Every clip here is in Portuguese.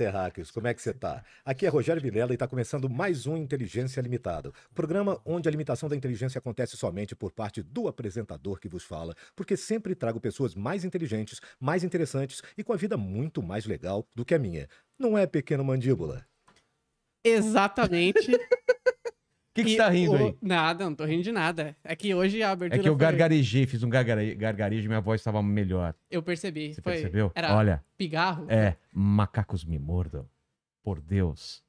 Terráqueos, como é que você tá? Aqui é Rogério Vilela e está começando mais um Inteligência Limitada. Programa onde a limitação da inteligência acontece somente por parte do apresentador que vos fala, porque sempre trago pessoas mais inteligentes, mais interessantes e com a vida muito mais legal do que a minha. Não é, pequeno mandíbula? Exatamente. O que, que você tá rindo o- aí? Nada, não tô rindo de nada. É que hoje a É abertura que eu foi- gargarejei, fiz um gargare- gargarejo e minha voz estava melhor. Eu percebi. Você foi... percebeu? Era Olha, pigarro? é, macacos me mordam. Por Deus.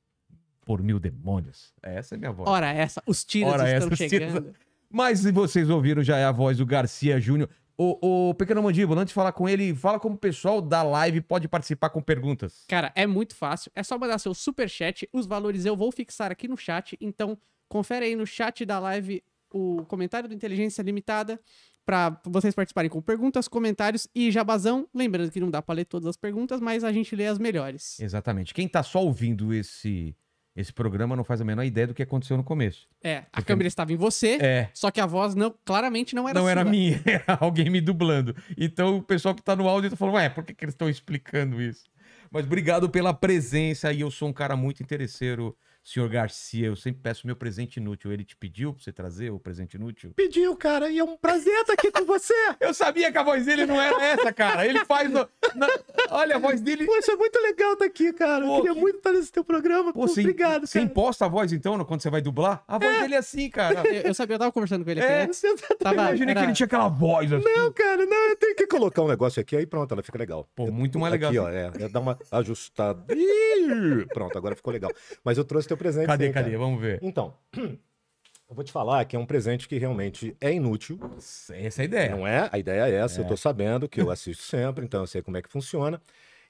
Por mil demônios. Essa é minha voz. Ora essa, os tiros Ora estão essa, os tiros- chegando. Mas se vocês ouviram, já é a voz do Garcia Júnior. O, o Pequeno Mandíbula, antes de falar com ele, fala como o pessoal da live pode participar com perguntas. Cara, é muito fácil. É só mandar seu super chat. Os valores eu vou fixar aqui no chat. Então, confere aí no chat da live o comentário do Inteligência Limitada para vocês participarem com perguntas, comentários e jabazão. Lembrando que não dá pra ler todas as perguntas, mas a gente lê as melhores. Exatamente. Quem tá só ouvindo esse, esse programa não faz a menor ideia do que aconteceu no começo. É, a Porque- câmera estava em você, É. só que a voz não, claramente não era não era sua. minha, era alguém me dublando. Então o pessoal que tá no áudio tá falando, ué, por que, que eles estão explicando isso? Mas obrigado pela presença e eu sou um cara muito interesseiro, senhor Garcia. Eu sempre peço meu presente inútil. Ele te pediu pra você trazer o presente inútil? Pediu, cara, e é um prazer estar aqui com você. Eu sabia que a voz dele não era essa, cara. Ele faz. no- na- Olha, a voz dele. Poxa, é muito legal estar aqui, cara. Pô, eu queria que- muito estar nesse teu programa. Pô, Pô, você, obrigado, você cara. imposta a voz então quando você vai dublar? A voz dele é assim, cara. Eu, eu sabia, eu tava conversando com ele aqui É, antes. Você tá- Tava, Eu imaginei era- que ele tinha aquela voz assim. Não, cara, não, eu tenho que colocar um negócio aqui, aí pronto, ela fica legal. Pô, muito mais legal Aqui, assim. ó, é, é dar uma ajustada. Ih, pronto, agora ficou legal. Mas eu trouxe teu presente. Cadê, sim, cadê? cara. Vamos ver. Então, eu vou te falar que é um presente que realmente é inútil. Essa é a ideia. Não é? A ideia é essa, eu tô sabendo que eu assisto sempre, então eu sei como é que funciona.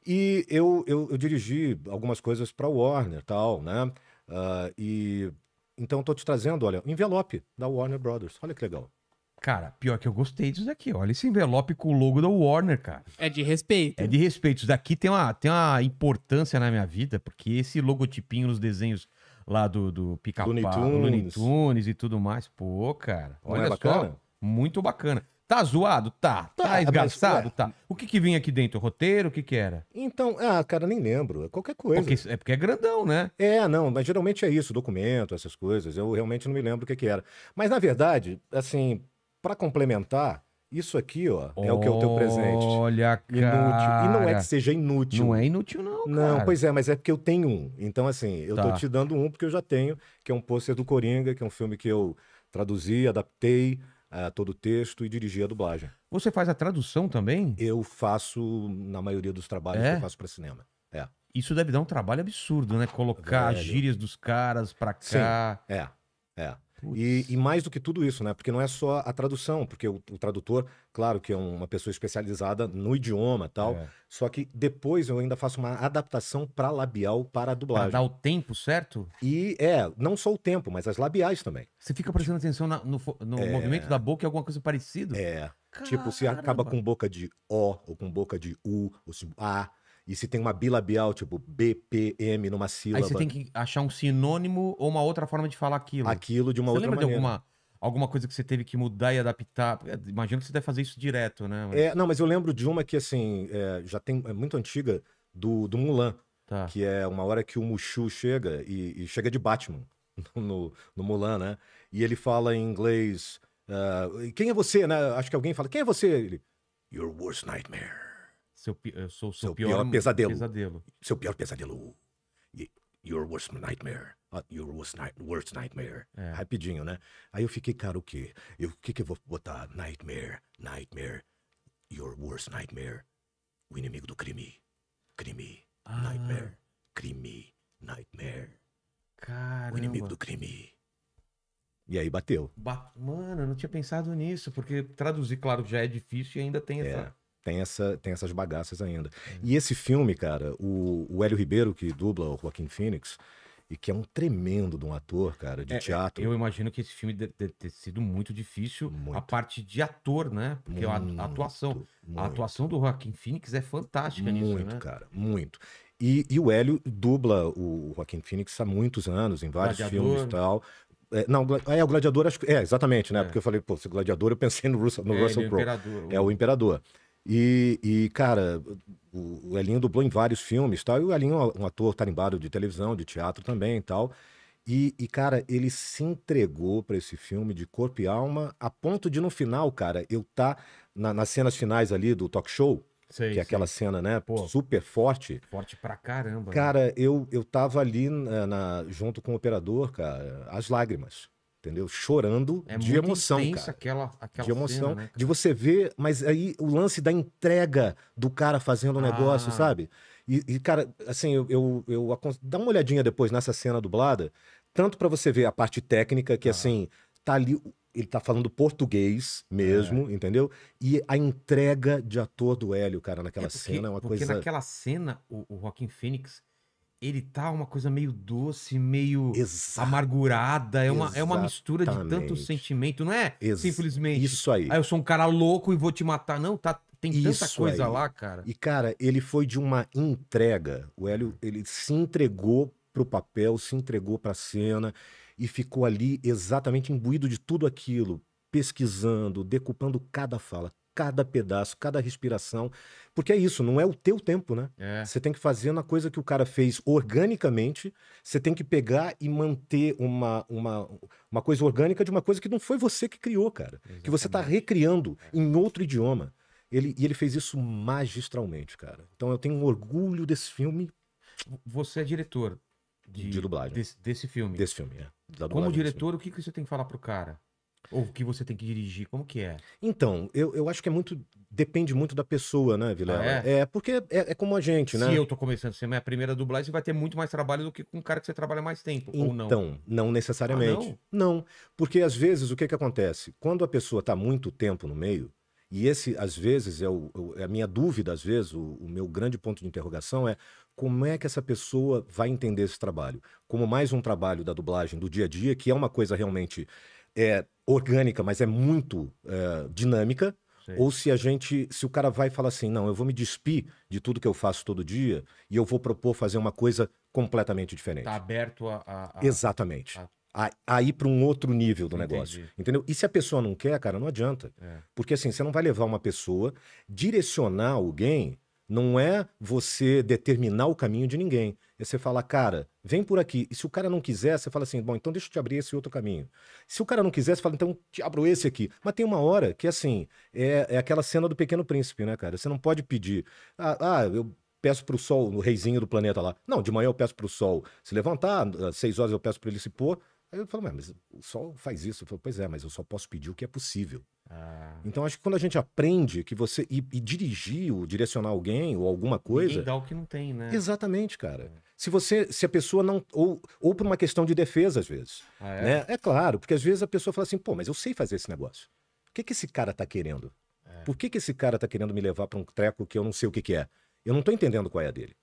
E eu, eu, eu dirigi algumas coisas para Warner e tal, né? Ah, e então eu tô te trazendo, olha, um envelope da Warner Brothers. Olha que legal. Cara, pior que eu gostei disso daqui. Olha esse envelope com o logo da Warner, cara. É de respeito. É de respeito. Isso daqui tem uma, tem uma importância na minha vida, porque esse logotipinho nos desenhos lá do, do Pica-Pau, Looney do Tunes. Looney Tunes e tudo mais. Pô, cara. Não Olha é só. bacana? Muito bacana. Tá zoado? Tá. Tá, Tá. Tá. O que que vinha aqui dentro? Roteiro? O que que era? Então, ah, cara, nem lembro. É qualquer coisa. Porque, é porque é grandão, né? É, não, mas geralmente é isso, documento, essas coisas. Eu realmente não me lembro o que, que era. Mas, na verdade, assim, para complementar, isso aqui, ó, é o que é o teu presente. Olha, cara. Inútil. E não é que seja inútil. Não é inútil, não, Não, cara. pois é, mas é porque eu tenho um. Então, assim, eu Tá. tô te dando um porque eu já tenho, que é um pôster do Coringa, que é um filme que eu traduzi, adaptei ah, todo o texto e dirigi a dublagem. Você faz a tradução também? Eu faço, na maioria dos trabalhos É? que eu faço para cinema. É, Isso deve dar um trabalho absurdo, né? Colocar as Velho. gírias dos caras pra Sim. cá. é, é. E, e mais do que tudo isso, né? Porque não é só a tradução, porque o, o tradutor, claro que é uma pessoa especializada no idioma e tal, É. só que depois eu ainda faço uma adaptação para labial para a Pra dublagem. dar o tempo certo? E é, não só o tempo, mas as labiais também. Você fica prestando atenção na- no, no É. movimento da boca e alguma coisa parecida? É, tipo, se acaba com boca de O, ou com boca de U, ou se A, e se tem uma bilabial, tipo B, P, M numa sílaba, Aí você tem que achar um sinônimo ou uma outra forma de falar aquilo. aquilo de uma você outra lembra maneira. de alguma, alguma coisa que você teve que mudar e adaptar? É, Imagino que você deve fazer isso direto, né? Mas- É, não, mas eu lembro de uma que, assim, é, já tem, é muito antiga, do, do Mulan, Tá. que é uma hora que o Mushu chega e, e chega de Batman no, no Mulan, né? E ele fala em inglês, ah, quem é você, né? Acho que alguém fala, quem é você? Ele, your worst nightmare. Seu, eu sou o seu, Seu pior, pior pesadelo. pesadelo. Seu pior pesadelo. Your worst nightmare. Ah, your worst, night, worst nightmare. É. Rapidinho, né? Aí eu fiquei, cara, o quê? Eu- O que que eu vou botar? Nightmare, nightmare. Your worst nightmare. O inimigo do crime. Crime, Ah. nightmare. Crime, nightmare. Caramba. O inimigo do crime. E aí bateu. Ba- Mano, eu não tinha pensado nisso, porque traduzir, claro, já é difícil e ainda tem É. essa. Tem, essa, tem essas bagaças ainda. E esse filme, cara, o, o Hélio Ribeiro, que dubla o Joaquim Phoenix, e que é um tremendo de um ator, cara, de É, teatro. Eu imagino que esse filme deve ter sido muito difícil. Muito. A parte de ator, né? Porque a- a atuação. Muito, A muito. atuação do Joaquim Phoenix é fantástica nisso, Muito, né? cara, muito. E, e o Hélio dubla o Joaquim Phoenix há muitos anos, em vários Gladiador. filmes e tal. É, não, é, o Gladiador, acho que. É, exatamente, né? É. Porque eu falei, pô, esse Gladiador eu pensei no, Russell, no É, é Russell o Crowe. É o Imperador. E, e, cara, o, Elinho dublou em vários filmes tal. E o Elinho é um ator tarimbado de televisão, de teatro também e tal. E, e, cara, ele se entregou para esse filme de corpo e alma, a ponto de no final, cara, eu tá na- nas cenas finais ali do talk show, Sei, que é aquela cena, né, Pô. super forte. Forte pra caramba. né? Cara, eu, eu tava ali na, na- junto com o operador, cara, as lágrimas, entendeu? Chorando é de emoção, intensa cara. aquela, aquela De emoção, cena, né, de você ver, mas aí o lance da entrega do cara fazendo o negócio, Ah. sabe? E, e, cara, assim, eu, eu, eu acon- dá uma olhadinha depois nessa cena dublada, tanto pra você ver a parte técnica, que Ah. assim, tá ali, ele tá falando português mesmo, É. entendeu? E a entrega de ator do Hélio, cara, naquela É porque- cena é uma porque coisa. naquela cena, o, o Joaquim Phoenix, ele tá uma coisa meio doce, meio amargurada. É uma, é uma mistura de tanto sentimento. Não é Ex- simplesmente. Isso aí. Ah, eu sou um cara louco e vou te matar. Não, tá, tem tanta Isso coisa aí. lá, cara. E, cara, ele foi de uma entrega. O Hélio, ele se entregou pro papel, se entregou pra cena e ficou ali exatamente imbuído de tudo aquilo, pesquisando, decupando cada fala, cada pedaço, cada respiração. Porque é isso, não é o teu tempo, né? É. Você tem que fazer na coisa que o cara fez organicamente, você tem que pegar e manter uma, uma, uma coisa orgânica de uma coisa que não foi você que criou, cara. Que você está Exatamente. recriando em outro idioma. Ele, e ele fez isso magistralmente, cara. Então eu tenho um orgulho desse filme, Você é diretor de, De dublagem. Desse, desse filme. desse filme, é. Como diretor, o que, que você tem que falar pro cara? Ou o que você tem que dirigir? Como que é? Então, eu, eu acho que é muito. Depende muito da pessoa, né, Vilela? Ah, é? porque é, é como a gente, né? Se eu tô começando, se é a minha primeira dublagem, você vai ter muito mais trabalho do que com um cara que você trabalha mais tempo, ou não? Então, não necessariamente. Ah, não? porque às vezes o que, que acontece? Quando a pessoa está muito tempo no meio, e esse às vezes é, o- é a minha dúvida, às vezes, o, o meu grande ponto de interrogação é como é que essa pessoa vai entender esse trabalho? Como mais um trabalho da dublagem do dia a dia, que é uma coisa realmente é, orgânica, mas é muito é, dinâmica, Sei. ou se a gente, se o cara vai falar assim, não, eu vou me despir de tudo que eu faço todo dia e eu vou propor fazer uma coisa completamente diferente. Tá aberto a. a- a- Exatamente. Ah. A, a ir para um outro nível do Entendi. negócio. Entendeu? E se a pessoa não quer, cara, não adianta. É. Porque assim, você não vai levar uma pessoa, direcionar alguém, não é você determinar o caminho de ninguém. É você falar, cara, vem por aqui. E se o cara não quiser, você fala assim, bom, então deixa eu te abrir esse outro caminho. Se o cara não quiser, você fala, então te abro esse aqui. Mas tem uma hora que, assim, é, é aquela cena do Pequeno Príncipe, né, cara? Você não pode pedir, ah, ah, eu peço pro sol, no reizinho do planeta lá. Não, de manhã eu peço pro sol se levantar, às seis horas eu peço para ele se pôr. Aí eu falo, "Ué, mas o sol faz isso. Eu falo, pois é, mas eu só posso pedir o que é possível. Ah, Então acho que quando a gente aprende que você. E, e dirigir, ou direcionar alguém, ou alguma coisa. Ninguém dá o que não tem, né? Exatamente, cara. Se você. Se a pessoa não. Ou, ou por uma questão de defesa, às vezes. Ah, é? Né? É claro, porque às vezes a pessoa fala assim, pô, mas eu sei fazer esse negócio. O que, que esse cara tá querendo? É. Por que, que esse cara tá querendo me levar para um treco que eu não sei o que, que é? Eu não tô entendendo qual é a dele.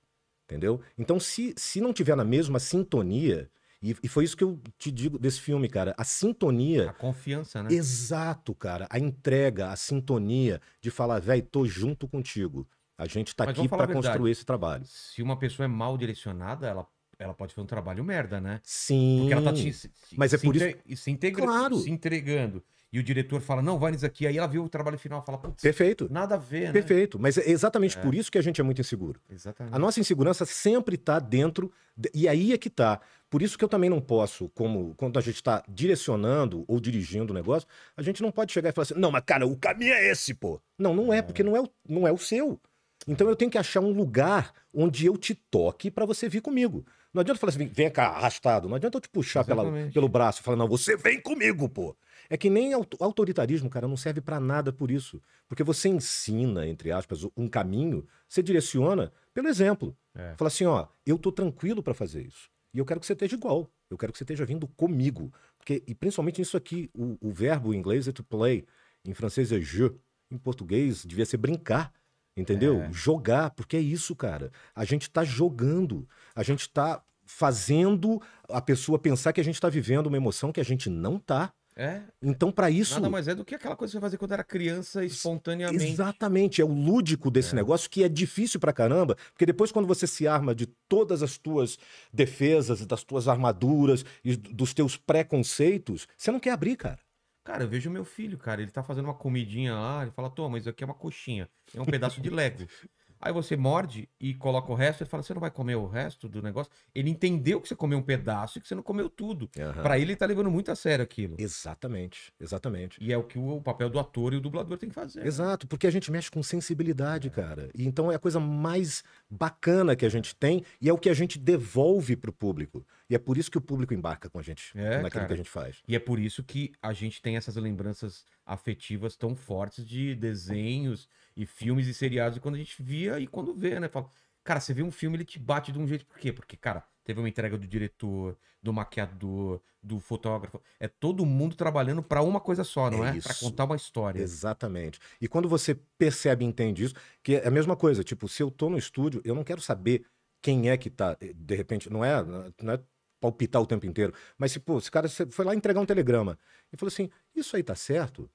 Entendeu? Então, se, se não tiver na mesma sintonia, e, e foi isso que eu te digo desse filme, cara, a sintonia A confiança, né? Exato, cara. A entrega, a sintonia de falar, velho, tô junto contigo. A gente tá Mas aqui vamos falar pra a verdade. construir esse trabalho. Se uma pessoa é mal direcionada, ela, ela pode fazer um trabalho merda, né? Sim. Porque ela tá te, se- Mas é por entre- se, integra- Claro. se entregando. E o diretor fala, não, vai nisso aqui. Aí ela viu o trabalho final e fala, putz, Perfeito. nada a ver, né? Perfeito. Mas é exatamente por isso que a gente é muito inseguro. Exatamente. A nossa insegurança sempre tá dentro. de- E aí é que tá. Por isso que eu também não posso, como quando a gente está direcionando ou dirigindo o negócio, a gente não pode chegar e falar assim, não, mas cara, o caminho é esse, pô. Não, não é, porque não é o, não é o seu. Então eu tenho que achar um lugar onde eu te toque para você vir comigo. Não adianta falar assim, vem- cá, arrastado. Não adianta eu te puxar pela, pelo braço e falar, não, você vem comigo, pô. É que nem auto- autoritarismo, cara, não serve para nada por isso. Porque você ensina, entre aspas, um caminho, você direciona pelo exemplo. É. Fala assim, ó, eu tô tranquilo para fazer isso. E eu quero que você esteja igual. Eu quero que você esteja vindo comigo. Porque, e principalmente isso aqui, o, o verbo em inglês é to play, em francês é je, em português devia ser brincar. Entendeu? É. Jogar, porque é isso, cara. A gente tá jogando. A gente tá fazendo a pessoa pensar que a gente tá vivendo uma emoção que a gente não tá. É, Então, para isso. nada mais é do que aquela coisa que você fazia quando era criança, espontaneamente. Exatamente, é o lúdico desse negócio que é difícil pra caramba, porque depois quando você se arma de todas as tuas defesas, das tuas armaduras e dos teus preconceitos, você não quer abrir, cara. Cara, eu vejo meu filho, cara, ele tá fazendo uma comidinha lá, ele fala, toma, isso aqui é uma coxinha, é um pedaço de Lego. Aí você morde e coloca o resto, ele fala, você não vai comer o resto do negócio? Ele entendeu que você comeu um pedaço e que você não comeu tudo. Aham. Pra ele, ele tá levando muito a sério aquilo. Exatamente, exatamente. E é o que o, o papel do ator e o dublador tem que fazer. Exato, porque a gente mexe com sensibilidade, cara. E então é a coisa mais bacana que a gente tem e é o que a gente devolve pro público. E é por isso que o público embarca com a gente É, naquilo cara. que a gente faz. E é por isso que a gente tem essas lembranças afetivas tão fortes de desenhos e filmes e seriados e quando a gente via e quando vê, né? Fala, cara, você vê um filme, ele te bate de um jeito. Por quê? Porque, cara, teve uma entrega do diretor, do maquiador, do fotógrafo. É todo mundo trabalhando pra uma coisa só, não É é? Pra isso. contar uma história. Exatamente. E quando você percebe e entende isso, que é a mesma coisa, tipo, se eu tô no estúdio, eu não quero saber quem é que tá, de repente, não é, não é palpitar o tempo inteiro, mas se, pô, esse cara foi lá entregar um telegrama e falou assim, isso aí tá certo?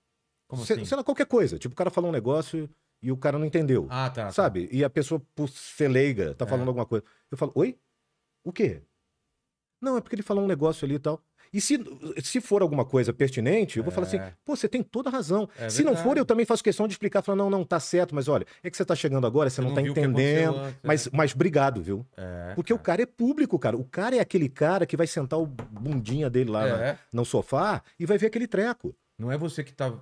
Como Se- assim? Sei lá, qualquer coisa. Tipo, o cara falou um negócio e o cara não entendeu. Ah, tá. tá. Sabe? E a pessoa, por ser leiga, tá É. falando alguma coisa. Eu falo, oi? O quê? Não, é porque ele falou um negócio ali e tal. E se, se for alguma coisa pertinente, eu vou falar assim, É. pô, você tem toda a razão. É se não for, eu também faço questão de explicar, falar, não, não, tá certo, mas olha, é que você tá chegando agora, você, não, tá viu o que aconteceu entendendo. antes, Mas, mas obrigado, viu? é. Porque o cara é público, cara. O cara é aquele cara que vai sentar o bundinha dele lá na- É. no sofá e vai ver aquele treco. Não é você que tá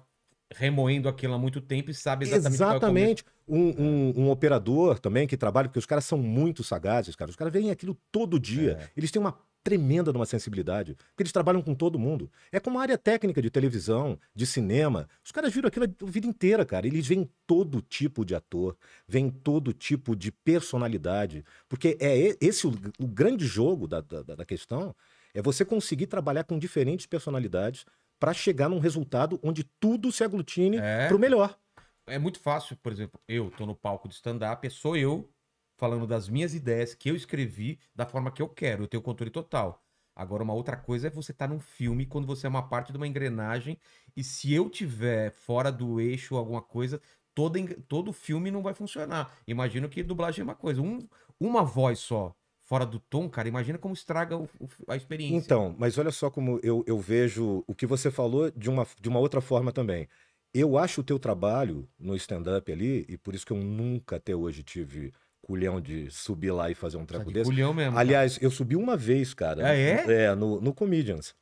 remoendo aquilo há muito tempo e sabe exatamente, qual é. Exatamente. Um, um- um operador também que trabalha, porque os caras são muito sagazes, cara. Os caras veem aquilo todo dia. É. Eles têm uma tremenda de uma sensibilidade, porque eles trabalham com todo mundo. É como a área técnica de televisão, de cinema. Os caras viram aquilo a vida inteira, cara. Eles veem todo tipo de ator, veem todo tipo de personalidade, porque é esse o, o grande jogo da, da, da questão, é você conseguir trabalhar com diferentes personalidades para chegar num resultado onde tudo se aglutine É. pro melhor. É muito fácil, por exemplo, eu tô no palco de stand-up, é sou eu falando das minhas ideias que eu escrevi da forma que eu quero, eu tenho controle total. Agora, uma outra coisa é você estar num filme quando você é uma parte de uma engrenagem e se eu tiver fora do eixo alguma coisa, toda, en- todo filme não vai funcionar. Imagino que dublagem é uma coisa. Um, uma voz só fora do tom, cara, imagina como estraga o- o- a experiência. Então, mas olha só como eu, eu vejo o que você falou de uma, de uma outra forma também. Eu acho o teu trabalho no stand-up ali, e por isso que eu nunca até hoje tive culhão de subir lá e fazer um treco de desse. culhão mesmo. cara. Aliás, eu subi uma vez, cara. Ah, é? É, no, no Comedians.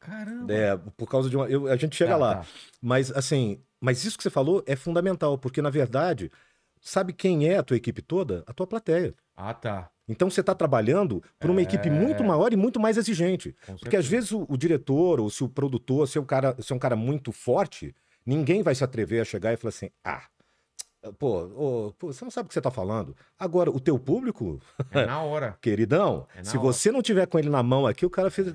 Caramba. É, por causa de uma. eu- a gente chega Tá, lá. tá. Mas, assim, mas isso que você falou é fundamental, porque, na verdade, sabe quem é a tua equipe toda? A tua plateia. Ah, tá. Então você está trabalhando por uma equipe É. muito maior e muito mais exigente. Porque às vezes o, o diretor, ou se o produtor, se é, um cara, se é um cara muito forte, ninguém vai se atrever a chegar e falar assim: ah, pô, ô, pô, você não sabe o que você está falando. Agora, o teu público, É na hora. queridão, É na se hora. você não tiver com ele na mão aqui, o cara fez.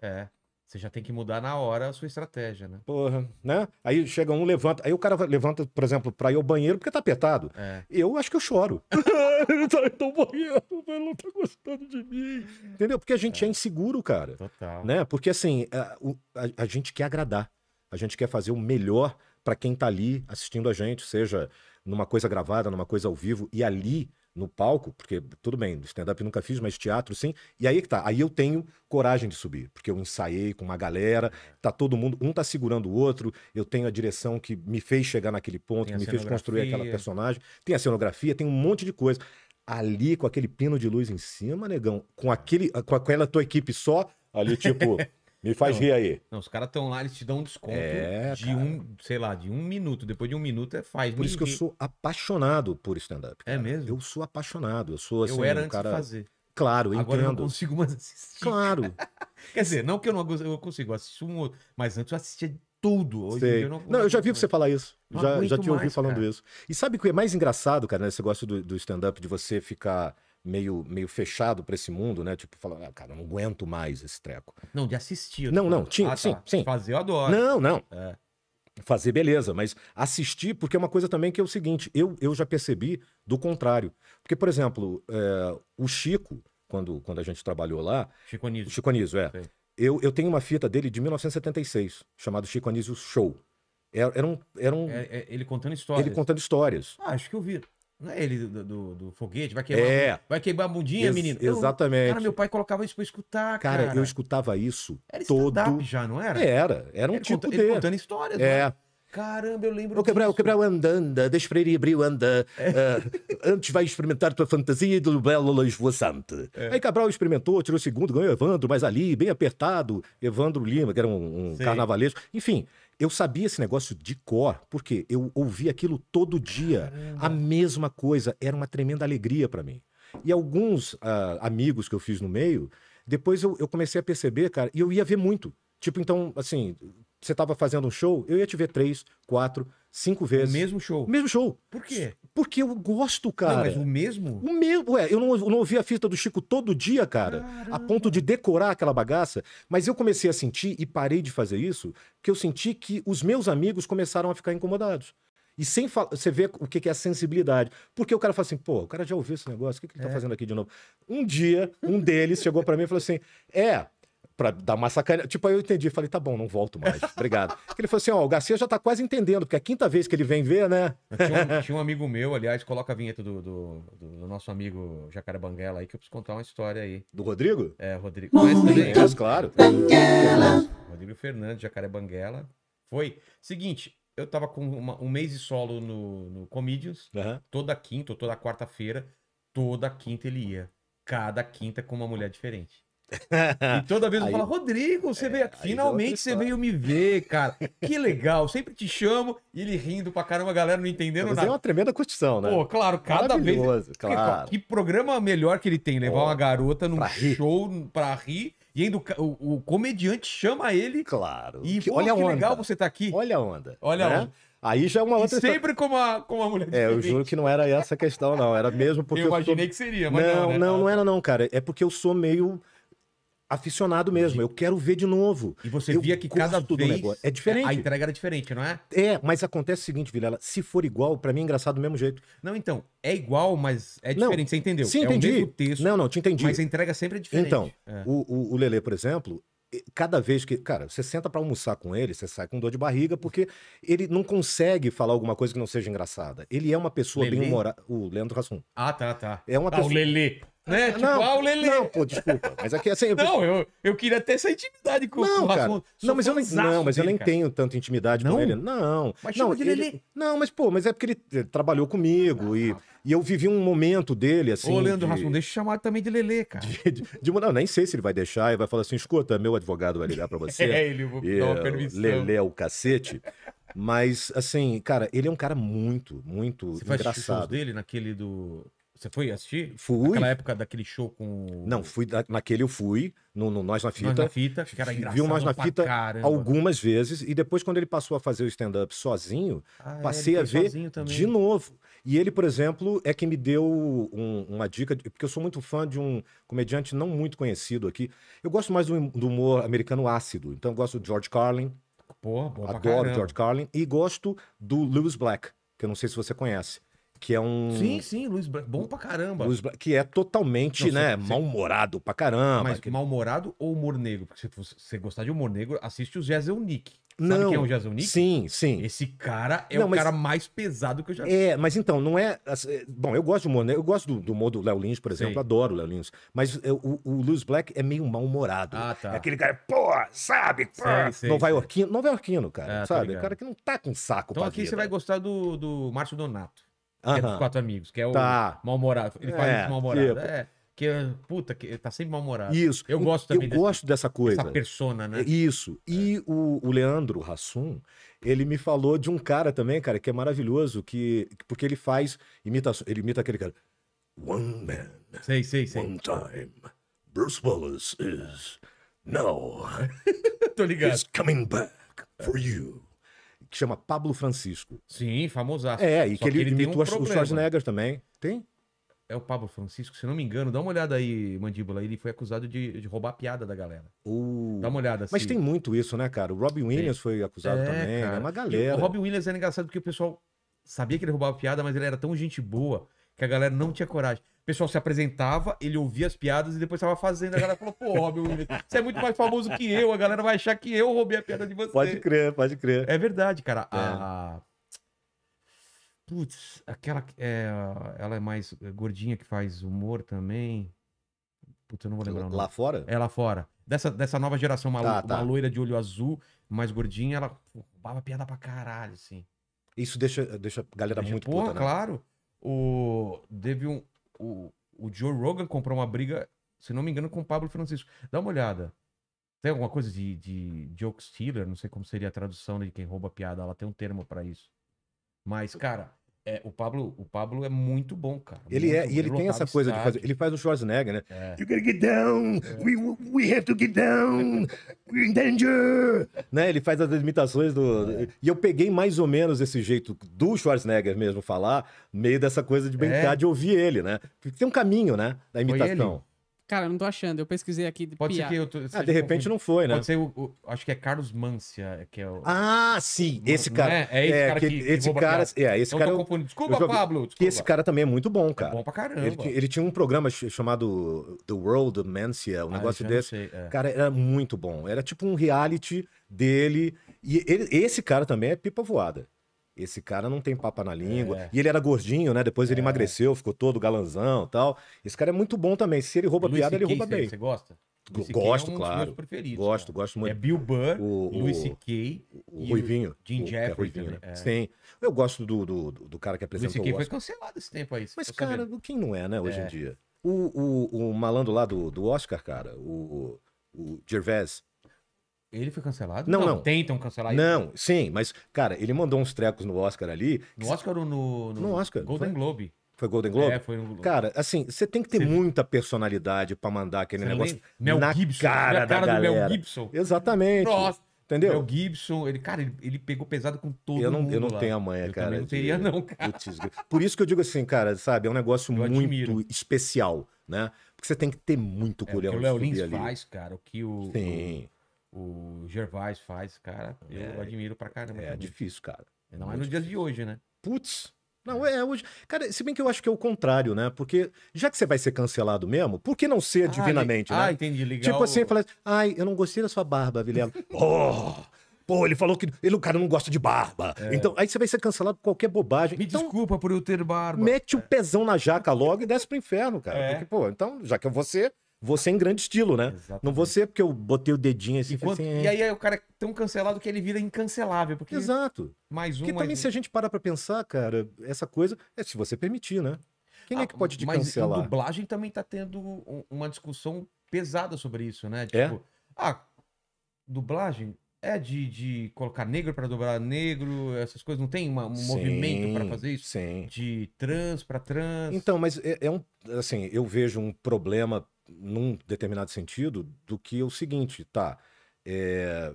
É. Você já tem que mudar na hora a sua estratégia, né? Porra, né? Aí chega um, levanta. Aí o cara levanta, por exemplo, para ir ao banheiro porque tá apertado. É. Eu acho que eu choro. ele tá indo ao banheiro, ele não tá gostando de mim. Entendeu? Porque a gente é, inseguro, cara. Total. né? Porque assim, a, o- a- a gente quer agradar, a gente quer fazer o melhor para quem tá ali assistindo a gente, seja numa coisa gravada, numa coisa ao vivo, e ali no palco, porque tudo bem, stand-up nunca fiz, mas teatro sim, e aí que tá, aí eu tenho coragem de subir, porque eu ensaiei com uma galera, tá todo mundo, um tá segurando o outro, eu tenho a direção que me fez chegar naquele ponto, que me fez construir aquela personagem, tem a cenografia, tem um monte de coisa. Ali, com aquele pino de luz em cima, negão, com, aquele, com aquela tua equipe só, ali tipo, me faz Não, rir aí. Não, os caras estão lá, eles te dão um desconto É, de cara. um, sei lá, de um minuto. Depois de um minuto é faz. Por isso que eu rir. sou apaixonado por stand-up. É mesmo? Eu sou apaixonado. Eu sou assim, eu era um antes cara. de fazer. Claro, eu Agora eu não entendo. consigo mais assistir. Claro. Quer dizer, não que eu não eu consigo, eu assisto um outro. Mas antes eu assistia tudo. Hoje eu não Não, eu já vi aguento você falar isso. Não Já, já te ouvi mais, falando cara. isso. E sabe o que é mais engraçado, cara, nesse negócio do, do stand-up, de você ficar meio, meio fechado pra esse mundo, né? Tipo, falar, ah, cara, eu não aguento mais esse treco. Não, de assistir. Não, não, falando. tinha- Ah, sim, tá. sim. Fazer eu adoro. Não, não. É. Fazer, beleza, mas assistir, porque é uma coisa também que é o seguinte, eu, eu já percebi do contrário. Porque, por exemplo, é, o Chico, quando, quando a gente trabalhou lá, Chico Anísio. Chico Anísio, é. Sei. Eu, eu tenho uma fita dele de 1976, chamado Chico Anísio Show. Era, era um, era um É, é ele contando histórias. ele contando histórias. Ah, acho que eu vi. Não é ele do, do, do foguete? Vai queimar, É. vai queimar a bundinha, Ex- menino? Eu- Exatamente. cara, meu pai colocava isso pra escutar, cara. Cara, eu escutava isso Era todo. já, não era? Era, era um Ele tipo conta- ele de. contando histórias, né? É. Caramba, eu lembro O Cabral, o disso. Cabral anda, anda, deixa para ir abrir, anda. ah, antes vai experimentar tua fantasia do belo esvoaçante. É. Aí Cabral experimentou, tirou o segundo, ganhou Evandro, mas ali, bem apertado, Evandro Lima, que era um, um carnavalesco. Enfim, eu sabia esse negócio de cor, porque eu ouvia aquilo todo dia. A mesma coisa, era uma tremenda alegria para mim. E alguns ah, amigos que eu fiz no meio, depois eu, eu comecei a perceber, cara, e eu ia ver muito. Tipo, então, assim, você tava fazendo um show, eu ia te ver três, quatro, cinco O vezes. mesmo show. O mesmo show. Por quê? Porque eu gosto, Não, cara. mas o mesmo? O mesmo, ué, eu não, eu não ouvia a fita do Chico todo dia, cara, a ponto de decorar aquela bagaça, mas eu comecei a sentir, e parei de fazer isso, que eu senti que os meus amigos começaram a ficar incomodados. E sem falar, você vê o que é a sensibilidade. Porque o cara fala assim, pô, o cara já ouviu esse negócio, o que, que ele tá fazendo aqui de novo? Um dia, um deles chegou pra mim e falou assim: é. Pra dar uma sacanagem. Tipo, aí eu entendi. Falei, tá bom, não volto mais. Obrigado. ele falou assim: ó, o Garcia já tá quase entendendo, porque é a quinta vez que ele vem ver, né? Tinha um, tinha um amigo meu, aliás, coloca a vinheta do, do, do nosso amigo Jacaré Banguela aí, que eu preciso contar uma história aí. Do Rodrigo? É, Rodrigo. Conhece também? Conheço, claro. Rodrigo Fernandes, Jacaré Banguela. Foi. Seguinte, eu tava com uma- um mês de solo no, no Comedians, Aham. toda quinta ou toda quarta-feira. Toda quinta ele ia. Cada quinta com uma mulher diferente. E toda vez eu Aí- falo, Rodrigo, você veio aqui. é Finalmente você veio me ver, cara. Que legal. Sempre te chamo e ele rindo pra caramba, a galera não entendendo Mas é nada. uma tremenda curtição, né? Pô, claro, cada vez. Claro. Que programa melhor que ele tem? Levar Pô, uma garota num pra rir. show pra rir e ainda o, o- o comediante chama ele Claro. e Que- pô, olha a que onda. legal você tá aqui. Olha a onda. Olha a né? onda. Aí já é uma E outra história. sempre com uma, com uma mulher É, eu diferente. juro que não era essa a questão, não. Era mesmo porque eu eu, imaginei que seria, mas não, não, né? não, não era não, cara. É porque eu sou meio aficionado mesmo. Eu quero ver de novo. E você Eu via que cada gosto do vez negócio. É diferente. a entrega era diferente, não é? É, mas acontece o seguinte, Vilela. Se for igual, pra mim é engraçado do mesmo jeito. Não, então, é igual, mas é Não. diferente, você entendeu? Sim, é entendi. texto, Não, não, te entendi. mas a entrega sempre é diferente. Então, É. o, o, o Lelê, por exemplo, cada vez que. Cara, você senta pra almoçar com ele, você sai com dor de barriga, porque ele não consegue falar alguma coisa que não seja engraçada. Ele é uma pessoa Lelê? bem humorada. O Leandro Hassum. Ah, tá, tá. É uma Ah, pessoa. o Lelê. Né? Tipo, não, ah, o Lelê. não, pô, desculpa. Mas aqui assim. eu- Não, eu, eu queria ter essa intimidade com, Não, com o cara. Sou Não, mas eu nem, não, mas eu dele, nem cara. tenho tanta intimidade Não? com ele. Não. Mas não, ele- Lelê. Não, mas pô, mas é porque ele, ele trabalhou comigo e, e eu vivi um momento dele assim. Ô, Leandro de, Rasmus, deixa eu chamar também de Lelê, cara. de, de- de- não, nem sei se ele vai deixar e vai falar assim: escuta, meu advogado vai ligar pra você. É, ele vou E, dar uma eh, permissão. Lelê é o cacete. Mas, assim, cara, ele é um cara muito, muito Você faz engraçado. dele naquele do. Você foi assistir? Fui. Naquela época daquele show com. Não, fui naquele eu fui, no, no Nós na Nós Fita. na fita, que era engraçado. Viu Nós na Fita caramba. algumas vezes. E depois, quando ele passou a fazer o stand-up sozinho, Ah, é, passei ele a ver de novo. E ele, por exemplo, é quem me deu um- uma dica, de- porque eu sou muito fã de um comediante não muito conhecido aqui. Eu gosto mais do, do humor americano ácido. Então, eu gosto do George Carlin, Porra, bom adoro. George Carlin, e gosto do Lewis Black, que eu não sei se você conhece, que é um. Sim, sim, Luiz Branco. Bom pra caramba. Black, que é totalmente, Não, né, você- mal-humorado pra caramba. Mas que- mal-humorado ou humor negro? Porque se você- gostar de humor negro, assiste o Jason Nick. Sabe Não. quem é o Jason Nick? Sim, sim. Esse cara é Não, o mas- cara mais pesado que eu já vi. É, mas então, não é. é, Bom, eu gosto do humor, né? Eu gosto do, do humor do Léo Lins, por exemplo, Sei. adoro o Léo Lins. Mas é, o, o Lewis Black é meio mal-humorado. Ah, tá. É aquele cara, pô, sabe? Pô, Nova Iorquino, cara, É, sabe? O cara que não tá com saco Então aqui vida. você vai gostar do, do Márcio Donato, que é dos quatro amigos, que é o Tá. mal-humorado. Ele faz É, isso mal-humorado. tipo. É, que é, puta, que tá sempre mal-humorado. Isso. Eu gosto também Eu desse- gosto dessa coisa. Essa persona, né? É Isso. E o, o Leandro Hassum, ele me falou de um cara também, cara, que é maravilhoso, que porque ele faz imitação, ele imita aquele cara. One man, Sei, sei, sei. one time. Bruce Willis is now Tô ligado. is coming back for you. Que chama Pablo Francisco. Sim, famosaço. É, e Só que ele, tem imitou um o. Schwarzenegger também. Tem? É o Pablo Francisco, se não me engano. Dá uma olhada aí, Mandíbula. Ele foi acusado de, de roubar a piada da galera. O... Dá uma olhada. Mas se- tem muito isso, né, cara? O Robin Williams foi acusado É, também, cara. né? Uma E galera. O Robin Williams era engraçado porque o pessoal sabia que ele roubava piada, mas ele era tão gente boa que a galera não tinha coragem. O pessoal se apresentava, ele ouvia as piadas e depois tava fazendo. A galera falou, pô, Robin Williams, você é muito mais famoso que eu. A galera vai achar que eu roubei a piada de você. Pode crer, pode crer. É verdade, cara. A... Putz, aquela. que- É, ela é mais gordinha que faz humor também. Putz, eu não vou lembrar. Lá fora? É lá fora. Dessa, dessa nova geração, uma, Tá, uma tá. loira de olho azul, mais gordinha, ela roubava piada pra caralho, assim. Isso deixa, deixa a galera Deixa- muito Porra, puta, né? claro. O, teve um. O, o Joe Rogan comprou uma briga, se não me engano, com o Pablo Francisco. Dá uma olhada. Tem alguma coisa de, de joke stealer? Não sei como seria a tradução de quem rouba piada. Ela tem um termo pra isso. Mas, cara, é, o, Pablo, o Pablo é muito bom, cara. Ele é, Muito e ele bom. tem essa coisa de fazer. estádio. Ele faz o Schwarzenegger, né? É. You gotta get down! We, we have to get down! We're in danger! né? Ele faz as imitações do. É. E eu peguei mais ou menos esse jeito do Schwarzenegger mesmo falar, meio dessa coisa de brincar É. de ouvir ele, né? Porque tem um caminho, né? Da imitação. Cara, eu não tô achando. Eu pesquisei aqui de Pode ser piada. que eu tô, Ah, de repente não foi, né? Pode ser o, o- Acho que é Carlos Mancia, que é o. Ah, sim! Esse cara. É, é esse cara que, que esse rouba cara, é, esse Não cara. tô eu- eu Desculpa, vi Pablo. Que Desculpa. esse cara também é muito bom, é cara. bom pra caramba. Ele, ele tinha um programa ch- chamado The World of Mancia, um Ah, negócio eu desse. sei, é. Cara, era muito bom. Era tipo um reality dele. E ele- esse cara também é pipa voada. Esse cara não tem papa na língua. É. E ele era gordinho, né? Depois ele emagreceu, ficou todo galanzão e tal. Esse cara é muito bom também. Se ele rouba Louis piada, ele rouba bem. Você gosta? C.K. gosto, é um claro. Gosto, cara. gosto É muito. Bill Burr, O- o- Louis C.K. O e Ruivinho. Jim o é Jeffries também, né? é. Sim. Eu gosto do, do, do cara que apresentou C.K. o foi Oscar. cancelado esse tempo aí. Mas, cara, sabendo. quem não é, né, hoje É. em dia? O, o, o malandro lá do, do Oscar, cara, o, o Gervais. Ele foi cancelado? Não, não. Tentam cancelar ele. Não, sim, mas, cara, ele mandou uns trecos no Oscar ali. No Oscar ou no, No Oscar, Golden foi? Globe? Foi Golden Globe? É, foi no Globo. Cara, assim, você tem que ter Você- muita personalidade pra mandar aquele Você negócio? Mel na Gibson. cara Olha a da cara do Mel galera. Gibson. Exatamente. Nossa, Entendeu? Mel Gibson, ele, cara, ele, ele pegou pesado com todo eu não, mundo eu não lá. tenho a manha, Eu cara. também não de- teria não, cara. Putz, Por isso que eu digo assim, cara, sabe, é um negócio Eu muito admiro. especial, né? Porque você tem que ter muito É, o que culhão o de Léo Lins ali. faz, cara, o que o, Sim, o, o Gervais faz, cara, eu É. admiro pra caramba. é também. difícil, cara. Ainda mais muito nos dias de hoje, né? Putz. Não, é hoje. Cara, se bem que eu acho que é o contrário, né? Porque já que você vai ser cancelado mesmo, por que não ser divinamente, ah, né? Ah, entendi, legal. Tipo assim, falar, ai, eu não gostei da sua barba, Vilela. oh, pô, ele falou que ele, o cara não gosta de barba. Então, aí você vai ser cancelado por qualquer bobagem. É. Me então, desculpa por eu ter barba. mete o pezão na jaca logo e desce pro inferno, cara. É. Porque, pô, então, já que eu vou ser, ser em grande estilo, né? Exatamente. Não vou ser porque eu botei o dedinho assim. Enquanto- assim, E aí é o cara é tão cancelado que ele vira incancelável, porque Exato. mais um, Porque mais também, um. se a gente parar pra pensar, cara, essa coisa é se você permitir, né? Quem é Ah, que pode te mas cancelar? em dublagem também tá tendo um- uma discussão pesada sobre isso, né? É? Tipo, ah, dublagem é de, de colocar negro pra dublar negro, essas coisas, não tem uma- um movimento pra Sim, fazer isso? Sim. De trans pra trans. Então, mas é, é um. Assim, eu vejo um problema num determinado sentido do que o seguinte, tá? É,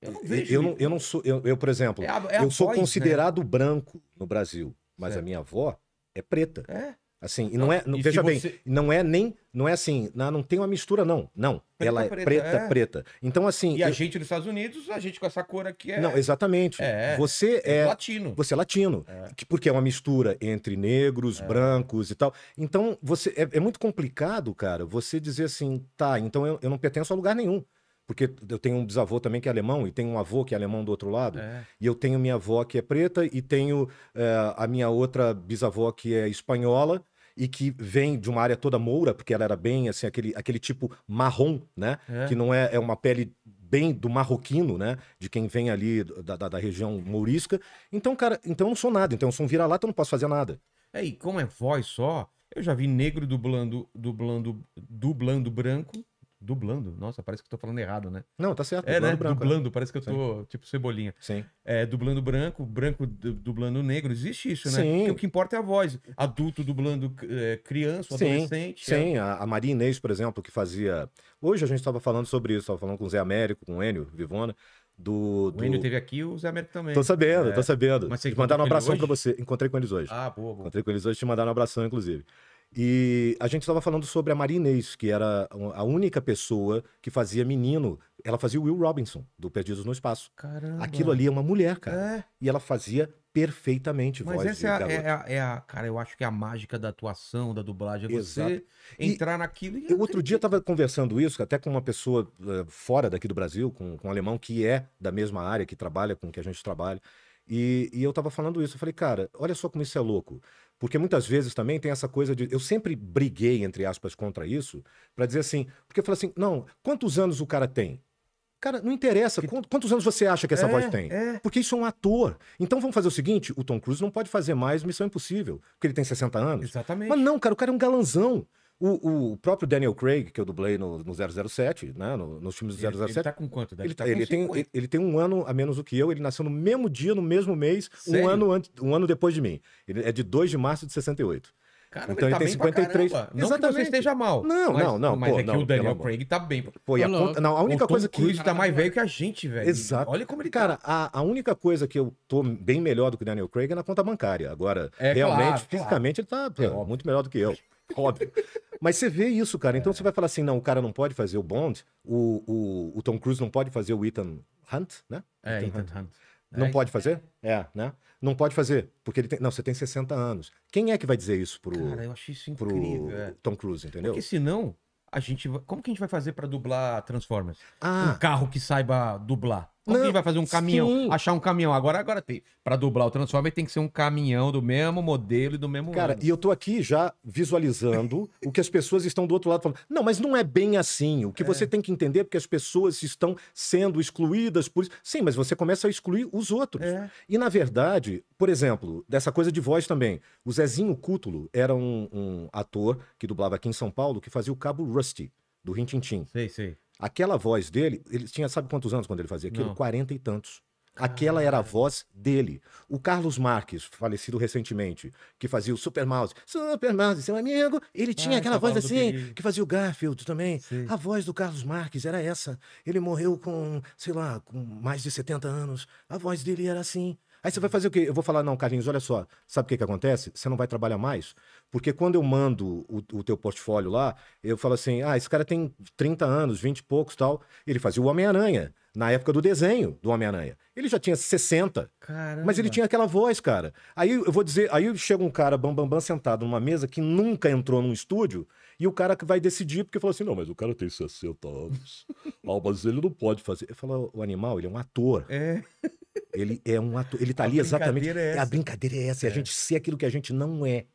eu não eu, vejo. não, eu não sou. Eu, eu, por exemplo, É a- é a eu sou voz, né? considerado branco no Brasil, mas a minha avó é preta. É. Assim, e não é. não- E veja se bem, você- não é nem. Não é assim, não, não tem uma mistura, não. Não. Preta, ela é preta, preta, é. preta. Então, assim. E a eu- gente nos Estados Unidos, a gente com essa cor aqui é, Não, exatamente. É, Você é é. latino. Você é latino, É. que- porque é uma mistura entre negros, brancos e tal. Então, você é, é muito complicado, cara, você dizer assim, tá, então eu, eu não pertenço a lugar nenhum. Porque eu tenho um bisavô também que é alemão, e tenho um avô que é alemão do outro lado, É. e eu tenho minha avó que é preta, e tenho eh, a minha outra bisavó que é espanhola, e que vem de uma área toda moura, porque ela era bem, assim, aquele, aquele tipo marrom, né? É. Que não é, é uma pele bem do marroquino, né? De quem vem ali da, da, da região mourisca. Então, cara, então eu não sou nada. Então eu sou um vira-lata, eu não posso fazer nada. É, e como é voz só, eu já vi negro dublando, dublando, dublando branco. Dublando? Nossa, parece que eu tô falando errado, né? Não, tá certo. É, né? dublando branco, dublando, parece que eu tô tipo cebolinha. Sim. É, dublando branco, branco du- dublando negro, existe isso, né? Sim. Porque o que importa é a voz. Adulto dublando é, criança, Sim, adolescente. é- Sim, a, a Maria Inês, por exemplo, que fazia. Hoje a gente estava falando sobre isso, estava falando com o Zé Américo, com o Enio Vivona, do. O do... Enio teve aqui, o Zé Américo também. Tô sabendo, É. tô sabendo. Mas você Te mandaram um abração hoje? você. Encontrei com eles hoje. Ah, boa, boa. Encontrei com eles hoje, te mandaram um abração, inclusive. E a gente estava falando sobre a Maria Inês, que era a única pessoa que fazia menino. Ela fazia o Will Robinson, do Perdidos no Espaço. Caramba. Aquilo ali é uma mulher, cara. É, E ela fazia perfeitamente mas voz essa é a, é, a, é a- Cara, eu acho que é a mágica da atuação, da dublagem. É você Exato. E entrar naquilo e. Eu outro dia estava conversando isso até com uma pessoa eh, fora daqui do Brasil, com, com um alemão que é da mesma área, que trabalha com que a gente trabalha. E, e eu tava falando isso. Eu falei, cara, olha só como isso é louco. Porque muitas vezes também tem essa coisa de. Eu sempre briguei, entre aspas, contra isso, pra dizer assim. Porque eu falei assim, não, quantos anos o cara tem? Cara, não interessa. Quant- Quantos anos você acha que essa É, voz tem? é. Porque isso é um ator. Então vamos fazer o seguinte: o Tom Cruise não pode fazer mais Missão Impossível, porque ele tem 60 anos. Exatamente. Mas não, cara, o cara é um galanzão. O, o próprio Daniel Craig, que eu dublei no, no 007, né? No, nos filmes do Ele, 007. ele tá com quanto? Ele, tá com ele tem, 50. ele, ele tem um ano a menos do que eu, ele nasceu no mesmo dia, no mesmo mês, Sério? um ano, antes, um ano depois de mim. Ele é de 2 de março de 68. Caramba, então ele tá tem bem pra 53. caramba. Não que você Exatamente. esteja mal. Não, mas, não, não, Mas pô, é que não, o Daniel. Craig tá bem. Pô, e a Ô, conta- não, a única o coisa que. Cruise tá mais velho que a gente, velho. Exato. Olha como ele Cara, tá. a, a única coisa que eu tô bem melhor do que o Daniel Craig é na conta bancária. Agora, É, realmente, claro, fisicamente, ele tá pô, É muito melhor do que eu. Óbvio. Mas você vê isso, cara. Então você vai falar assim: não, o cara não pode fazer o Bond, o, o, o Tom Cruise não pode fazer o Ethan Hunt, né? É, Ethan Hunt. Hunt. Não É, pode fazer? É, né? Não pode fazer, porque ele tem. Não, você tem 60 anos. Quem é que vai dizer isso pro, Cara, eu acho isso pro incrível. é. Tom Cruise, entendeu? Porque senão, a gente. Como que a gente vai fazer pra dublar Transformers? Um Ah, carro que saiba dublar. Não, vai fazer um caminhão? sim. Achar um caminhão. Agora, agora tem. Pra dublar o Transformer tem que ser um caminhão do mesmo modelo e do mesmo Cara, ano. e eu tô aqui já visualizando o que as pessoas estão do outro lado falando. Não, mas não é bem assim. O que você tem que entender é porque as pessoas estão sendo excluídas por isso. Sim, mas você começa a excluir os outros. É. E na verdade, por exemplo, dessa coisa de voz também. O Zezinho Cútulo era um, um ator que dublava aqui em São Paulo que fazia o cabo Rusty, do Rin Tin Tin. Sei, sei. Aquela voz dele, ele tinha, sabe quantos anos quando ele fazia aquilo? 40 e tantos. Aquela era a voz dele. O Carlos Marques, falecido recentemente, que fazia o Super Mouse. Super Mouse, seu amigo. Ele tinha Ah, aquela voz assim, que fazia o Garfield também. Sei. A voz do Carlos Marques era essa. Ele morreu com, sei lá, com mais de 70 anos. A voz dele era assim. Aí você vai fazer o quê? Eu vou falar, não, Carlinhos, olha só. Sabe o que, que acontece? Você não vai trabalhar mais. Porque quando eu mando o, o teu portfólio lá, eu falo assim: ah, esse cara tem 30 anos, 20 e poucos tal. Ele fazia o Homem-Aranha, na época do desenho do Homem-Aranha. Ele já tinha 60. Caramba. Mas ele tinha aquela voz, cara. Aí eu vou dizer, aí chega um cara bambambam bam, bam, sentado numa mesa que nunca entrou num estúdio e o cara que vai decidir porque falou assim: "Não, mas o cara tem 60 anos. Ah, mas ele não pode fazer". Eu falo: "O animal, ele é um ator. É. Ele é um ator, ele tá A ali exatamente. brincadeira é a brincadeira é essa, é a gente ser aquilo que a gente não é.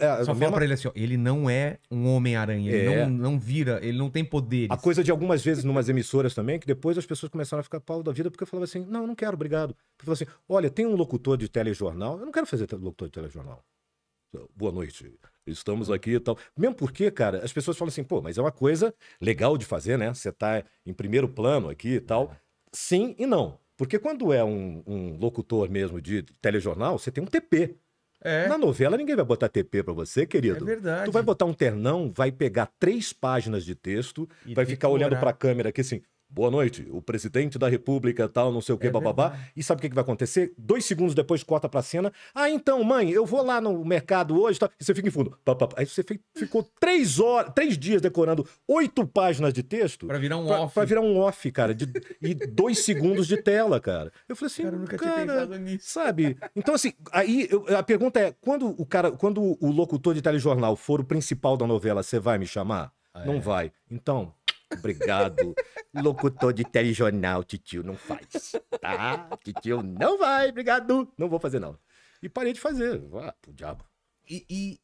É, Só fala mesma- pra ele assim, ó, ele não é um Homem-Aranha, ele É. não, não vira, ele não tem poderes. A coisa de algumas vezes numas emissoras também, que depois as pessoas começaram a ficar pau da vida porque eu falava assim: não, eu não quero, obrigado. Eu falava assim: olha, tem um locutor de telejornal, eu não quero fazer locutor de telejornal. Boa noite, estamos aqui e tal. Mesmo porque, cara, as pessoas falam assim: pô, mas é uma coisa legal de fazer, né? Você tá em primeiro plano aqui e tal. Sim e não. Porque quando é um, um locutor mesmo de telejornal, você tem um TP. É, Na novela, ninguém vai botar TP pra você, é querido. verdade. Tu vai botar um ternão, vai pegar três páginas de texto, E vai ficar olhando orar. pra câmera aqui assim. Boa noite, o presidente da república, tal, não sei o que, É bababá. verdade. E sabe o que, que vai acontecer? Dois segundos depois corta pra cena. Ah, então, mãe, eu vou lá no mercado hoje, tal. E você fica em fundo. Pá, pá, pá. Aí você fi- ficou três horas, três dias decorando oito páginas de texto. Pra virar um pra, off. pra virar um off, cara. de- e dois segundos de tela, cara. Eu falei assim, Cara, eu nunca tinha cara, pensado nisso. Sabe? Então, assim, aí eu- a pergunta é: quando o cara, quando o locutor de telejornal for o principal da novela, você vai me chamar? Ah, Não é. vai. Então, obrigado. locutor de telejornal, titio, não faz. Tá? Titio, não vai, obrigado. Não vou fazer, não. E parei de fazer. Vá pro diabo. E, e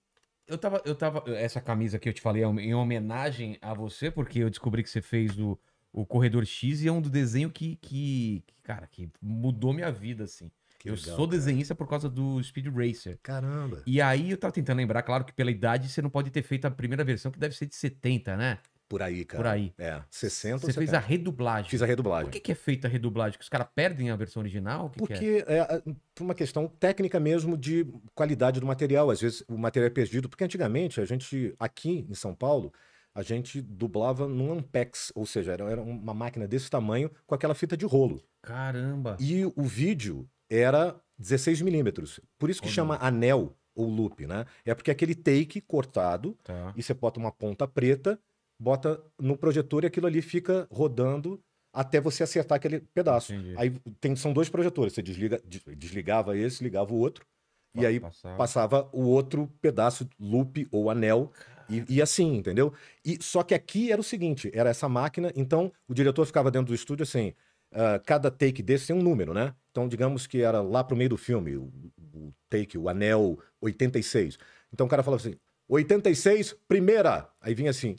eu tava, eu tava. Essa camisa que eu te falei é em homenagem a você, porque eu descobri que você fez o, o Corredor X e é um do desenho que, que, que, cara, que mudou minha vida, assim. Que eu legal, sou cara. desenhista por causa do Speed Racer. Caramba. E aí eu tava tentando lembrar, claro que pela idade você não pode ter feito a primeira versão, que deve ser de 70, né? Por aí, cara. Por aí. É, 60 Você ou fez a 70. redublagem. Fiz a redublagem. Por que, que é feita a redublagem? Que os caras perdem a versão original? O que que é? Porque é, é, uma questão técnica mesmo de qualidade do material. Às vezes o material é perdido, porque antigamente a gente, aqui em São Paulo, a gente dublava num Ampex, ou seja, era, uma máquina desse tamanho com aquela fita de rolo. Caramba. E o vídeo era 16 milímetros. Por isso que chama anel ou loop, né? É porque é aquele take cortado Tá. e você bota uma ponta preta, bota no projetor e aquilo ali fica rodando até você acertar aquele pedaço. Entendi. Aí tem, são dois projetores, você desliga, des- desligava esse, ligava o outro, e aí Passava. passava o outro pedaço, loop ou anel, e, e assim, entendeu? E Só que aqui era o seguinte, era essa máquina, então o diretor ficava dentro do estúdio assim, ah, cada take desse tem um número, né? Então, digamos que era lá pro meio do filme, o, o take, o anel 86. Então o cara falava assim: 86, primeira. Aí vinha assim,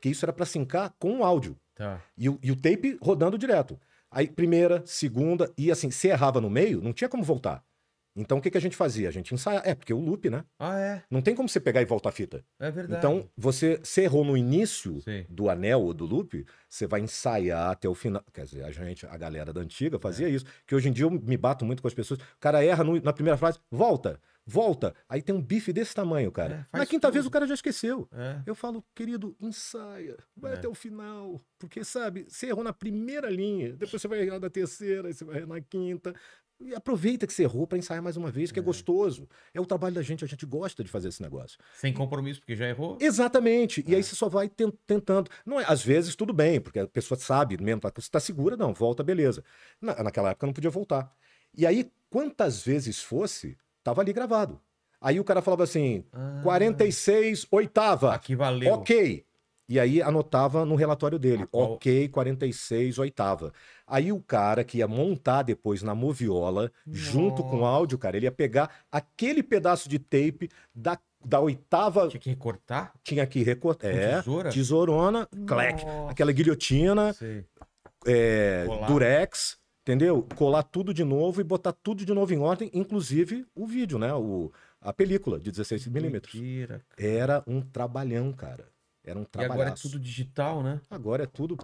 porque isso era pra sincar com o áudio. Tá. E o, e o tape rodando direto. Aí, primeira, segunda, e assim, se errava no meio, não tinha como voltar. Então, o que, que a gente fazia? A gente ensaiava. É, porque o loop, né? Ah, é. Não tem como você pegar e voltar a fita. É verdade. Então, você se errou no início Sim. do anel ou do loop, você vai ensaiar até o final. Quer dizer, a gente, a galera da antiga fazia É. isso. Que hoje em dia eu me bato muito com as pessoas. O cara erra no- na primeira frase, volta, volta. Aí tem um bife desse tamanho, cara. É, na quinta vez tudo. o cara já esqueceu. É. Eu falo, querido, ensaia, vai É. até o final. Porque, sabe, você errou na primeira linha, depois você vai errar na terceira, você vai errar na quinta. E aproveita que você errou pra ensaiar mais uma vez, que é. gostoso. É o trabalho da gente, a gente gosta de fazer esse negócio. Sem compromisso, porque já errou. Exatamente. E É. aí você só vai ten- tentando. Não é, às vezes tudo bem, porque a pessoa sabe mesmo, você está segura, não, volta, beleza. Na- naquela época não podia voltar. E aí, quantas vezes fosse, tava ali gravado. Aí o cara falava assim: Ah, 46, oitava. Aqui valeu. Ok. E aí anotava no relatório dele, Ah, qual- ok, 46, oitava. Aí o cara que ia montar depois na moviola, junto com o Nossa. áudio, cara, ele ia pegar aquele pedaço de tape da, da oitava, Tinha que recortar? tinha que recortar. É, tesoura? tesourona, Nossa. aquela guilhotina, é, durex, entendeu? Colar tudo de novo e botar tudo de novo em ordem, inclusive o vídeo, né? O, a película de 16 milímetros. Mentira, cara. Era um trabalhão, cara. Era um E trabalho. agora é tudo digital, né? Agora é tudo.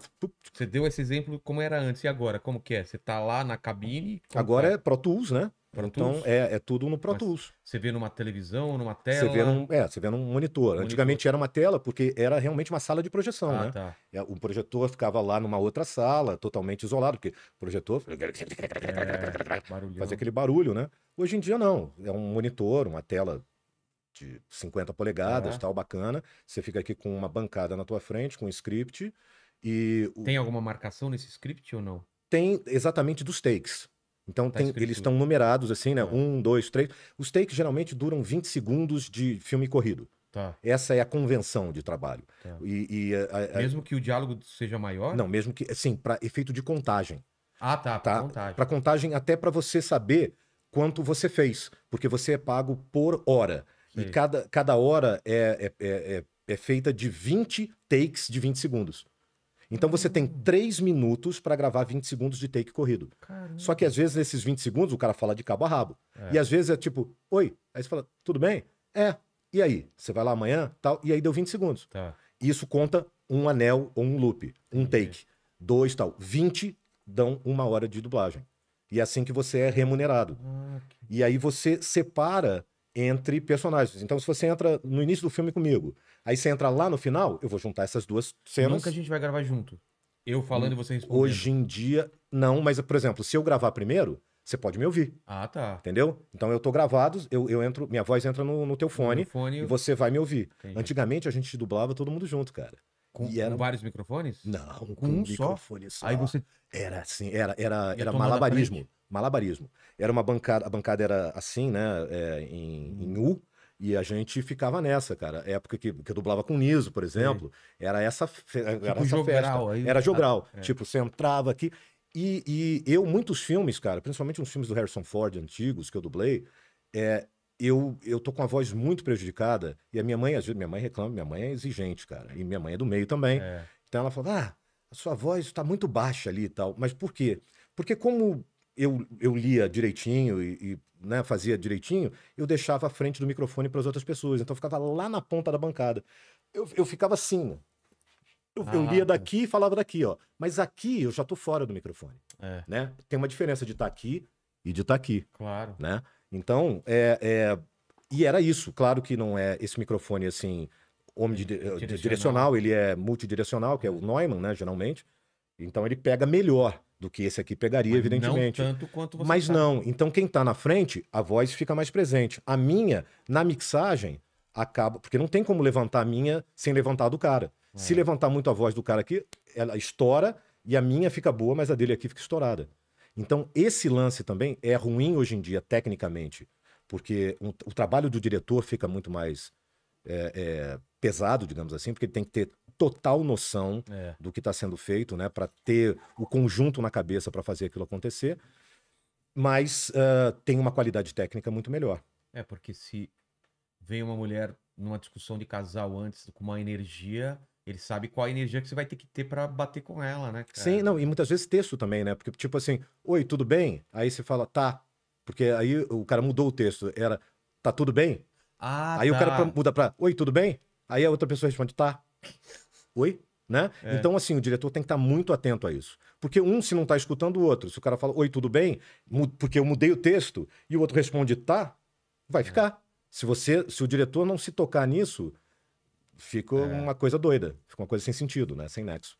Você deu esse exemplo como era antes. E agora? Como que é? Você tá lá na cabine? Agora faz? é Pro Tools, né? Pro então Tools? é, é tudo no Pro Mas Tools. Você vê numa televisão, numa tela? Você vê num, é, você vê num monitor. Monitor. Antigamente era uma tela, porque era realmente uma sala de projeção, Ah, né? tá. É, O projetor ficava lá numa outra sala, totalmente isolado, porque o projetor É, fazia aquele barulho, né? Hoje em dia não. É um monitor, uma tela de 50 polegadas, É. tal, bacana. Você fica aqui com uma bancada na tua frente, com um script. E o- Tem alguma marcação nesse script ou não? tem exatamente dos takes. Então Tá tem- eles estão numerados assim, né? Ah. Um, dois, três. Os takes geralmente duram 20 segundos de filme corrido. Tá. Essa é a convenção de trabalho. Tá. E, e, a- a- Mesmo que o diálogo seja maior? não, mesmo que assim, para efeito de contagem, Ah, tá. tá? Pra contagem. Para contagem até para você saber quanto você fez, porque você é pago por hora. Sei. E cada, cada hora é, é, é, é- é feita de 20 takes de 20 segundos. Então você tem 3 minutos para gravar 20 segundos de take corrido. Caramba. Só que às vezes nesses 20 segundos o cara fala de cabo a rabo. É. E às vezes é tipo, oi. Aí você fala, tudo bem? É. E aí? Você vai lá amanhã? Tal. E aí deu 20 segundos. Tá. Isso conta um anel ou um loop. Um Entendi. take. Dois tal. 20 dão uma hora de dublagem. E é assim que você é remunerado. Ah, que- E aí você separa entre personagens. Então, se você entra no início do filme comigo, aí você entra lá no final, eu vou juntar essas duas cenas. Nunca a gente vai gravar junto. Eu falando e você respondendo. Hoje em dia, não, mas, por exemplo, se eu gravar primeiro, você pode me ouvir, Ah, tá. entendeu? Então eu tô gravado, eu, eu entro, minha voz entra no, no teu fone No fone e você vai me ouvir. Entendi. Antigamente a gente dublava todo mundo junto, cara. com, era- com vários microfones? Não, Com um só? microfone só. Aí você. Era assim, era, era, era malabarismo. Malabarismo. Era uma bancada, a bancada era assim, né? é, em, em U, e a gente ficava nessa, cara. Época que, que eu dublava com Niso, por exemplo, era essa, fe- era essa Tipo jogral, festa. aí- Era jogral. Ah, é. Tipo, você entrava aqui. E, e eu, muitos filmes, cara, principalmente uns filmes do Harrison Ford antigos que eu dublei, é, eu, eu tô com a voz muito prejudicada. E a minha mãe, às vezes, minha mãe reclama, minha mãe é exigente, cara. E minha mãe é do meio também. É. Então ela falou: ah, a sua voz está muito baixa ali e tal. Mas por quê? Porque como eu, eu lia direitinho e, e, né, fazia direitinho, eu deixava a frente do microfone para as outras pessoas. Então eu ficava lá na ponta da bancada. Eu, eu ficava assim, né? Eu, eu Ah, lia tá. daqui e falava daqui, ó. Mas aqui eu já tô fora do microfone, É, né? Tem uma diferença de estar aqui e de estar aqui claro. né? Então, é, é- E era isso. Claro que não é esse microfone assim, homem de, de- Direcional. direcional, ele é multidirecional, que é o Neumann, né, geralmente. Então ele pega melhor do que esse aqui pegaria, Mas evidentemente. Não tanto quanto você Mas tá. não, então quem tá na frente, a voz fica mais presente. A minha, na mixagem, acaba. Porque não tem como levantar a minha sem levantar a do cara. Se É. levantar muito a voz do cara aqui, ela estoura e a minha fica boa, mas a dele aqui fica estourada. Então, esse lance também é ruim hoje em dia, tecnicamente, porque um- o trabalho do diretor fica muito mais é, é, pesado, digamos assim, porque ele tem que ter total noção É. do que está sendo feito, né, para ter o conjunto na cabeça para fazer aquilo acontecer. Mas ah, tem uma qualidade técnica muito melhor. É, porque se vem uma mulher numa discussão de casal antes com uma energia, ele sabe qual a energia que você vai ter que ter pra bater com ela, né, cara? Sim, não, e muitas vezes texto também, né? Porque, tipo assim, oi, tudo bem? Aí você fala, tá. Porque aí o cara mudou o texto. Era, tá tudo bem? Ah, aí o cara tá. muda pra, oi, tudo bem? Aí a outra pessoa responde, tá. Oi? Né? É. Então, assim, o diretor tem que estar muito atento a isso. Porque um, se não tá escutando o outro, se o cara fala, oi, tudo bem? Porque eu mudei o texto e o outro responde, tá, vai ficar. Se você, se o diretor não se tocar nisso, fica uma coisa doida. Fica uma coisa sem sentido, né? Sem nexo.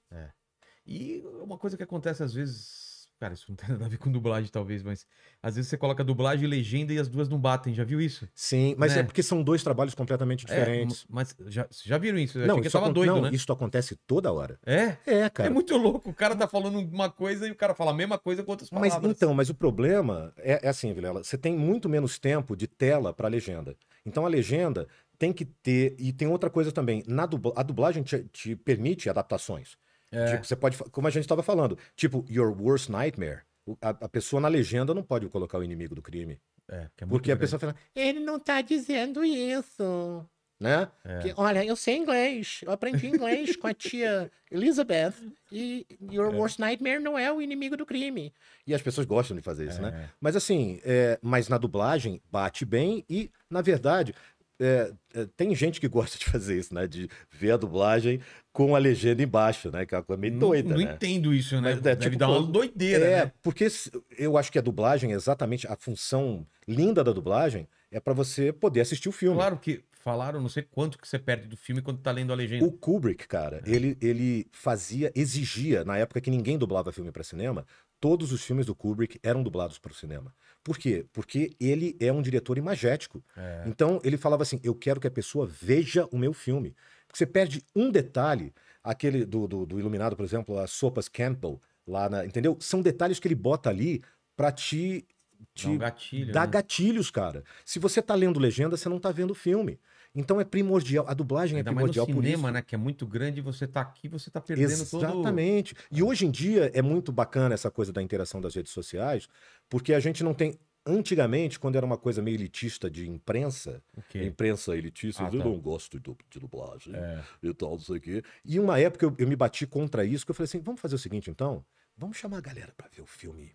E uma coisa que acontece às vezes. Cara, isso não tem nada a ver com dublagem, talvez, mas às vezes você coloca dublagem e legenda e as duas não batem. Já viu isso? Sim, mas Né? é porque são dois trabalhos completamente É, diferentes. mas já, já viram isso? Eu achei não, que eu isso, tava doido, não, né? isso acontece toda hora. É? É, cara. É muito louco. O cara tá falando uma coisa e o cara fala a mesma coisa com outras Mas palavras. então, mas o problema é, é assim, Vilela, você tem muito menos tempo de tela para legenda. Então a legenda tem que ter e tem outra coisa também. Na dubla, a dublagem te, te permite adaptações. É. Tipo, você pode, como a gente estava falando, tipo Your Worst Nightmare. A, a pessoa na legenda não pode colocar o inimigo do crime, É, é porque a pessoa fala, ele não tá dizendo isso, né? É. Que, olha, eu sei inglês, eu aprendi inglês com a tia Elizabeth e Your Worst Nightmare não é o inimigo do crime. E as pessoas gostam de fazer isso, né? É. Mas assim, é, mas na dublagem bate bem e, na verdade, é, é, tem gente que gosta de fazer isso, né? De ver a dublagem com a legenda embaixo, né? Que é uma coisa meio Não- doida, Não, né? entendo isso, né? Mas é, Deve tipo, dar uma doideira, É, né? porque eu acho que a dublagem, exatamente, a função linda da dublagem é pra você poder assistir o filme. Claro que falaram, não sei quanto que você perde do filme quando tá lendo a legenda. O Kubrick, cara, É. ele, ele fazia, exigia, na época que ninguém dublava filme para cinema, todos os filmes do Kubrick eram dublados para o cinema. Por quê? Porque ele é um diretor imagético. É. Então ele falava assim: eu quero que a pessoa veja o meu filme. Porque você perde um detalhe, aquele do, do, do Iluminado, por exemplo, as sopas Campbell, lá na. Entendeu? São detalhes que ele bota ali pra te. te Dá um gatilho. dá né? gatilhos, cara. Se você tá lendo legenda, você não tá vendo o filme. Então é primordial. A dublagem Ainda é mais no primordial por isso. cinema, né? Que é muito grande, você tá aqui, você tá perdendo todo... Exatamente. E hoje em dia é muito bacana essa coisa da interação das redes sociais, porque a gente não tem. Antigamente, quando era uma coisa meio elitista de imprensa, O quê? imprensa elitista, Ah, eu tá. não gosto de, de dublagem É. e tal, não sei o quê. E uma época eu, eu me bati contra isso, que eu falei assim: vamos fazer o seguinte então? Vamos chamar a galera pra ver o filme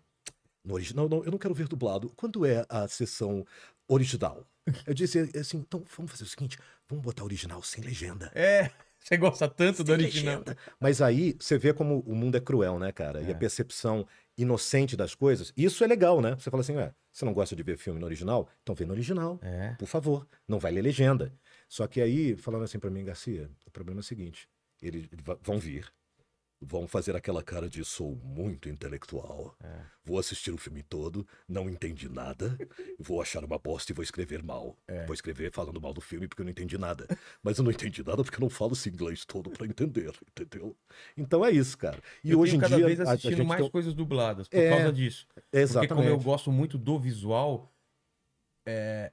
no original. Não, eu não quero ver dublado. Quando é a sessão original? Eu disse assim: então vamos fazer o seguinte: vamos botar original sem legenda. É, você gosta tanto do original. legenda. Mas aí você vê como o mundo é cruel, né, cara? E É. a percepção inocente das coisas. Isso é legal, né? Você fala assim, ué, você não gosta de ver filme no original? Então vê no original, É. por favor. Não vai ler legenda. Só que aí, falando assim pra mim, Garcia, o problema é o seguinte: eles vão vir, vão fazer aquela cara de sou muito intelectual, É. vou assistir o filme todo, não entendi nada, vou achar uma bosta e vou escrever mal. É. Vou escrever falando mal do filme porque eu não entendi nada. Mas eu não entendi nada porque eu não falo esse inglês todo pra entender, entendeu? Então é isso, cara. E eu hoje em cada dia vez a assistindo gente mais tem- coisas dubladas por É, causa disso. Porque Exatamente. como eu gosto muito do visual, é...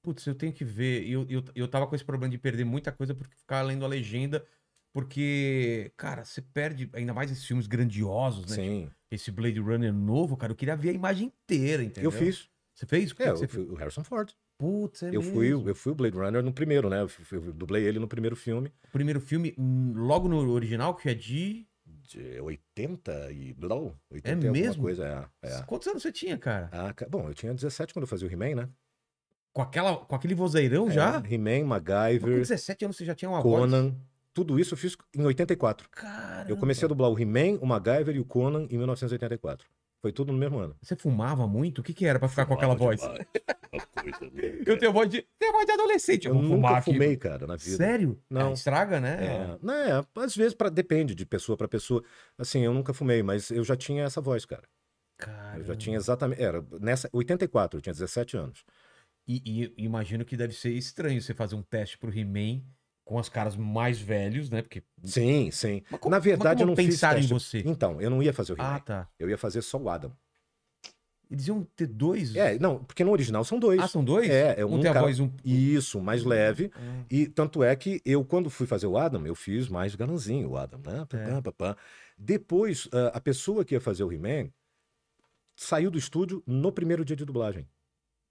Putz, eu tenho que ver. Eu, eu, eu tava com esse problema de perder muita coisa por ficar lendo a legenda, porque, cara, você perde, ainda mais esses filmes grandiosos, né? Sim, Esse Blade Runner novo, cara, eu queria ver a imagem inteira, entendeu? eu fiz. Você fez? É, eu fui o Harrison Ford. Putz, é eu, fui, mesmo. eu fui o Blade Runner no primeiro, né? Eu, fui- eu dublei ele no primeiro filme. O primeiro filme, hum, logo no original, que é de... De 80 e. Não, 80 e alguma mesmo? coisa, é. é. Quantos anos você tinha, cara? Ah, bom, eu tinha 17 quando eu fazia o He-Man, né? Com, aquela, com aquele vozeirão já? É, He-Man, Mas com MacGyver, 17 anos você já tinha uma voz? Conan. Tudo isso eu fiz em 84. Caramba. Eu comecei a dublar o He-Man, o MacGyver e o Conan em 1984. Foi tudo no mesmo ano. Você fumava muito? O que que era pra ficar com aquela voz? Fumava. Eu tenho voz de, tenho voz de adolescente. Eu, Eu nunca fumar aqui. fumei, cara, na vida. Sério? Não. É, estraga, né? É, não, é, às vezes pra, depende de pessoa pra pessoa. Assim, eu nunca fumei, mas eu já tinha essa voz, cara. Cara. Eu já tinha exatamente. Era nessa 84, eu tinha 17 anos. E, e imagino que deve ser estranho você fazer um teste pro He-Man com os caras mais velhos, né? Porque. Sim, sim. Como- Na verdade, eu não fiz pensaram em teste. você? Então, eu não ia fazer o He-Man. Ah, tá. Eu ia fazer só o Adam. Eles iam ter dois? É, não, porque no original são dois. Ah, são dois? É, é um, um tem a cara- voz um. Isso, mais leve. Ah, E tanto é que eu, quando fui fazer o Adam, eu fiz mais galanzinho o Adam, né? É. pá, pá, pá. Depois, ah, a pessoa que ia fazer o He-Man saiu do estúdio no primeiro dia de dublagem.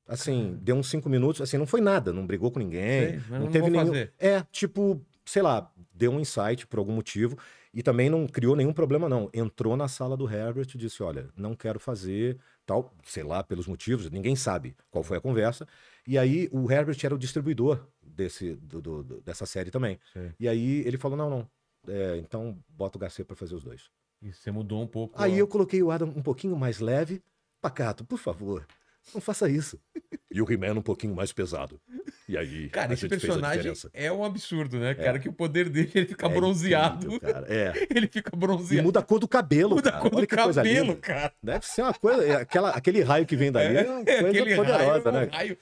Assim, deu uns cinco minutos, assim, não foi nada, não brigou com ninguém, Sei, não, não teve nenhum. fazer. É, tipo, sei lá, deu um insight por algum motivo e também não criou nenhum problema, não. Entrou na sala do Herbert e disse: Olha, não quero fazer tal, sei lá, pelos motivos, ninguém sabe qual foi a conversa. E aí o Herbert era o distribuidor desse, do- do- dessa série também. sei. E aí ele falou: Não, não. é, então bota o Garcia pra fazer os dois. E você mudou um pouco. Aí a- eu coloquei o Adam um pouquinho mais leve. Pacato, por favor, não faça isso. E o He-Man um pouquinho mais pesado. E aí, Cara, esse personagem é um absurdo, né, cara? Que o poder dele ele fica É bronzeado. incrível, cara. É. Ele fica E bronzeado. muda a cor do cabelo, Muda cara. a cor Olha do que coisa cabelo, linda. cara. Deve ser uma coisa. é Aquela, aquele raio que vem dali é, uma coisa aquele poderosa, raio, né? raio-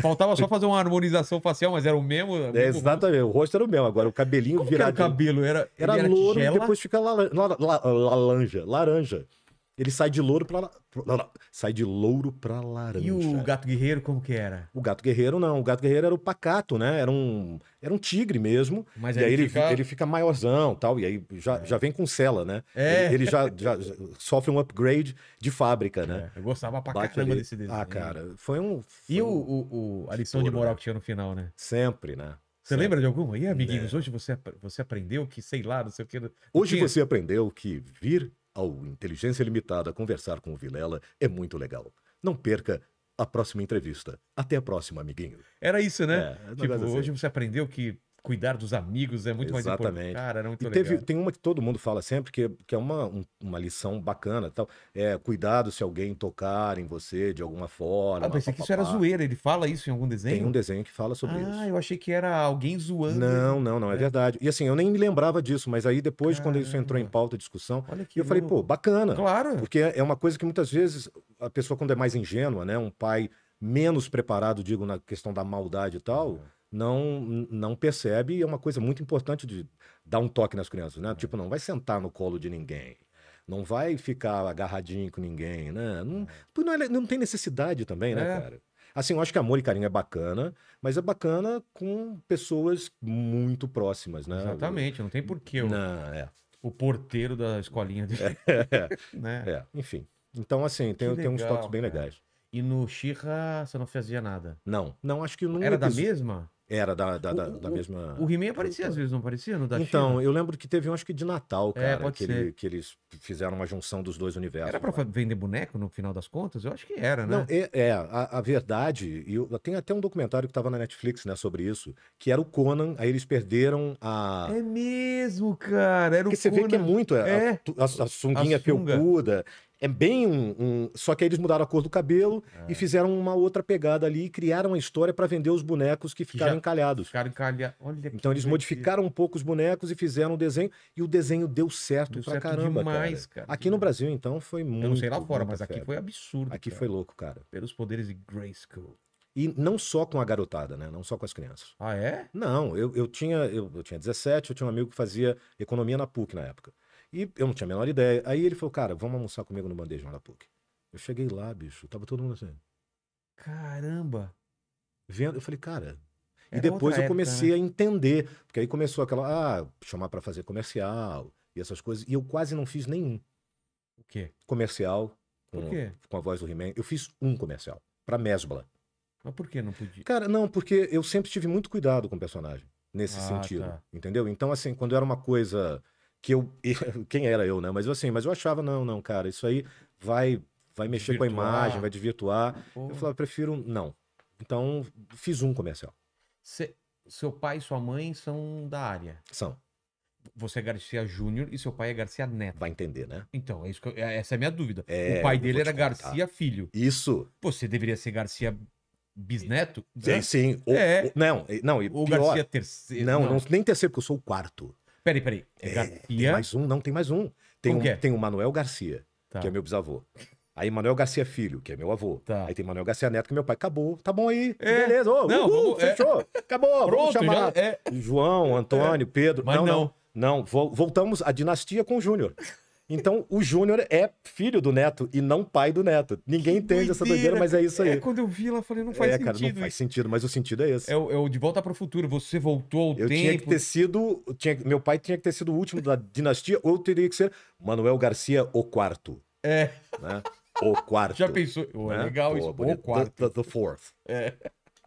Faltava só fazer uma harmonização facial, mas era o mesmo. É, exatamente. O rosto era o mesmo. Agora o cabelinho Como que era o virado. cabelo? Era, Era ele louro e depois fica la- la- la- la- laranja. Laranja. Ele sai de louro pra. la- sai de louro pra laranja. E o gato guerreiro, como que era? O gato guerreiro não, o gato guerreiro era o pacato, né? Era um, era um tigre mesmo. Mas e aí ele, fica- ele fica maiorzão tal, e aí já, já vem com cela, né? É. Ele, ele já, já- sofre um upgrade de fábrica, né? É, eu gostava pra Bate caramba ali. desse desenho. Ah, cara, foi um. E foi o, um- o- o- a lição de Estouro, moral né? que tinha no final, né? Sempre, né? Você lembra de alguma? E É. amiguinhos, hoje você, você aprendeu que, sei lá, não sei o que. Hoje tinha- você aprendeu que vir ao Inteligência Limitada conversar com o Vilela é muito legal. Não perca a próxima entrevista. Até a próxima, amiguinho. Era isso, né? É, tipo, assim. hoje você aprendeu que cuidar dos amigos é muito mais importante. Exatamente. Cara, era muito E legal. teve, tem uma que todo mundo fala sempre, que, que é uma, um- uma lição bacana. Tal. É, cuidado se alguém tocar em você de alguma forma. Ah, pensei que isso era zoeira. Ele fala isso em algum desenho? Tem um desenho que fala sobre ah, isso. eu achei que era alguém zoando. Não, não, não, é, É. verdade. E assim, eu nem me lembrava disso, mas aí depois, quando isso entrou em Caramba. pauta, discussão, Olha que eu falei, pô, bacana. Claro. Porque é é uma coisa que muitas vezes a pessoa, quando é mais ingênua, né? Um pai menos preparado, digo, na questão da maldade e tal, não, não percebe. E é uma coisa muito importante de dar um toque nas crianças, né? Tipo, não vai sentar no colo de ninguém. Não vai ficar agarradinho com ninguém, né? Não, tu não, é- não tem necessidade também, né, É. cara? Assim, eu acho que amor e carinho é bacana, mas é bacana com pessoas muito próximas, né? Exatamente, não tem porquê o, Não, é. o porteiro da escolinha dele. né? É, enfim. Então, assim, tem, Que tem uns legal, toques bem cara. legais. E no Xirra você não fazia nada. Não, não, acho que não Era da mesma? Era da, da, da, O- da o- mesma. O He-Man aparecia às vezes, não aparecia? No da Então, She-Ra? eu lembro que teve um, acho que de Natal, É, cara, pode que, ser. ele- que eles fizeram uma junção dos dois universos. Era pra lá. fa- vender boneco no final das contas? Eu acho que era, né? Não, é, é, a, a verdade, e eu, tem até um documentário que estava na Netflix, né, sobre isso, que era o Conan, aí eles perderam a... É mesmo, cara. Era o Porque você vê que é muito, a, É. a, a- a sunguinha A sunga. felpuda, é bem um, um- Só que aí eles mudaram a cor do cabelo É. e fizeram uma outra pegada ali e criaram uma história para vender os bonecos que ficaram já- encalhados. Ficaram encalhados. Olha Então eles modificaram um pouco os bonecos e fizeram o desenho, e o desenho deu certo Deu pra certo caramba, demais, cara. cara, Aqui no. Brasil, então, foi muito. Eu não sei lá fora, mas aqui febre. foi absurdo. Aqui cara. foi louco, cara. Pelos poderes de Grayskull. E não só com a garotada, né? Não só com as crianças. Ah, é? Não, eu, eu tinha eu, eu tinha 17, eu tinha um amigo que fazia economia na PUC na época. E eu não tinha a menor ideia. Aí ele falou, cara, vamos almoçar comigo no bandejão da PUC. Eu cheguei lá, bicho, tava todo mundo assim, Caramba. vendo. Eu falei, cara. E Era depois outra eu época, comecei né? a entender. Porque aí começou aquela, ah, chamar pra fazer comercial e essas coisas. E eu quase não fiz nenhum O quê? comercial Por com, quê? com a voz do He-Man. Eu fiz um comercial, pra Mesbla. Mas por que não podia? Cara, não, porque eu sempre tive muito cuidado com o personagem, nesse Ah, sentido, tá. entendeu? Então, assim, quando era uma coisa que eu... Quem era eu, né? Mas assim, mas eu achava, não, não, cara, isso aí vai, vai mexer com a imagem, vai desvirtuar. Pô, Eu falava, prefiro não. Então, fiz um comercial. cê- seu pai e sua mãe são da área. São, Você é Garcia Júnior e seu pai é Garcia Neto. vai entender, né? Então, é isso que eu- é- essa é a minha dúvida. É, o pai dele era. Garcia Filho. Isso, Pô, Você deveria ser Garcia Bisneto? sim, sim. Ou- É. ou- não, e- não, e Ou pior, Garcia Terceiro? não, não, nem terceiro, porque eu sou o quarto. Peraí, peraí. É, Tem Garcia. mais um, não, tem mais um. Tem, Como um, é? tem o Manuel Garcia, Tá. que é meu bisavô. Aí Manuel Garcia Filho, que é meu avô. Tá. Aí tem Manuel Garcia Neto, que é meu pai. Acabou, tá bom aí. É. Beleza, ô, Não, uhul, vamos- é. fechou. Acabou, vamos Pronto, chamar. já é. João, Antônio, Pedro. Mas não, não. não. Não, vol- voltamos à dinastia com o Júnior. Então, o Júnior é filho do neto e não pai do neto. Ninguém entende essa doideira, mas é isso aí. É, quando eu vi ela, eu falei, não faz é, sentido. cara, não faz sentido, mas o sentido é esse. É, o, é De Volta para o Futuro. Você voltou ao Eu tempo. tinha que ter sido. Tinha, meu pai tinha que ter sido o último da dinastia, ou teria que ser Manuel Garcia, o quarto. É, Né? O quarto. já pensou? Ô, é né? legal Pô, isso. O quarto. The, the- the fourth. É.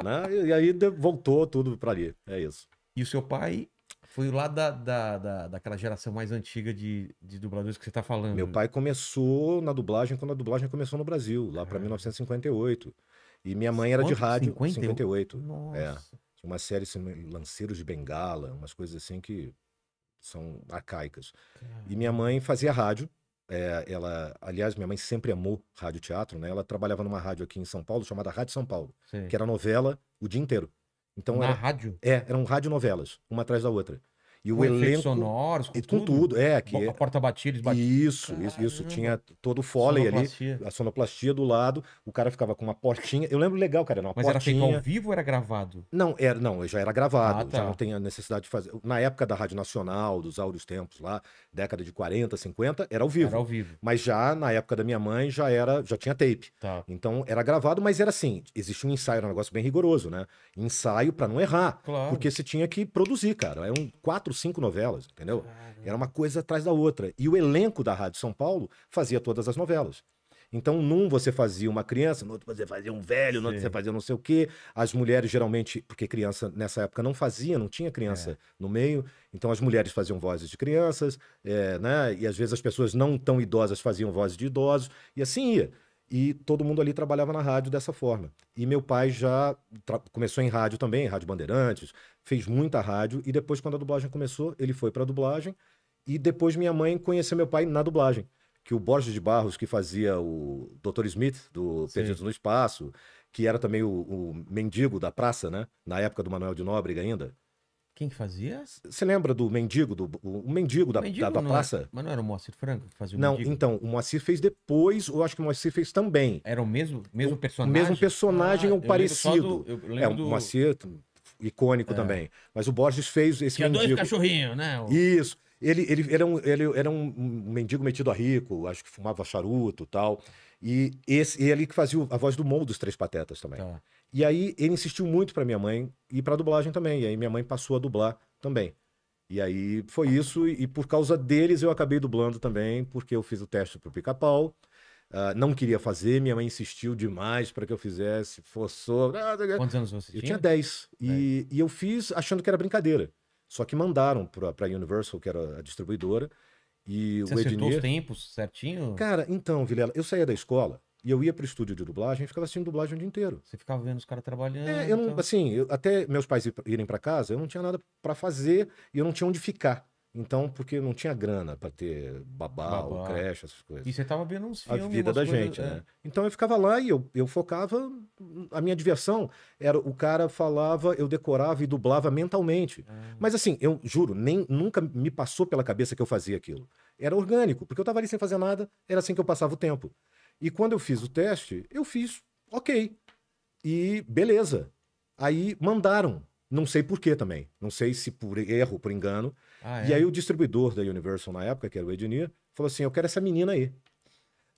Né? E, e aí voltou tudo pra ali. É isso. E o seu pai foi lá da, da, da, daquela geração mais antiga de, de dubladores que você tá falando. Meu pai começou na dublagem quando a dublagem começou no Brasil, lá Ah. 1958. E minha mãe era de rádio. 58? 58. Nossa. É. Uma série assim, Lanceiros de Bengala, umas coisas assim que são arcaicas. E minha mãe fazia rádio. é, ela, aliás, minha mãe sempre amou rádio teatro, né? Ela trabalhava numa rádio aqui em São Paulo chamada Rádio São Paulo, Sei. que era novela o dia inteiro. Então Na era, rádio? é, eram radionovelas, uma atrás da outra. E o elenco sonoros, com, e com tudo, é, que A porta batia, eles batiam. isso, isso, isso tinha todo o foley ali, a sonoplastia do lado, o cara ficava com uma portinha. Eu lembro legal, cara, uma Mas era feito portinha. ao vivo ou era gravado? Não, era, não, já era gravado, Ah, tá. já não tem a necessidade de fazer. Na época da Rádio Nacional, dos áureos tempos lá, década de 40, 50, era ao vivo. Era ao vivo. Mas já na época da minha mãe já era, já tinha tape. Tá. Então era gravado, mas era assim, existia um ensaio, era um negócio bem rigoroso, né? Ensaio pra não errar, Claro. porque você tinha que produzir, cara. Eram quatro, cinco novelas, entendeu? Era uma coisa atrás da outra. E o elenco da Rádio São Paulo fazia todas as novelas. Então, num você fazia uma criança, no outro você fazia um velho, no outro Sim. você fazia não sei o quê. As mulheres geralmente, porque criança nessa época não fazia, não tinha É. criança no meio. Então, as mulheres faziam vozes de crianças, é, né? E às vezes as pessoas não tão idosas faziam vozes de idosos, e assim ia. E todo mundo ali trabalhava na rádio dessa forma. E meu pai já começou em rádio também, Rádio Bandeirantes, fez muita rádio. E depois, quando a dublagem começou, ele foi para a dublagem. E depois minha mãe conheceu meu pai na dublagem. Que o Borges de Barros, que fazia o Dr. Smith, do. Perdidos no Espaço, que era também o, o mendigo da praça, né? Na época do Manuel de Nóbrega ainda. Quem que fazia? Você lembra do mendigo, do, o, o mendigo da, Mendigo da, da não praça? Era, mas não era o Moacir Franco que fazia o Não, mendigo? então, o Moacir fez depois, eu acho que o Moacir fez também. Era o mesmo, mesmo O personagem? mesmo personagem Ah, ou eu lembro só parecido. do- eu É, lembro o do... Moacir, icônico É. também. Mas o Borges fez esse Tinha dois mendigo. cachorrinhos, né? O- Isso. Ele, ele era, um, ele era um mendigo metido a rico, acho que fumava charuto e tal. E esse, ele que fazia a voz do Mo dos Três Patetas também. Tá. E aí ele insistiu muito pra minha mãe ir pra dublagem também. E aí minha mãe passou a dublar também. E aí foi isso, e, e por causa deles eu acabei dublando também, porque eu fiz o teste pro pica-pau. ah, não queria fazer, minha mãe insistiu demais para que eu fizesse, forçou. Quantos anos você Eu tinha? tinha 10. E, e eu fiz achando que era brincadeira. Só que mandaram pra, pra Universal, que era a distribuidora. E Você o acertou os Ednir. tempos certinho? Cara, então, Vilela, eu saía da escola e eu ia pro estúdio de dublagem e ficava assistindo dublagem o dia inteiro. Você ficava vendo os caras trabalhando? É, eu não, então. assim, eu- até meus pais ir- irem pra casa, eu não tinha nada pra fazer e eu não tinha onde ficar. Então, porque não tinha grana pra ter babá, ou Babá. creche, essas coisas. E você tava vendo uns A filmes, vida umas da coisas- gente, é. né? Então eu ficava lá e eu, eu focava. A minha diversão era o cara falava, eu decorava e dublava mentalmente. Ah. Mas assim, eu juro, nem nunca me passou pela cabeça que eu fazia aquilo. Era orgânico, porque eu tava ali sem fazer nada, era assim que eu passava o tempo. E quando eu fiz o teste, eu fiz, ok. E beleza. Aí mandaram. Não sei por quê também. Não sei se por erro, por engano. Ah, E é? aí o distribuidor da Universal na época, que era o Ednir, falou assim: eu quero essa menina aí.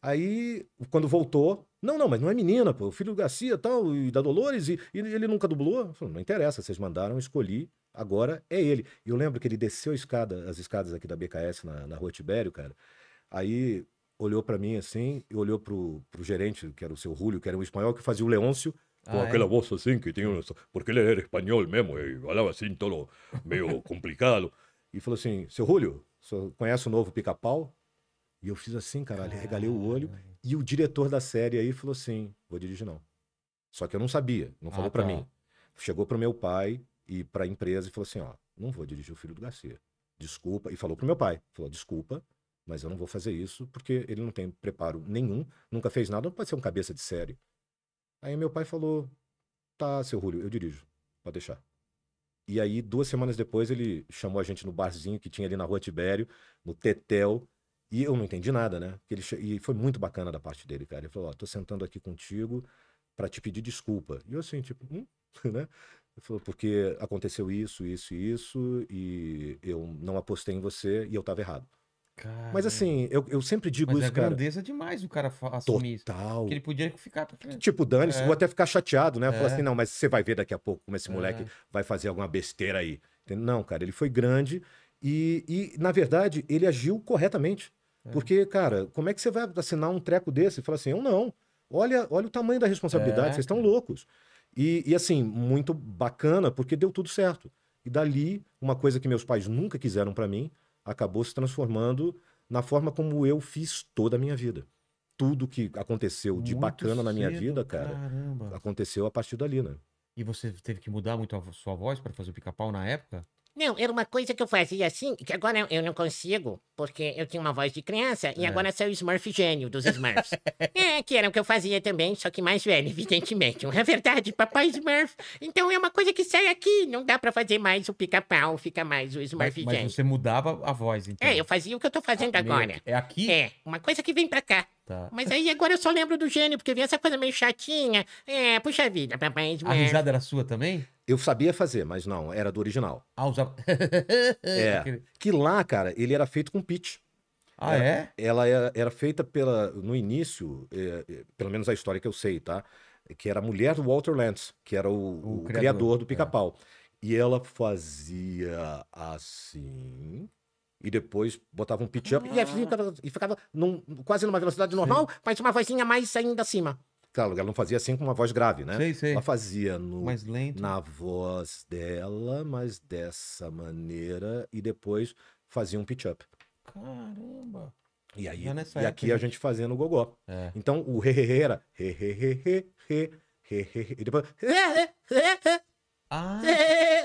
Aí, quando voltou, não, não, mas não é menina, pô, o filho do Garcia tal, e da Dolores, e, e ele nunca dublou. Falei, não interessa, vocês mandaram, escolhi, agora é ele. E eu lembro que ele desceu a escada, as escadas aqui da BKS na, na rua Tibério, cara. Aí olhou pra mim assim, e olhou pro, pro gerente, que era o seu Julio, que era um espanhol, que fazia o Leôncio, com Ah, é? aquela voz assim que tinha. Porque ele era espanhol mesmo, e falava assim, todo meio complicado. E falou assim: seu Julio, conhece o novo pica-pau? E eu fiz assim, caralho, regalei o olho. E o diretor da série aí falou assim: vou dirigir não. Só que eu não sabia, não falou Ah, pra tá. mim. Chegou pro meu pai e pra empresa e falou assim: ó, não vou dirigir o filho do Garcia. Desculpa. E falou pro meu pai: falou, desculpa, mas eu não vou fazer isso porque ele não tem preparo nenhum, nunca fez nada, não pode ser um cabeça de série. Aí meu pai falou: tá, seu Julio, eu dirijo, pode deixar. E aí, duas semanas depois, ele chamou a gente no barzinho que tinha ali na rua Tibério, no Tetel. E eu não entendi nada, né? Ele E foi muito bacana da parte dele, cara. Ele falou: Ó, tô sentando aqui contigo pra te pedir desculpa. E eu assim, tipo, hum? né? Ele falou: porque aconteceu isso, isso e isso, e eu não apostei em você e eu tava errado. Mas assim, eu, eu sempre digo Mas é isso, cara. grandeza demais o cara assumir isso. Total. Porque ele podia ficar. Tipo, dane-se, É. vou até ficar chateado, né? Falar É. assim, não, mas você vai ver daqui a pouco como esse moleque É. vai fazer alguma besteira aí. Não, cara, ele foi grande e, e, na verdade, ele agiu corretamente. É. Porque, cara, como é que você vai assinar um treco desse e falar assim, eu não. Olha, olha o tamanho da responsabilidade, É, vocês estão loucos. E, e, assim, muito bacana, porque deu tudo certo. E dali, uma coisa que meus pais nunca quiseram pra mim, acabou se transformando na forma como eu fiz toda a minha vida. Tudo que aconteceu de Muito bacana na minha cedo, vida, cara, Caramba. aconteceu a partir dali, né? E você teve que mudar muito a sua voz pra fazer o pica-pau na época? Não, era uma coisa que eu fazia assim, que agora eu- não consigo, porque eu tinha uma voz de criança, e É. agora sou o Smurf gênio dos Smurfs. é, que era o que eu fazia também, só que mais velho, evidentemente. É verdade, papai Smurf. Então é uma coisa que sai aqui, não dá pra fazer mais o pica-pau, fica mais o Mas, Smurf mas gênio. você mudava a voz, então. É, eu fazia o que eu tô fazendo Meio agora. que- É aqui? É, uma coisa que vem pra cá. Tá. Mas aí agora eu só lembro do gênio, porque vem essa coisa meio chatinha. É, puxa vida, papai A Smurf. risada era sua também? Eu sabia fazer, mas não, era do original. Ah, usava... É. Que lá, cara, ele era feito com pitch. Ah, é? Ela era, era feita pela, no início, é, é, pelo menos a história que eu sei, tá? Que era a mulher do Walter Lantz, que era o, O o criador, criador, do é. pica-pau. E ela fazia assim. E depois botava um pitch up e, aí ficava, e ficava num- quase numa velocidade normal, mas uma vozinha mais ainda acima. Claro, ela não fazia assim com uma voz grave, né? Sei, sei. Ela fazia no, Mais lento. na voz dela, mas dessa maneira, e depois fazia um pitch-up. Caramba! E aí, é e aqui a gente fazendo o gogó. É. Então, o re, re, re era re, re, re, re, re, re, e depois... Ah!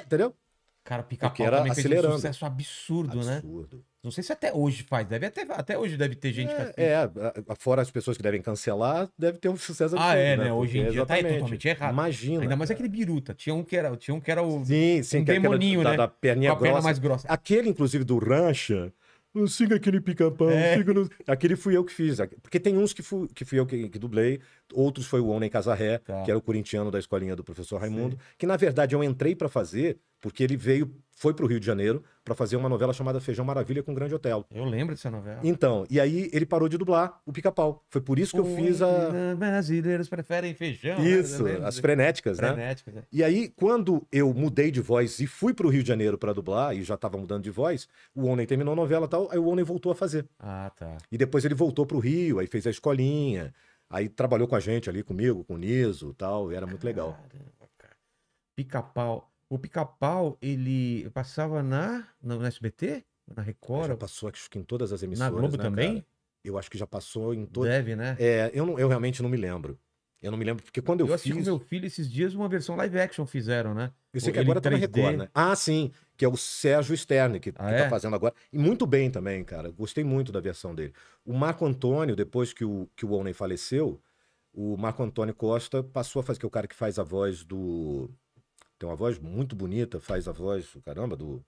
Entendeu? Cara, pica-pau também acelerando. fez um sucesso absurdo, absurdo. né? Absurdo. Não sei se até hoje faz. Deve até, até hoje deve ter gente que É, é, fora as pessoas que devem cancelar, deve ter um sucesso Ah, é, né? Porque Hoje em dia tá totalmente errado. Imagina. Ainda mais aquele biruta. Tinha um que era, tinha um que era o Sim, sim, um que é demoninho, da, né? da perninha com a perna grossa. mais grossa. Aquele, inclusive, do Rancha. "Eu Siga aquele pica-pau, É. siga no... Aquele fui eu que fiz. Porque tem uns que fui, que fui eu que, que dublei, outros foi o Onem Casarré, Tá. que era o corintiano da escolinha do professor Raimundo, que na verdade eu entrei pra fazer, porque ele veio, foi pro Rio de Janeiro, pra fazer uma novela chamada Feijão Maravilha com Grande Hotel. Eu lembro dessa novela. Então, e aí ele parou de dublar o pica-pau. Foi por isso que eu fiz a. Brasileiros preferem feijão. né? Isso, lembro as frenéticas, né? frenéticas. né? E aí, quando eu mudei de voz e fui pro Rio de Janeiro pra dublar, e já tava mudando de voz, o Onem terminou a novela e tal, aí o Onem voltou a fazer. Ah, tá. E depois ele voltou pro Rio, aí fez a escolinha, aí trabalhou com a gente ali, comigo, com o Niso e tal, e era muito legal. Pica-pau. O pica-pau, ele passava na, no, no SBT? Na Já Record? passou acho que em todas as emissoras. Na Globo né, também? cara? Eu acho que já passou em todas. Deve, né? É, eu, não- eu realmente não me lembro. Eu não me lembro, porque quando eu, Eu assisti fiz. com meu filho esses dias uma versão live action fizeram, né? Eu sei que agora tá na 3D. Record, né? Ah, sim, que é o Sérgio Sterne, que, Ah, que é? tá fazendo agora. E muito bem também, cara. Gostei muito da versão dele. O Marco Antônio, depois que o, que o Onen faleceu, o Marco Antônio Costa passou a fazer, que é o cara que faz a voz do. Tem uma voz muito bonita, faz a voz, caramba, do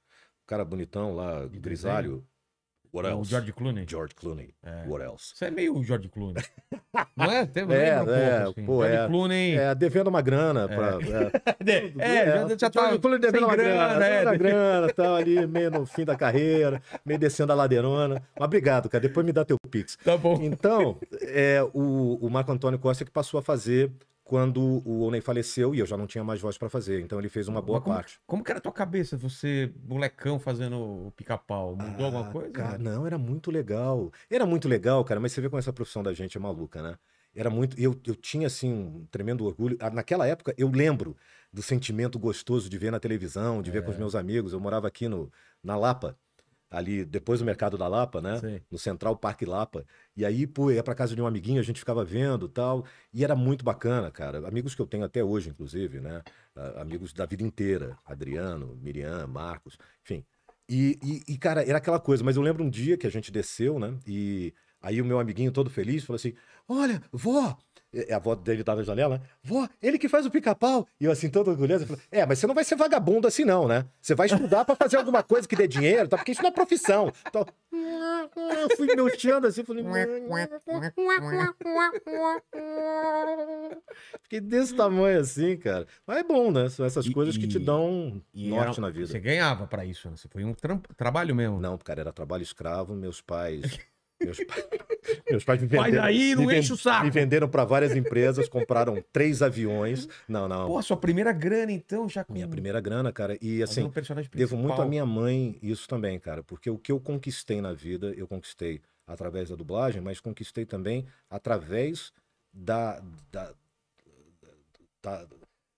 cara bonitão lá, grisalho. What O else? George Clooney. George Clooney. É. What else? Isso é meio o George Clooney. Não é? Tem, É, um é, pouco, assim. pô, George é. Clooney. É, devendo uma grana pra. é. É, já, já tá George Clooney devendo uma grana, grana, é. devendo uma grana, tal, ali, meio no fim da carreira, meio descendo a ladeirona. Mas obrigado, cara. Depois me dá teu pix. Tá bom. Então, é, o, o Marco Antônio Costa que passou a fazer quando o Oney faleceu e eu já não tinha mais voz pra fazer. Então ele fez uma boa como, parte. Como que era a tua cabeça, você, molecão, fazendo o pica-pau? Mudou alguma Ah, coisa? Cara, né? não, era muito legal. Era muito legal, cara, mas você vê como essa profissão da gente é maluca, né? Era muito. Eu, eu tinha, assim, um tremendo orgulho. Ah, Naquela época, eu lembro do sentimento gostoso de ver na televisão, de ver com os É. meus amigos. Eu morava aqui no, na Lapa, ali depois do Mercado da Lapa, né? Sei. No Central Parque Lapa. E aí, pô, ia pra casa de um amiguinho, a gente ficava vendo tal. E era muito bacana, cara. Amigos que eu tenho até hoje, inclusive, né? Amigos da vida inteira. Adriano, Miriam, Marcos, enfim. E, e, e, cara, era aquela coisa. Mas eu lembro um dia que a gente desceu, né? E aí o meu amiguinho todo feliz falou assim: Olha, vó. E A avó dele tava na janela, né? Vó, ele que faz o pica-pau. E eu assim, todo orgulhoso, falei, é, mas você não vai ser vagabundo assim não, né? Você vai estudar pra fazer alguma coisa que dê dinheiro, tá? Porque isso não é profissão. Então, Eu fui mexendo assim, falei. Fiquei desse tamanho assim, cara. Mas é bom, né? São essas E- coisas que te dão E norte era- na vida. Você ganhava pra isso, né? Você foi um tram- trabalho mesmo. Não, cara, era trabalho escravo. Meus pais. Meus, pais meus pais me venderam. daí, não me enche o saco. Me venderam para várias empresas, compraram três aviões. Não, não. Pô, sua primeira grana, então, já com... minha primeira grana, cara. E assim, devo muito à minha mãe isso também, cara. Porque o que eu conquistei na vida, eu conquistei através da dublagem, mas conquistei também através da, da, da,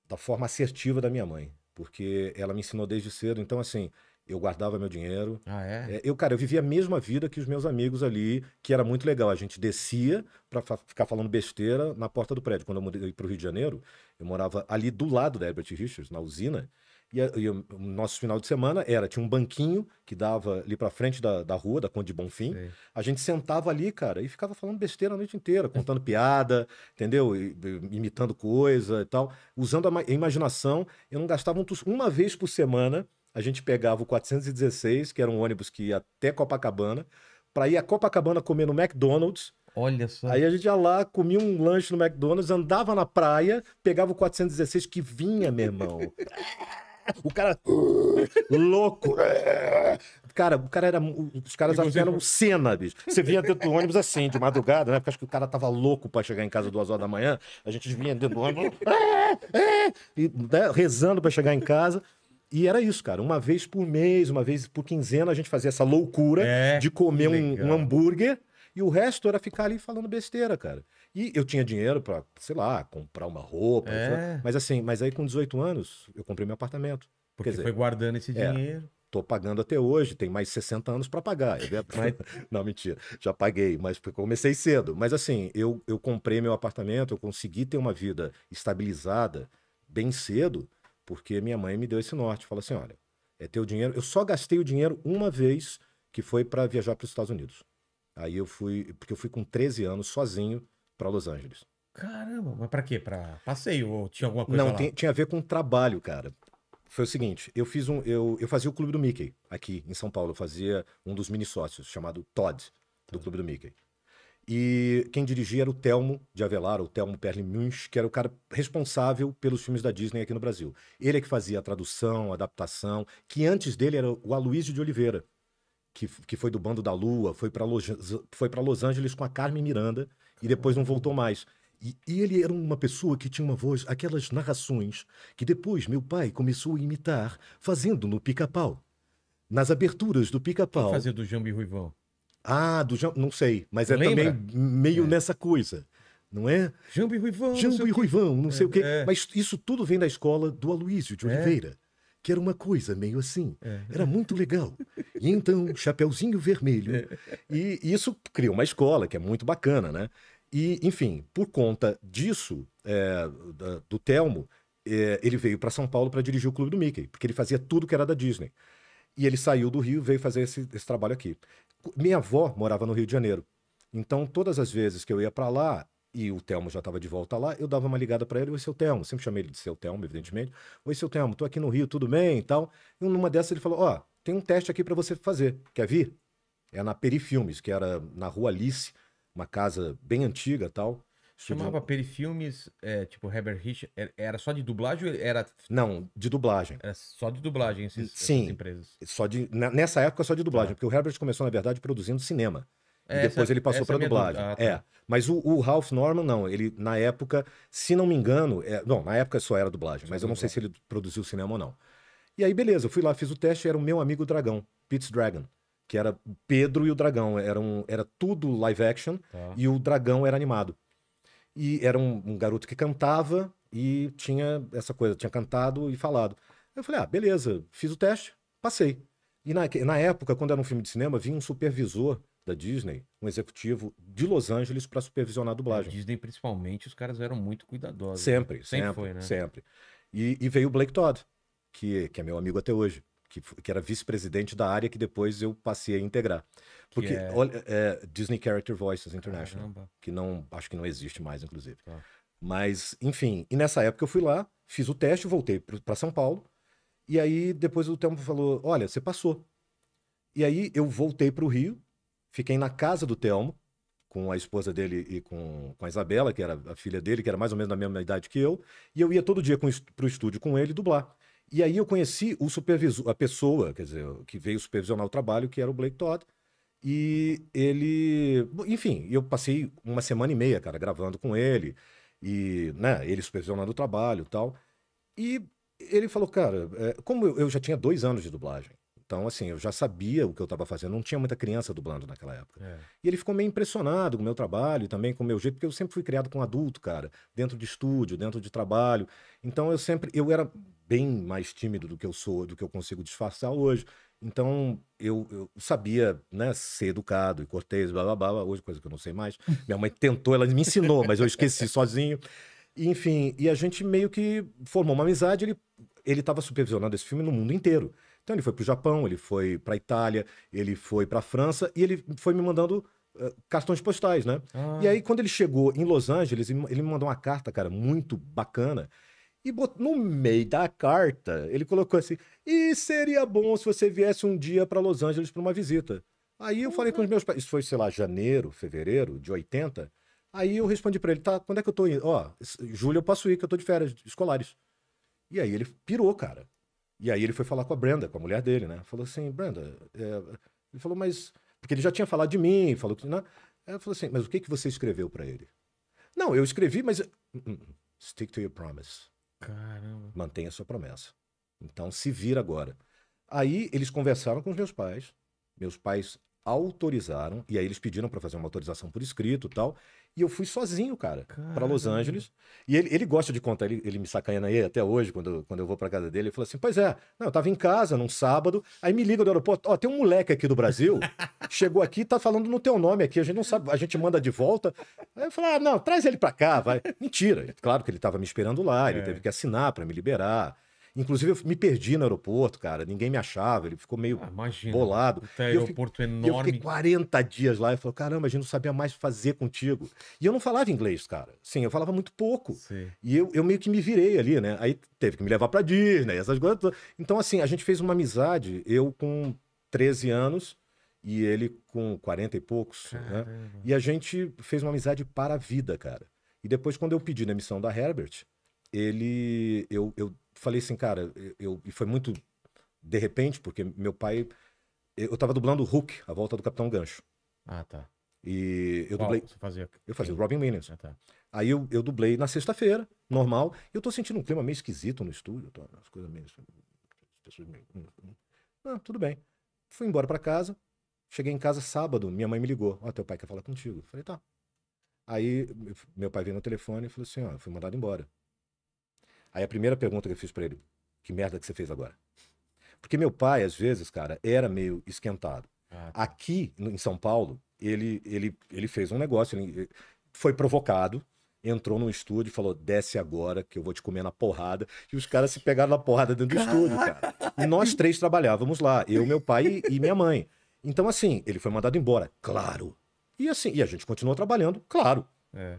da forma assertiva da minha mãe. Porque ela me ensinou desde cedo. Então, assim, eu guardava meu dinheiro, Ah, é? é, eu, cara, eu vivia a mesma vida que os meus amigos ali, que era muito legal. A gente descia pra fa- ficar falando besteira na porta do prédio. Quando eu mudei pro Rio de Janeiro, eu morava ali do lado da Herbert Richards, na usina. E, a- e o o nosso final de semana era, tinha um banquinho que dava ali pra frente da, da rua, da Conde de Bonfim. Sei. A gente sentava ali, cara, e ficava falando besteira a noite inteira, contando piada, entendeu? E- e- imitando coisa e tal. Usando a a imaginação, eu não gastava um uma vez por semana. A gente pegava o 416, que era um ônibus que ia até Copacabana, para ir a Copacabana comer no McDonald's. Olha só. Aí a gente ia lá, comia um lanche no McDonald's, andava na praia, pegava o 416 que vinha, meu irmão. O cara louco. Cara, o cara era. Os caras você eram cena, bicho. Você vinha dentro do ônibus assim, de madrugada, né? Porque acho que o cara tava louco pra chegar em casa duas horas da manhã. A gente vinha dentro do ônibus. e, né, rezando pra chegar em casa. E era isso, cara. Uma vez por mês, uma vez por quinzena, a gente fazia essa loucura É, de comer um, um hambúrguer e o resto era ficar ali falando besteira, cara. E eu tinha dinheiro pra, sei lá, comprar uma roupa. É. Mas assim, mas aí com 18 anos, eu comprei meu apartamento. Porque dizer, foi guardando esse é. dinheiro. Tô pagando até hoje, tem mais 60 anos para pagar. É verdade. Não, mentira. Já paguei, mas comecei cedo. Mas assim, eu, eu comprei meu apartamento, eu consegui ter uma vida estabilizada bem cedo, porque minha mãe me deu esse norte. Falou assim: olha, é teu dinheiro. Eu só gastei o dinheiro uma vez, que foi para viajar para os Estados Unidos. Aí eu fui, porque eu fui com 13 anos sozinho para Los Angeles. Caramba, mas pra quê? Pra passeio? Ou tinha alguma coisa Não, lá? tem- tinha a ver com trabalho, cara. Foi o seguinte, eu fiz um, eu, eu fazia o Clube do Mickey aqui em São Paulo. Eu fazia um dos mini sócios chamado Todd do Clube do Mickey. E quem dirigia era o Telmo de Avelar, o Telmo Perlin Munch, que era o cara responsável pelos filmes da Disney aqui no Brasil. Ele é que fazia a tradução, a adaptação, que antes dele era o Aloysio de Oliveira, que, que foi do Bando da Lua, foi para Los, foi Los Angeles com a Carmen Miranda e depois não voltou mais. E, e ele era uma pessoa que tinha uma voz, aquelas narrações que depois meu pai começou a imitar, fazendo no pica-pau. Nas aberturas do pica-pau. fazia do Jambi Ruivão? Ah, do Jam... não sei, mas é Lembra? também meio nessa coisa, não é? Jambi Ruivão, não Jambo e. Ruivão, não sei o quê. é. Mas isso tudo vem da escola do Aloísio de É. Oliveira, que era uma coisa meio assim. É. Era muito legal. E então, Chapeuzinho Vermelho. É. E isso criou uma escola, que é muito bacana, né? E, enfim, por conta disso, é, da- do Telmo, é, ele veio para São Paulo para dirigir o Clube do Mickey, porque ele fazia tudo que era da Disney. E ele saiu do Rio e veio fazer esse, esse trabalho aqui. Minha avó morava no Rio de Janeiro. Então, todas as vezes que eu ia para lá, e o Telmo já estava de volta lá, eu dava uma ligada para ele, oi, seu Telmo, sempre chamei ele de seu Telmo, evidentemente. Oi, seu Telmo, tô aqui no Rio, tudo bem e tal. E numa dessas ele falou, ó, tem um teste aqui para você fazer, quer vir? É na Perifilmes, que era na Rua Alice, uma casa bem antiga tal. Chamava Perifilmes, é, tipo Herbert Rich, era- só de dublagem ou era, Não, de dublagem. era só de dublagem esses, Sim. empresas? Só de, nessa época só de dublagem, Tá. porque o Herbert começou, na verdade, produzindo cinema. E depois essa- ele passou para é dublagem. Ah, tá. É. Mas o, o Ralph Norman, não. Ele, na época, se não me engano. É, não, na época só era dublagem, mas eu não sei se ele produziu cinema ou não. E aí, beleza, eu fui lá, fiz o teste, era o meu amigo Dragão, Pete's Dragon. Que era o Pedro e o Dragão. Era, um, era tudo live action Tá. e o Dragão era animado. E era um, um garoto que cantava e tinha essa coisa, tinha cantado e falado. Eu falei, ah, beleza, fiz o teste, passei. E na, na época, quando era um filme de cinema, vinha um supervisor da Disney, um executivo de Los Angeles para supervisionar a A dublagem. Disney, principalmente, os caras eram muito cuidadosos. né? Sempre, Sempre sempre, foi, né? sempre. E, e veio o Blake Todd, que, que é meu amigo até hoje, que, que era vice-presidente da área que depois eu passei a integrar. Porque, é? olha, é Disney Character Voices International Caramba. que não acho que não existe mais, inclusive. Tá. Mas, enfim, e nessa época eu fui lá, fiz o teste, voltei para São Paulo, e aí depois o Telmo falou: Olha, você passou. E aí eu voltei para o Rio, Fiquei na casa do Telmo, com a esposa dele e com, com a Isabela, que era a filha dele, que era mais ou menos da mesma idade que eu. E eu ia todo dia com, pro estúdio com ele dublar. E aí eu conheci o supervisor, a pessoa, quer dizer, que veio supervisionar o trabalho, que era o Blake Todd. E ele, enfim, eu passei uma semana e meia, cara, gravando com ele e, né, ele supervisionando o trabalho e tal. E ele falou, cara, é, como eu, eu já tinha dois anos de dublagem, então, assim, eu já sabia o que eu estava fazendo, não tinha muita criança dublando naquela época. É. E ele ficou meio impressionado com o meu trabalho e também com o meu jeito, porque eu sempre fui criado com adulto, cara, dentro de estúdio, dentro de trabalho. Então, eu sempre, eu era bem mais tímido do que eu sou, do que eu consigo disfarçar hoje. Então, eu, eu sabia, né, ser educado e cortês, blá, blá, blá, hoje coisa que eu não sei mais. Minha mãe tentou, ela me ensinou, mas eu esqueci sozinho. Enfim, e a gente meio que formou uma amizade, ele ele estava supervisionando esse filme no mundo inteiro. Então ele foi para o Japão, ele foi para a Itália, ele foi para a França e ele foi me mandando uh, cartões postais, né? Ah. E aí quando ele chegou em Los Angeles, ele me mandou uma carta, cara, muito bacana. E botou, no meio da carta, ele colocou assim: "E seria bom se você viesse um dia para Los Angeles para uma visita". Aí eu falei com os meus pais, isso foi, sei lá, janeiro, fevereiro de 80. Aí eu respondi para ele: "Tá, quando é que eu tô indo? Ó, julho eu posso ir, que eu tô de férias escolares". E aí ele pirou, cara. E aí ele foi falar com a Brenda, com a mulher dele, né? Falou assim, Brenda, é... ele falou, mas. Porque ele já tinha falado de mim, falou que. Né? Ela falou assim, mas o que, que você escreveu para ele? Não, eu escrevi, mas. Stick to your promise. Caramba. Mantenha a sua promessa. Então se vira agora. Aí eles conversaram com os meus pais. Meus pais autorizaram, e aí eles pediram para fazer uma autorização por escrito e tal. E eu fui sozinho, cara, para Los Angeles. E ele, ele gosta de contar, ele, ele me sacanha aí até hoje, quando, quando eu vou pra casa dele. Ele falou assim: Pois é, não, eu tava em casa num sábado, aí me liga do aeroporto: Ó, tem um moleque aqui do Brasil, chegou aqui e tá falando no teu nome aqui, a gente não sabe, a gente manda de volta. Aí eu falei: Ah, não, traz ele pra cá, vai. Mentira, claro que ele tava me esperando lá, ele É. teve que assinar para me liberar. Inclusive, eu me perdi no aeroporto, cara, ninguém me achava, ele ficou meio Ah, imagina. bolado. Puta E eu aeroporto E eu enorme. fiquei 40 dias lá e falei, caramba, a gente não sabia mais fazer contigo. E eu não falava inglês, cara. Sim, eu falava muito pouco. Sei. E eu, eu meio que me virei ali, né? Aí teve que me levar pra Disney, essas coisas. todas. Então, assim, a gente fez uma amizade, eu com 13 anos e ele com 40 e poucos, né? E a gente fez uma amizade para a vida, cara. E depois, quando eu pedi na emissão da Herbert, ele. Eu, eu falei assim, cara, eu, e foi muito de repente, porque meu pai. Eu tava dublando o Hulk, a volta do Capitão Gancho. Ah, tá. E eu Qual dublei. Você fazia. Eu fazia o? Robin Williams. Ah, tá. Aí eu, eu dublei na sexta-feira, normal. E eu tô sentindo um clima meio esquisito no estúdio. Tô, as coisas meio. as pessoas meio- hum, hum. Ah, tudo bem. Fui embora pra casa. Cheguei em casa sábado, minha mãe me ligou. Ó, teu pai quer falar contigo. Eu falei, tá. Aí meu pai veio no telefone e falou assim: ó, eu fui mandado embora. Aí a primeira pergunta que eu fiz pra ele: que merda que você fez agora? Porque meu pai, às vezes, cara, era meio esquentado. Ah, tá. Aqui em São Paulo, ele, ele, ele fez um negócio, ele foi provocado, entrou no estúdio e falou: desce agora que eu vou te comer na porrada. E os caras se pegaram na porrada dentro do estúdio, cara. E nós três trabalhávamos lá, eu, meu pai e, e minha mãe. Então, assim, ele foi mandado embora, claro. E assim, e a gente continuou trabalhando, claro. É.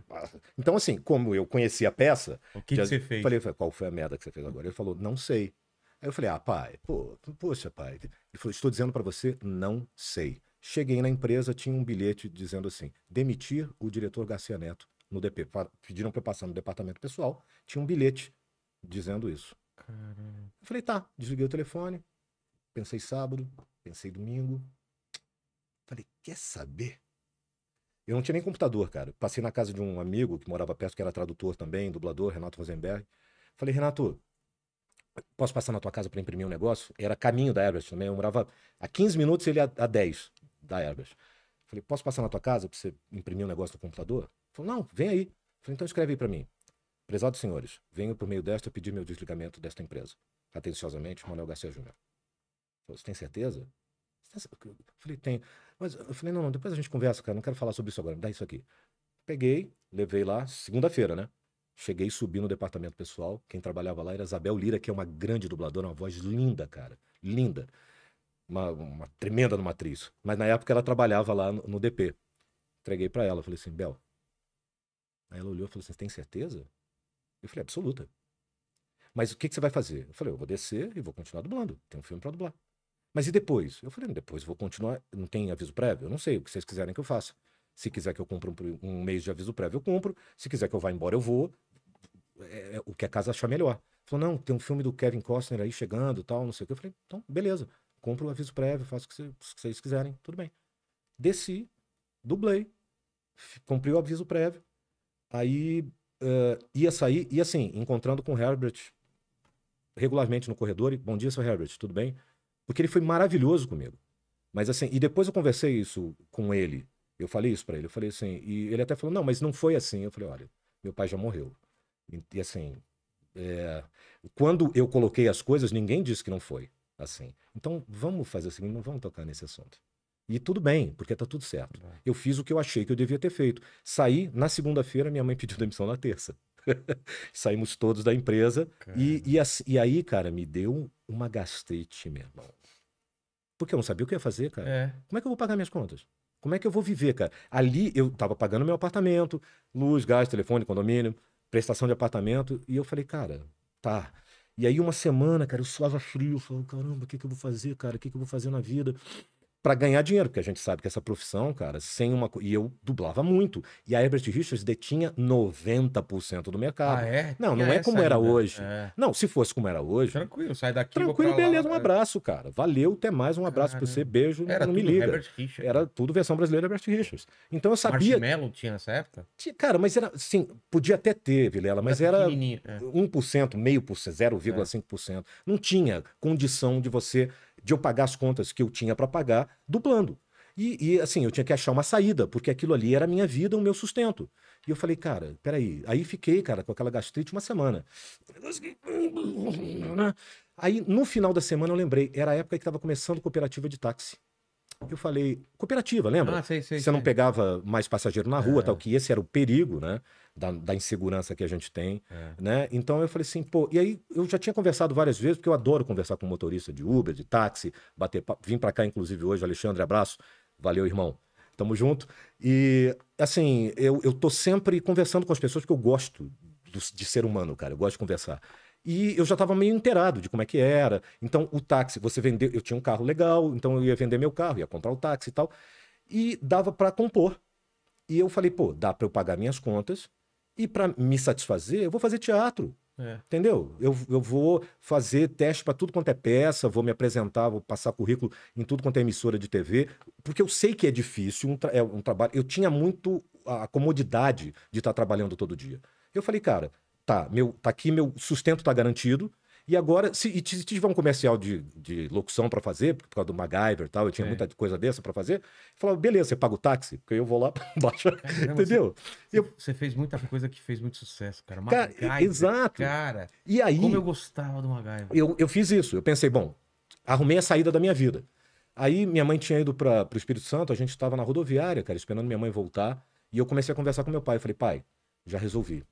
Então, assim, como eu conhecia a peça, O que, que já- você fez? Falei, qual foi a merda que você fez agora? Ele falou, não sei. Aí eu falei, ah, pai, pô, poxa, pai. Ele falou, estou dizendo para você, não sei. Cheguei na empresa, tinha um bilhete dizendo assim, demitir o diretor Garcia Neto no DP. Pediram para eu passar no departamento pessoal, tinha um bilhete dizendo isso. Caramba. Eu falei, tá, desliguei o telefone, pensei sábado, pensei domingo. Falei, quer saber? Eu não tinha nem computador, cara. Passei na casa de um amigo que morava perto, que era tradutor também, dublador, Renato Rosenberg. Falei, Renato, posso passar na tua casa para imprimir um negócio? Era caminho da Airbus também. Eu morava a 15 minutos, ele a, a 10 da Airbus. Falei, posso passar na tua casa para você imprimir um negócio no computador? Falei, não, vem aí. Falei, então escreve aí para mim. Prezados senhores, venho por meio desta pedir meu desligamento desta empresa. Atenciosamente, Manuel Garcia Júnior. Você tem certeza? Eu falei, tem. Mas eu falei, não, não, depois a gente conversa, cara, não quero falar sobre isso agora, me dá isso aqui. Peguei, levei lá, segunda-feira, né? Cheguei, subi no departamento pessoal. Quem trabalhava lá era Isabel Lira, que é uma grande dubladora, uma voz linda, cara. Linda. Uma, uma tremenda numa atriz. Mas na época ela trabalhava lá no, no DP. Entreguei pra ela, falei assim, Bel. Aí ela olhou e falou assim: tem certeza? Eu falei, absoluta. Mas o que, que você vai fazer? Eu falei, eu vou descer e vou continuar dublando. Tem um filme pra dublar. Mas e depois? Eu falei, depois vou continuar. Não tem aviso prévio? Eu não sei o que vocês quiserem que eu faça. Se quiser que eu cumpra um, um mês de aviso prévio, eu cumpro. Se quiser que eu vá embora, eu vou. É, é o que a casa achar melhor. Falou, não, tem um filme do Kevin Costner aí chegando tal, não sei o que. Eu falei, então, beleza. Cumpro o aviso prévio, faço o que, que vocês quiserem, tudo bem. Desci, dublei, cumpri o aviso prévio. Aí uh, ia sair, e assim, encontrando com o Herbert regularmente no corredor. E, Bom dia, seu Herbert, tudo bem? Porque ele foi maravilhoso comigo. Mas assim, e depois eu conversei isso com ele. Eu falei isso para ele. Eu falei assim, e ele até falou: não, mas não foi assim. Eu falei: olha, meu pai já morreu. E, e assim, é, quando eu coloquei as coisas, ninguém disse que não foi assim. Então vamos fazer o seguinte: não vamos tocar nesse assunto. E tudo bem, porque tá tudo certo. Eu fiz o que eu achei que eu devia ter feito. Saí na segunda-feira, minha mãe pediu demissão na terça. Saímos todos da empresa. E, e, e, aí, cara, me deu uma gastrite, meu irmão. Porque eu não sabia o que ia fazer, cara. É. Como é que eu vou pagar minhas contas? Como é que eu vou viver, cara? Ali eu tava pagando meu apartamento, luz, gás, telefone, condomínio, prestação de apartamento. E eu falei, cara, tá. E aí, uma semana, cara, eu suava frio. Eu falei, caramba, o que, que eu vou fazer, cara? O que, que eu vou fazer na vida? Para ganhar dinheiro, porque a gente sabe que essa profissão, cara, sem uma. E eu dublava muito. E a Herbert Richards detinha 90% do mercado. Ah, é? Não, não é, é como era hoje. É. Não, se fosse como era hoje. Tranquilo, sai daqui. Tranquilo, beleza, lá, um abraço, cara. Valeu, até mais, um abraço para você, beijo, era não me liga. Herbert Richards. Era tudo versão brasileira Herbert Richards. Então eu sabia. Marshmallow tinha nessa época? Cara, mas era. Sim, podia até ter, Vilela, mas era, era 1%, meio por cento, 0,5%. É. Não tinha condição de você de eu pagar as contas que eu tinha para pagar dublando. E, e, assim, eu tinha que achar uma saída, porque aquilo ali era a minha vida, o meu sustento. E eu falei, cara, peraí. Aí fiquei, cara, com aquela gastrite uma semana. Aí, no final da semana, eu lembrei, era a época que estava começando cooperativa de táxi. Eu falei, cooperativa, lembra? Ah, sei, sei, Você sei. não pegava mais passageiro na rua, é. tal, que esse era o perigo, né? Da, da insegurança que a gente tem, é. né? Então eu falei assim, pô, e aí eu já tinha conversado várias vezes, porque eu adoro conversar com motorista de Uber, de táxi, bater papo. Vim para cá, inclusive, hoje, Alexandre, abraço. Valeu, irmão. Tamo junto. E, assim, eu, eu tô sempre conversando com as pessoas porque eu gosto do, de ser humano, cara. Eu gosto de conversar. E eu já estava meio inteirado de como é que era. Então, o táxi, você vendeu. Eu tinha um carro legal, então eu ia vender meu carro, ia comprar o táxi e tal. E dava para compor. E eu falei, pô, dá para eu pagar minhas contas. E para me satisfazer, eu vou fazer teatro. É. Entendeu? Eu, eu vou fazer teste para tudo quanto é peça, vou me apresentar, vou passar currículo em tudo quanto é emissora de TV, porque eu sei que é difícil, um, é um trabalho. Eu tinha muito a comodidade de estar trabalhando todo dia. Eu falei, cara, tá, meu, tá aqui, meu sustento tá garantido. E agora, se, e se tiver um comercial de, de locução para fazer, por causa do MacGyver e tal, eu tinha é. muita coisa dessa para fazer, eu falava, beleza, você paga o táxi, porque eu vou lá baixo, entendeu? Você, eu... você fez muita coisa que fez muito sucesso, cara. MacGyver, cara exato. Cara, e aí, como eu gostava do MacGyver. Eu, eu fiz isso, eu pensei, bom, arrumei a saída da minha vida. Aí minha mãe tinha ido para o Espírito Santo, a gente estava na rodoviária, cara, esperando minha mãe voltar, e eu comecei a conversar com meu pai. Eu falei, pai, já resolvi.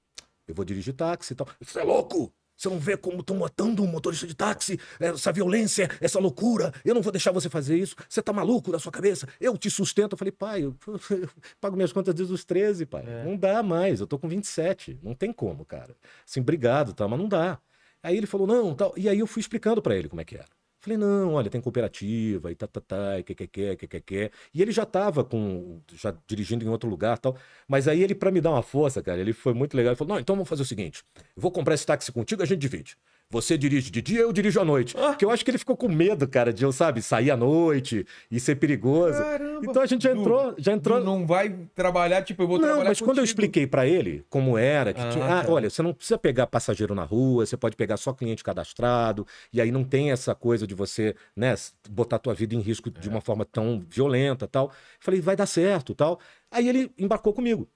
Eu vou dirigir táxi e tal. Você é louco? Você não vê como estão matando um motorista de táxi? Essa violência, essa loucura. Eu não vou deixar você fazer isso. Você tá maluco da sua cabeça? Eu te sustento. Eu falei, pai, eu, eu pago minhas contas desde os 13, pai. É. Não dá mais. Eu tô com 27. Não tem como, cara. Assim, obrigado, tá? Mas não dá. Aí ele falou, não, tal. E aí eu fui explicando para ele como é que era. Falei, não, olha, tem cooperativa e tá, tá, tá, e que, que, que, que, que, que. E ele já tava com, já dirigindo em outro lugar tal. Mas aí ele, para me dar uma força, cara, ele foi muito legal. Ele falou, não, então vamos fazer o seguinte, vou comprar esse táxi contigo, a gente divide. Você dirige de dia, eu dirijo à noite. Ah. Porque eu acho que ele ficou com medo, cara, de eu, sabe, sair à noite e ser perigoso. Caramba. Então a gente já entrou, já entrou. Não vai trabalhar, tipo, eu vou não, trabalhar. Não, mas quando eu expliquei para ele como era, que ah, tinha, ah, olha, você não precisa pegar passageiro na rua, você pode pegar só cliente cadastrado, e aí não tem essa coisa de você, né, botar tua vida em risco é. de uma forma tão violenta tal. Eu falei, vai dar certo tal. Aí ele embarcou comigo.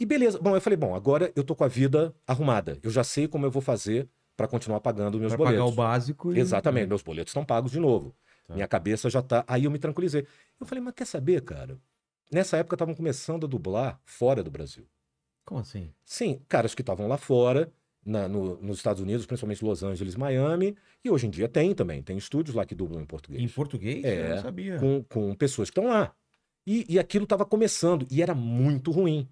E beleza. Bom, eu falei, bom, agora eu tô com a vida arrumada. Eu já sei como eu vou fazer para continuar pagando meus pra boletos. pagar o básico. E... Exatamente, meus boletos estão pagos de novo. Tá. Minha cabeça já tá. Aí eu me tranquilizei. Eu falei, mas quer saber, cara? Nessa época estavam começando a dublar fora do Brasil. Como assim? Sim, caras que estavam lá fora, na, no, nos Estados Unidos, principalmente Los Angeles, Miami, e hoje em dia tem também, tem estúdios lá que dublam em português. Em português? É, eu não sabia. Com, com pessoas que estão lá. E, e aquilo estava começando, e era muito ruim.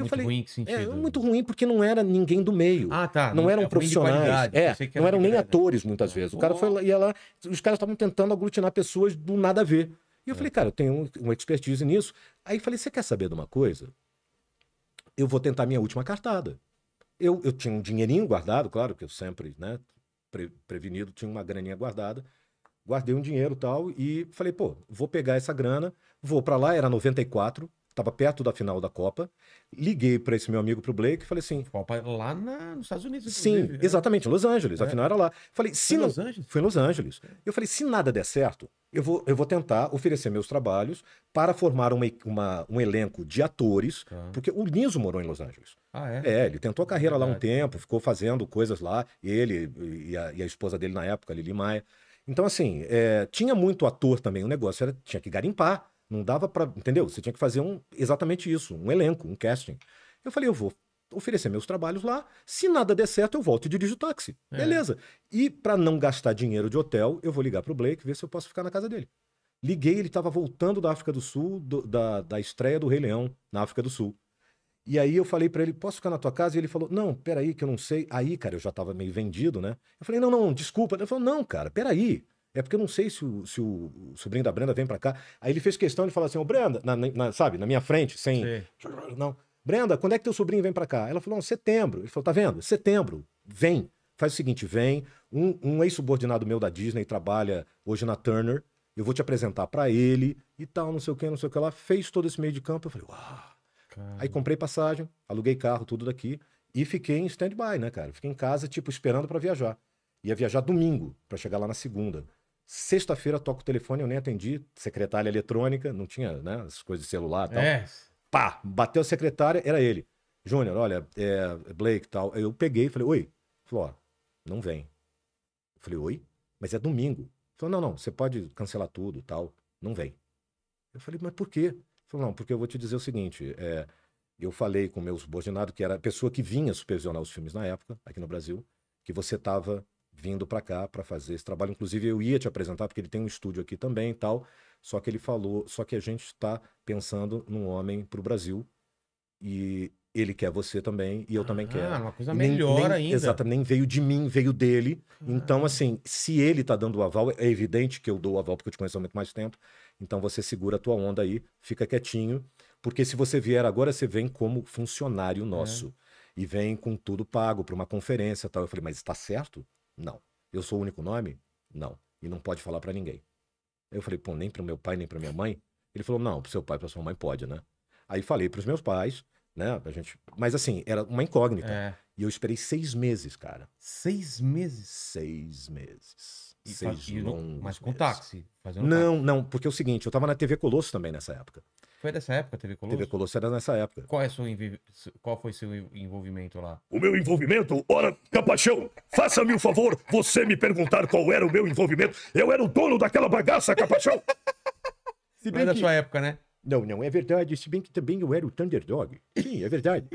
Eu muito falei, ruim, que É, sentido? muito ruim porque não era ninguém do meio. Ah, tá. não é eram de profissionais. É, não era eram nem atores muitas vezes. O cara foi lá, ia lá, os caras estavam tentando aglutinar pessoas do nada a ver. E eu falei, cara, eu tenho um- uma expertise nisso. Aí falei, você quer saber de uma coisa? Eu vou tentar minha última cartada. Eu, eu tinha um dinheirinho guardado, claro, que eu sempre, né, pre- prevenido, tinha uma graninha guardada. Guardei um dinheiro e tal e falei, pô, vou pegar essa grana, vou pra lá, era 94, tava perto da final da Copa. Liguei pra esse meu amigo, pro Blake, e falei assim, Copa lá na- nos Estados Unidos, Sim, né? exatamente, Los Angeles. É. Afinal, era lá. Falei, se Foi em não. Los Angeles? Foi em Los Angeles. Eu falei, se nada der certo, eu vou, eu vou tentar oferecer meus trabalhos para formar uma, uma- um elenco de atores, Tá. porque o Niso morou em Los Angeles. Ah, é? É, ele tentou a carreira lá um tempo, ficou fazendo coisas lá, ele e a, e a esposa dele na época, Lili Maia. Então, assim, é, tinha muito ator também, o negócio era, tinha que garimpar, não dava pra, entendeu? Você tinha que fazer um, exatamente isso, um elenco, um casting. Eu falei, eu vou oferecer meus trabalhos lá, se nada der certo, eu volto e dirijo o táxi. É. Beleza. E pra não gastar dinheiro de hotel, eu vou ligar pro Blake, ver se eu posso ficar na casa dele. Liguei, ele estava voltando da África do Sul, do- da, da estreia do Rei Leão na África do Sul. E aí eu falei pra ele, posso ficar na tua casa? E ele falou, não, peraí, que eu não sei. Aí, cara, eu já tava meio vendido, né? Eu falei, não, não, desculpa. Ele falou, não, cara, peraí. É porque eu não sei se o, se o sobrinho da Brenda vem pra cá. Aí ele fez questão de falar assim, ô Brenda, na- na- sabe, na minha frente, sem... Sei. Não. Brenda, quando é que teu sobrinho vem pra cá? Ela falou, não, setembro. Ele falou, tá vendo? Setembro. Vem. Faz o seguinte, vem. Um, um ex-subordinado meu da Disney trabalha hoje na Turner. Eu vou te apresentar pra ele e tal, não sei o que, não sei o que lá. Fez todo esse meio de campo. Eu falei, uau. Cara. Aí comprei passagem, aluguei carro, tudo daqui. E fiquei em stand-by, né, cara? Fiquei em casa, tipo, esperando pra viajar. Ia viajar domingo, pra chegar lá na segunda. Sexta-feira toco o telefone, eu nem atendi. Secretária eletrônica, não tinha, né, as coisas de celular e tal É. pá, bateu a secretária, era ele. Júnior, olha, é Blake e tal. Eu peguei e falei, oi. Ele Falou, ó, não vem. Eu falei, oi? Mas é domingo. Ele Falou, não, não, você pode cancelar tudo e tal. Não vem. Eu falei, mas por quê? Ele Falou, não, porque eu vou te dizer o seguinte, é, eu falei com o meu subordinado, que era a pessoa que vinha supervisionar os filmes na época, aqui no Brasil, que você estava vindo para cá para fazer esse trabalho. Inclusive, eu ia te apresentar, porque ele tem um estúdio aqui também e tal. Só que ele falou, só que a gente está pensando num homem para o Brasil e ele quer você também e eu também quero. Ah, uma coisa nem- melhor nem- ainda. Exatamente, nem veio de mim, veio dele. Então, assim, se ele tá dando o aval, é evidente que eu dou o aval porque eu te conheço há muito mais tempo. Então você segura a tua onda aí, fica quietinho, porque se você vier agora, você vem como funcionário nosso. E vem com tudo pago para uma conferência e tal. Eu falei, mas está certo? Não. Eu sou o único nome? Não. E não pode falar para ninguém. Aí eu falei, pô, nem para meu pai, nem para minha mãe? Ele falou, não, pro seu pai, para sua mãe pode, né? Aí falei para os meus pais, né? A gente... Mas assim, era uma incógnita. É. E eu esperei seis meses, cara. Seis meses. Seis meses. E seis faz- longos mas com meses. táxi. Fazendo táxi. Não, não, porque é o seguinte, eu tava na TV Colosso também nessa época. Foi dessa época, TV Colosso? TV Colosso era nessa época. Qual, é seu envi- Qual foi seu envolvimento lá? O meu envolvimento? Ora, Capachão, faça-me o favor, você me perguntar qual era o meu envolvimento. Eu era o dono daquela bagaça, Capachão. Se Não é da sua época, né? Não, não, é verdade. Se bem que também eu era o Thunderdog. Sim, é verdade.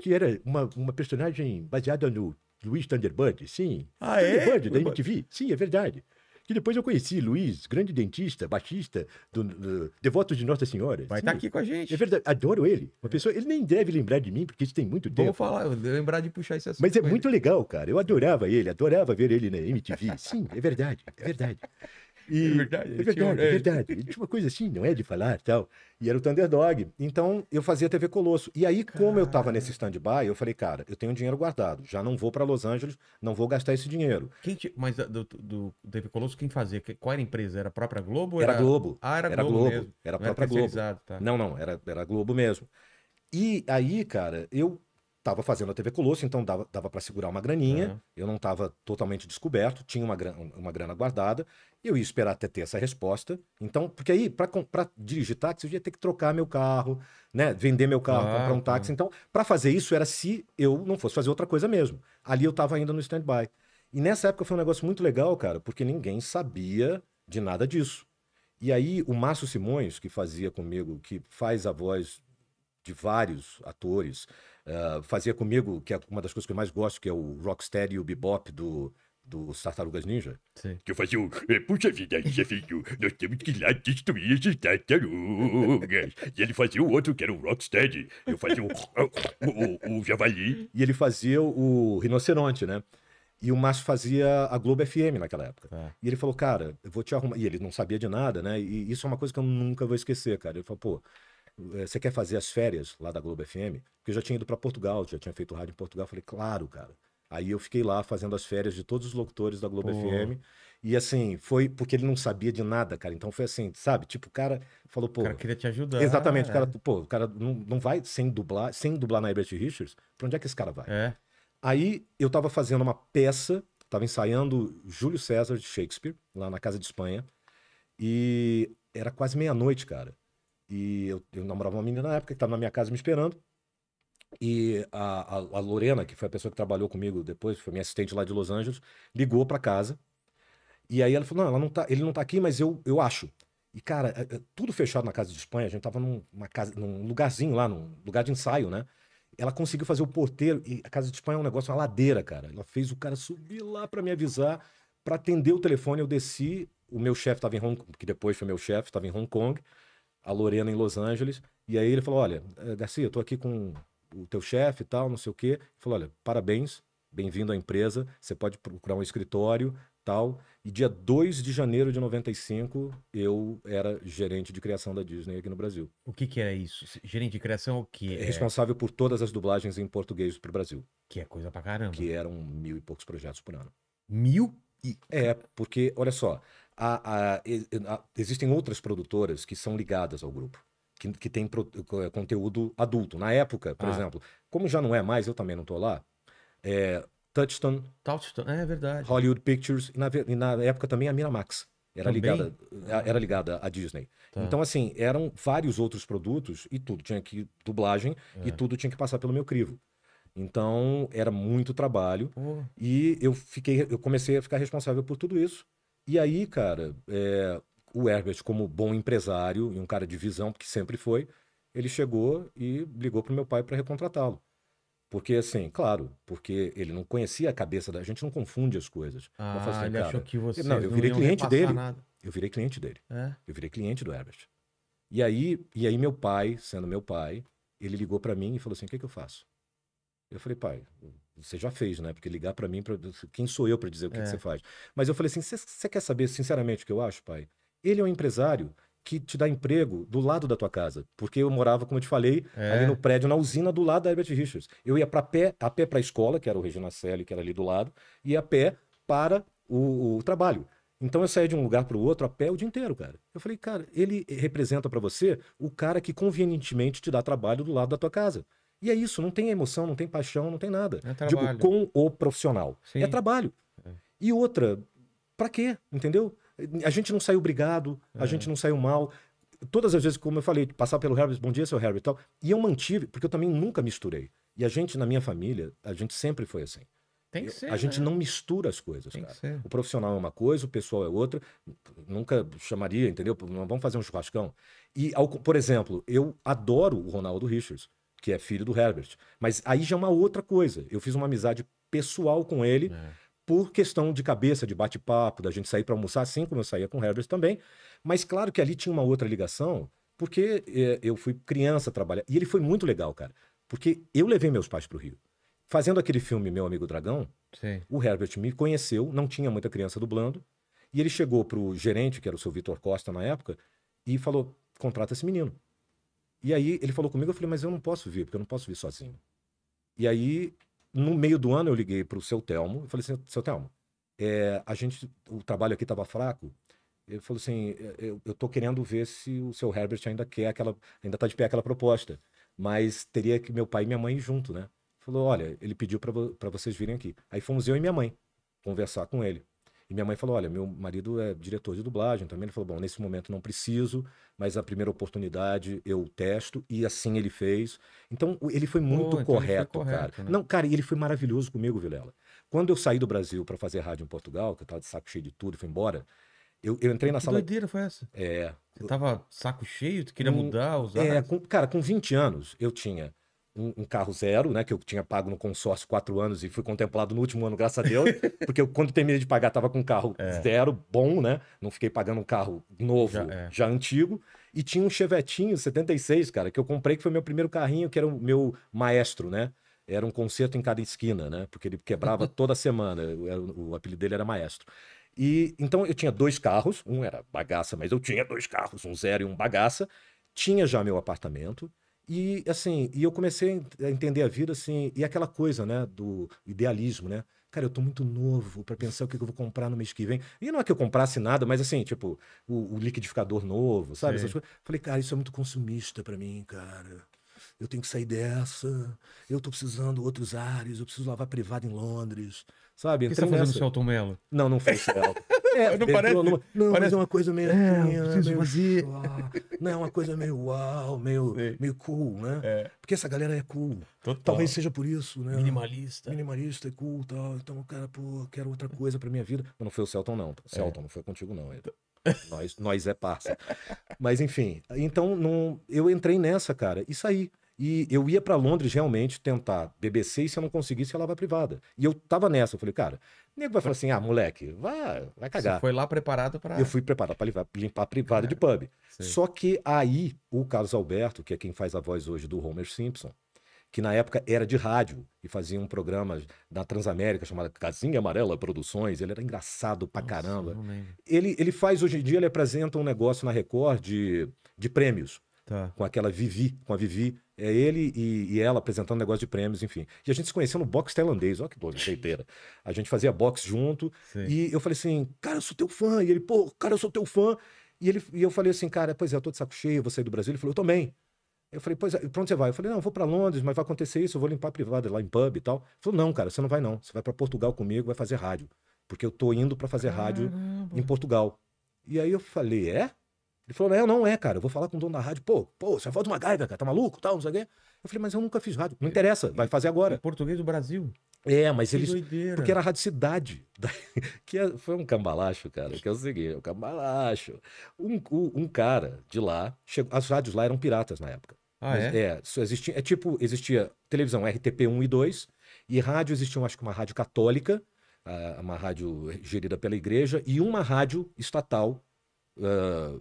que era uma, uma personagem baseada no Luiz Thunderbird, sim. Ah, é? Thunderbird, da Foi- MTV. Sim, é verdade. Que depois eu conheci Luiz, grande dentista, baixista, do, do Devoto de Nossa Senhora. Vai estar aqui com a gente. É verdade, adoro ele. Uma pessoa, ele nem deve lembrar de mim, porque isso tem muito tempo. Vamos falar, eu lembrar de puxar esse assunto. Mas é com ele. muito legal, cara. Eu adorava ele, adorava ver ele na MTV. Sim, é verdade, é verdade. E- É verdade, É ele tinha verdade, é é. verdade. Ele tinha uma coisa assim, não é de falar tal. E era o Thunderdog. Então eu fazia TV Colosso. E aí, como eu tava nesse stand-by, eu falei, cara, eu tenho dinheiro guardado. Já não vou para Los Angeles, não vou gastar esse dinheiro. Quem Mas do, do, do TV Colosso, quem fazia? Que- Qual era a empresa? Era a própria Globo? ou Era Globo. Ah, era, Era Globo, Globo, mesmo. era a própria Globo. terceirizado, Tá. Não, não, era, era Globo mesmo. E aí, cara, eu tava fazendo a TV Colosso, então dava, dava para segurar uma graninha. Aham. Eu não tava totalmente descoberto, tinha uma, grana, uma grana guardada. Eu ia esperar até ter essa resposta. Então, porque aí, para dirigir táxi, eu ia ter que trocar meu carro, né? Vender meu carro, Claro, comprar um táxi. Então, para fazer isso, era se eu não fosse fazer outra coisa mesmo. Ali eu tava ainda no stand-by. E nessa época foi um negócio muito legal, cara, porque ninguém sabia de nada disso. E aí, o Márcio Simões, que fazia comigo, que faz a voz de vários atores, eh, fazia comigo, que é uma das coisas que eu mais gosto, que é o Rocksteady e o Bebop do, dos Tartarugas Ninja. Sei. Que eu fazia o. eh, Puxa vida, chefinho, nós temos que ir lá destruir esses tartarugas. E ele fazia o outro, que era o Rocksteady. Eu fazia o. o, o, o javali. E ele fazia o rinoceronte, né? E o Márcio fazia a Globo FM naquela época. Tá. E ele falou, cara, eu vou te arrumar. E ele não sabia de nada, né? E isso é uma coisa que eu nunca vou esquecer, cara. Ele falou, pô, você quer fazer as férias lá da Globo FM? Porque eu já tinha ido para Portugal, já tinha feito rádio em Portugal. Eu falei, claro, cara. Aí eu fiquei lá fazendo as férias de todos os locutores da Globo Pô. FM. E assim, foi porque ele não sabia de nada, cara. Então foi assim, sabe? Tipo, o cara falou, pô. O cara queria te ajudar. Exatamente, o cara, é. pô, o cara não, não vai sem dublar, sem dublar na Herbert Richards, pra onde é que esse cara vai? É. Aí eu tava fazendo uma peça, tava ensaiando Júlio César de Shakespeare, lá na Casa de Espanha, e era quase meia-noite, cara. E eu, eu namorava uma menina na época que tava na minha casa me esperando. E a, a, a Lorena, que foi a pessoa que trabalhou comigo depois, foi minha assistente lá de Los Angeles, ligou pra casa. E aí ela falou: não, ela não tá, ele não tá aqui, mas eu, eu acho. E, cara, é- é tudo fechado na Casa de Espanha, a gente tava num, uma casa, num lugarzinho lá, num lugar de ensaio, né? Ela conseguiu fazer o porteiro, e a Casa de Espanha é um negócio, uma ladeira, cara. Ela fez o cara subir lá pra me avisar, pra atender o telefone. Eu desci, o meu chefe tava em Hong Kong, que depois foi meu chefe, tava em Hong Kong, a Lorena em Los Angeles. E aí ele falou: Olha, eh, Garcia, eu tô aqui com o teu chefe e tal, não sei o quê. Ele falou: Olha, parabéns, bem-vindo à empresa, você pode procurar um escritório, tal. E dia 2 de janeiro de 95, eu era gerente de criação da Disney aqui no Brasil. O que que é isso? Gerente de criação o quê? É, Responsável por todas as dublagens em português para o Brasil, que é coisa pra caramba. que eram mil e poucos projetos por ano. Mil e... É, porque, olha só, existem outras produtoras que são ligadas ao grupo, que, que têm pro- co- conteúdo adulto. Na época, por Ah. exemplo, como já não é mais, eu também não tô lá, é, Touchstone, Touchstone, é. Hollywood Pictures, e na, e na época também a Miramax. Era Também? ligada, era ligada à Disney. Tá. Então, assim, eram vários outros produtos e tudo tinha que. dublagem É. e tudo tinha que passar pelo meu crivo. Então, era muito trabalho. Pô, E eu fiquei, eu comecei a ficar responsável por tudo isso. E aí, cara, é, o Herbert, como bom empresário e um cara de visão, porque sempre foi, ele chegou e ligou pro meu pai para recontratá-lo. Porque, assim, claro, porque ele não conhecia a cabeça da a gente, não confunde as coisas. Ah, assim, ele cara, achou que você não, eu virei iam cliente dele. nada. Eu virei cliente dele. É. Eu virei cliente do Herbert. E aí, e aí meu pai, sendo meu pai, ele ligou pra mim e falou assim: "O que que eu faço?" Eu falei: "Pai, você já fez, né? Porque ligar pra mim, pra... quem sou eu pra dizer o que, É. que você faz?" Mas eu falei assim: "Você- "Você quer saber sinceramente o que eu acho, pai? Ele é um empresário que te dá emprego do lado da tua casa, porque eu morava, como eu te falei, É. ali no prédio, na usina do lado da Herbert Richards. Eu ia para pé, a pé para a escola, que era o Regina Celli, que era ali do lado, e a pé para o, o trabalho. Então eu saía de um lugar para o outro a pé o dia inteiro, cara. Eu falei, cara, ele representa para você o cara que convenientemente te dá trabalho do lado da tua casa. E é isso, não tem emoção, não tem paixão, não tem nada. É Digo, trabalho. com o profissional. Sim. É trabalho. E outra, pra quê? Entendeu? A gente não saiu brigado, a É. gente não saiu mal. Todas as vezes, como eu falei, passar pelo Herbert, bom dia, seu Herbert e tal. E eu mantive, porque eu também nunca misturei. E a gente, na minha família, a gente sempre foi assim. Tem que ser. a gente né? não mistura as coisas, Tem que cara. ser. O profissional é uma coisa, o pessoal é outra. Nunca chamaria, entendeu? Vamos fazer um churrascão. E, por exemplo, eu adoro o Ronaldo Richards, que é filho do Herbert. Mas aí já é uma outra coisa. Eu fiz uma amizade pessoal com ele É. por questão de cabeça, de bate-papo, da gente sair para almoçar, assim como eu saía com o Herbert também. Mas claro que ali tinha uma outra ligação, porque eh, eu fui criança trabalhar. E ele foi muito legal, cara. Porque eu levei meus pais para o Rio. Fazendo aquele filme Meu Amigo Dragão, Sim. o Herbert me conheceu, não tinha muita criança dublando, e ele chegou pro gerente, que era o seu Vitor Costa na época, e falou: contrata esse menino. E aí ele falou comigo, eu falei, mas eu não posso vir, porque eu não posso vir sozinho. E aí, no meio do ano, eu liguei pro seu Telmo, eu falei assim, seu Telmo, é, a gente, o trabalho aqui estava fraco. Ele falou assim, "É, eu, eu tô querendo ver se o seu Herbert ainda quer aquela, ainda tá de pé aquela proposta, mas teria que meu pai e minha mãe ir junto, né? Falou, olha, ele pediu para vocês virem aqui. Aí fomos eu e minha mãe conversar com ele. E minha mãe falou, olha, meu marido é diretor de dublagem também. Ele falou, bom, nesse momento não preciso, mas a primeira oportunidade eu testo. E assim ele fez. Então, ele foi muito então ele foi correto, correto, cara. né? Não, cara, e ele foi maravilhoso comigo, Vilela. Quando eu saí do Brasil para fazer rádio em Portugal, que eu tava de saco cheio de tudo, fui embora, eu, eu entrei na Que sala... doideira foi essa? É, Você tava saco cheio, tu queria Hum, mudar, usar? é, com- cara, com 20 anos, eu tinha um, um carro zero, né? Que eu tinha pago no consórcio quatro anos e fui contemplado no último ano, graças a Deus. porque eu, quando terminei de pagar, tava com um carro zero, bom, né? Não fiquei pagando um carro novo, É. Já- é. já antigo. E tinha um Chevetinho 76, cara, que eu comprei, que foi meu primeiro carrinho, que era o meu maestro, né? Era um concerto em cada esquina, né? Porque ele quebrava toda semana. era- O apelido dele era maestro. E então eu tinha dois carros, um era bagaça, mas eu tinha dois carros, um zero e um bagaça. Tinha já meu apartamento. E assim, e eu comecei a ent- a entender a vida assim, e aquela coisa, né, do idealismo, né? Cara, eu tô muito novo pra pensar o que eu vou comprar no mês que vem. E não é que eu comprasse nada, mas assim, tipo, o, o liquidificador novo, sabe? Essas coisas. Falei, cara, isso é muito consumista pra mim, cara. Eu tenho que sair dessa. Eu tô precisando outros ares, eu preciso lavar privado em Londres, sabe? O que você tá Entrei fazendo no nessa. Celton Mello? Não, não foi céu. É, Não parece- numa- Não, mas parece- é uma coisa meio. É, meio- preciso meio fazer. Não, é uma coisa meio uau, meio, meio cool, né? É. Porque essa galera é cool. Total. Talvez seja por isso, né? Minimalista. Minimalista, é cool e tal. Então, cara, pô, quero outra coisa pra minha vida. Mas não foi o Celton, não. Celton, não foi contigo, não. Nós, nós é parça. Mas, enfim. Então, não, eu entrei nessa, cara, e saí. E eu ia pra Londres realmente tentar BBC e se eu não conseguisse, ia lavar privada. E eu tava nessa. Eu falei, cara, o nego vai falar assim: ah, moleque, vai, vai cagar. Você foi lá preparado pra. Eu fui preparado para limpar, limpar a privada de pub. sei. Só que aí, o Carlos Alberto, que é quem faz a voz hoje do Homer Simpson, que na época era de rádio e fazia um programa da Transamérica chamado Casinha Amarela Produções, ele era engraçado pra Nossa, caramba. Ele, ele faz, hoje em dia, ele apresenta um negócio na Record de, de prêmios Tá. com aquela Vivi, com a Vivi. É ele e, e ela apresentando negócio de prêmios, enfim. E a gente se conheceu no boxe tailandês, olha que doideira. A gente fazia boxe junto. Sei. E eu falei assim, cara, eu sou teu fã. E ele, pô, cara, eu sou teu fã. E, ele, e eu falei assim, cara, pois é, eu tô de saco cheio, vou sair do Brasil. Ele falou, eu também. Eu falei, pois é, pra onde você vai? Eu falei, não, eu vou pra Londres, mas vai acontecer isso, eu vou limpar a privada lá em pub e tal. Ele falou, não, cara, você não vai não. Você vai pra Portugal comigo, vai fazer rádio. Porque eu tô indo pra fazer rádio Caramba. em Portugal. E aí eu falei, é? Ele falou, não, não é, cara. Eu vou falar com o dono da rádio. Pô, pô, você é de uma gaiva, cara. Tá maluco? Tal, não sei o quê. Eu falei, mas eu nunca fiz rádio. Não interessa, vai fazer agora. Português do Brasil. É, mas Que eles... doideira. Porque era a Rádio Cidade. Que é- foi um cambalacho, cara. Que é o seguinte, um cambalacho. Um, um, cara de lá... Chegou, as rádios lá eram piratas na época. Ah, Mas, é? só existia, é tipo, existia televisão RTP 1 e 2, e rádio existia, eu acho que uma rádio católica, ah, uma rádio gerida pela igreja, e uma rádio estatal ah,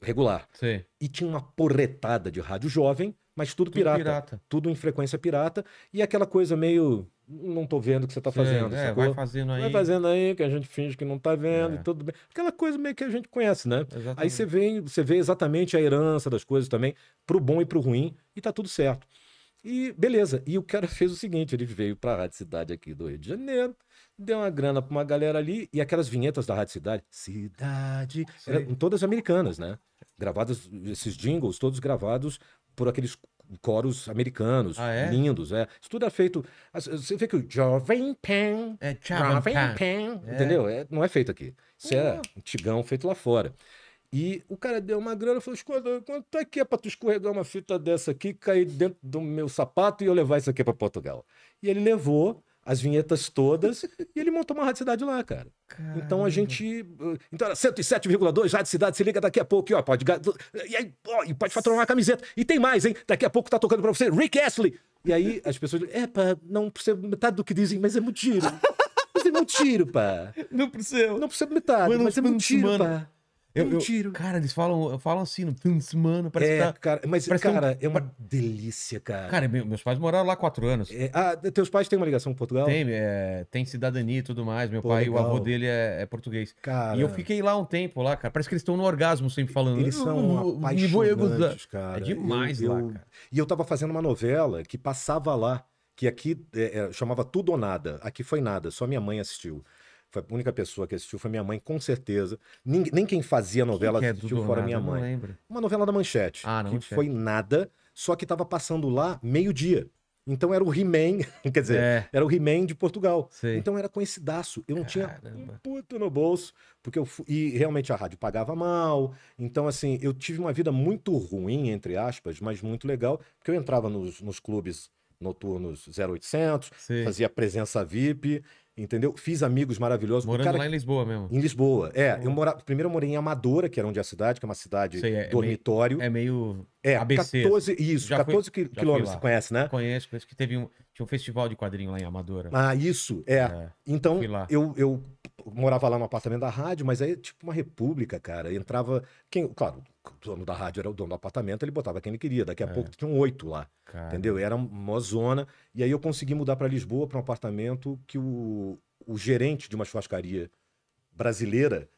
regular. Sei. E tinha uma porretada de rádio jovem, mas tudo Tudo pirata. pirata. Tudo em frequência pirata, e aquela coisa meio. Não tô vendo o que você tá Sei, fazendo. É, vai fazendo aí. Vai fazendo aí, que a gente finge que não tá vendo, É. e tudo bem. Aquela coisa meio que a gente conhece, né? Aí Exatamente. você vê, você vê exatamente a herança das coisas também, pro bom e pro ruim, e tá tudo certo. E beleza. E o cara fez o seguinte: ele veio pra Rádio Cidade aqui do Rio de Janeiro, deu uma grana pra uma galera ali, e aquelas vinhetas da Rádio Cidade, Cidade, eram todas americanas, né? Gravadas, esses jingles, todos gravados por aqueles coros americanos, Ah, é? lindos, é. Isso tudo é feito. Você vê que o Jovem Pan, É Jovem Pan, entendeu? É, não é feito aqui. Isso é um tigão feito lá fora. E o cara deu uma grana e falou: escuta, quanto é que é pra tu escorregar uma fita dessa aqui, cair dentro do meu sapato e eu levar isso aqui pra Portugal? E ele levou as vinhetas todas e ele montou uma rádio cidade lá, cara. Então a gente. uh, Então era 107,2 Rádio Cidade, se liga daqui a pouco, aqui, ó. Pode, e aí, ó, e pode faturar uma camiseta. E tem mais, hein? Daqui a pouco tá tocando pra você, Rick Astley. E aí as pessoas dizem, é, pá, não percebo metade do que dizem, mas é muito tiro. Mas é muito tiro, pá. Não precisa. Não percebo metade, mas é muito tiro, pá. É Eu, eu- tiro. Cara, eles falam, falam assim no fim de semana. Parece É, que tá... cara, mas, parece que é um- cara, é uma delícia, cara. Cara, meu- meus pais moraram lá quatro anos. É, ah, teus pais têm uma ligação com Portugal? Tem, é, tem cidadania e tudo mais. Meu Pô, pai, o legal. avô dele é, é português. Cara, E eu fiquei lá um tempo lá, cara. Parece que eles estão no orgasmo sempre falando. eles "Eu são vou- me vou gozar." apaixonantes, cara. É demais Eu- lá, eu- cara. E eu tava fazendo uma novela que passava lá, que aqui é, é, chamava Tudo ou Nada. Aqui foi nada, só minha mãe assistiu. Foi a única pessoa que assistiu, foi minha mãe, com certeza. Ninguém- nem quem fazia a novela Que é assistiu fora nada? minha Eu Não mãe. lembro. Uma novela da Manchete, Ah, na que Manchete. foi nada, só que tava passando lá meio-dia. Então era o He-Man, quer dizer, É. era o He-Man de Portugal. Sei. Então era conhecidaço. Eu não tinha Caramba. um puto no bolso, porque eu fu- e realmente a rádio pagava mal. Então assim, eu tive uma vida muito ruim entre aspas, mas muito legal, porque eu entrava nos, nos clubes noturnos 0800, Sei. fazia presença VIP, entendeu? Fiz amigos maravilhosos. Morando cara- lá em Lisboa mesmo. em Lisboa. É, eu morava, primeiro eu morei em Amadora, que era onde é a cidade, que é uma cidade Sei, é- é dormitório. É meio. É, ABC. 14, isso, Já fui- 14 qui- já fui quilômetros, você conhece, né? Conheço, conheço que teve um, tinha um festival de quadrinho lá em Amadora. Ah, isso, é. É. Então, eu, eu morava lá no apartamento da rádio, mas aí, tipo, uma república, cara. Entrava. Quem, claro, o dono da rádio era o dono do apartamento, ele botava quem ele queria. Daqui a É. pouco tinham oito lá, Cara, entendeu? Era uma zona. E aí eu consegui mudar para Lisboa, para um apartamento que o, o gerente de uma churrascaria brasileira,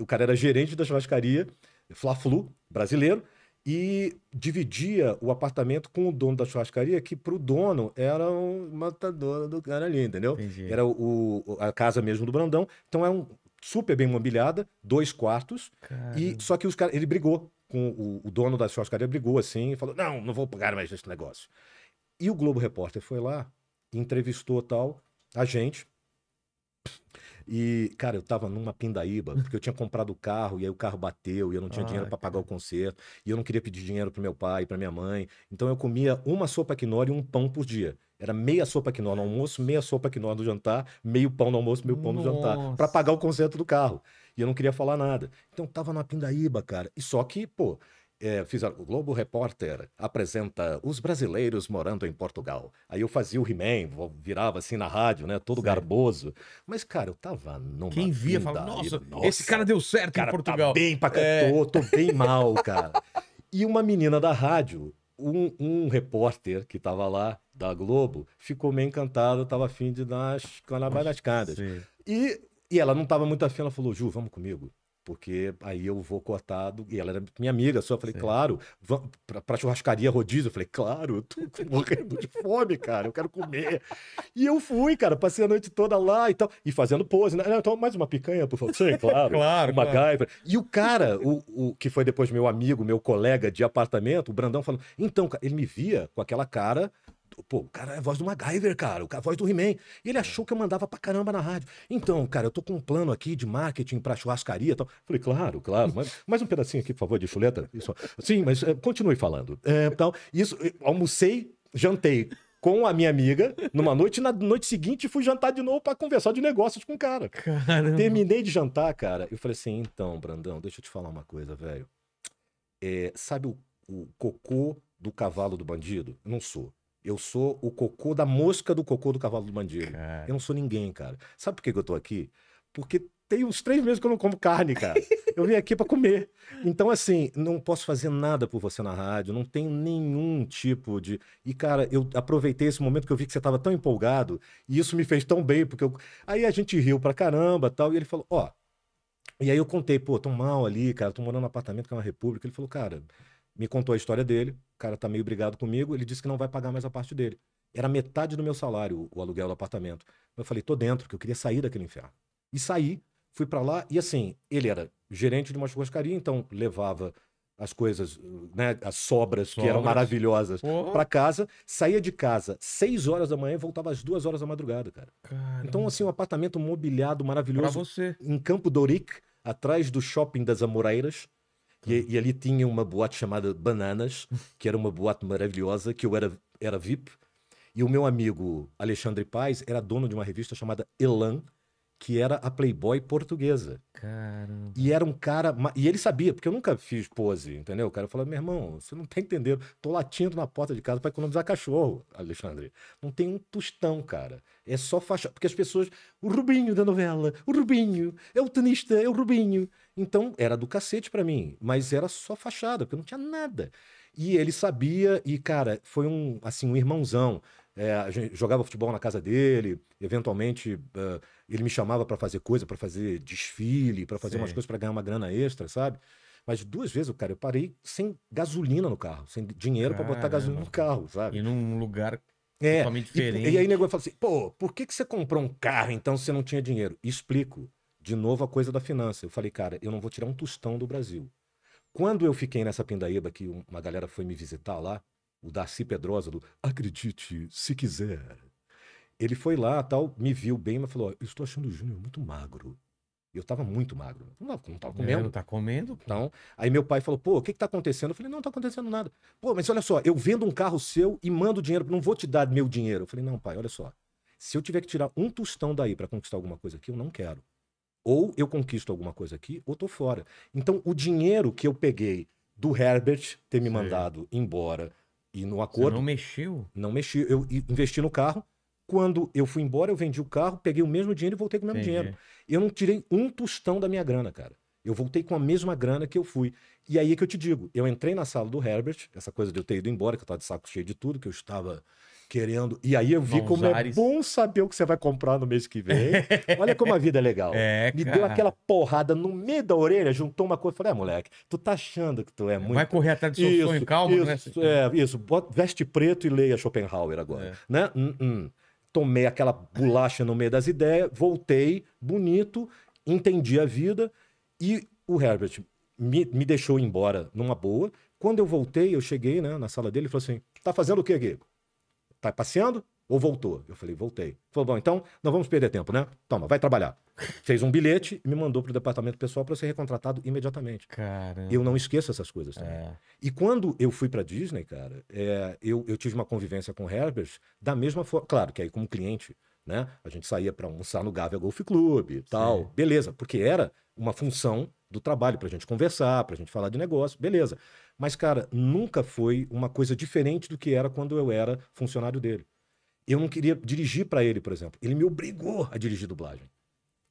o cara era gerente da churrascaria, Fla-Flu, brasileiro, e dividia o apartamento com o dono da churrascaria, que pro dono era um matador do cara ali, entendeu? Entendi. Era o, o- a casa mesmo do Brandão. Então é um super bem mobiliada, dois quartos. Cara, E só que os caras, ele brigou com o, o dono da churrascaria, brigou assim e falou: "Não, não vou pagar mais esse negócio". E o Globo Repórter foi lá, entrevistou tal a gente. E, cara, eu tava numa pindaíba, porque eu tinha comprado o carro e aí o carro bateu e eu não tinha dinheiro para pagar o conserto, e eu não queria pedir dinheiro pro meu pai, para minha mãe. Então eu comia uma sopa quinoa e um pão por dia. Era meia sopa quinoa no almoço, meia sopa quinoa no jantar, meio pão no almoço, meio pão no jantar, Nossa. para pagar o conserto do carro. E eu não queria falar nada. Então tava numa pindaíba, cara. E só que, pô, é, fiz a- o Globo Repórter apresenta os brasileiros morando em Portugal. Aí eu fazia o He-Man, virava assim na rádio, né? Todo Sei. garboso. Mas, cara, eu tava numa Quem via fala, pindaíba. nossa, esse cara deu certo cara em Portugal. Tá bem pra cá, É. tô, tô bem mal, cara. E uma menina da rádio, um, um repórter que tava lá, da Globo, ficou meio encantado, tava afim de dar as canabas nas cadas. Sei. E, e ela não tava muito afim, ela falou, Ju, vamos comigo. Porque aí eu vou cortado. E ela era minha amiga só. Eu falei, Sei. claro, vamos pra, pra churrascaria rodízio. Eu falei, claro, eu tô morrendo de fome, cara. Eu quero comer. E eu fui, cara, passei a noite toda lá e tal. E fazendo pose. Né? Então, mais uma picanha, por favor. Sim, claro. Claro, O claro. MacGyver. E o cara, o, o que foi depois meu amigo, meu colega de apartamento, o Brandão, falando: então, cara, ele me via com aquela cara. Pô, o cara é a voz do MacGyver, cara, o cara- a voz do He-Man. E ele achou que eu mandava pra caramba na rádio. Então, cara, eu tô com um plano aqui de marketing pra churrascaria e tal. Falei, claro, claro. Mais, mais um pedacinho aqui, por favor, de chuleta. Isso. Sim, mas eh, continue falando. É, tal. Isso, eh, almocei, jantei com a minha amiga numa noite. E na noite seguinte fui jantar de novo pra conversar de negócios com o cara. Caramba. Terminei de jantar, cara. Eu falei assim: então, Brandão, deixa eu te falar uma coisa, velho. É, sabe o, o cocô do cavalo do bandido? Eu não sou. Eu sou o cocô da mosca do cocô do cavalo do bandido. Cara, Eu não sou ninguém, cara. Sabe por que, que eu tô aqui? Porque tem uns três meses que eu não como carne, cara. Eu vim aqui pra comer. Então, assim, não posso fazer nada por você na rádio, não tenho nenhum tipo de. E, cara, eu aproveitei esse momento que eu vi que você tava tão empolgado, e isso me fez tão bem, porque eu... aí a gente riu pra caramba tal, e ele falou: ó. E aí eu contei, pô, tão mal ali, cara, tô morando num apartamento que é uma república. Ele falou, cara, me contou a história dele, o cara tá meio brigado comigo, ele disse que não vai pagar mais a parte dele. Era metade do meu salário, o- aluguel do apartamento. Eu falei, tô dentro, que eu queria sair daquele inferno. E saí, fui pra lá, e assim, ele era gerente de uma churrascaria, então levava as coisas, né, as sobras, que eram Sobras. maravilhosas, Porra, pra casa, saía de casa seis horas da manhã e voltava às duas horas da madrugada, cara. caramba. Então, assim, um apartamento mobiliado pra maravilhoso você. em Campo Dourique, atrás do shopping das Amoreiras. E, e ali tinha uma boate chamada Bananas, que era uma boate maravilhosa, que eu era, era VIP. E o meu amigo Alexandre Paz era dono de uma revista chamada Elan, que era a Playboy portuguesa. Caramba. E era um cara. E ele sabia, porque eu nunca fiz pose, entendeu? O cara falou: meu irmão, você não tá entendendo. Tô latindo na porta de casa para economizar cachorro, Alexandre. Não tem um tostão, cara. É só faixa. Porque as pessoas. O Rubinho da novela, o Rubinho, é o tenista, é o Rubinho. Então era do cacete para mim, mas era só fachada, porque não tinha nada. E ele sabia, e, cara, foi um, assim, um irmãozão. É, a gente jogava futebol na casa dele, eventualmente eh, ele me chamava para fazer coisa, para fazer desfile, para fazer umas Sei. coisas para ganhar uma grana extra, sabe? Mas duas vezes, cara, eu parei sem gasolina no carro, sem dinheiro para botar gasolina no carro, sabe? E num lugar É. totalmente E, diferente. e aí o nego fala assim, pô, por que, que você comprou um carro então se você não tinha dinheiro? Explico. De novo a coisa da finança. Eu falei, cara, eu não vou tirar um tostão do Brasil. Quando eu fiquei nessa pindaíba, que um- uma galera foi me visitar lá, o Darcy Pedrosa, do Acredite se quiser. Ele foi lá, tal, me viu bem, mas falou: "Ó, Eu estou achando o Júnior muito magro. Eu tava muito magro. Não, tava- não tava É, comendo. não tá comendo? Então, aí meu pai falou, pô, o que que tá acontecendo? Eu falei, não, não tá acontecendo nada. Pô, mas olha só, eu vendo um carro seu e mando dinheiro, não vou te dar meu dinheiro. Eu falei, não, pai, olha só. Se eu tiver que tirar um tostão daí para conquistar alguma coisa aqui, eu não quero. Ou eu conquisto alguma coisa aqui, ou tô fora. Então, o dinheiro que eu peguei do Herbert ter me mandado embora e no Você acordo não mexeu? não mexi. Eu investi no carro. Quando eu fui embora, eu vendi o carro, peguei o mesmo dinheiro e voltei com o mesmo Entendi. dinheiro. Eu não tirei um tostão da minha grana, cara. Eu voltei com a mesma grana que eu fui. E aí é que eu te digo, eu entrei na sala do Herbert, essa coisa de eu ter ido embora, que eu tava de saco cheio de tudo, que eu estava querendo. E aí eu vi Bons como é ares. bom saber o que você vai comprar no mês que vem. Olha como a vida é legal. É, Me cara. deu aquela porrada no meio da orelha, juntou uma coisa. Falei, é, moleque, tu tá achando que tu é muito Vai correr atrás do seu sonho, calma, isso, né? É, isso. Veste preto e leia Schopenhauer agora. É. Né? Hum, hum. Tomei aquela bolacha no meio das ideias, voltei, bonito, entendi a vida e o Herbert me, me deixou embora numa boa. Quando eu voltei, eu cheguei né, na sala dele e falou assim: tá fazendo o quê aqui? Tá passeando ou voltou? Eu falei, voltei. Falou, bom, então não vamos perder tempo, né? Toma, vai trabalhar. Fez um bilhete e me mandou pro departamento pessoal para ser recontratado imediatamente. Caramba. Eu não esqueço essas coisas também. É. E quando eu fui pra Disney, cara, é, eu, eu tive uma convivência com o Herbert da mesma forma. Claro que aí, como cliente, né? A gente saía pra almoçar no Gávea Golf Club e tal. Sim. Beleza, porque era uma função do trabalho pra gente conversar, pra gente falar de negócio, beleza. Mas, cara, nunca foi uma coisa diferente do que era quando eu era funcionário dele. Eu não queria dirigir pra ele, por exemplo. Ele me obrigou a dirigir dublagem.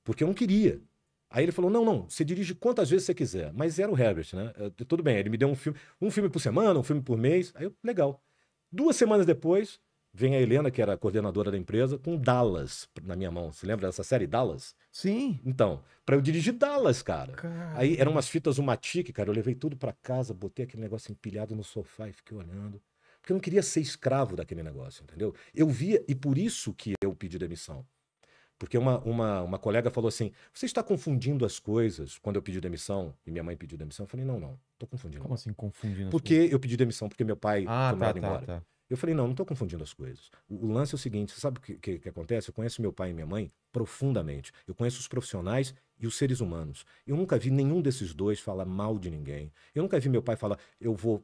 Porque eu não queria. Aí ele falou: não, não, você dirige quantas vezes você quiser. Mas era o Herbert, né? Eh, Tudo bem, ele me deu um filme, um filme por semana, um filme por mês. Aí eu, legal. Duas semanas depois, vem a Helena, que era a coordenadora da empresa, com Dallas na minha mão. Você lembra dessa série Dallas? Sim. Então, pra eu dirigir Dallas, cara. Cara. Aí eram umas fitas Umatic, cara. Eu levei tudo pra casa, botei aquele negócio empilhado no sofá e fiquei olhando. Porque eu não queria ser escravo daquele negócio, entendeu? Eu via, e por isso que eu pedi demissão. Porque uma, uma, uma colega falou assim: você está confundindo as coisas quando eu pedi demissão e minha mãe pediu demissão? Eu falei: não, não, tô confundindo. Como assim confundindo? as Porque eu pedi demissão porque meu pai Ah, foi tá, mandado tá, embora. tá. Eu falei, não, não estou confundindo as coisas. O, lance é o seguinte, você sabe o que, que, que acontece? Eu conheço meu pai e minha mãe profundamente. Eu conheço os profissionais e os seres humanos. Eu nunca vi nenhum desses dois falar mal de ninguém. Eu nunca vi meu pai falar, eu vou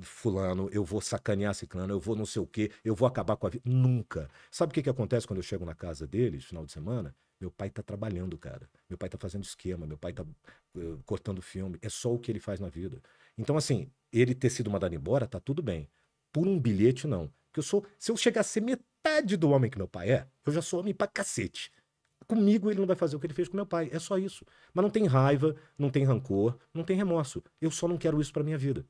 fulano, eu vou sacanear ciclano, eu vou não sei o quê, eu vou acabar com a vida. Nunca. Sabe o que, que acontece quando eu chego na casa deles, final de semana? Meu pai tá trabalhando, cara. Meu pai tá fazendo esquema, meu pai tá eh, cortando filme. É só o que ele faz na vida. Então, assim, ele ter sido mandado embora, tá tudo bem. Por um bilhete, não. Porque eu sou. Se eu chegar a ser metade do homem que meu pai é, eu já sou homem pra cacete. Comigo ele não vai fazer o que ele fez com meu pai. É só isso. Mas não tem raiva, não tem rancor, não tem remorso. Eu só não quero isso pra minha vida.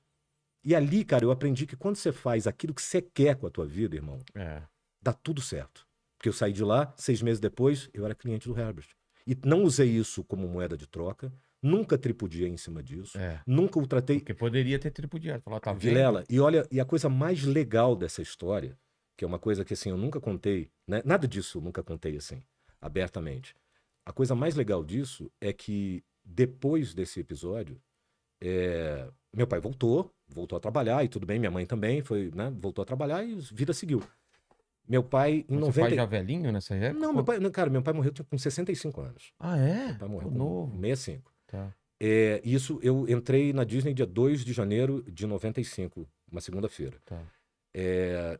E ali, cara, eu aprendi que quando você faz aquilo que você quer com a tua vida, irmão, É. dá tudo certo. Porque eu saí de lá, seis meses depois, eu era cliente do Herbert. E não usei isso como moeda de troca, nunca tripudiei em cima disso, É. nunca o tratei. Porque poderia ter tripudiado. Falar, tá vendo? Vilela, e olha, e a coisa mais legal dessa história, que é uma coisa que assim, eu nunca contei, né? nada disso eu nunca contei assim, abertamente. A coisa mais legal disso é que depois desse episódio, é, meu pai voltou, voltou a trabalhar e tudo bem, minha mãe também foi, né? Voltou a trabalhar e a vida seguiu. Meu pai em Mas Seu 90 pai já velhinho nessa época? Não, meu pai, não, cara, meu pai morreu com 65 anos. Ah, é? Meu pai morreu com novo. 65. Tá. É, isso eu entrei na Disney dia 2 de janeiro de 95, uma segunda-feira. Tá. É,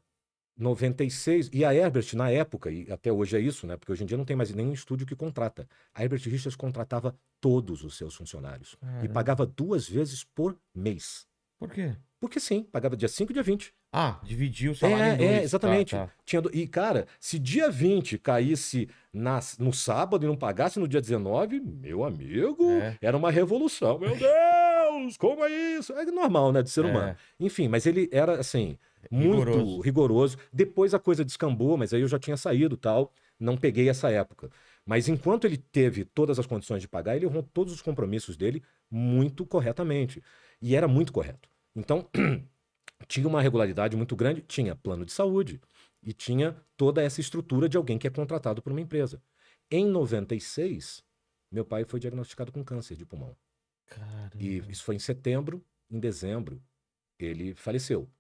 96, e a Herbert, na época, e até hoje é isso, né? Porque hoje em dia não tem mais nenhum estúdio que contrata. A Herbert Richards contratava todos os seus funcionários e Caramba. pagava duas vezes por mês. Por quê? Porque sim, pagava dia 5 e dia 20. Ah, dividiu o salário em É, dois. é, Tá, exatamente. tá. Tinha do- E, cara, se dia 20 caísse na- no sábado e não pagasse no dia 19, meu amigo, É. era uma revolução. Meu Deus, como é isso? É normal, né, de ser É. humano. Enfim, mas ele era, assim, muito Rigoroso. rigoroso. Depois a coisa descambou, mas aí eu já tinha saído tal, não peguei essa época. Mas enquanto ele teve todas as condições de pagar, ele honrou todos os compromissos dele muito corretamente. E era muito correto. Então, tinha uma regularidade muito grande, tinha plano de saúde e tinha toda essa estrutura de alguém que é contratado por uma empresa. Em 96, meu pai foi diagnosticado com câncer de pulmão. Caramba. E isso foi em setembro, em dezembro, ele faleceu.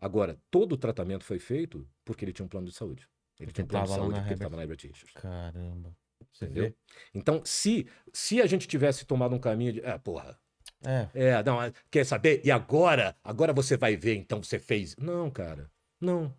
Agora, todo o tratamento foi feito porque ele tinha um plano de saúde. Ele tinha um plano de saúde porque ele estava na Herbert Richards. Caramba. Você Entendeu? vê? Então, se, se a gente tivesse tomado um caminho de. Ah, porra. É. É, não, ah, quer saber? E agora? Agora você vai ver, então você fez. Não, cara. Não.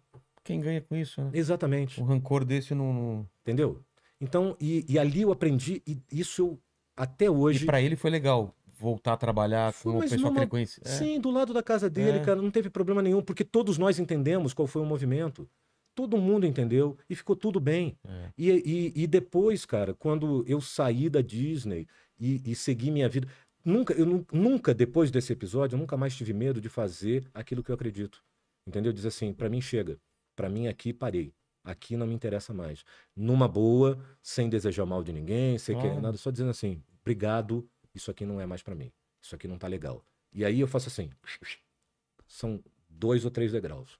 Quem ganha com isso, né? Exatamente. Um rancor desse não. não... Entendeu? Então, e, e ali eu aprendi, e isso eu, até hoje. E pra ele foi legal voltar a trabalhar Foi, com o pessoal que numa- ele conhecia. É. Sim, do lado da casa dele, É. cara, não teve problema nenhum, porque todos nós entendemos qual foi o movimento. Todo mundo entendeu e ficou tudo bem. É. E, e, e depois, cara, quando eu saí da Disney e, e segui minha vida, nunca, eu nu- nunca, depois desse episódio, eu nunca mais tive medo de fazer aquilo que eu acredito. Entendeu? Diz assim, pra mim chega. Pra mim aqui parei. Aqui não me interessa mais. Numa boa, sem desejar mal de ninguém, sem querer nada, só dizendo assim, obrigado, isso aqui não é mais pra mim. Isso aqui não tá legal. E aí eu faço assim, são dois ou três degraus.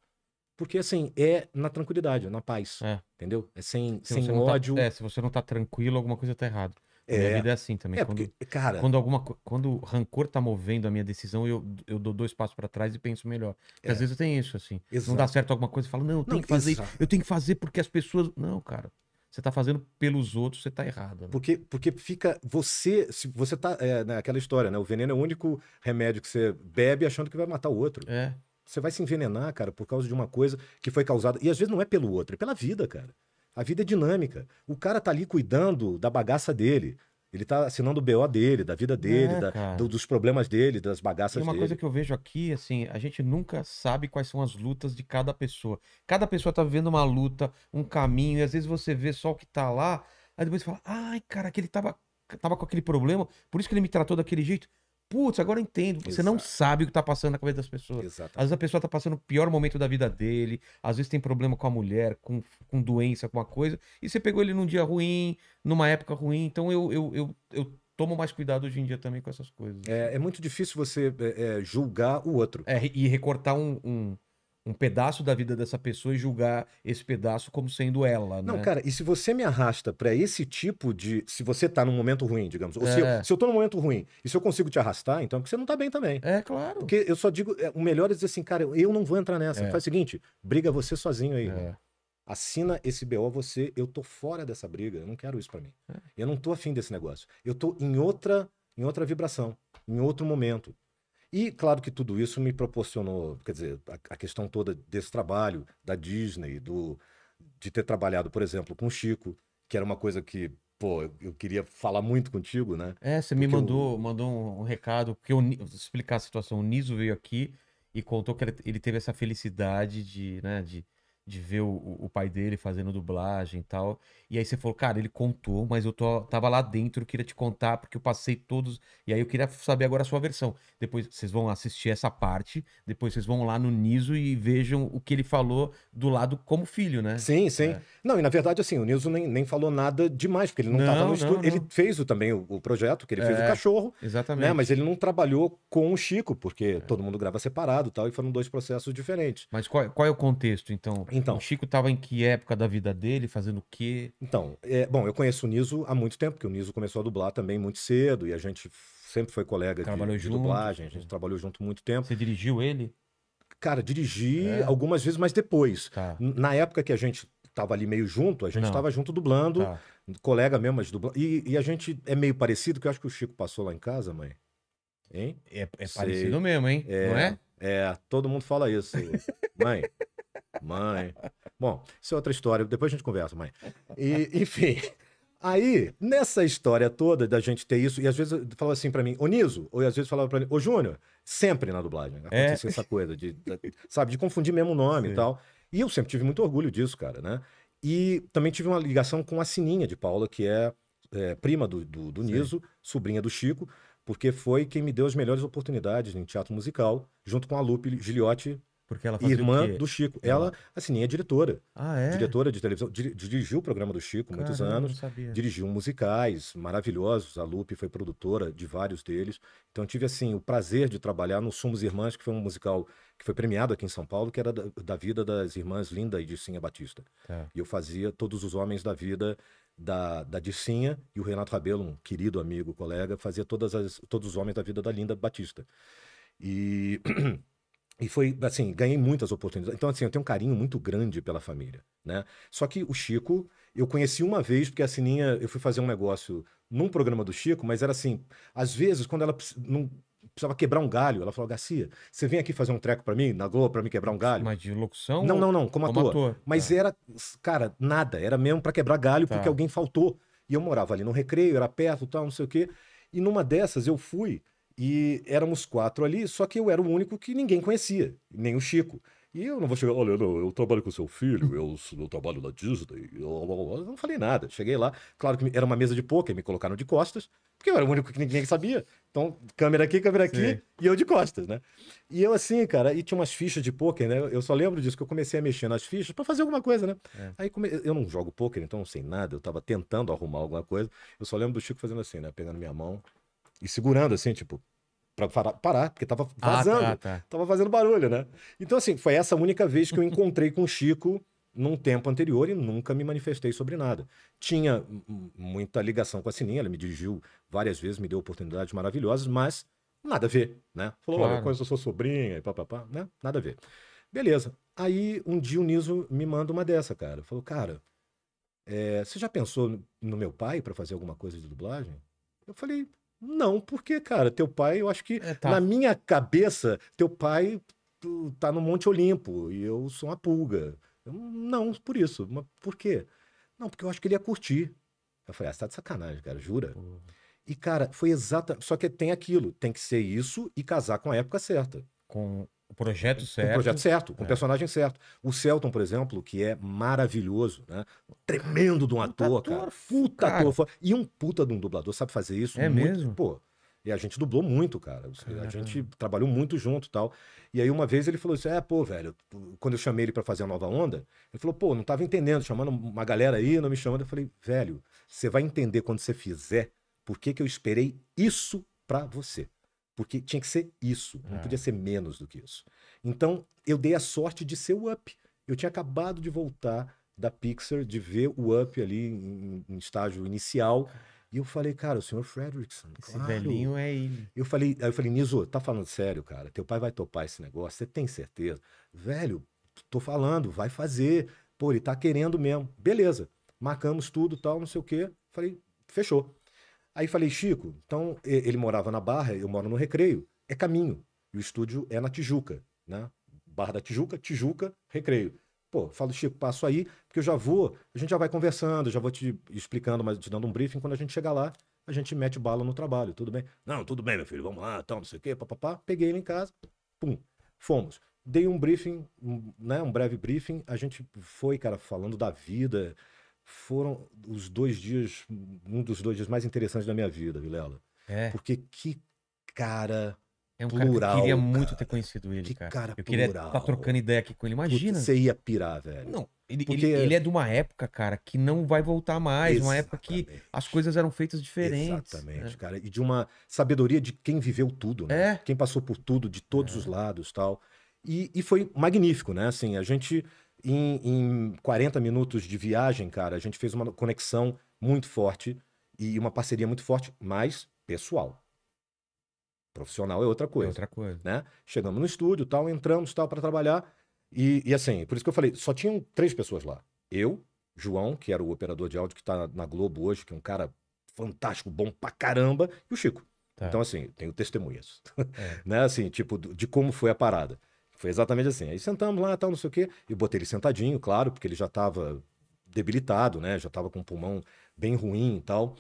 Porque assim, é na tranquilidade, na paz. É. Entendeu? É sem, Se sem tá- ódio. é, se você não tá tranquilo, alguma coisa tá errada. Minha É, vida é assim também. é quando, porque, cara, quando alguma quando o rancor tá movendo a minha decisão, eu, eu dou dois passos pra trás e penso melhor. Porque É. às vezes tem isso, assim. Não Exato. dá certo alguma coisa e fala, não, eu tenho Não, que fazer isso. exato. Eu tenho que fazer porque as pessoas. Não, cara. Você tá fazendo pelos outros, você tá errado. né? Porque, porque fica. Você. Se você tá. É, naquela história, né? O veneno é o único remédio que você bebe achando que vai matar o outro. É. Você vai se envenenar, cara, por causa de uma coisa que foi causada. E às vezes não é pelo outro, é pela vida, cara. A vida é dinâmica. O cara tá ali cuidando da bagaça dele. Ele tá assinando o BO dele, da vida dele, É, da- do- dos problemas dele, das E bagaças uma dele. coisa que eu vejo aqui, assim, a gente nunca sabe quais são as lutas de cada pessoa. Cada pessoa tá vivendo uma luta, um caminho, e às vezes você vê só o que tá lá, aí depois você fala, ai, cara, que ele tava, tava com aquele problema, por isso que ele me tratou daquele jeito. Putz, agora eu entendo. Você não Exato. sabe o que tá passando na cabeça das pessoas. Exato. Às vezes a pessoa tá passando o pior momento da vida dele, às vezes tem problema com a mulher, com, com doença, com uma coisa, e você pegou ele num dia ruim, numa época ruim, então eu, eu, eu, eu tomo mais cuidado hoje em dia também com essas coisas. É, é muito difícil você é, é, julgar o outro. É, e recortar um, um, um pedaço da vida dessa pessoa e julgar esse pedaço como sendo ela, Não, né? cara, e se você me arrasta pra esse tipo de. Se você tá num momento ruim, digamos, ou se, eu, É. se eu tô num momento ruim e se eu consigo te arrastar, então é porque você não tá bem também. É, claro. Porque eu só digo, é, o melhor é dizer assim, cara, eu não vou entrar nessa. É. Faz o seguinte, briga você sozinho aí. É. Assina esse BO você, eu tô fora dessa briga, eu não quero isso pra mim. É. Eu não tô afim desse negócio. Eu tô em outra, em outra vibração, em outro momento. E claro que tudo isso me proporcionou, quer dizer, a, a questão toda desse trabalho da Disney, do de ter trabalhado, por exemplo, com o Chico, que era uma coisa que, pô, eu, eu queria falar muito contigo, né? É, você me Porque o- mandou, mandou um, recado, porque eu, explicar a situação. O Niso veio aqui e contou que ele, ele teve essa felicidade de, né, de, de ver o, o pai dele fazendo dublagem e tal. E aí você falou, cara, ele contou, mas eu tô, tava lá dentro, queria te contar, porque eu passei todos. E aí eu queria saber agora a sua versão. Depois vocês vão assistir essa parte, depois vocês vão lá no Niso e vejam o que ele falou do lado como filho, né? Sim, sim. É. Não, e na verdade, assim, o Nilson nem, nem falou nada demais, porque ele não Não, estava no estúdio. Ele fez o, também o, o projeto, que ele fez o É, cachorro, Exatamente. né? Mas ele não trabalhou com o Chico, porque todo mundo grava separado e tal, e foram dois processos diferentes. Mas qual, qual é o contexto, então? Então. O Chico tava em que época da vida dele, fazendo o quê? Então, é, bom, eu conheço o Niso há muito tempo, porque o Niso começou a dublar também muito cedo, e a gente sempre foi colega de, Trabalhou de junto. dublagem, a gente trabalhou junto muito tempo. Você dirigiu ele? Cara, dirigi É. algumas vezes, mas depois. Tá. Na época que a gente tava ali meio junto, a gente Não. tava junto dublando, tá. colega mesmo, mas dublando. E, e a gente é meio parecido, que eu acho que o Chico passou lá em casa, mãe. Hein? É, é parecido mesmo, hein? É, Não é? É, todo mundo fala isso. mãe, mãe. Bom, isso é outra história, depois a gente conversa, mãe. E, enfim, aí, nessa história toda da gente ter isso, e às vezes falava assim pra mim, ô Niso, ou às vezes falava pra mim, ô Júnior, sempre na dublagem É. acontecia essa coisa, de, de- sabe, de confundir mesmo o nome Sim. e tal. E eu sempre tive muito orgulho disso, cara, né? E também tive uma ligação com a Sininha de Paula, que é, é, prima do, do, do. Niso, sobrinha do Chico, porque foi quem me deu as melhores oportunidades em teatro musical, junto com a Lupe Giliotti, Porque ela fazia irmã do Chico. Ela, a Sininha é diretora, Ah, é? diretora de televisão, diri- dirigiu o programa do Chico muitos Caramba, anos, Não sabia. dirigiu musicais maravilhosos, a Lupe foi produtora de vários deles. Então tive assim o prazer de trabalhar no Somos Irmãs, que foi um musical que foi premiado aqui em São Paulo, que era da, da vida das irmãs Linda e Dicinha Batista. Tá. E eu fazia todos os homens da vida da, da Dicinha e o Renato Rabelo, um querido amigo, colega, fazia todas as, todos os homens da vida da Linda Batista. E, e foi assim, ganhei muitas oportunidades. Então, assim, eu tenho um carinho muito grande pela família, né? Só que o Chico, eu conheci uma vez, porque a Sininha, eu fui fazer um negócio num programa do Chico, mas era assim, às vezes, quando ela não, precisava quebrar um galho, ela falou, Garcia, você vem aqui fazer um treco pra mim, na Globo, pra me quebrar um galho? Mas de locução? Não, não, não, como, como ator. ator, Mas tá. era, cara, nada. Era mesmo pra quebrar galho Tá. porque alguém faltou. E eu morava ali no recreio, era perto, tal, não sei o quê. E numa dessas eu fui E éramos quatro ali, só que eu era o único que ninguém conhecia, nem o Chico. E eu não vou chegar, olha, não, eu trabalho com seu filho, eu, eu trabalho na Disney. Eu, eu- eu não falei nada. Cheguei lá, claro que era uma mesa de pôquer, me colocaram de costas, porque eu era o único que ninguém sabia. Então, câmera aqui, câmera aqui, Sim. e eu de costas, né? E eu assim, cara, e tinha umas fichas de pôquer, né? Eu só lembro disso, que eu comecei a mexer nas fichas pra fazer alguma coisa, né? É. Aí come... eu não jogo pôquer, então não sei nada, eu tava tentando arrumar alguma coisa. Eu só lembro do Chico fazendo assim, né? Pegando minha mão e segurando assim, tipo, pra parar, porque tava vazando. Ah, tá, tá. Tava fazendo barulho, né? Então, assim, foi essa única vez que eu encontrei com o Chico num tempo anterior e nunca me manifestei sobre nada. Tinha muita ligação com a Sininha, ela me dirigiu várias vezes, me deu oportunidades maravilhosas, mas nada a ver, né? Falou, olha, Claro. conheço a sua sobrinha e papapá, né? Nada a ver. Beleza. Aí, um dia o Niso me manda uma dessa, cara. Falou, cara, é, você já pensou no- no meu pai para fazer alguma coisa de dublagem? Eu falei, não, porque, cara, teu pai, eu acho que É, tá. na minha cabeça, teu pai tá no Monte Olimpo e eu sou uma pulga. Eu, não, por isso. Mas por quê? Não, porque eu acho que ele ia curtir. Eu falei, ah, você tá de sacanagem, cara, jura? E, cara, foi exata. Só que tem aquilo, tem que ser isso e casar com a época certa. Com o projeto certo. o projeto certo, com É. o personagem certo. O Celton, por exemplo, que é maravilhoso, né? Tremendo de um ator, ator, cara. Puta cara. ator. E um puta de um dublador sabe fazer isso. É muito- mesmo? Pô. E a gente dublou muito, cara. A gente trabalhou muito junto e tal. E aí uma vez ele falou assim: é, pô, velho, quando eu chamei ele pra fazer a nova onda, ele falou, pô, não tava entendendo, chamando uma galera aí, não me chamando. Eu falei, velho, você vai entender quando você fizer por que, que eu esperei isso pra você. Porque tinha que ser isso, não É. podia ser menos do que isso. Então, eu dei a sorte de ser o Up. Eu tinha acabado de voltar da Pixar, de ver o Up ali em, em estágio inicial. E eu falei, cara, o senhor Fredrickson, Esse claro. velhinho é ele. Eu falei, aí eu falei, Niso, tá falando sério, cara? Teu pai vai topar esse negócio, você tem certeza? Velho, tô falando, vai fazer. Pô, ele tá querendo mesmo. Beleza. Marcamos tudo, tal, não sei o quê. Falei, fechou. Aí falei, Chico, então ele morava na Barra, eu moro no Recreio, é caminho. E o estúdio é na Tijuca, né? Barra da Tijuca, Tijuca, Recreio. Pô, falo, Chico, passo aí, porque eu já vou, a gente já vai conversando, já vou te explicando, mas te dando um briefing. Quando a gente chegar lá, a gente mete bala no trabalho, tudo bem? Não, tudo bem, meu filho, vamos lá, tal, não sei o quê, papapá. Peguei ele em casa, pum, fomos. Dei um briefing, um, né, um breve briefing. A gente foi, cara, falando da vida. Foram os dois dias, um dos dois dias mais interessantes da minha vida, Vilela. É. Porque que cara. É um cara que eu Plural, queria muito cara. ter conhecido ele, Que cara. cara eu queria estar plural. trocando ideia aqui com ele. Imagina. Você ia pirar, velho. Não, ele, Porque- ele, ele é de uma época, cara, que não vai voltar mais. Uma época que Exatamente. as coisas eram feitas diferentes. Exatamente, cara. E de uma sabedoria de quem viveu tudo, né? É. Quem passou por tudo, de todos os lados tal. E, e foi magnífico, né? Assim, a gente, em, em 40 minutos de viagem, cara, a gente fez uma conexão muito forte e uma parceria muito forte, mas pessoal. Profissional é outra É coisa outra coisa. né? Chegamos no estúdio, tal, entramos, tal, para trabalhar. E, e assim, por isso que eu falei, só tinham três pessoas lá. Eu, João, que era o operador de áudio que tá na Globo hoje, que é um cara fantástico, bom pra caramba, e o Chico. Tá. Então, assim, tenho testemunhas. É. né? Assim, tipo, de como foi a parada. Foi exatamente assim. Aí sentamos lá, tal, não sei o quê, e botei ele sentadinho, claro, porque ele já tava debilitado, né? Já tava com o pulmão bem ruim e tal.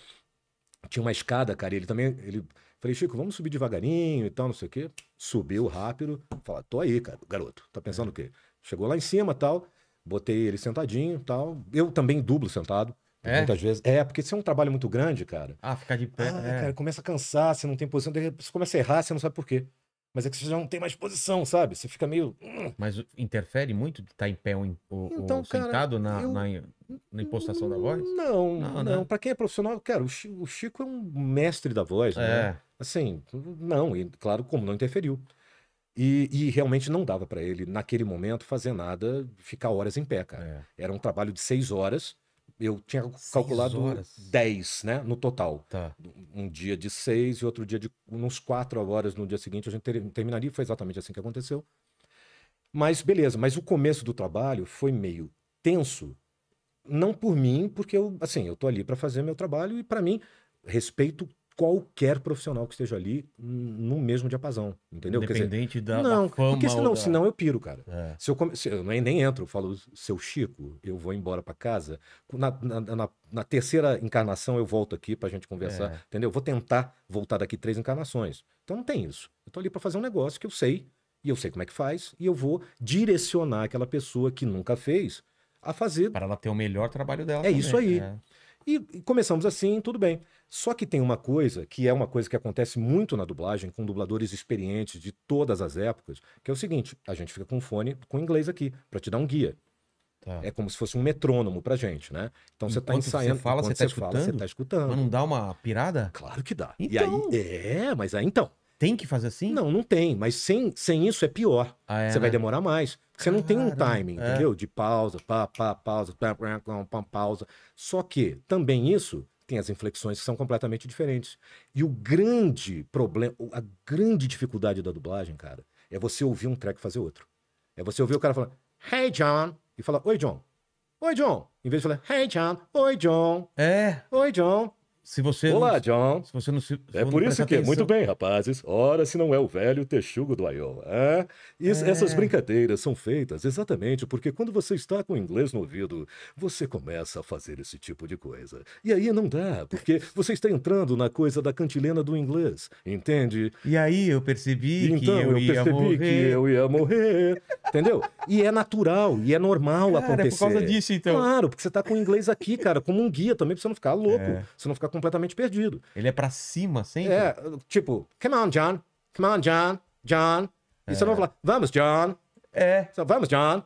Tinha uma escada, cara, e ele também, ele... Falei, Chico, vamos subir devagarinho e tal, não sei o quê. Subiu rápido. Fala, tô aí, cara, garoto. Tá pensando o quê? Chegou lá em cima tal, botei ele sentadinho tal. Eu também dublo sentado. É? Muitas vezes. É, porque isso é um trabalho muito grande, cara. Ah, ficar de pé. Ah, é. cara, começa a cansar, você não tem posição, você começa a errar, você não sabe por quê. Mas é que você já não tem mais posição, sabe? Você fica meio. "Hum, Mas interfere muito de estar em pé ou, ou- ou Então, cara, sentado na, eu- na, na impostação da voz? Não, Não, não. né? Pra quem é profissional, cara, o Chi- o Chico é um mestre da voz, né? É. Assim, não, e claro, como não interferiu. E, e realmente não dava pra ele, naquele momento, fazer nada, ficar horas em pé, cara. É. Era um trabalho de seis horas. Eu tinha calculado horas? dez, né, no total. Tá. Um dia de seis e outro dia de uns quatro horas no dia seguinte a gente ter- terminaria. Foi exatamente assim que aconteceu. Mas beleza, mas o começo do trabalho foi meio tenso. Não por mim, porque eu, assim, eu tô ali para fazer meu trabalho e para mim respeito qualquer profissional que esteja ali no mesmo diapasão, entendeu? Quer dizer, Independente da, não, da fama porque senão, da- senão eu piro, cara. É. Se eu, come- se eu nem, nem entro, eu falo, seu Chico, eu vou embora pra casa. Na, na, na- na terceira encarnação eu volto aqui pra gente conversar, É. entendeu? Eu vou tentar voltar daqui três encarnações. Então não tem isso. Eu tô ali pra fazer um negócio que eu sei, e eu sei como é que faz, e eu vou direcionar aquela pessoa que nunca fez a fazer Para ela ter o melhor trabalho dela. É isso também, aí. é. E, e começamos assim, tudo bem. Só que tem uma coisa, que é uma coisa que acontece muito na dublagem, com dubladores experientes de todas as épocas, que é o seguinte: a gente fica com um fone com inglês aqui, pra te dar um guia. Tá. É como se fosse um metrônomo pra gente, né? Então você tá Enquanto você ensaiando. fala, você tá fala, você escutando? tá escutando. Mas não dá uma pirada? Claro que dá. Então. E aí, é, mas aí então. Tem que fazer assim? Não, não tem. Mas sem, sem isso é pior. Ah, é, você vai né? demorar mais. Você não tem um timing, é. entendeu? De pausa, pá, pá, pausa, pá, pá, pá, pausa. Só que também isso tem as inflexões que são completamente diferentes. E o grande problema, a grande dificuldade da dublagem, cara, é você ouvir um track fazer outro. É você ouvir o cara falando, Hey John, e falar, Oi John. Oi John. Em vez de falar, Hey John, Oi John, É. Oi John. Se você. Olá, não, John. se você não se. É por isso que, atenção- muito bem, rapazes. Ora, se não é o velho texugo do Iowa. É? Isso- É. Essas brincadeiras são feitas exatamente porque quando você está com o inglês no ouvido, você começa a fazer esse tipo de coisa. E aí não dá, porque você está entrando na coisa da cantilena do inglês, entende? E aí eu percebi que então eu, eu, ia percebi morrer. que eu ia morrer, entendeu? E é natural, e é normal Cara, é acontecer. por causa disso, então. Claro, porque você está com o inglês aqui, cara, como um guia também, pra você não ficar louco, É. você não ficar completamente perdido. Ele é pra cima sempre? É, tipo, come on, John. Come on, John. John. E você não vai falar, vamos, John. É. Só, Vamos, John.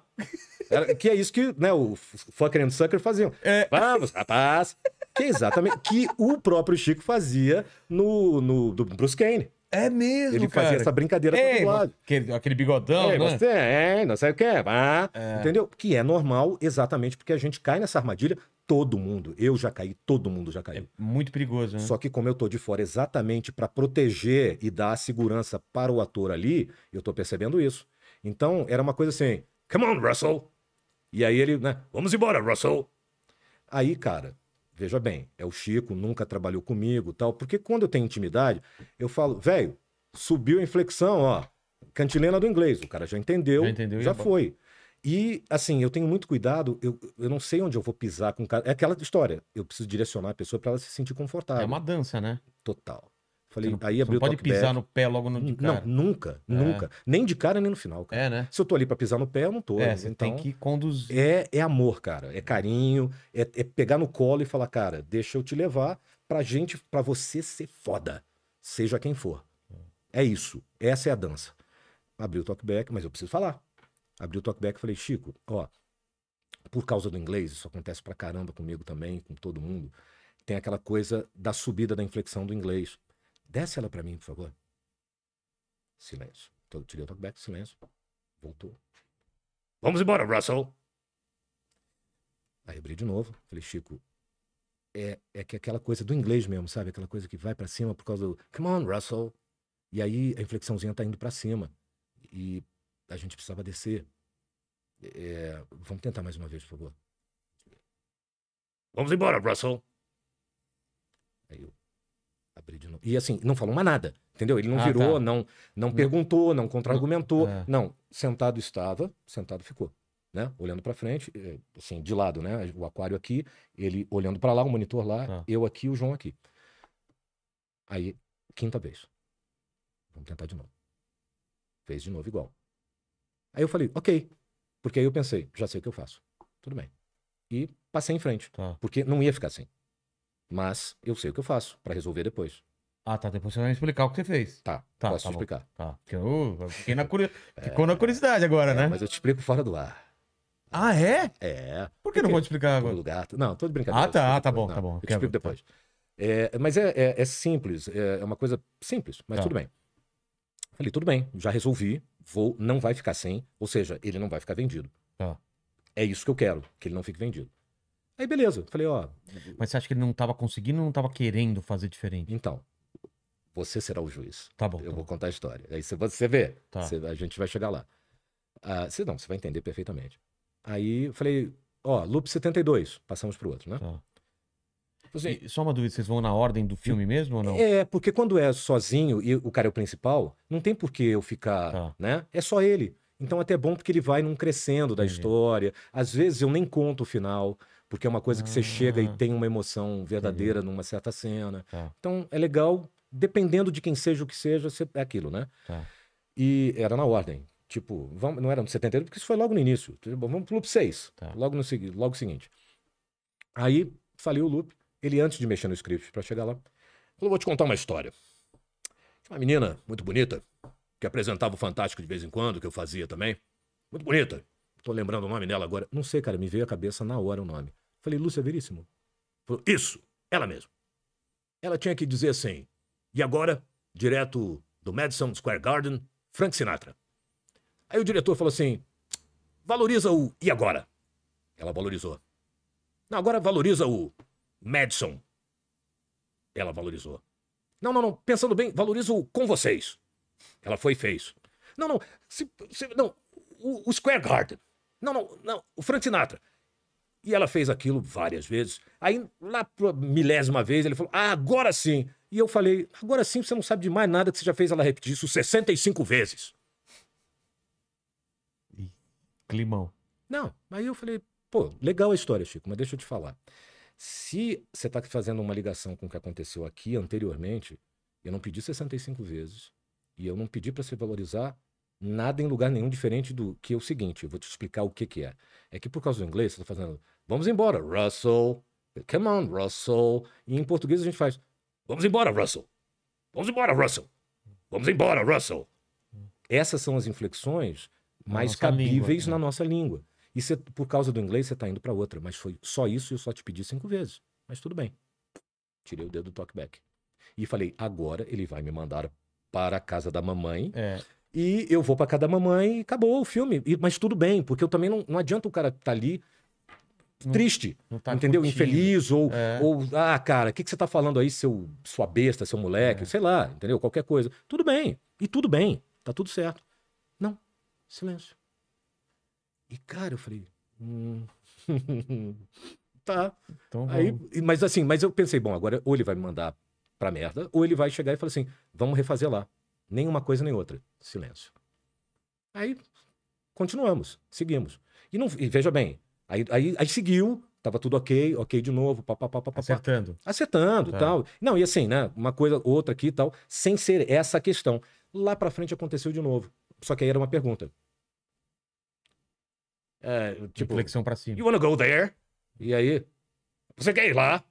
Era- que é isso que né, o Fucker and Sucker faziam. É. Vamos, rapaz. Que é exatamente que o próprio Chico fazia no, no do Bruce Kane. É mesmo, Ele cara. fazia essa brincadeira com a Ei, dublagem. aquele, aquele bigodão, Ei, né? você é, não sei o que, vá. Entendeu? Que é normal exatamente porque a gente cai nessa armadilha, todo mundo. Eu já caí, todo mundo já caiu. Muito perigoso, né? Só que como eu tô de fora exatamente para proteger e dar a segurança para o ator ali, eu tô percebendo isso. Então, era uma coisa assim, come on, Russell. E aí ele, né, vamos embora, Russell. Aí, cara, veja bem, é o Chico, nunca trabalhou comigo tal, porque quando eu tenho intimidade, eu falo, velho, subiu a inflexão, ó, cantilena do inglês, o cara já entendeu, Já entendeu já é foi. E, assim, eu tenho muito cuidado, eu, eu não sei onde eu vou pisar com o cara. É aquela história, eu preciso direcionar a pessoa para ela se sentir confortável. É uma dança, né? Total. Falei, não, aí abriu não o pode pisar no pé logo no de Não, cara. nunca, É. nunca. Nem de cara, nem no final, cara. É, né? Se eu tô ali pra pisar no pé, eu não tô. É, você então, tem que conduzir. é, é amor, cara. É carinho, é, é pegar no colo e falar, cara, deixa eu te levar pra gente, pra você ser foda. Seja quem for. É isso. Essa é a dança. Abri o talkback, mas eu preciso falar. Abri o talkback e falei, Chico, ó, por causa do inglês, isso acontece pra caramba comigo também, com todo mundo. Tem aquela coisa da subida da inflexão do inglês. Desce ela pra mim, por favor. Silêncio. Então, eu tirei o talkback, silêncio. Voltou. Vamos embora, Russell. Aí abri de novo. Falei, Chico, é, é que aquela coisa do inglês mesmo, sabe? Aquela coisa que vai pra cima por causa do come on, Russell. E aí a inflexãozinha tá indo pra cima. E a gente precisava descer. É, vamos tentar mais uma vez, por favor. Vamos embora, Russell. Aí eu abri de novo. E assim, não falou mais nada, entendeu? Ele não Ah, virou, tá. não, não perguntou, não contra-argumentou. É. Não, sentado estava, sentado ficou, né? Olhando pra frente, eh, assim, de lado, né? O aquário aqui, ele olhando pra lá, o monitor lá, Tá. eu aqui, o João aqui. Aí, quinta vez. Vamos tentar de novo. Fez de novo igual. Aí eu falei, ok. Porque aí eu pensei, já sei o que eu faço. Tudo bem. E passei em frente. Tá. Porque não ia ficar assim. Mas eu sei o que eu faço pra resolver depois. Ah, tá. Depois você vai me explicar o que você fez. Tá, Tá, posso tá te bom. explicar. Tá. Eu fiquei na curi... Ficou na curiosidade agora, É, né? mas eu te explico fora do ar. Ah, é? É. Por que não Porque- pode explicar agora? lugar. Não, tô de brincadeira. Ah, tá, te tá depois. bom, tá Não, bom. Eu te explico depois. É, mas é, é- é simples, é, é uma coisa simples, mas Tá. tudo bem. Falei, tudo bem, já resolvi, vou, não vai ficar sem, ou seja, ele não vai ficar vendido. Tá. É isso que eu quero, que ele não fique vendido. Aí beleza, falei, ó, Mas você acha que ele não tava conseguindo ou não tava querendo fazer diferente? então, você será o juiz. Tá bom. Eu tá vou bom. contar a história. Aí você, você vê, Tá. você- a gente vai chegar lá. Ah, você não, você vai entender perfeitamente. Aí eu falei, ó, loop 72, passamos pro outro, né? Tá. Assim, E só uma dúvida, vocês vão na ordem do filme mesmo ou não? É, porque quando é sozinho e o cara é o principal, não tem por que eu ficar, Tá. né? É só ele. Então até é bom porque ele vai num crescendo da Entendi. história. Às vezes eu nem conto o final, porque é uma coisa que você chega e Ah. tem uma emoção verdadeira numa certa cena. Tá. Então é legal, dependendo de quem seja o que seja, é aquilo, né? Tá. E era na ordem. Tipo, vamos, não era no 78, porque isso foi logo no início. Tipo, Vamos pro loop 6. Tá. Logo no logo seguinte. Aí, falei o loop. Ele, antes de mexer no script pra chegar lá, falou: vou te contar uma história. Uma menina muito bonita, que apresentava o Fantástico de vez em quando, que eu fazia também. Muito bonita. Tô lembrando o nome dela agora. Não sei, cara, me veio à cabeça na hora o nome. Falei, Lúcia Veríssimo. Falou, isso, ela mesmo. Ela tinha que dizer assim, e agora, direto do Madison Square Garden, Frank Sinatra. Aí o diretor falou assim, valoriza o e agora? Ela valorizou. Não, agora valoriza o Madison. Ela valorizou. Não, não, não, pensando bem, valoriza o com vocês. Ela foi e fez. Não, não, se, se- não, o, o Square Garden. Não, não, não, o Frank Sinatra. E ela fez aquilo várias vezes. Aí, lá pra milésima vez, ele falou: Ah, agora sim. E eu falei: Agora sim, você não sabe de mais nada que você já fez ela repetir isso 65 vezes. Climão. Não, aí eu falei: Pô, legal a história, Chico, mas deixa eu te falar. Se você está fazendo uma ligação com o que aconteceu aqui anteriormente, eu não pedi 65 vezes e eu não pedi para você valorizar nada em lugar nenhum diferente do que é o seguinte. Eu vou te explicar o que, que é. É que por causa do inglês, você está fazendo vamos embora, Russell. Come on, Russell. E em português a gente faz vamos embora, Russell. Vamos embora, Russell. Vamos embora, Russell. Essas são as inflexões Na mais cabíveis língua, na né? nossa língua. E você, por causa do inglês, você está indo para outra. Mas foi só isso e eu só te pedi cinco vezes. Mas tudo bem. Tirei o dedo do talkback. E falei, agora ele vai me mandar para a casa da mamãe. É. E eu vou para casa da mamãe e acabou o filme. E- mas tudo bem, porque eu também não, não adianta o cara estar ali Não- triste, Não tá entendeu? curtindo. Infeliz ou, É. ou ah, cara, o que, que você tá falando aí, seu, sua besta, seu moleque, É. sei lá, entendeu? Qualquer coisa. Tudo bem. E tudo bem. Tá tudo certo. Não. Silêncio. E, cara, eu falei. Hum... tá. Então, Aí, mas assim, mas eu pensei, bom, agora ou ele vai me mandar pra merda, ou ele vai chegar e falar assim, vamos refazer lá. Nem uma coisa nem outra. Silêncio. Aí, continuamos, seguimos. E, não, e veja bem, aí, aí, aí seguiu, tava tudo ok, ok de novo, papapá, papapá. acertando. Acertando Tá. e tal. Não, e assim, né? Uma coisa, outra aqui e tal, sem ser essa questão. Lá pra frente aconteceu de novo. Só que aí era uma pergunta. É, tipo, Inflexão pra cima. You wanna go there? E aí, você quer ir lá?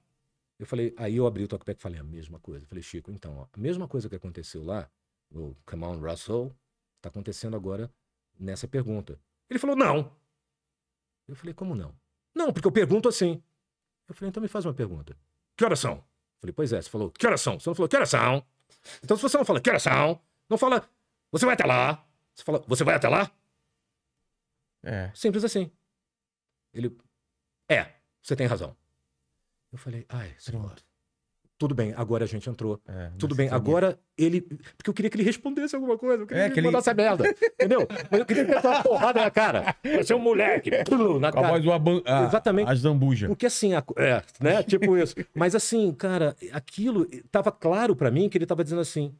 Eu falei, aí eu abri o talkback e falei a mesma coisa. Eu falei, Chico, então, ó, a mesma coisa que aconteceu lá, o Come on, Russell, tá acontecendo agora nessa pergunta. Ele falou, não. Eu falei, como não? Não, porque eu pergunto assim. Eu falei, então me faz uma pergunta. Que horas são? Eu falei, pois é, você falou, que horas são? Você não falou, que horas são? Então, se você não fala, que horas são? Não fala, você vai até lá. Você fala, você vai até lá? É. Simples assim. Ele. É, você tem razão. Eu falei, ai, senhor. Tudo bem, agora a gente entrou. é, Tudo bem, agora ele. Porque eu queria que ele respondesse alguma coisa. Eu queria É, que ele ele- mandasse a merda. Entendeu? Eu queria que ele uma porrada na cara. Você é um moleque. Na Com a cara. voz do aban... Exatamente. A zambuja. Porque assim, a é, né? Tipo isso. Mas assim, cara, aquilo tava claro pra mim que ele tava dizendo assim: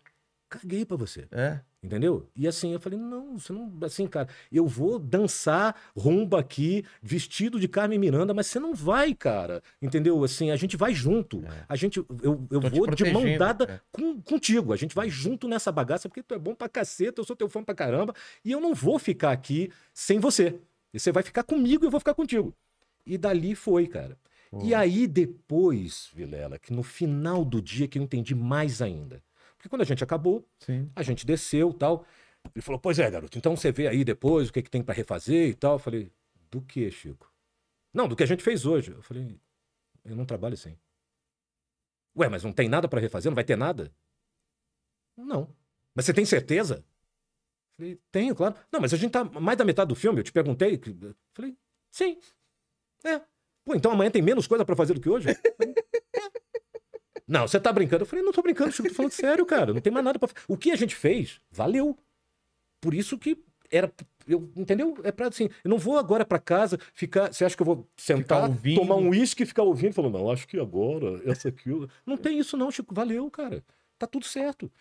caguei pra você. É. Entendeu? E assim, eu falei, não, você não. Assim, cara, eu vou dançar rumba aqui, vestido de Carmen Miranda, mas você não vai, cara. Entendeu? Assim, a gente vai junto. É. A gente, eu, eu Tô vou de mão dada é. com, contigo. A gente vai junto nessa bagaça, porque tu é bom pra caceta, eu sou teu fã pra caramba, e eu não vou ficar aqui sem você. E você vai ficar comigo e eu vou ficar contigo. E dali foi, cara. E aí depois, Vilela, que no final do dia que eu entendi mais ainda. Porque quando a gente acabou, Sim. a gente desceu tal. Ele falou, pois é, garoto, então você vê aí depois o que, que tem pra refazer e tal. Eu falei, do que, Chico? Não, do que a gente fez hoje. Eu falei, eu não trabalho assim. Ué, mas não tem nada pra refazer? Não vai ter nada? Não. Mas você tem certeza? Eu falei, tenho, claro. Não, mas a gente tá mais da metade do filme, eu te perguntei. Eu falei, sim. É. Pô, então amanhã tem menos coisa pra fazer do que hoje? Falei, "É." Não, você tá brincando. Eu falei, não tô brincando, Chico, tô falando sério, cara. Não tem mais nada pra fazer. O que a gente fez, valeu. Por isso que era. eu, entendeu? É pra assim, eu não vou agora pra casa ficar. Você acha que eu vou sentar, tomar um uísque e ficar ouvindo? Falando, não, acho que agora, essa aqui. eu-" Não tem isso, não, Chico. Valeu, cara. Tá tudo certo.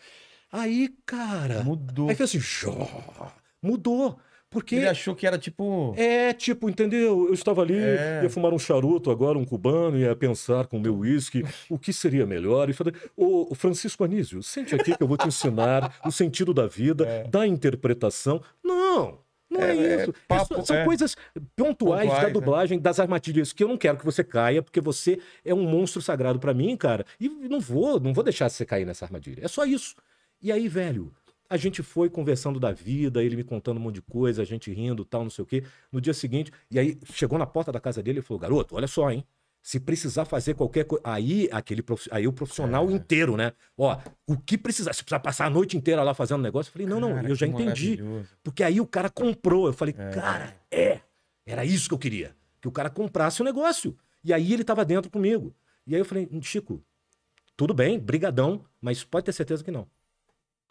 Aí, cara. Mudou. Aí fez assim, "Jó", mudou. Porque. Ele achou que era tipo. É, tipo, entendeu? Eu estava ali, É. ia fumar um charuto agora, um cubano, ia pensar com o meu uísque o que seria melhor. E falei, ô Francisco Anísio, sente aqui que eu vou te ensinar o sentido da vida, da interpretação. Não, não é, É, é isso. papo, Isso são é. coisas pontuais, Pontuais, da é. dublagem, das armadilhas, que eu não quero que você caia, porque você é um monstro sagrado pra mim, cara. E não vou, não vou deixar você cair nessa armadilha. É só isso. E aí, velho, a gente foi conversando da vida, ele me contando um monte de coisa, a gente rindo, tal, não sei o quê. No dia seguinte, e aí chegou na porta da casa dele e falou: "Garoto, olha só, hein? Se precisar fazer qualquer coisa, aí aquele profi- aí o profissional inteiro, né? Ó, o que precisar, se precisar passar a noite inteira lá fazendo negócio, eu falei: "Não, não, Cara, eu já entendi". Porque aí o cara comprou. Eu falei, cara, é. Era isso que eu queria. Que o cara comprasse o negócio. E aí ele tava dentro comigo. E aí eu falei, Chico, tudo bem, brigadão, mas pode ter certeza que não.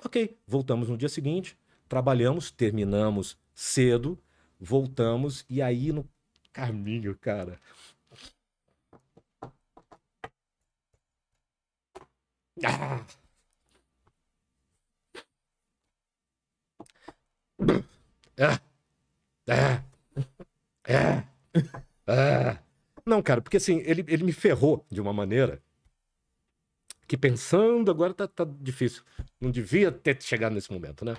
Ok, voltamos no dia seguinte, trabalhamos, terminamos cedo, voltamos, e aí no caminho, cara. Ah! É. É. É. Não, cara, porque assim, ele, ele me ferrou de uma maneira que pensando agora tá, tá difícil. Não devia ter chegado nesse momento, né?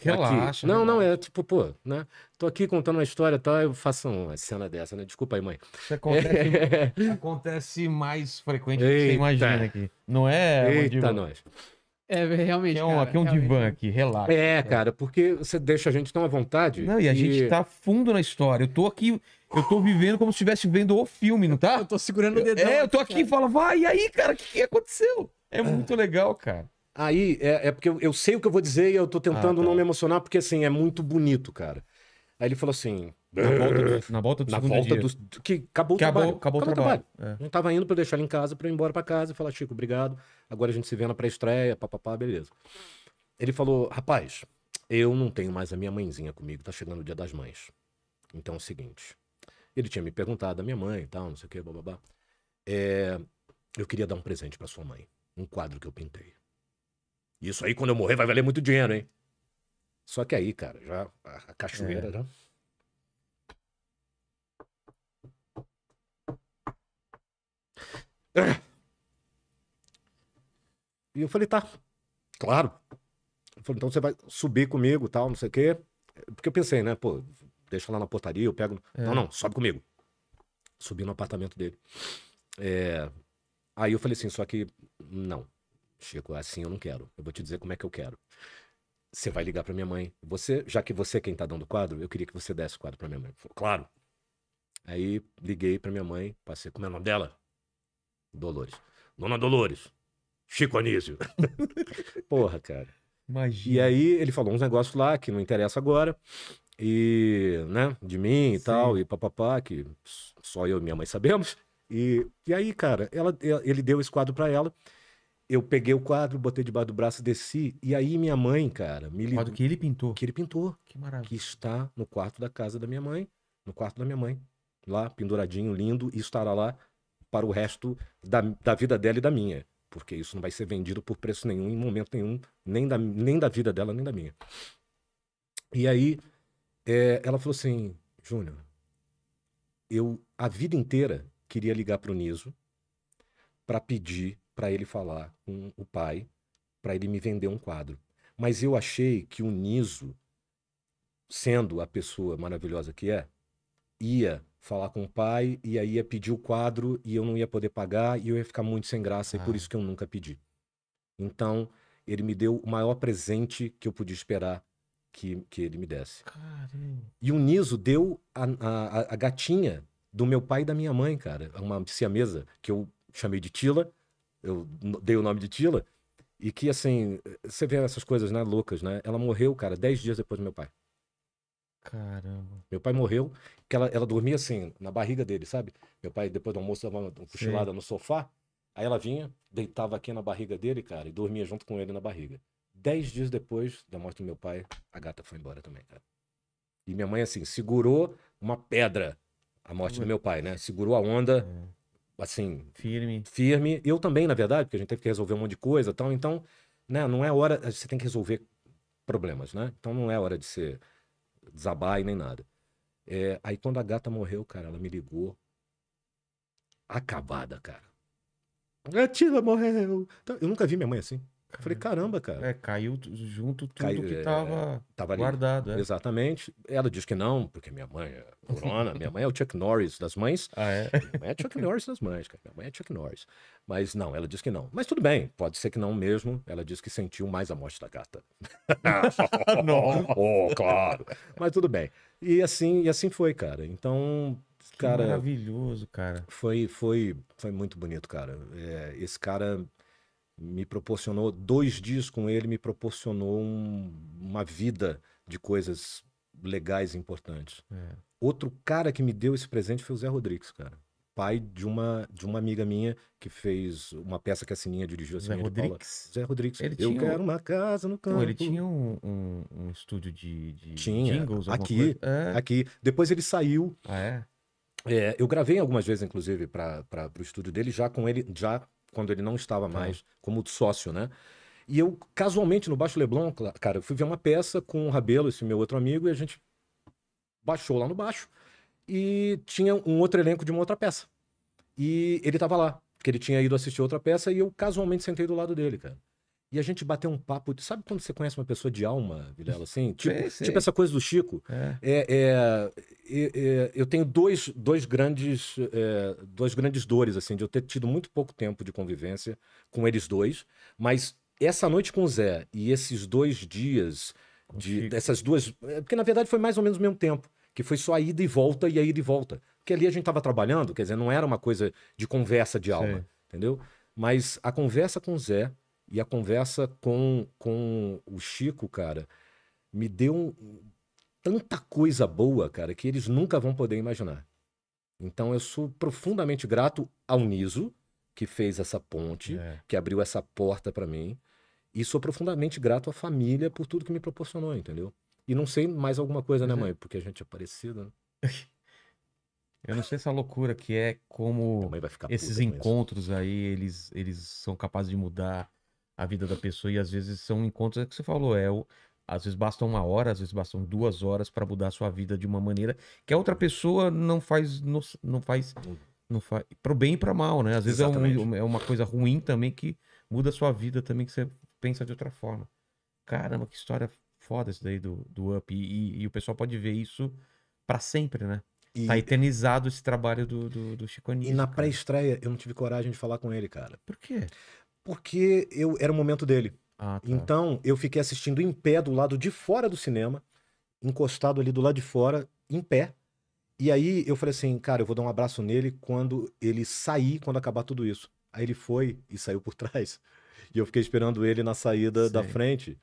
Relaxa. Aqui. Não, não, relaxa. é tipo, pô, né? Tô aqui contando uma história e tal, eu faço uma cena dessa, né? Desculpa aí, mãe. Isso acontece, acontece mais frequente do que você Eita. imagina aqui. Não é, Eita, Mandíbula? nós. É, realmente. Aqui é um, cara, aqui é um realmente. divã aqui, relaxa. É, cara, porque você deixa a gente tão à vontade. Não, e a gente tá fundo na história. Eu tô aqui, eu tô vivendo como se estivesse vendo o filme, não tá? Eu tô segurando o dedão. É, eu tô aqui e falo, vai, e aí, cara, o que, que aconteceu? É Ah. muito legal, cara. Aí, é, é porque eu, eu sei o que eu vou dizer e eu tô tentando Ah, tá. não me emocionar, porque assim, é muito bonito, cara. Aí ele falou assim. Na volta do, na volta do na volta do. Que acabou o Acabou, trabalho. acabou o trabalho. É. Não tava indo pra eu deixar ele em casa, pra eu ir embora pra casa e falar, Chico, obrigado. Agora a gente se vê na pré-estreia, papapá, beleza. Ele falou, rapaz, eu não tenho mais a minha mãezinha comigo, tá chegando o dia das mães. Então é o seguinte. Ele tinha me perguntado da minha mãe e tal, não sei o que, bababá. É, eu queria dar um presente pra sua mãe. Um quadro que eu pintei. Isso aí, quando eu morrer, vai valer muito dinheiro, hein? Só que aí, cara, já a, a cachoeira É. já. E eu falei, tá, claro. Ele falou, então você vai subir comigo, tal, não sei o quê. Porque eu pensei, né, pô, deixa lá na portaria, eu pego. É. Não, não, sobe comigo. Subi no apartamento dele. É, Aí eu falei assim, só que não, Chico, assim eu não quero. Eu vou te dizer como é que eu quero. Você vai ligar pra minha mãe. Você, já que você é quem tá dando o quadro, eu queria que você desse o quadro pra minha mãe. Falou, claro. Aí liguei pra minha mãe, passei, como é o nome dela? Dolores. Dona Dolores. Chico Anísio. Porra, cara. Imagina. E aí ele falou uns negócios lá que não interessa agora. E, né, de mim e Sim. tal, e papapá, que só eu e minha mãe sabemos. E, e aí, cara, ela, ele deu esse quadro pra ela. Eu peguei o quadro, botei debaixo do braço, desci. E aí minha mãe, cara, me ligou. quadro que ele pintou. Que ele pintou, Que maravilha. que está no quarto da casa da minha mãe. No quarto da minha mãe. Lá, penduradinho, lindo, e estará lá para o resto da, da vida dela e da minha. Porque isso não vai ser vendido por preço nenhum, em momento nenhum, nem da, nem da vida dela, nem da minha. E aí, é, ela falou assim: Júnior, eu a vida inteira queria ligar para o Niso para pedir para ele falar com o pai, para ele me vender um quadro. Mas eu achei que o Niso, sendo a pessoa maravilhosa que é, ia falar com o pai e aí ia pedir o quadro e eu não ia poder pagar e eu ia ficar muito sem graça e por Ah. isso que eu nunca pedi. Então, ele me deu o maior presente que eu podia esperar que, que ele me desse. Caramba. E o Niso deu a, a, a gatinha do meu pai e da minha mãe, cara. Uma siamesa que eu chamei de Tila. Eu dei o nome de Tila. E que, assim, você vê essas coisas, né, loucas, né? Ela morreu, cara, dez dias depois do meu pai. Caramba. Meu pai morreu, que ela, ela dormia assim, na barriga dele, sabe? Meu pai, depois do almoço, dava uma cochilada no sofá. Aí ela vinha, deitava aqui na barriga dele, cara, e dormia junto com ele na barriga. Dez dias depois da morte do meu pai, a gata foi embora também, cara. E minha mãe, assim, segurou uma pedra, a morte do meu pai, né? Segurou a onda, assim, Firme. firme. Eu também, na verdade, porque a gente teve que resolver um monte de coisa e tal. Então, né, não é hora. Você tem que resolver problemas, né? Então não é hora de ser desabar e nem nada. É, aí quando a gata morreu, cara, ela me ligou. Acabada, cara. A tia morreu. Então, eu nunca vi minha mãe assim. Eu falei, caramba, cara. É, caiu junto tudo Caiu, que é, tava Tava ali. guardado. É. Exatamente. Ela diz que não, porque minha mãe é corona. minha mãe é o Chuck Norris das mães. Ah, é? Minha mãe é Chuck Norris das mães, cara. Minha mãe é Chuck Norris. Mas não, ela diz que não. Mas tudo bem, pode ser que não mesmo. Ela diz que sentiu mais a morte da gata. Não. oh, claro. Mas tudo bem. E assim, e assim foi, cara. Então, Que cara, maravilhoso, cara. foi, foi, foi muito bonito, cara. É, esse cara me proporcionou, dois dias com ele, me proporcionou um- uma vida de coisas legais e importantes. É. Outro cara que me deu esse presente foi o Zé Rodrigues, cara. Pai de uma, de uma amiga minha que fez uma peça que a Sininha dirigiu. A Zé Sininha. Rodrigues. Zé Rodrigues. Ele Eu tinha quero uma casa no campo. Pô, ele tinha um, um, um estúdio de, de Tinha, jingles, aqui. coisa? É. Aqui. Depois ele saiu. Ah, é? É, eu gravei algumas vezes, inclusive, para o estúdio dele, já com ele, já quando ele não estava mais como sócio, né? E eu, casualmente, no Baixo Leblon, cara, eu fui ver uma peça com o Rabelo, esse meu outro amigo, e a gente baixou lá no baixo e tinha um outro elenco de uma outra peça. E ele tava lá, porque ele tinha ido assistir outra peça e eu casualmente sentei do lado dele, cara. E a gente bateu um papo. Sabe quando você conhece uma pessoa de alma, Vilela? Assim? Tipo, Sei, sei. tipo essa coisa do Chico. É. É, é, é, é, eu tenho dois, dois grandes é, duas grandes dores assim de eu ter tido muito pouco tempo de convivência com eles dois, mas essa noite com o Zé e esses dois dias de dessas duas, porque na verdade foi mais ou menos o mesmo tempo, que foi só a ida e volta e a ida e volta, porque ali a gente estava trabalhando, quer dizer, não era uma coisa de conversa de alma, entendeu? Mas a conversa com o Zé e a conversa com, com o Chico, cara, me deu tanta coisa boa, cara, que eles nunca vão poder imaginar. Então eu sou profundamente grato ao Niso, que fez essa ponte, É. que abriu essa porta pra mim, e sou profundamente grato à família por tudo que me proporcionou, entendeu? E não sei mais alguma coisa, né, é- mãe? Porque a gente é parecido, né? Eu não sei essa loucura que é como esses encontros aí, eles, eles são capazes de mudar a vida da pessoa e às vezes são encontros é que você falou, é o, às vezes basta uma hora, às vezes bastam duas horas para mudar a sua vida de uma maneira que a outra pessoa não faz, não, faz, não faz pro bem e para mal, né? Às vezes é, um, é uma coisa ruim também que muda a sua vida também que você pensa de outra forma. Caramba, que história foda isso daí do, do Up e, e- e o pessoal pode ver isso para sempre, né? E, Tá eternizado esse trabalho do, do, do Chico e Anísio, na cara. pré-estreia eu não tive coragem de falar com ele, cara. Por quê? Porque eu era o momento dele. Ah, tá. Então, eu fiquei assistindo em pé do lado de fora do cinema, encostado ali do lado de fora, em pé. E aí eu falei assim, cara, eu vou dar um abraço nele quando ele sair, quando acabar tudo isso. Aí ele foi e saiu por trás. E eu fiquei esperando ele na saída da Sei. frente.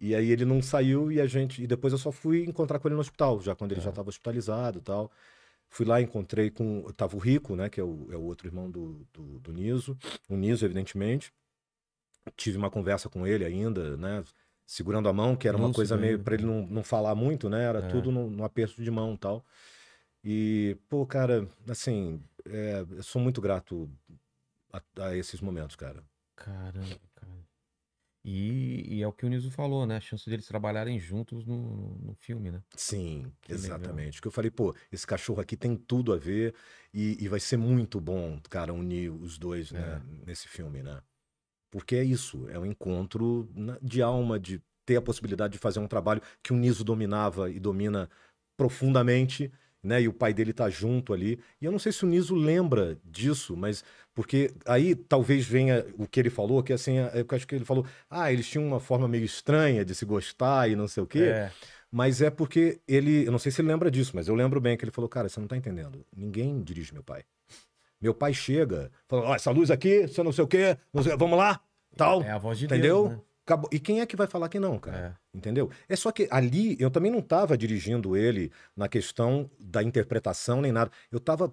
E aí ele não saiu e a gente. E depois eu só fui encontrar com ele no hospital, já quando ele já Tá. estava hospitalizado e tal. Fui lá, encontrei com. Tava o Rico, né? Que é o, é o outro irmão do, do, do Niso. O Niso, evidentemente. Tive uma conversa com ele ainda, né? Segurando a mão, que era uma Lúcido coisa meio. para ele não, não falar muito, né? Era É. tudo no aperto de mão e tal. E, pô, cara, assim, é, eu sou muito grato a, a esses momentos, cara. Caramba, cara. E, e é o que o Niso falou, né? A chance deles trabalharem juntos no, no, filme, né? Sim, Que exatamente. Que eu falei, pô, esse cachorro aqui tem tudo a ver e, e vai ser muito bom, cara, unir os dois, né, nesse filme, né? Porque é isso, é um encontro de alma, de ter a possibilidade de fazer um trabalho que o Niso dominava e domina profundamente, né? E o pai dele tá junto ali. E eu não sei se o Niso lembra disso, mas porque aí talvez venha o que ele falou, que assim, eu acho que ele falou, ah, eles tinham uma forma meio estranha de se gostar e não sei o quê. É, Mas é porque ele, eu não sei se ele lembra disso, mas eu lembro bem que ele falou, cara, você não tá entendendo. Ninguém dirige meu pai. Meu pai chega, fala, ó, essa luz aqui, você não sei o quê, sei- vamos lá, tal. é a voz de entendeu? Deus, né? Acabou. E quem é que vai falar que não, cara? É. Entendeu? É só que ali eu também não estava dirigindo ele na questão da interpretação nem nada. Eu estava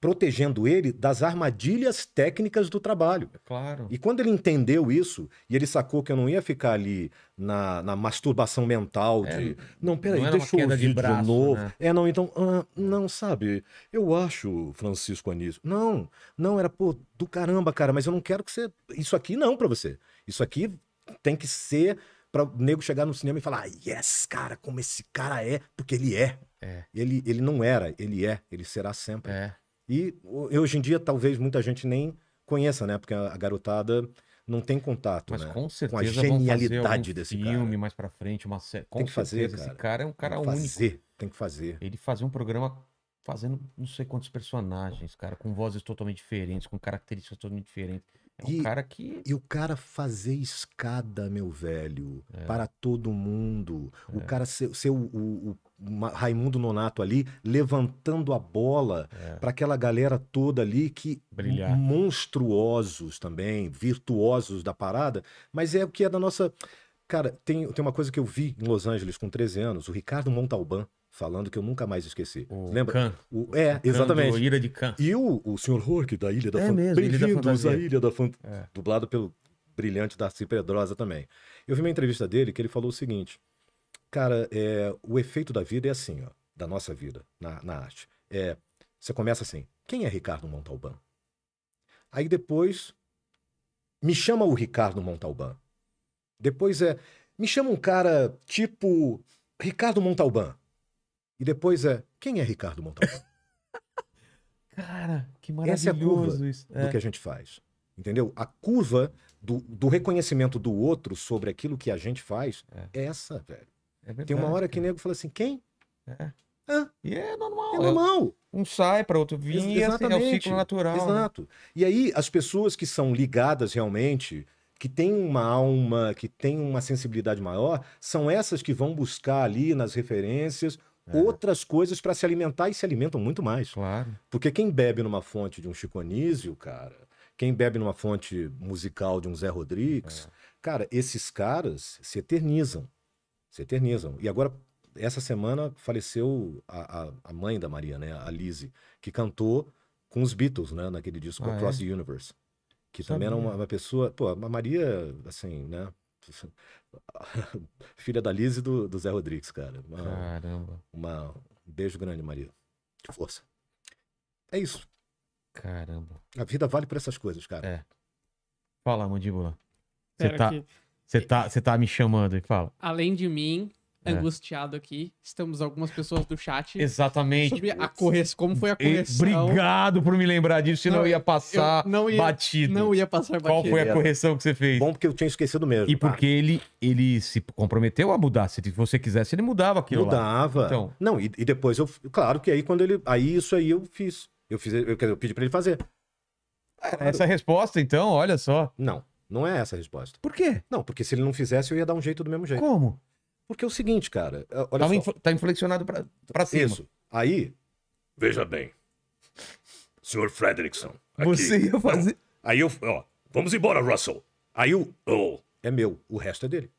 protegendo ele das armadilhas técnicas do trabalho. Claro. E quando ele entendeu isso, e ele sacou que eu não ia ficar ali na, na masturbação mental É, de. não, peraí, não deixa eu de ouvir de, braço, novo. né? É, não, então. ah, não, sabe, eu acho, Francisco Anísio. Não, não, era, pô, do caramba, cara, mas eu não quero que você. Isso aqui não pra você. Isso aqui tem que ser pra o nego chegar no cinema e falar, yes, cara, como esse cara é, porque ele é. É. Ele, ele não era, ele é, ele será sempre. É. E hoje em dia, talvez muita gente nem conheça, né? Porque a, a garotada não tem contato Mas né? com a certeza vão fazer genialidade desse filme cara. mais pra frente, uma série. Com Tem que fazer, cara. Esse cara é um cara tem que único. fazer, tem que fazer. Ele fazia um programa fazendo não sei quantos personagens, cara, com vozes totalmente diferentes, com características totalmente diferentes. É um E- cara que. E o cara fazer escada, meu velho, É. para todo mundo. O cara ser, ser o, o- o Raimundo Nonato ali, levantando a bola É. para aquela galera toda ali que Brilhar. monstruosos também, virtuosos da parada, mas é o que é da nossa. Cara, tem, tem uma coisa que eu vi em Los Angeles com 13 anos, o Ricardo Montalban falando que eu nunca mais esqueci. O Lembra? Khan. O- é, Khan exatamente. do Ira de Khan. E o, o Sr. Hork, da Ilha da É Fan- mesmo, Ilha da Bem-vindos à Fantasia. Ilha da Fantasia. É. Dublado pelo brilhante Darcy Pedrosa também. Eu vi uma entrevista dele que ele falou o seguinte: Cara, é, o efeito da vida é assim, ó, da nossa vida, na, na arte. É, você começa assim: quem é Ricardo Montalban? Aí depois, me chama o Ricardo Montalban. Depois é, me chama um cara tipo Ricardo Montalban. E depois é, quem é Ricardo Montalban? Cara, que Essa é a curva maravilhoso isso. do que a gente faz. Entendeu? A curva do, do reconhecimento do outro sobre aquilo que a gente faz é, essa, velho. É verdade, Tem uma hora que o nego fala assim: quem? É. Hã? E é normal. É é- normal. Um sai para outro vir, Ex- e esse é o exatamente. ciclo natural. né? Exato. E aí, as pessoas que são ligadas realmente, que têm uma alma, que têm uma sensibilidade maior, são essas que vão buscar ali nas referências É. outras coisas para se alimentar e se alimentam muito mais. Claro. Porque quem bebe numa fonte de um Chico Anísio, cara, quem bebe numa fonte musical de um Zé Rodrigues, cara, esses caras se eternizam. Se eternizam. E agora, essa semana, faleceu a, a, a mãe da Maria, né? A Lizzie, que cantou com os Beatles, né? Naquele disco Ah, Across é? the Universe. Que também era Sabia. uma, uma pessoa. Pô, a Maria, assim, né? Filha da Lizzie e do, do Zé Rodrigues, cara. Uma, Caramba. uma- um beijo grande, Maria. De força. É isso. Caramba. A vida vale por essas coisas, cara. É. Fala, mandíbula. Você tá, que, você tá, você tá me chamando aí, fala. além de mim. Angustiado aqui, estamos algumas pessoas do chat Exatamente. sobre a correção, como foi a E- correção. Obrigado por me lembrar disso, senão Não, eu ia passar eu não ia- batido. Não ia passar Qual batido. foi a correção que você fez? Bom porque eu tinha esquecido mesmo. E porque ele, ele se comprometeu a mudar. Se você quisesse, ele mudava aquilo lá. Mudava. Então. Não, e, e depois eu. Claro que aí quando ele. Aí isso aí eu fiz. Eu fiz. Eu, quer dizer, eu pedi pra ele fazer. Essa resposta, então, olha só. Não, não é essa a resposta. Por quê? Não, porque se ele não fizesse, eu ia dar um jeito do mesmo jeito. Como? Porque é o seguinte, cara. é, Olha só. infl- tá inflexionado pra, pra cima. Isso. Aí, Veja bem. Senhor Frederickson. aqui. Você ia fazer. Aí eu. Ó, vamos embora, Russell. aí o. Oh, É meu. O resto é dele.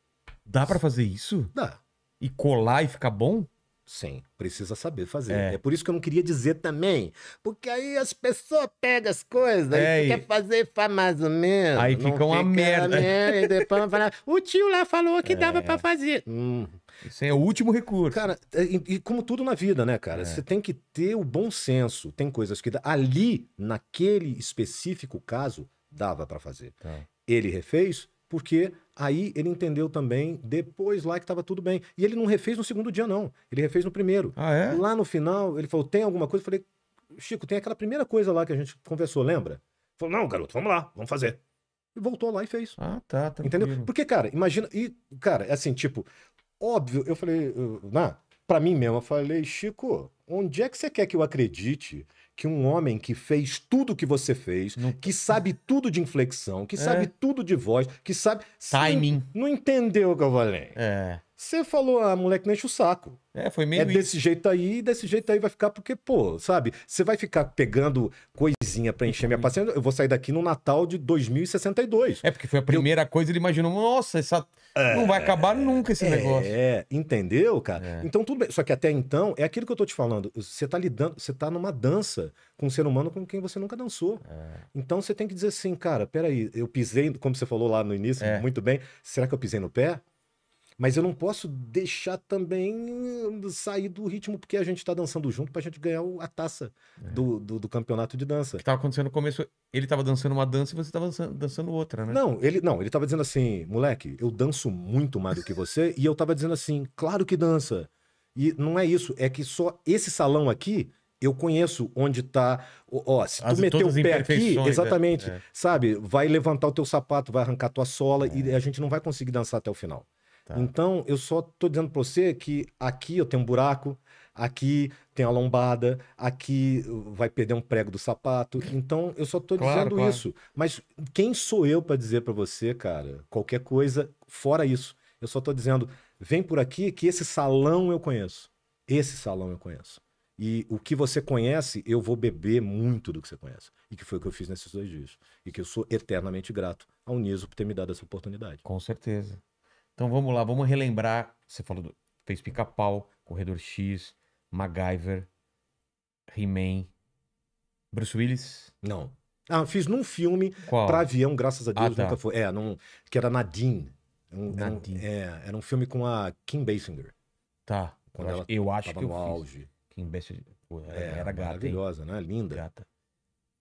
Dá pra fazer isso? Dá. E colar e ficar bom? Sim, precisa saber fazer. É. É. por isso que eu não queria dizer também. Porque aí as pessoas pegam as coisas, É, e- quer fazer faz mais ou menos. Aí fica uma merda. e depois vai falar, o tio lá falou que dava É. pra fazer. Hum, Isso é o último recurso. Cara, e, e como tudo na vida, né, cara? É. Você tem que ter o bom senso. Tem coisas que ali, naquele específico caso, dava pra fazer. Tá. Ele refez porque aí ele entendeu também depois lá que tava tudo bem. E ele não refez no segundo dia, não. Ele refez no primeiro. Ah, é? Lá no final, ele falou: tem alguma coisa? Eu falei, Chico, tem aquela primeira coisa lá que a gente conversou, lembra? falou, não, garoto, vamos lá, vamos fazer. E voltou lá e fez. Ah, tá, tranquilo. Entendeu? Porque, cara, imagina. E, cara, é assim, tipo, óbvio, eu falei, na, pra mim mesmo, eu falei, Chico, onde é que você quer que eu acredite que um homem que fez tudo o que você fez, Não- que sabe tudo de inflexão, que sabe tudo de voz, que sabe. Timing. Não, não entendeu o que eu falei. É. Você falou, ah, moleque, não enche o saco. É, foi meio É isso. desse jeito aí, desse jeito aí vai ficar, porque, pô, sabe? Você vai ficar pegando coisinha pra encher minha paciência. Eu vou sair daqui no Natal de 2062. É porque foi a primeira coisa, ele imaginou, nossa, essa... não vai acabar nunca esse negócio. É, entendeu, cara? É. Então tudo bem. Só que até então, é aquilo que eu tô te falando. Você tá lidando, você tá numa dança com um ser humano com quem você nunca dançou. É. Então você tem que dizer assim, cara, peraí, eu pisei, como você falou lá no início, É. muito bem. Será que eu pisei no pé? Mas eu não posso deixar também hum, sair do ritmo, porque a gente tá dançando junto pra gente ganhar a taça É. do, do, do campeonato de dança. O que tava acontecendo no começo, ele tava dançando uma dança e você tava dançando, dançando outra, né? Não, ele não, ele tava dizendo assim, moleque, eu danço muito mais do que você, e eu tava dizendo assim, claro que dança. E não é isso, é que só esse salão aqui eu conheço onde tá, ó, se tu As- meter o pé aqui, é, exatamente, é. sabe, vai levantar o teu sapato, vai arrancar tua sola e a gente não vai conseguir dançar até o final. Tá. Então, eu só tô dizendo pra você que aqui eu tenho um buraco, aqui tem a lombada, aqui vai perder um prego do sapato. Então, eu só tô Claro, dizendo claro. isso. Mas quem sou eu pra dizer pra você, cara, qualquer coisa fora isso? Eu só tô dizendo, vem por aqui que esse salão eu conheço. Esse salão eu conheço. E o que você conhece, eu vou beber muito do que você conhece. E que foi o que eu fiz nesses dois dias. E que eu sou eternamente grato ao Niso por ter me dado essa oportunidade. Com certeza. Então vamos lá, vamos relembrar. Você falou do fez Pica-Pau, Corredor X, MacGyver, He-Man, Bruce Willis. Não. Ah, fiz num filme? Pra avião, graças a Ah, Deus, tá. nunca foi. É, num, que era Nadine. Um- um- Nadine. é, era um filme com a Kim Basinger. Tá. Quando eu ela acho, eu acho que eu no fiz. auge. Kim Basinger, pô, era, É, era gata, hein? maravilhosa, né? Linda. Gata.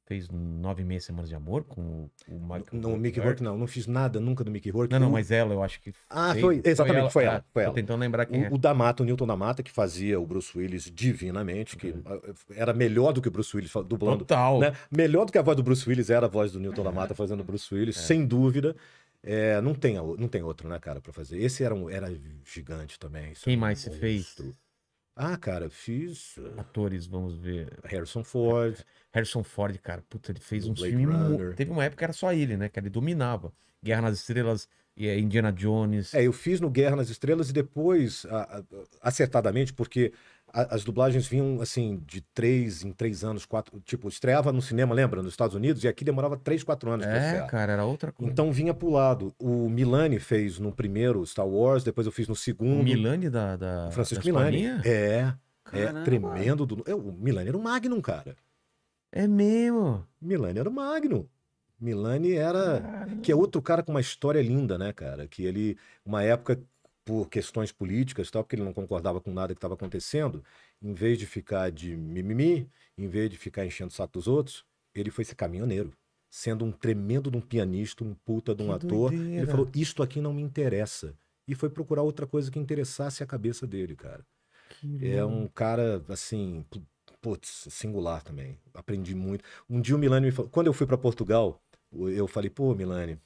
Fez nove e meia semanas de amor com o, o Michael. Não, o Mickey. Rourke não. Não fiz nada nunca do Mickey Rourke. Não, não, O- mas ela, eu acho que. Ah, fez. foi- exatamente, foi ela, Ah, foi ela. tentando lembrar quem é. O, o da Mata, o Newton da Mata, que fazia o Bruce Willis divinamente, que ah, era melhor do que o Bruce Willis dublando. Total. né? Melhor do que a voz do Bruce Willis era a voz do Newton da Mata fazendo o Bruce Willis, sem dúvida. É, não, tem, não tem outro, né, cara, pra fazer. Esse era, um, era gigante também. Quem um mais fez? monstro. Ah, cara, fiz Atores, vamos ver. Harrison Ford. Harrison Ford, cara, puta, ele fez mu- Runner. Teve uma época que era só ele, né? Que ele dominava. Guerra nas Estrelas, e, é, Indiana Jones. É, eu fiz no Guerra nas Estrelas e depois, acertadamente, porque as dublagens vinham, assim, de três em três anos, quatro. Tipo, estreava no cinema, lembra? Nos Estados Unidos, e aqui demorava três, quatro anos pra É, estrear. cara, era outra coisa. Então vinha pro lado. O Milani fez no primeiro Star Wars, depois eu fiz no o segundo. Milani da. da Francisco da Milani. É, é Caramba. tremendo. Do... é, o Milani era o Magnum, cara. É mesmo. Milani era o Magnum. Milani era. Caramba. Que é outro cara com uma história linda, né, cara? Que ele, uma época, por questões políticas e tal, porque ele não concordava com nada que estava acontecendo, em vez de ficar de mimimi, em vez de ficar enchendo o saco dos outros, ele foi ser caminhoneiro. Sendo um tremendo de um pianista, um puta de um Que ator. Ele doideira. falou: Isto aqui não me interessa. E foi procurar outra coisa que interessasse a cabeça dele, cara. Que É um cara, assim, putz, singular também. Aprendi muito. Um dia o Milani me falou, quando eu fui para Portugal, o- eu falei, pô, Milani,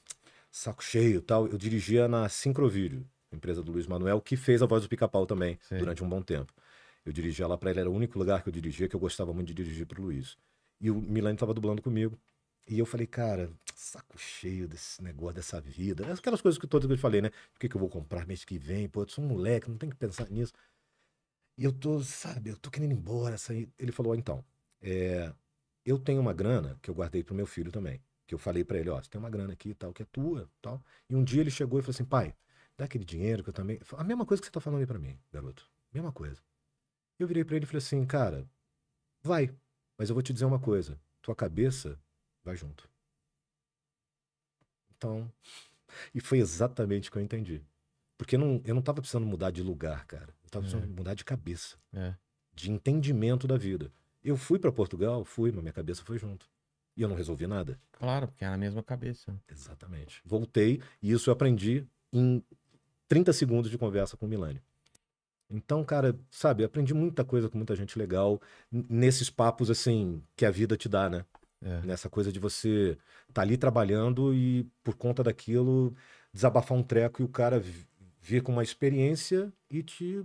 saco cheio tal. Eu dirigia na Sincrovídeo, empresa do Luiz Manuel, que fez a voz do Pica-Pau também, Sei. durante um bom tempo. Eu dirigia lá para ele, era o único lugar que eu dirigia, que eu gostava muito de dirigir pro Luiz. E o Milani estava dublando comigo. E eu falei, cara, saco cheio desse negócio, dessa vida. Aquelas coisas que todas eu falei, né? O que, que eu vou comprar mês que vem? Pô, eu sou um moleque, não tem que pensar nisso. E eu tô, sabe, eu tô querendo ir embora, sair. Ele falou, então, é, eu tenho uma grana que eu guardei pro meu filho também. Que eu falei pra ele, ó, você tem uma grana aqui e tal, que é tua tal. E um dia ele chegou e falou assim, pai, dá aquele dinheiro que eu também. A mesma coisa que você tá falando aí pra mim, garoto. Mesma coisa. Eu virei pra ele e falei assim, cara, vai, mas eu vou te dizer uma coisa. Tua cabeça vai junto. Então, e foi exatamente o que eu entendi. Porque não, eu não tava precisando mudar de lugar, cara. Eu tava precisando mudar de cabeça É. de entendimento da vida. Eu fui para Portugal, fui, mas minha cabeça foi junto. E eu não resolvi nada. Claro, porque era a mesma cabeça. Exatamente. Voltei e isso eu aprendi em 30 segundos de conversa com o Milani. Então, cara, sabe, aprendi muita coisa com muita gente legal nesses papos assim que a vida te dá, né? É. Nessa coisa de você tá ali trabalhando e por conta daquilo desabafar um treco e o cara vi- vir com uma experiência e te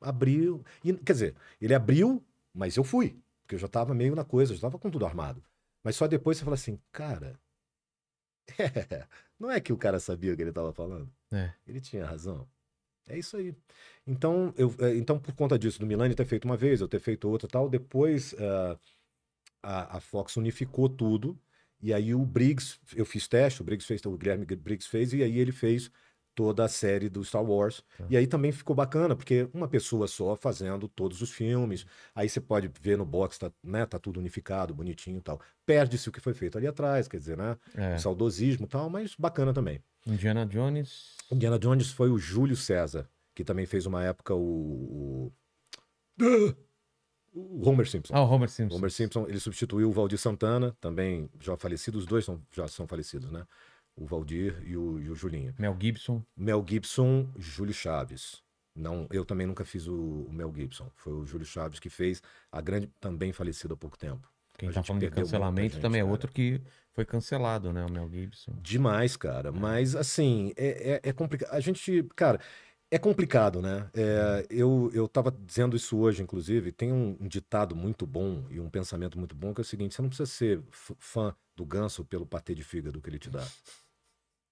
abriu. E, quer dizer, ele abriu, mas eu fui, porque eu já tava meio na coisa, já tava com tudo armado. Mas só depois você fala assim, cara, não é que o cara sabia o que ele tava falando? É. Ele tinha razão. É isso aí. Então, eu, é, então, por conta disso, do Milani ter feito uma vez, eu ter feito outra tal, depois ah, a, a Fox unificou tudo. E aí o Briggs, eu fiz teste, o Briggs fez, o Guilherme Briggs fez, e aí ele fez toda a série do Star Wars. E aí também ficou bacana, porque uma pessoa só fazendo todos os filmes. Aí você pode ver no box, tá, né, tá tudo unificado, bonitinho e tal. Perde-se o que foi feito ali atrás, quer dizer, né? É. O saudosismo e tal, mas bacana também. Indiana Jones. Indiana Jones foi o Júlio César, que também fez uma época o. o... o Homer Simpson. Ah, o Homer Simpson. Homer Simpson, ele substituiu o Valdir Santana, também já falecido, os dois são, já são falecidos, né? O Valdir e o, e o Julinho. Mel Gibson. Mel Gibson, Júlio Chaves. Não, eu também nunca fiz o, o Mel Gibson. Foi o Júlio Chaves que fez, a grande também falecido há pouco tempo. Quem A tá falando de cancelamento gente, também é cara. outro que foi cancelado, né? O Mel Gibson. Demais, cara. Mas, assim, é, é, é complicado. A gente, cara, é complicado, né? É, eu, eu tava dizendo isso hoje, inclusive. Tem um, um ditado muito bom e um pensamento muito bom que é o seguinte: você não precisa ser fã do ganso pelo patê de fígado que ele te dá.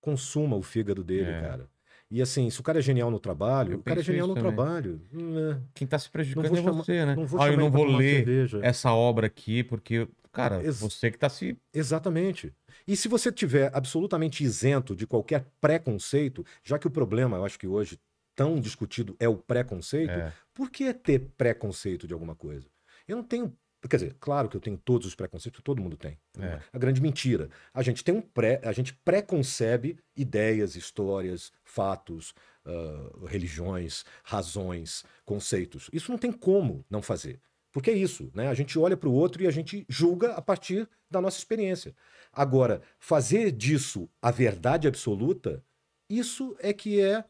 Consuma o fígado dele, É. cara. E assim, se o cara é genial no trabalho, Eu o cara é genial no também. trabalho. Hum, Quem tá se prejudicando é chamar- você, né? Não vou ah, eu não vou ler essa obra aqui porque, cara, Ex- você que tá se. Exatamente. E se você tiver absolutamente isento de qualquer preconceito, já que o problema, eu acho que hoje tão discutido é o preconceito, É. por que ter preconceito de alguma coisa? Eu não tenho. Quer dizer, claro que eu tenho todos os preconceitos, todo mundo tem. É. A grande mentira. A gente tem um pré, a gente preconcebe ideias, histórias, fatos, ah, religiões, razões, conceitos. Isso não tem como não fazer. Porque é isso, né? A gente olha para o outro e a gente julga a partir da nossa experiência. Agora, fazer disso a verdade absoluta, isso é que é,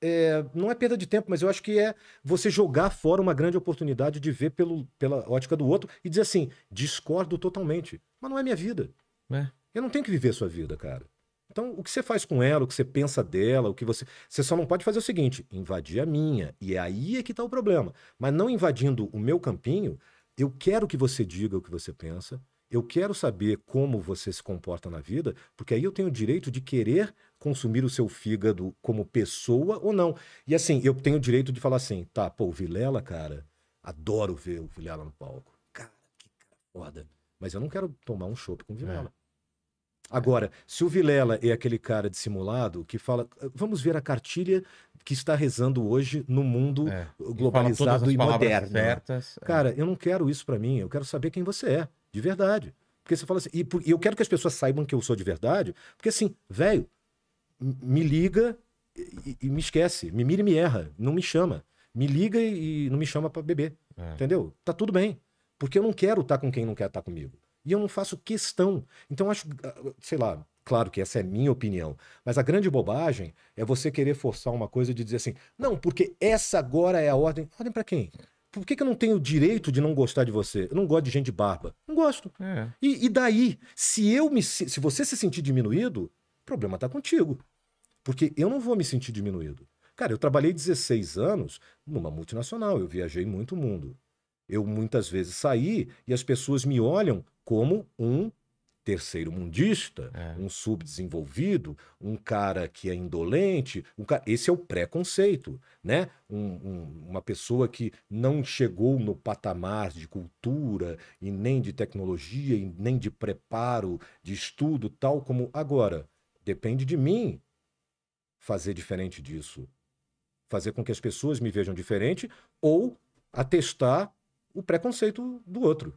é- não é perda de tempo, mas eu acho que é você jogar fora uma grande oportunidade de ver pelo, pela ótica do outro e dizer assim: discordo totalmente, mas não é minha vida. É. Eu não tenho que viver a sua vida, cara. Então, o que você faz com ela, o que você pensa dela, o que você. Você só não pode fazer o seguinte: invadir a minha. E é aí é que tá o problema. Mas não invadindo o meu campinho, eu quero que você diga o que você pensa. Eu quero saber como você se comporta na vida, porque aí eu tenho o direito de querer consumir o seu fígado como pessoa ou não. E assim, eu tenho o direito de falar assim, tá, pô, o Vilela, cara, adoro ver o Vilela no palco. Cara, que cara foda. Mas eu não quero tomar um chopp com o Vilela. Agora, se o Vilela é aquele cara dissimulado que fala, vamos ver a cartilha que está rezando hoje no mundo É. E globalizado e palavras moderno. certas. Cara, eu não quero isso pra mim, eu quero saber quem você é, de verdade. Porque você fala assim, e, por- e eu quero que as pessoas saibam que eu sou de verdade, porque assim, velho, me liga e, e me esquece, me mira e me erra, não me chama. Me liga e, e não me chama pra beber, É. entendeu? Tá tudo bem, porque eu não quero estar com quem não quer estar comigo. E eu não faço questão. Então, acho, ah, sei lá, claro que essa é minha opinião, mas a grande bobagem é você querer forçar uma coisa de dizer assim, não, porque essa agora é a ordem. Ordem pra quem? Por que, que eu não tenho o direito de não gostar de você? Eu não gosto de gente barba. Não gosto. É. E, e daí, se eu me se você se sentir diminuído, problema tá contigo. Porque eu não vou me sentir diminuído. Cara, eu trabalhei 16 anos numa multinacional, eu viajei muito o mundo. Eu muitas vezes saí e as pessoas me olham como um terceiro mundista, É. um subdesenvolvido, um cara que é indolente, um esse é o preconceito, né? Um- um- uma pessoa que não chegou no patamar de cultura e nem de tecnologia e nem de preparo, de estudo, tal como agora. Depende de mim fazer diferente disso, fazer com que as pessoas me vejam diferente ou atestar o preconceito do outro.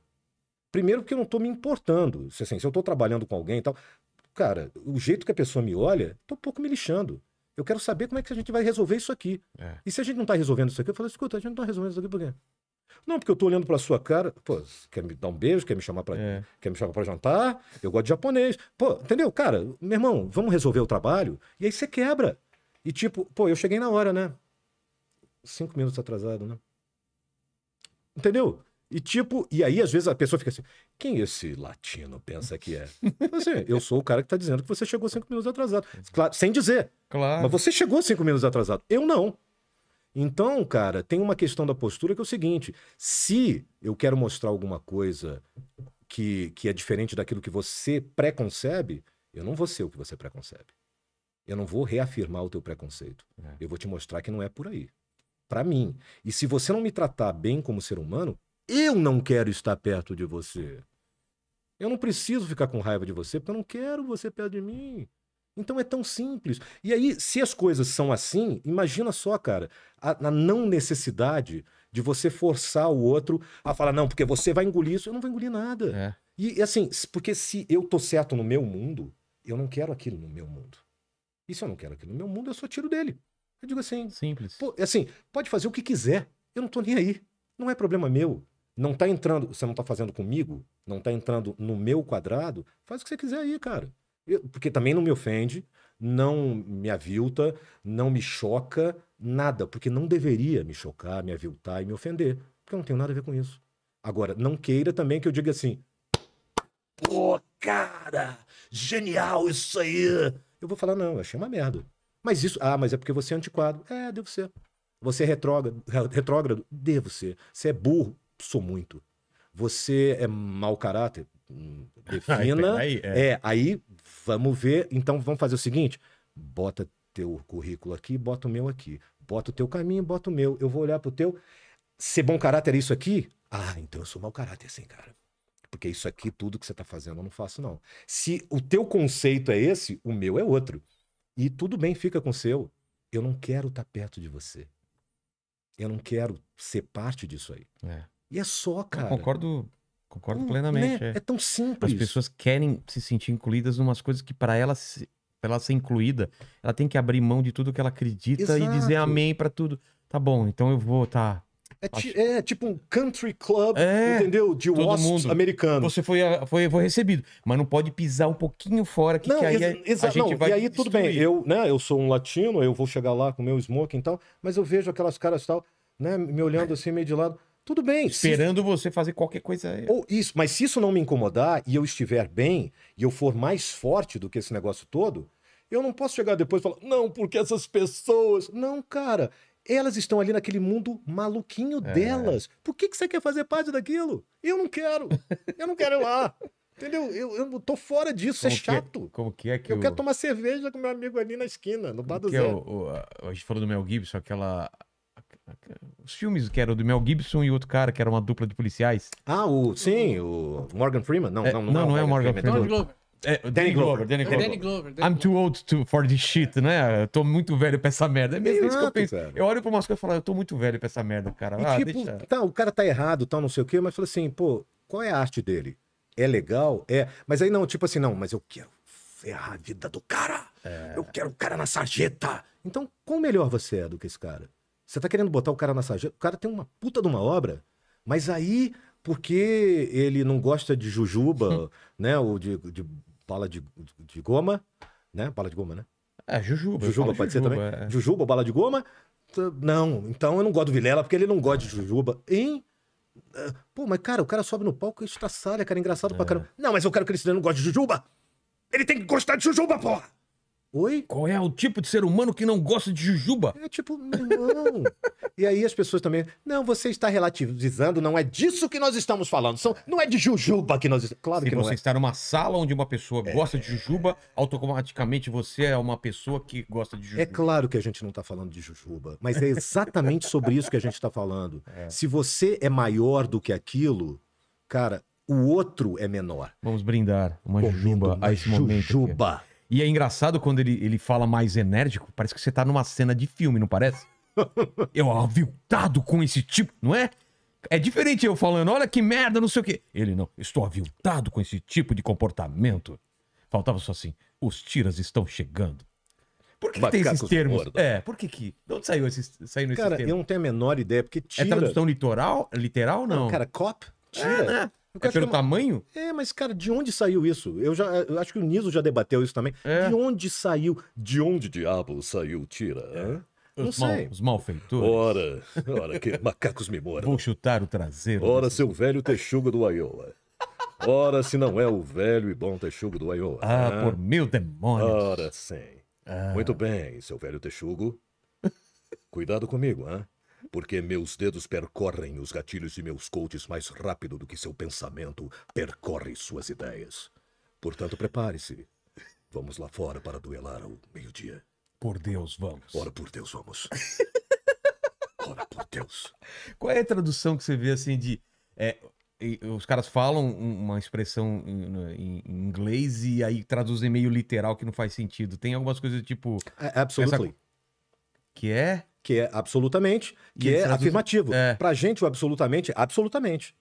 Primeiro porque eu não estou me importando. Se, assim, se eu estou trabalhando com alguém e tal, cara, o jeito que a pessoa me olha, estou um pouco me lixando. Eu quero saber como é que a gente vai resolver isso aqui. É. E se a gente não está resolvendo isso aqui, eu falo, escuta, a gente não está resolvendo isso aqui por quê? Não, porque eu estou olhando para sua cara, pô, quer me dar um beijo, quer me chamar para É. quer me chamar para jantar, eu gosto de japonês. Pô, entendeu? Cara, meu irmão, vamos resolver o trabalho. E aí você quebra. E tipo, pô, eu cheguei na hora, né? Cinco minutos atrasado, né? Entendeu? E tipo, e aí às vezes a pessoa fica assim: quem esse latino pensa que é? Assim, eu sou o cara que tá dizendo que você chegou cinco minutos atrasado. Claro, sem dizer. Claro. Mas você chegou cinco minutos atrasado. Eu não. Então, cara, tem uma questão da postura que é o seguinte: se eu quero mostrar alguma coisa que, que é diferente daquilo que você preconcebe, eu não vou ser o que você preconcebe. Eu não vou reafirmar o teu preconceito. É. Eu vou te mostrar que não é por aí. Pra mim. E se você não me tratar bem como ser humano, eu não quero estar perto de você. Eu não preciso ficar com raiva de você, porque eu não quero você perto de mim. Então é tão simples. E aí, se as coisas são assim, imagina só, cara, a, a não necessidade de você forçar o outro a falar, não, porque você vai engolir isso. Eu não vou engolir nada. É. E assim, porque se eu tô certo no meu mundo, eu não quero aquilo no meu mundo. E se eu não quero aquilo no meu mundo, eu só tiro dele. Eu digo assim, Simples. pô, assim, pode fazer o que quiser. Eu não tô nem aí. Não é problema meu. Não tá entrando, você não tá fazendo comigo, não tá entrando no meu quadrado, faz o que você quiser aí, cara. Eu- porque também não me ofende, não me avilta, não me choca, nada, porque não deveria me chocar, me aviltar e me ofender, porque eu não tenho nada a ver com isso. Agora, não queira também que eu diga assim, pô, cara, genial isso aí. Eu vou falar, não, eu achei uma merda. Mas isso, ah, mas é porque você é antiquado. É, devo ser. Você é retrógrado, retrógrado? Devo ser. Você é burro? Sou muito. Você é mau caráter? Hum, Defina. Aí, é. É, aí vamos ver. Então vamos fazer o seguinte: bota teu currículo aqui, bota o meu aqui. Bota o teu caminho, bota o meu. Eu vou olhar pro teu. Ser bom caráter é isso aqui? Ah, então eu sou mau caráter sim, cara. Porque isso aqui, tudo que você tá fazendo, eu não faço, não. Se o teu conceito é esse, o meu é outro. E tudo bem, fica com o seu. Eu não quero estar perto de você. Eu não quero ser parte disso aí. É. E é só, Eu cara. concordo, concordo Hum, plenamente. né? é. É tão As simples. pessoas querem se sentir incluídas em umas coisas que para ela se- pra ela ser incluída, ela tem que abrir mão de tudo que ela acredita e dizer Exato. amém pra tudo. Tá bom, então eu vou, tá. É, é tipo um country club, É, entendeu? De wasps americano. Você foi, a- foi, foi recebido, mas não pode pisar um pouquinho fora que, Não, que aí é- exa- a gente não, vai e aí tudo bem, destruir. eu, né, eu sou um latino, eu vou chegar lá com meu smoking e tal, mas eu vejo aquelas caras tal, né, me olhando assim meio de lado. Tudo bem, se- esperando você fazer qualquer coisa. ou isso, mas se isso não me incomodar e eu estiver bem e eu for mais forte do que esse negócio todo, eu não posso chegar depois e falar, não, porque essas pessoas. Não, cara, elas estão ali naquele mundo maluquinho É. delas. Por que, que você quer fazer parte daquilo? Eu não quero. Eu não quero ir lá. Entendeu? Eu, eu tô fora disso, Como é que chato. Como que é que Eu o- quero tomar cerveja com meu amigo ali na esquina, no bar do que é Zé. o, o- a, a gente falou do Mel Gibson, aquela. Os filmes que eram do Mel Gibson e outro cara que era uma dupla de policiais. Ah, o. Sim, o Morgan Freeman? Não, É, não, não, não é o Morgan Freeman. Donald Freeman. Glover. É, o Danny Glover. Danny É Glover. Danny Glover. Danny I'm too old to, for this shit, né? Eu tô muito velho pra essa merda. É mesmo isso que eu penso. cara. Eu olho pra umas coisas e falo, eu tô muito velho pra essa merda, cara. E Ah, tipo, deixa. tá, o cara tá errado, tal, não sei o quê, mas fala assim, pô, qual é a arte dele? É legal? É. Mas aí não, tipo assim, não, mas eu quero ferrar a vida do cara. É. Eu quero o cara na sarjeta. Então, qual melhor você é do que esse cara? Você tá querendo botar o cara na sarjeta? O cara tem uma puta de uma obra, mas aí, porque ele não gosta de jujuba, né, ou de, de bala de, de goma, né? Bala de goma, né? É, Jujuba. Jujuba pode ser Jujuba, também? é. Jujuba, bala de goma? Não, então eu não gosto do Vilela porque ele não gosta de Jujuba. Hein? Ah, Pô, mas cara, o cara sobe no palco e estraçalha, cara, engraçado É. pra caramba. Não, mas eu quero que ele não goste de Jujuba. Ele tem que gostar de Jujuba, porra! Oi? Qual é o tipo de ser humano que não gosta de Jujuba? É tipo, irmão. e aí as pessoas também, não, você está relativizando, não é disso que nós estamos falando. São, não é de Jujuba que nós estamos. Claro Se que não você é. está numa sala onde uma pessoa gosta de Jujuba, automaticamente você é uma pessoa que gosta de Jujuba. É claro que a gente não está falando de Jujuba, mas é exatamente sobre isso que a gente está falando. Se você é maior do que aquilo, cara, o outro é menor. Vamos brindar uma Comendo Jujuba uma a esse momento. aqui. Jujuba. E é engraçado quando ele, ele fala mais enérgico, parece que você tá numa cena de filme, não parece? Eu aviltado com esse tipo, não é? É diferente eu falando, olha que merda, não sei o quê. Ele não, estou aviltado com esse tipo de comportamento. Faltava só assim, os tiras estão chegando. Por que, que tem esses termos? É, por que que... De onde saiu esses, saíram esses Cara, termos? eu não tenho a menor ideia, porque É tira... tradução literal, literal ou não? Cara, cop, tira. é, né? É pelo é uma- tamanho? É, mas, cara, de onde saiu isso? Eu já eu acho que o Niso já debateu isso também. É. De onde saiu? De onde diabo saiu tira? hã? Não Os, mal, sei. os malfeitores. Ora, ora, que macacos me moram. Vou chutar o traseiro. Ora, seu velho texugo do Iowa. Ora, se não é o velho e bom texugo do Iowa. Ah, hã? por mil demônios. Ora, sim. Ah. Muito bem, seu velho texugo. Cuidado comigo, hã? Porque meus dedos percorrem os gatilhos de meus coaches mais rápido do que seu pensamento percorre suas ideias. Portanto, prepare-se. Vamos lá fora para duelar ao meio-dia. Por Deus, vamos. Ora por Deus, vamos. Ora por Deus. Qual é a tradução que você vê assim de. é, os caras falam um- uma expressão em, inglês e aí traduzem meio literal que não faz sentido. Tem algumas coisas tipo. Absolutely. Que é. Que é absolutamente, que E é traduzem- afirmativo. É. Pra gente, o absolutamente, absolutamente.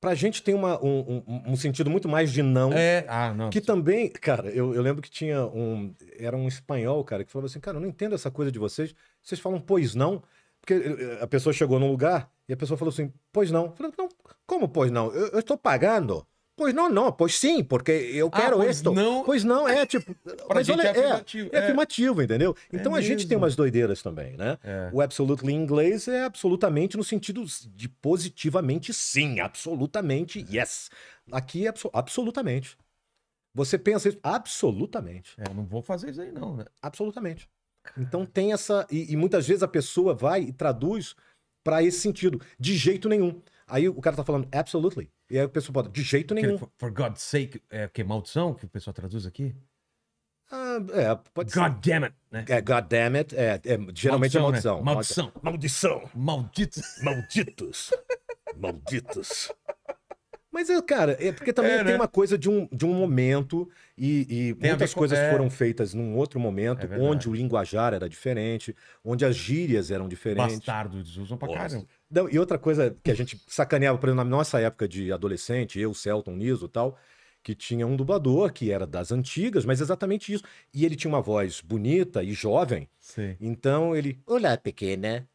Pra gente tem uma, um, um- um sentido muito mais de não. É. Ah, não. Que também, cara, eu, eu lembro que tinha um. Era um espanhol, cara, que falava assim: cara, eu não entendo essa coisa de vocês. Vocês falam, pois não. Porque eh, a pessoa chegou num lugar e a pessoa falou assim, pois não. Eu falei, não, como pois não? Eu, eu estou pagando. Pois não, não, pois sim, porque eu Ah, quero pois isto. não. Pois não, é tipo. mas olha, é afirmativo, É, é. afirmativo, entendeu? Então a gente tem mesmo. umas doideiras também, né? É. O absolutely em inglês é absolutamente no sentido de positivamente sim, absolutamente yes. Aqui é abso- absolutamente. Você pensa isso? Absolutamente. É, não vou fazer isso aí, não, né? Absolutamente. Então tem essa. E, e muitas vezes a pessoa vai e traduz para esse sentido. De jeito nenhum. Aí o cara tá falando absolutely. E aí a pessoa pode, de jeito nenhum. for, for God's sake, é que maldição que o pessoal traduz aqui? Ah, é, pode God damn it, né? ser. É, God damn it. É, é, geralmente Maldição, é né? maldição. Maldição. Maldição. Maldito. Malditos. Malditos. Mas, é, cara, é porque também É, tem né? uma coisa de um, de um momento e, e muitas com- coisas é. foram feitas num outro momento, É onde o linguajar era diferente, onde as gírias eram diferentes. Bastardo, eles usam pra caramba. Não, e outra coisa que a gente sacaneava, por exemplo, na nossa época de adolescente, eu, Celton, Niso e tal, que tinha um dublador que era das antigas, mas exatamente isso. E ele tinha uma voz bonita e jovem, Sei. então ele, olá, pequena.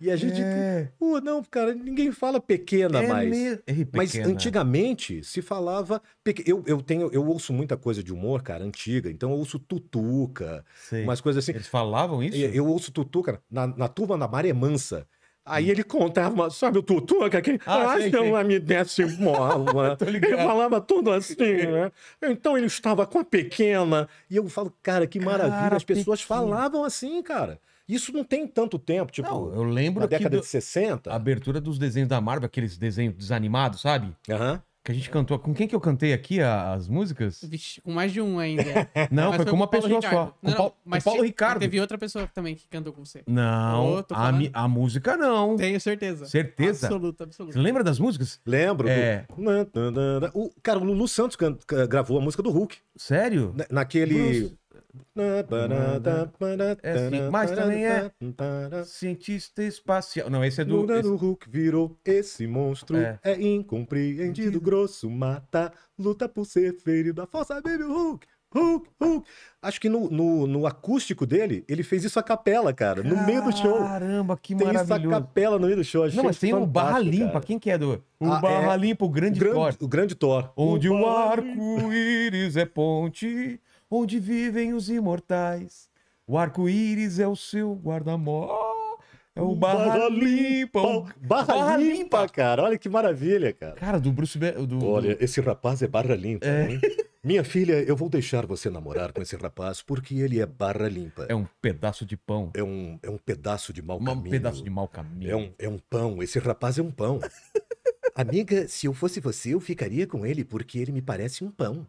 E a gente, É. pô, não, cara, ninguém fala pequena É mais. mesmo. Ei, Mas pequena. antigamente se falava. peque- Eu, eu tenho, eu ouço muita coisa de humor, cara, antiga. Então eu ouço tutuca, Sei. umas coisas assim. Eles falavam isso? E- Eu ouço tutuca na, na turma da Maré Mansa. Aí ele contava, sabe o tutuca? Que, Hum. Ah, ah, sei, se ela me desse mola. Ele falava tudo assim, né? Então ele estava com a pequena. E eu falo, cara, que maravilha. Cara, As pessoas pequena. falavam assim, cara. Isso não tem tanto tempo, tipo, Não, eu lembro na década do- de 60. a abertura dos desenhos da Marvel, aqueles desenhos desanimados, sabe? Aham. Que a gente cantou. Com quem que eu cantei aqui a- as músicas? Vixe, com mais de um ainda. Não, Mas foi com uma o Paulo pessoa Ricardo. só. Com Não, o Paulo, não, mas com o Paulo te- Ricardo. Teve outra pessoa também que cantou com você. Não, Ô, tô a, mi- a música não. Tenho certeza. Certeza? Absoluta, Você absoluta. lembra das músicas? Lembro. do- É. Na- O, cara, o Lulu Santos can- ca- gravou a música do Hulk. Sério? Na- Naquele. É assim, mas também é- Cientista espacial. Não, esse é do. Lula esse- do Hulk virou esse monstro. É. É, incompreendido, grosso, mata, luta por ser ferido. A força o Hulk. Hulk, Hulk. Acho que no, no, no acústico dele, ele fez isso a capela, cara, no meio do show. Caramba, que Tem isso a maravilhoso. capela no meio do show. Achei Não, mas tem o fantástico, Barra Limpa. cara. Quem que é do. O Ah, Barra é. Limpa, o O grande, grande, Thor. o grande Thor. Onde o Limpa. arco-íris é ponte, onde vivem os imortais. O arco-íris é o seu guarda-mó. É o Barra, Limpa. o- Barra, Barra limpa, cara. Olha que maravilha, cara. Cara, do Bruce. Be... Do... Olha, esse rapaz é barra limpa, hein? Minha filha, eu vou deixar você namorar com esse rapaz porque ele é barra limpa. É um pedaço de pão. É um, é um pedaço de mau Um caminho. pedaço de mau caminho. É um, é um pão. Esse rapaz é um pão. Amiga, se eu fosse você, eu ficaria com ele porque ele me parece um pão.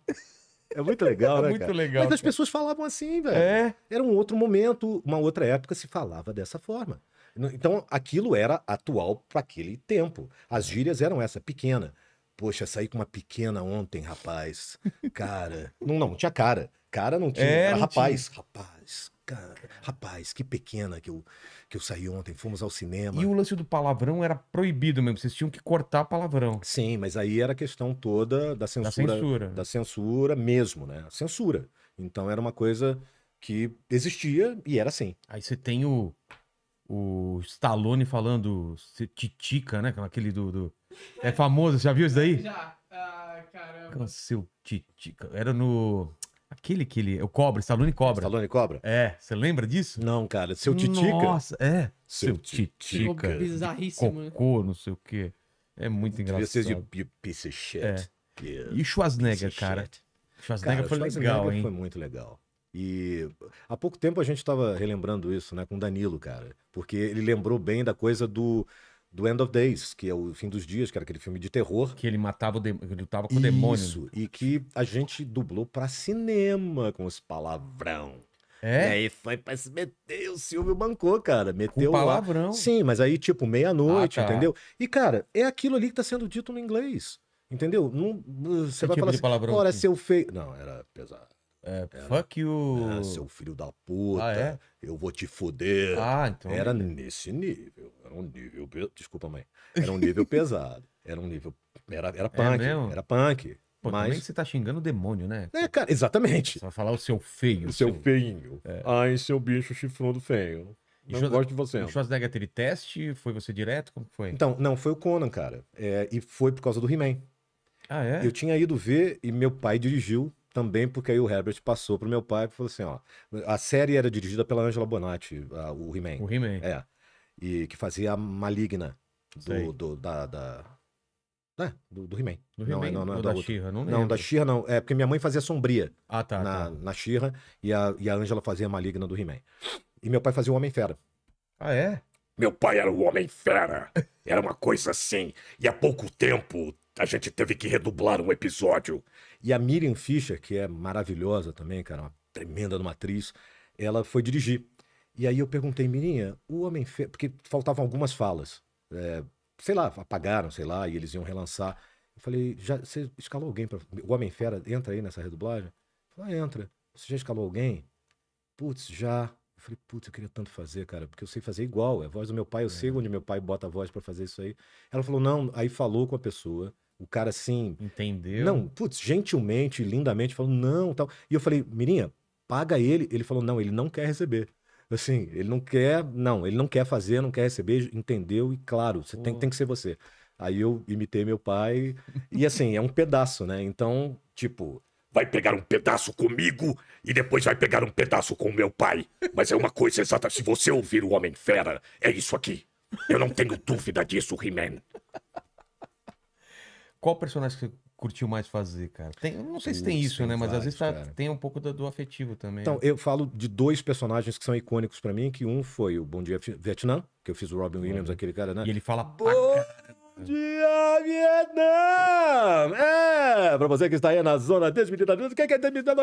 É muito legal, É né, muito cara? legal, Mas as cara. pessoas falavam assim, velho. É. Era um outro momento, uma outra época se falava dessa forma. Então, aquilo era atual para aquele tempo. As gírias eram essa, pequena. Poxa, saí com uma pequena ontem, rapaz. Cara. Não, não, tinha cara. Cara não tinha. É, era não rapaz. Rapaz. Cara, rapaz, que pequena que eu, que eu saí ontem. Fomos ao cinema. E o lance do palavrão era proibido mesmo. Vocês tinham que cortar palavrão. Sim, mas aí era a questão toda da censura. Da censura. da censura mesmo, né? A censura. Então era uma coisa que existia e era assim. Aí você tem o. O Stallone falando se- titica, né? Aquele do, do- É famoso, já viu isso daí? Já. Ah, caramba. Seu titica. Era no. Aquele que ele. O Cobra, Stallone Cobra. Stallone Cobra? É, você lembra disso? Não, cara. Seu Titica. Nossa, é. Seu Seu Ficou titica. bizarríssimo. né? Cocô, não sei o quê. É muito Devia ser de engraçado. piece of shit. É. Yeah, E o Schwarzenegger, cara? shit. Schwarzenegger Cara, foi Schwarzenegger legal, hein? Foi muito legal. E há pouco tempo a gente estava relembrando isso, né, com o Danilo, cara. Porque ele lembrou bem da coisa do, do End of Days, que é o Fim dos Dias, que era aquele filme de terror. Que ele matava o demônio, ele lutava com o demônio. Isso, e que a gente dublou pra cinema com esse palavrão. E É? aí foi pra se meter, o Silvio bancou, cara. Meteu Com lá. palavrão. Sim, mas aí, tipo, meia-noite, Ah, tá. entendeu? E, cara, é aquilo ali que tá sendo dito no inglês. Entendeu? Não, você Que vai tipo falar assim, palavrão tinha? seu feio. Não, era pesado. É, fuck you. Ah, seu filho da puta, Ah, é? eu vou te foder. Ah, então. Era nesse nível. Era um nível. Desculpa, mãe. Era um nível pesado. Era um nível. Era, era punk. mesmo? era punk. Pô, também mas. você tá xingando o demônio, né? É, cara, exatamente. Você vai falar o seu feio. O seu feinho. Ai, seu bicho chifrudo feio. E Não Schwarz- gosto de você. O Schwarzenegger teve teste? Foi você direto? Como que foi? Então, não, foi o Conan, cara. É, e foi por causa do He-Man. Ah, é? Eu tinha ido ver e meu pai dirigiu também, porque aí o Herbert passou pro meu pai e falou assim: ó. A série era dirigida pela Angela Bonatti, a- o He-Man. O He-Man. É. E que fazia a maligna do, do- da. da... é, do, do He-Man. Do Não, é- He-Man não, não é da da. Xirra? Não Não, lembro. da Xirra não. É porque minha mãe fazia sombria Ah, tá, na, tá. na Xirra e a, e a Angela fazia a maligna do He-Man. E meu pai fazia o Homem-Fera. Ah, é? Meu pai era o Homem-Fera. Era uma coisa assim. E há pouco tempo a gente teve que redublar um episódio. E a Miriam Fischer, que é maravilhosa também, cara, uma tremenda numa atriz, ela foi dirigir. E aí eu perguntei, Mirinha, o Homem-Fera... Porque faltavam algumas falas. É, sei lá, apagaram, sei lá, e eles iam relançar. Eu falei, já, você escalou alguém para O Homem-Fera entra aí nessa redublagem? Ela entra. Você já escalou alguém? Putz, já. Eu falei, putz, eu queria tanto fazer, cara, porque eu sei fazer igual. É a voz do meu pai, eu sei onde meu pai bota a voz para fazer isso aí. Ela falou, não, aí falou com a pessoa. O cara, assim, Entendeu? não, putz, gentilmente, lindamente, falou, não, tal. E eu falei, Mirinha, paga ele. Ele falou, não, ele não quer receber. Assim, ele não quer, não, ele não quer fazer, não quer receber, entendeu? E claro, você tem, tem que ser você. Aí eu imitei meu pai, e assim, é um pedaço, né? Então, tipo, Vai pegar um pedaço comigo e depois vai pegar um pedaço com o meu pai. Mas é uma coisa exata. Se você ouvir o Homem-Fera, é isso aqui. Eu não tenho dúvida disso, He-Man. Qual personagem que você curtiu mais fazer, cara? Tem, não sei se tem Putz, isso, tem né? Mas às vezes tá- tem um pouco do, do afetivo também. então né? eu falo de dois personagens que são icônicos pra mim, que um foi o Bom Dia Vietnã, que eu fiz o Robin Williams, aquele cara, né? E ele fala. Bom dia, Vietnã! É, pra você que está aí na zona desmedida, o que que é desmedida?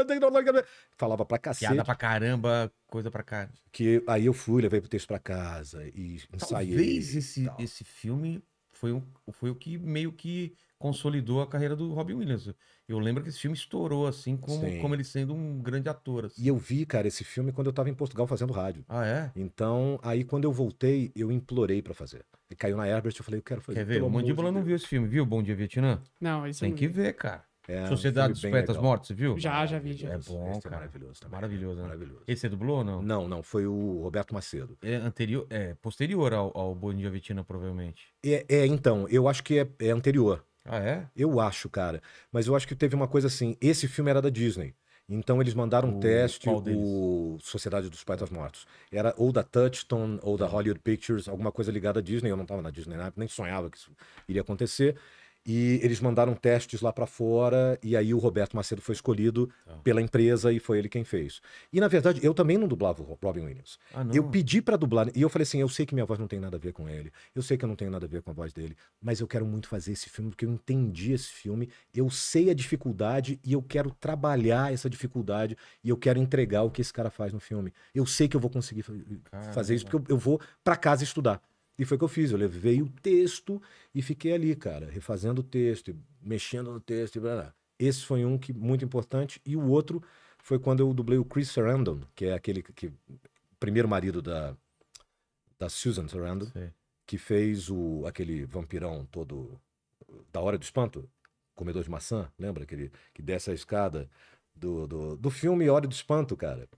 Falava pra cacete. Piada pra caramba, coisa pra cá. Que aí eu fui, levei pro texto pra casa e ensaiei. Talvez esse, esse filme foi, um, foi o que meio que consolidou a carreira do Robin Williams. Eu lembro que esse filme estourou, assim, como, Sim. como ele sendo um grande ator. assim. E eu vi, cara, esse filme quando eu tava em Portugal fazendo rádio. Ah, é? Então, aí quando eu voltei, eu implorei pra fazer. E caiu na Herbert, eu falei, eu quero fazer. Quer ver? pelo O Mandíbula não viu esse filme, viu? Bom Dia Vietnã? Não, isso Tem não que vi. ver, cara. É, um Sociedade dos filme bem Poetas. Mortos, você viu? Já, já vi, já. É bom, Esse cara. maravilhoso também. Maravilhoso, né? Maravilhoso. Esse você dublou ou não? Não, não, foi o Roberto Macedo. É anterior, é posterior ao, ao Bom Dia Vietnã, provavelmente. É, é, então, eu acho que é, é anterior. Ah, é? Eu acho, cara. Mas eu acho que teve uma coisa assim. Esse filme era da Disney. Então eles mandaram um O- teste, qual deles? o Sociedade dos Poetas Mortos. Era ou da Touchstone ou da Hollywood Pictures, alguma coisa ligada à Disney. Eu não estava na Disney na época, nem sonhava que isso iria acontecer. E eles mandaram testes lá pra fora, e aí o Roberto Macedo foi escolhido Tá. pela empresa e foi ele quem fez. E na verdade, eu também não dublava o Robin Williams. Ah. Eu pedi pra dublar, e eu falei assim: eu sei que minha voz não tem nada a ver com ele, eu sei que eu não tenho nada a ver com a voz dele, mas eu quero muito fazer esse filme porque eu entendi esse filme, eu sei a dificuldade e eu quero trabalhar essa dificuldade e eu quero entregar o que esse cara faz no filme. Eu sei que eu vou conseguir fa- fazer isso porque eu, eu vou pra casa estudar. E foi o que eu fiz, eu levei o texto e fiquei ali, cara, refazendo o texto, mexendo no texto e blá, blá. Esse foi um que muito importante e o outro foi quando eu dublei o Chris Sarandon, que é aquele que, primeiro marido da da Susan Sarandon, Sei. que fez o aquele vampirão todo da hora do espanto, comedor de maçã, lembra aquele que desce a escada do, do, do filme Hora do Espanto, cara.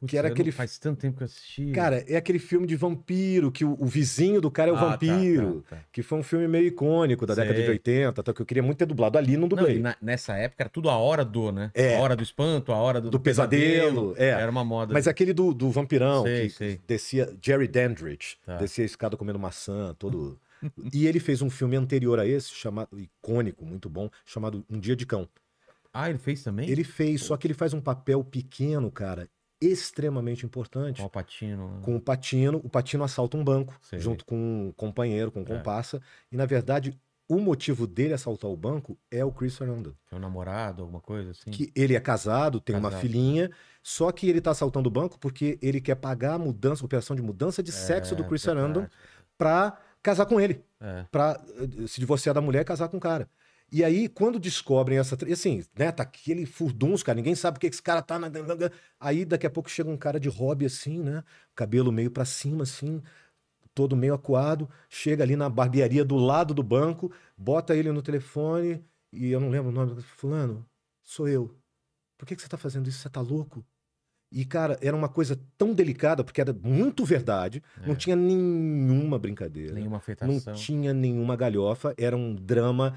Putz, que era não- aquele- Faz tanto tempo que eu assisti. Cara, é aquele filme de vampiro, que o, o vizinho do cara é o Ah, tá, vampiro. tá, tá. Que foi um filme meio icônico da década de Sei. 80, tá, que eu queria muito ter dublado ali, não Não, dublei. e na- nessa época era tudo a hora do, né? É. A hora do espanto, a hora do, Do pesadelo, é. Era uma moda. Mas aquele do, do vampirão, Sei, que sei. descia, Jerry Dandridge, Tá. descia a escada comendo maçã, todo... e ele fez um filme anterior a esse, chamado, icônico, muito bom, chamado Um Dia de Cão. Ah, ele fez também? Ele fez, só que ele faz um papel pequeno, cara, extremamente importante. Com o Patino. Com o Patino, o Patino assalta um banco, Sei. junto com um companheiro, com um É. comparsa, e na verdade o motivo dele assaltar o banco é o Chris. Que é um namorado, alguma coisa assim. Que ele é casado, tem uma Casado. filhinha, só que ele tá assaltando o banco porque ele quer pagar a mudança, a operação de mudança de sexo do É, Chris verdade. pra casar com ele. É. Pra eh, se divorciar da mulher e casar com o cara. E aí, quando descobrem essa. Assim, né? Tá aquele furdunço, cara. Ninguém sabe o que esse cara tá. Na... Aí, daqui a pouco, chega um cara de hobby, assim, né? Cabelo meio pra cima, assim, todo meio acuado. Chega ali na barbearia do lado do banco, bota ele no telefone. E eu não lembro o nome. Fulano, sou eu. Por que, que você tá fazendo isso? Você tá louco? E, cara, era uma coisa tão delicada, porque era muito verdade, não É. tinha nenhuma brincadeira. Nenhuma Não afetação. tinha nenhuma galhofa, era um drama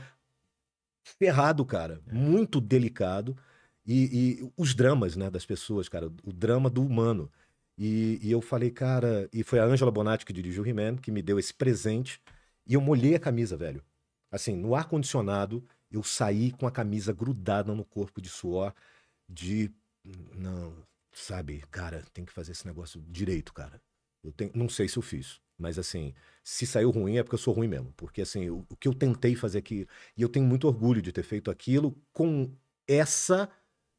ferrado, cara. Muito delicado. E, e os dramas, né, das pessoas, cara. O drama do humano. E, e eu falei, cara. E foi a Ângela Bonatti que dirigiu o He-Man, que me deu esse presente. E eu molhei a camisa, velho. Assim, no ar-condicionado, eu saí com a camisa grudada no corpo de suor. De. Não, sabe, cara, tem que fazer esse negócio direito, cara. Eu tenho, não sei se eu fiz, mas assim, se saiu ruim é porque eu sou ruim mesmo. Porque assim, o, o que eu tentei fazer aqui, e eu tenho muito orgulho de ter feito aquilo com essa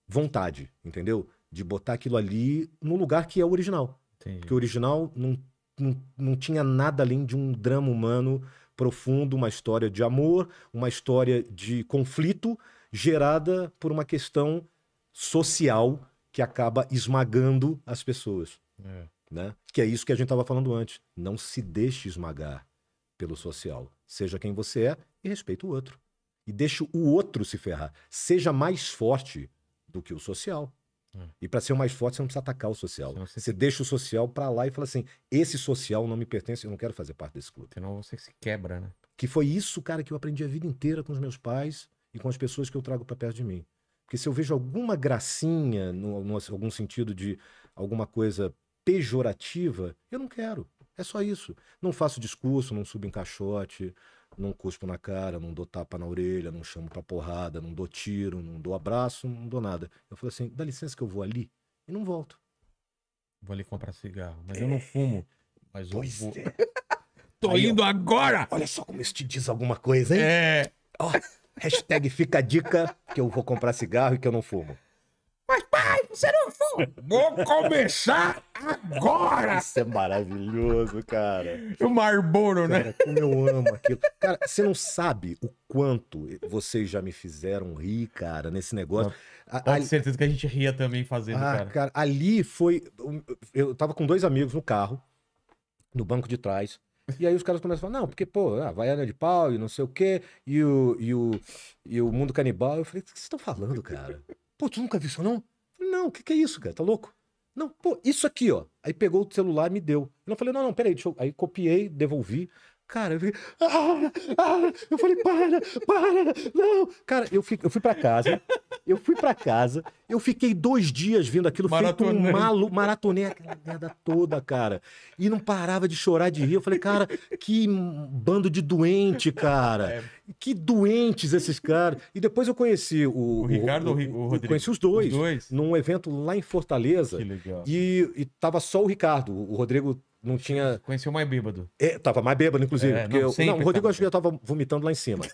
vontade, entendeu? De botar aquilo ali no lugar que é o original. Entendi. Porque o original não, não, não tinha nada além de um drama humano profundo, uma história de amor, uma história de conflito gerada por uma questão social que acaba esmagando as pessoas É. né? Que é isso que a gente estava falando antes. Não se deixe esmagar pelo social. Seja quem você é e respeite o outro. E deixe o outro se ferrar. Seja mais forte do que o social. É. E para ser o mais forte, você não precisa atacar o social. Senão você- Você deixa o social para lá e fala assim: esse social não me pertence, eu não quero fazer parte desse clube. Senão você se quebra, né? Que foi isso, cara, que eu aprendi a vida inteira com os meus pais e com as pessoas que eu trago para perto de mim. Porque se eu vejo alguma gracinha, no, no- algum sentido de alguma coisa pejorativa, eu não quero. É só isso. Não faço discurso, não subo em caixote, não cuspo na cara, não dou tapa na orelha, não chamo pra porrada, não dou tiro, não dou abraço, não dou nada. Eu falo assim, dá licença que eu vou ali e não volto. Vou ali comprar cigarro. Mas eu não fumo. Mas eu Pois vou. é. Tô Aí, ó. indo agora! Olha só como isso te diz alguma coisa, hein? É. Ó, hashtag fica a dica que eu vou comprar cigarro e que eu não fumo. Vou começar agora! Isso é maravilhoso, cara. O Marlboro, né? Cara, como eu amo aquilo. Cara, você não sabe o quanto vocês já me fizeram rir, cara, nesse negócio. A- Pode ali- ter certeza que a gente ria também fazendo, ah, cara. cara, ali foi. Eu tava com dois amigos no carro, no banco de trás. E aí os caras começam a falar, não, porque, pô, ah, Vaiana de pau e não sei o quê, e o, e o, e o mundo canibal. Eu falei, o que vocês estão falando, cara? Pô, tu nunca viu isso, não? Não, o que, que é isso, cara? Tá louco? Não, pô, isso aqui, ó. Aí pegou o celular e me deu. Eu falei, não, não, peraí, deixa eu... Aí copiei, devolvi. Cara, eu fiquei. Ah, ah, eu falei, para, para, não. Cara, eu, fui, eu fui pra casa, eu fui pra casa, eu fiquei dois dias vendo aquilo feito um malu, maratonei aquela merda toda, cara. E não parava de chorar de rir. Eu falei, cara, que bando de doente, cara. É. Que doentes esses caras. E depois eu conheci o. O Ricardo ou o o Rodrigo? Conheci os dois. Os dois? Num evento lá em Fortaleza. Que legal. E, e tava só o Ricardo. O Rodrigo não tinha. Conheceu mais bêbado. É, tava mais bêbado, inclusive. É, porque não, eu- não, o Rodrigo acho que já tava vomitando lá em cima.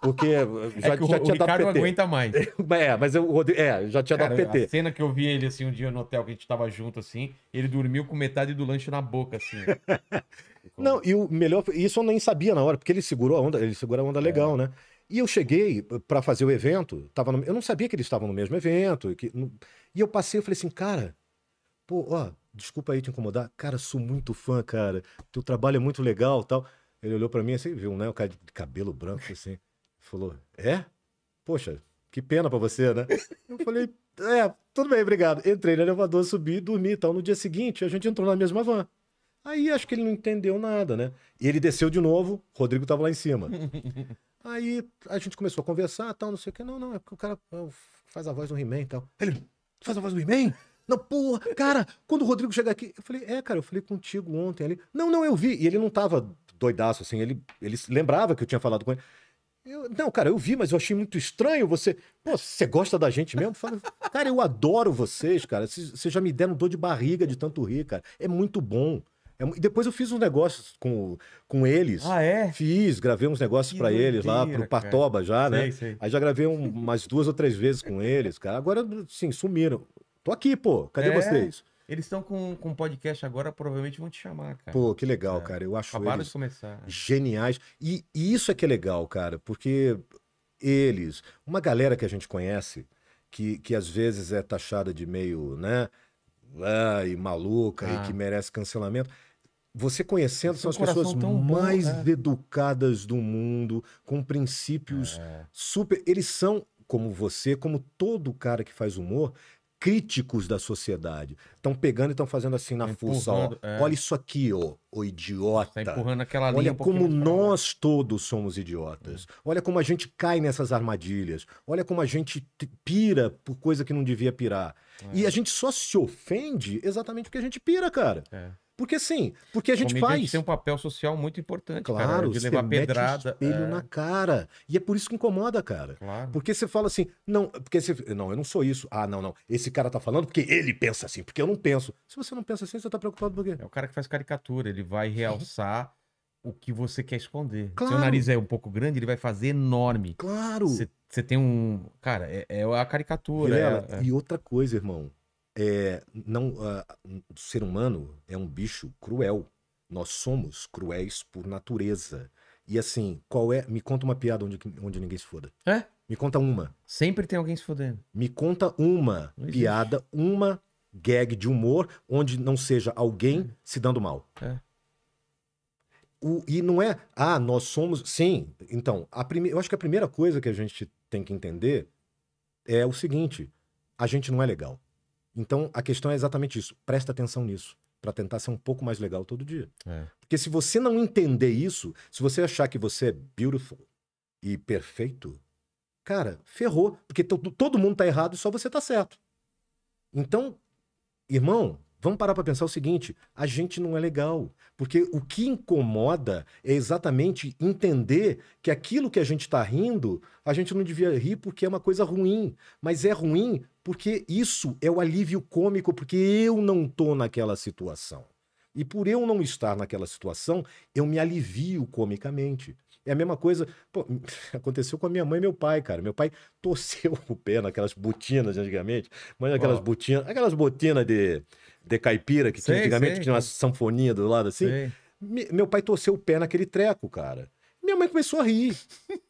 Porque já, é que o, já o tinha Ricardo dado não PT. aguenta mais. É, mas eu- o Rodrigo. É, já tinha Cara, dado PT. a cena que eu vi ele assim um dia no hotel que a gente tava junto assim, ele dormiu com metade do lanche na boca assim. Não, e o melhor, isso eu nem sabia na hora, porque ele segurou a onda, ele segura a onda legal, né? E eu cheguei pra fazer o evento, tava no- eu não sabia que eles estavam no mesmo evento, e que, e eu passei, eu falei assim, cara, pô, ó, desculpa aí te incomodar, cara, sou muito fã, cara, teu trabalho é muito legal, tal. Ele olhou pra mim assim, viu, né, o cara de cabelo branco assim, falou, é? Poxa, que pena pra você, né? Eu falei, é, tudo bem, obrigado. Entrei no elevador, subi, dormi e tal. No dia seguinte, a gente entrou na mesma van. Aí acho que ele não entendeu nada, né? E ele desceu de novo, Rodrigo tava lá em cima. Aí a gente começou a conversar, tal, não sei o que. Não, não, é porque o cara ó, faz a voz do He-Man e tal. Ele, "Tu faz a voz do He-Man? Não, porra, cara, quando o Rodrigo chega aqui, eu falei, é, cara, eu falei contigo ontem ali. Não, não, eu vi. E ele não tava doidaço, assim, ele, ele lembrava que eu tinha falado com ele. Eu- não, cara, eu vi, mas eu achei muito estranho você. Pô, você gosta da gente mesmo? Fala, cara, eu adoro vocês, cara. Vocês já me deram dor de barriga de tanto rir, cara. É muito bom. É e depois eu fiz uns negócios com, com eles. Ah, é? Fiz, gravei uns negócios pra eles lá, pro Partoba já, né? Sei, sei. Aí já gravei um- umas duas ou três vezes com eles, cara. Agora, sim, sumiram. Tô aqui, pô. Cadê É? vocês? Eles estão com, com podcast agora, provavelmente vão te chamar, cara. Pô, que legal, É. cara. Eu acho Acabaram eles de começar. geniais. E, e isso é que é legal, cara, porque eles, uma galera que a gente conhece, que, que às vezes é taxada de meio, né, ah, e maluca Ah. e que merece cancelamento. Você conhecendo, são as um pessoas bom, mais é. educadas do mundo, com princípios É. super. Eles são, como você, como todo cara que faz humor, críticos da sociedade. Estão pegando e estão fazendo assim na Tá fuça, ó. empurrando, é. Olha isso aqui, ó, ô idiota. Tá empurrando aquela linha Olha um como nós todos somos idiotas. Olha como a gente cai nessas armadilhas. Olha como a gente pira por coisa que não devia pirar. E a gente só se ofende exatamente porque a gente pira, cara. É. Porque sim, porque a gente faz. tem um papel social muito importante, cara. Claro, De você levar pedrada. espelho é, na cara. E é por isso que incomoda, cara. Claro. Porque você fala assim, não, porque você, não, eu não sou isso. Ah, não, não. Esse cara tá falando porque ele pensa assim, porque eu não penso. Se você não pensa assim, você tá preocupado por quê? É o cara que faz caricatura, ele vai realçar o que você quer esconder. Claro. Seu nariz é um pouco grande, ele vai fazer enorme. Claro. Você você tem um. Cara, é, é a caricatura. Vilela, é- é- E outra coisa, irmão, é não ah, o ser humano é um bicho cruel. Nós somos cruéis por natureza. E assim, qual é? Me conta uma piada onde, onde ninguém se foda. É? Me conta uma. Sempre tem alguém se fodendo. Me conta uma piada, uma gag de humor onde não seja alguém se dando mal. É. O- e não é, ah, nós somos. Sim, então, a prime... eu acho que a primeira coisa que a gente tem que entender é o seguinte: a gente não é legal. Então, a questão é exatamente isso. Presta atenção nisso, para tentar ser um pouco mais legal todo dia. É. Porque se você não entender isso, se você achar que você é beautiful e perfeito, cara, ferrou. Porque to- todo mundo tá errado e só você tá certo. Então, irmão, vamos parar para pensar o seguinte: a gente não é legal. Porque o que incomoda é exatamente entender que aquilo que a gente está rindo, a gente não devia rir porque é uma coisa ruim. Mas é ruim porque isso é o alívio cômico, porque eu não tô naquela situação. E por eu não estar naquela situação, eu me alivio comicamente. É a mesma coisa. pô, aconteceu com a minha mãe e meu pai, cara. Meu pai torceu o pé naquelas botinas antigamente. Mas aquelas Ó. botinas, aquelas botinas de, de caipira que tinha Sei, antigamente, sei, que tinha uma sanfoninha do lado assim. Sei. Meu pai torceu o pé naquele treco, cara. Minha mãe começou a rir.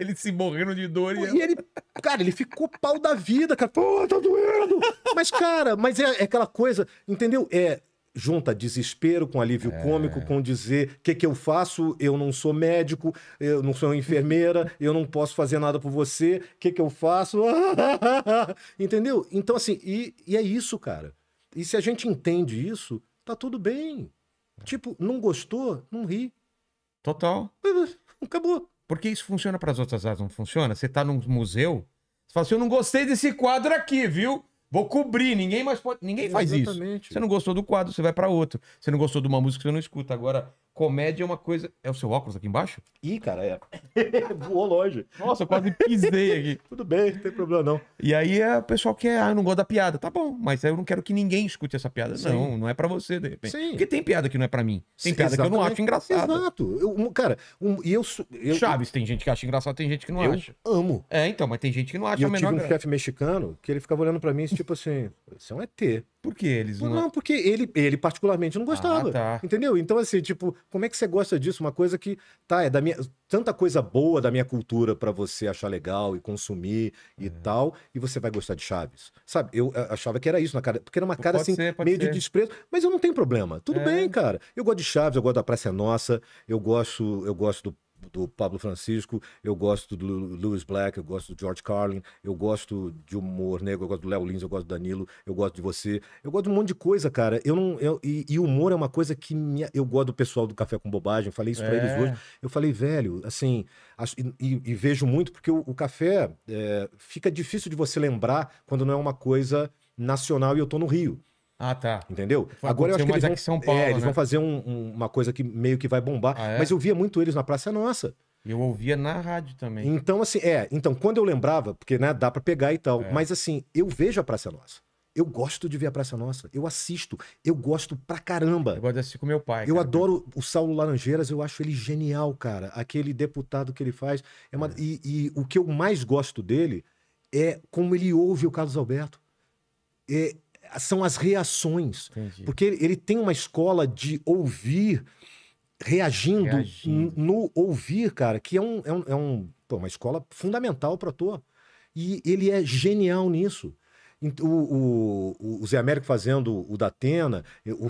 Ele se morrendo de dor e. E ele, cara, ele ficou pau da vida, cara. Pô, tá doendo. Mas, cara, mas é, é aquela coisa, entendeu? É. Junta desespero com alívio cômico, com dizer o que, que eu faço, eu não sou médico, eu não sou enfermeira, eu não posso fazer nada por você, o que, que eu faço? Entendeu? Então, assim, e, e é isso, cara. E se a gente entende isso, tá tudo bem. Tipo, não gostou? Não ri. Total. Acabou. Porque isso funciona para as outras áreas, não funciona? Você tá num museu, você fala assim: eu não gostei desse quadro aqui, viu? Vou cobrir, ninguém mais pode. Ninguém faz isso. Exatamente. Você não gostou do quadro, você vai para outro. Você não gostou de uma música, você não escuta. Agora, comédia é uma coisa. É o seu óculos aqui embaixo? Ih, cara, é. Voou longe. Nossa, eu quase pisei aqui. Tudo bem, não tem problema não. E aí é, o pessoal quer, ah, eu não gosto da piada. Tá bom, mas eu não quero que ninguém escute essa piada. Sim. Não, não é pra você, de repente. Sim. Porque tem piada que não é pra mim. Tem Sim, piada que eu não exatamente. acho engraçada. Exato. Eu, cara, um- e eu, eu Chaves, tem gente que acha engraçado, tem gente que não eu acha. amo. É, então, mas tem gente que não acha E eu tive um chefe mexicano que ele ficava olhando pra mim, tipo assim, você é um ET. Por que eles Não, não... porque ele, ele particularmente não gostava. Ah, tá. Entendeu? Então, assim, tipo, como é que você gosta disso? Uma coisa que, tá, é da minha. Tanta coisa boa da minha cultura pra você achar legal e consumir É. e tal, e você vai gostar de Chaves. Sabe? Eu achava que era isso na cara, porque era uma cara Pode assim, ser, meio de ser. desprezo, mas eu não tenho problema. Tudo É. bem, cara. Eu gosto de Chaves, eu gosto da Praça é Nossa, eu gosto, eu gosto do do Pablo Francisco, eu gosto do Lewis Black, eu gosto do George Carlin, eu gosto de humor negro, eu gosto do Léo Lins, eu gosto do Danilo, eu gosto de você, eu gosto de um monte de coisa, cara. Eu não, eu- e, e humor é uma coisa que eu gosto do pessoal do Café com Bobagem, falei isso pra eles É. hoje. Eu falei, velho, assim, acho- e, e- e vejo muito porque o, o café é, fica difícil de você lembrar quando não é uma coisa nacional e eu tô no Rio. Ah, tá. Entendeu? Foi- Agora eu acho que eles vão, São Paulo, é, eles né? vão fazer um- um- uma coisa que meio que vai bombar. Ah, é? Mas eu via muito eles na Praça é Nossa. Eu ouvia na rádio também. Então, assim, é. Então, quando eu lembrava, porque né, dá pra pegar e tal, É. mas assim, eu vejo a Praça é Nossa. Eu gosto de ver a Praça é Nossa. Eu assisto. Eu gosto pra caramba. Eu gosto de assistir com meu pai. Eu cara. adoro o Saulo Laranjeiras, eu acho ele genial, cara. Aquele deputado que ele faz. É uma- e, e o que eu mais gosto dele é como ele ouve o Carlos Alberto. É- são as reações. Entendi. Porque ele, ele tem uma escola de ouvir reagindo, Reagindo. no ouvir, cara, que é, um, é, um, é um- pô, uma escola fundamental para ator. E ele é genial nisso. O, o, o- Zé Américo fazendo o da Atena, o,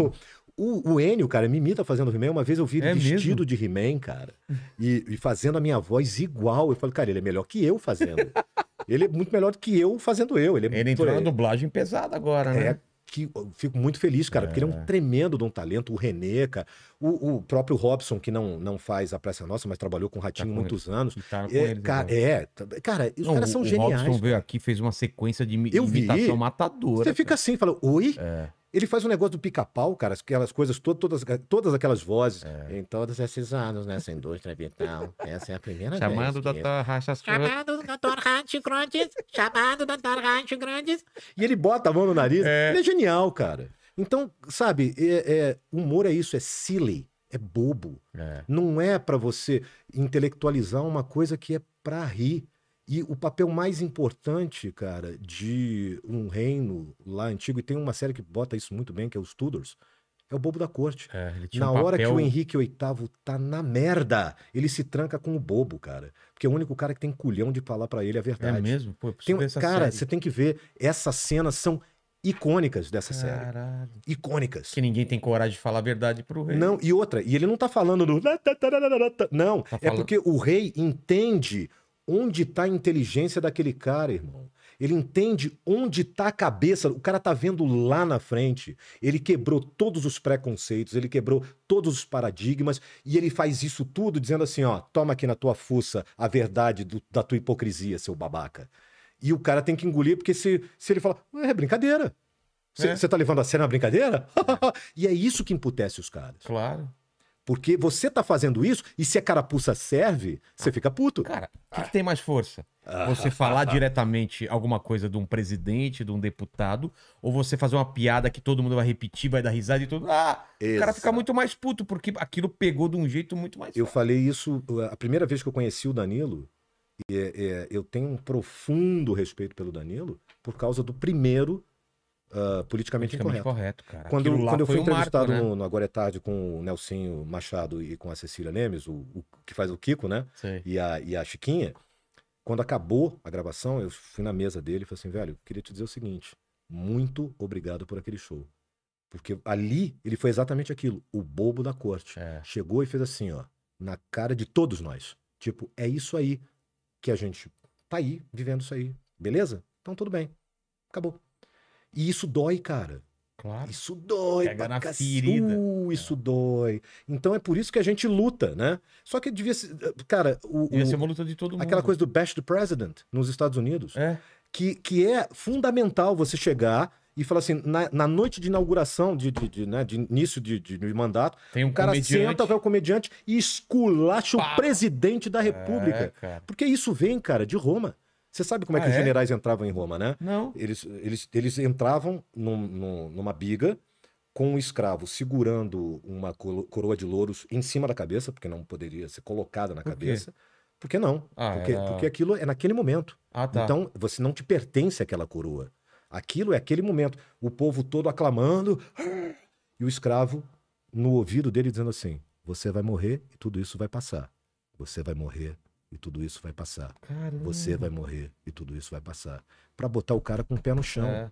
o, o, o Enio, cara, me imita fazendo He-Man. Uma vez eu vi ele É vestido mesmo? de He-Man, cara, e, e fazendo a minha voz igual. Eu falei, cara, ele é melhor que eu fazendo. ele é muito melhor do que eu fazendo eu. Ele, é, Ele entrou na dublagem pesada agora, né? é que fico muito feliz, cara, porque ele é um tremendo de um talento. O Renê, cara, o, o próprio Robson, que não, não faz a Praça Nossa, mas trabalhou com o Ratinho Tá com muitos anos. Que tá com É, eles cara, agora. é, cara, os Não, caras o- são o geniais. Robson veio cara. aqui fez uma sequência de imi- Eu vi. imitação matadora. Você fica assim, fala, oi? É. Ele faz um negócio do pica-pau, cara, aquelas coisas, to- todas, todas aquelas vozes. É. Em todos esses anos nessa indústria vital, essa é a primeira Chamando o vez. Dr. Rachas Chamado Dr. Rancho Grandes. Chamado Dr. Rancho Grandes. E ele bota a mão no nariz. É. Ele é genial, cara. Então, sabe, é, é- humor é isso, é silly, é bobo. É. Não é pra você intelectualizar uma coisa que é pra rir. E o papel mais importante, cara, de um reino lá antigo, e tem uma série que bota isso muito bem, que é os Tudors, é o bobo da corte. É, Na um hora que papel- o Henrique VIII tá na merda, ele se tranca com o bobo, cara. Porque é o único cara que tem culhão de falar pra ele a É verdade. mesmo? Pô, Tem- cara, série. você tem que ver. Essas cenas são icônicas dessa série. Caralho. Icônicas. Que ninguém tem coragem de falar a verdade pro rei. Não, e outra, e ele não tá falando no. Não, Tá é falando- porque o rei entende onde tá a inteligência daquele cara, irmão. Ele entende onde tá a cabeça. O cara tá vendo lá na frente. Ele quebrou todos os preconceitos, ele quebrou todos os paradigmas e ele faz isso tudo dizendo assim: ó, toma aqui na tua fuça a verdade do- da tua hipocrisia, seu babaca. E o cara tem que engolir, porque se, se ele falar, é brincadeira. É. Você tá levando a sério a brincadeira? e é isso que emputece os caras. Claro. Porque você tá fazendo isso e se a carapuça serve, você fica puto. Cara, o que, que tem mais força? Você falar diretamente alguma coisa de um presidente, de um deputado, ou você fazer uma piada que todo mundo vai repetir, vai dar risada e tudo. Ah, o cara fica Exato. muito mais puto, porque aquilo pegou de um jeito muito mais Eu fácil. falei isso a primeira vez que eu conheci o Danilo. É- é, eu tenho um profundo respeito pelo Danilo por causa do primeiro ah, politicamente, Politicamente incorreto. correto, cara. Quando, quando eu fui um marco, entrevistado né? no, no Agora é Tarde com o Nelsinho Machado e com a Cecília Nemes, o, o que faz o Kiko, né? Sei. e a, e a Chiquinha, quando acabou a gravação, eu fui na mesa dele e falei assim, velho, queria te dizer o seguinte, muito obrigado por aquele show. Porque ali ele foi exatamente aquilo, o bobo da corte. É. Chegou e fez assim, ó, na cara de todos nós. Tipo, é isso aí que a gente tá aí, vivendo isso aí. Beleza? Então tudo bem. Acabou. E isso dói, cara. Claro. Isso dói. Pega na ferida. Uh, isso dói. Então é por isso que a gente luta, né? Só que devia ser. Cara, o, Devia o- ser uma luta de todo mundo. aquela coisa do Bash the President nos Estados Unidos, É. que, que é fundamental você chegar e falar assim, na, na noite de inauguração, de, de, de, né, de início de, de- de mandato, Tem um o cara comediante. senta, vai o comediante e esculacha Pá! o presidente da República. É. Porque isso vem, cara, de Roma. Você sabe como é Ah, que os é? generais entravam em Roma, né? Não. Eles, eles, eles entravam num- num- numa biga com um escravo segurando uma coroa de louros em cima da cabeça, porque não poderia ser colocada na Por quê? cabeça. Por que não? Ah, porque, era- porque aquilo é naquele momento. Ah, tá. Então, você não te pertence àquela coroa. Aquilo é aquele momento. O povo todo aclamando e o escravo no ouvido dele dizendo assim: Você vai morrer e tudo isso vai passar. Você vai morrer e tudo isso vai passar. Caramba. Você vai morrer e tudo isso vai passar. Pra botar o cara com o pé no chão. É.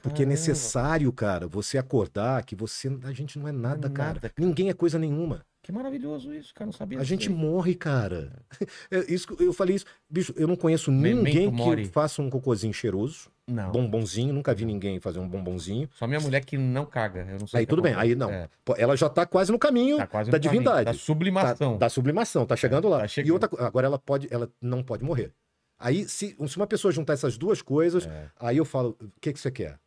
Porque é necessário, cara, você acordar que você. A gente não é nada, é cara. nada. Ninguém é coisa nenhuma. Que maravilhoso isso, cara. Não sabia A gente aí. morre, cara. É, isso, que eu falei isso. Bicho, eu não conheço Memento ninguém mori. que faça um cocôzinho cheiroso, Não. bombonzinho. Nunca vi ninguém fazer um bombonzinho. Só minha mulher que não caga. Eu não sei Aí que tudo bem, aí não. É, Pô, Ela já tá quase no caminho tá quase da no caminho, divindade. Da sublimação. Tá- da sublimação, tá chegando lá. tá chegando. E outra, agora ela pode, ela não pode morrer. Aí, se, se uma pessoa juntar essas duas coisas, É, aí eu falo, o que, que você quer?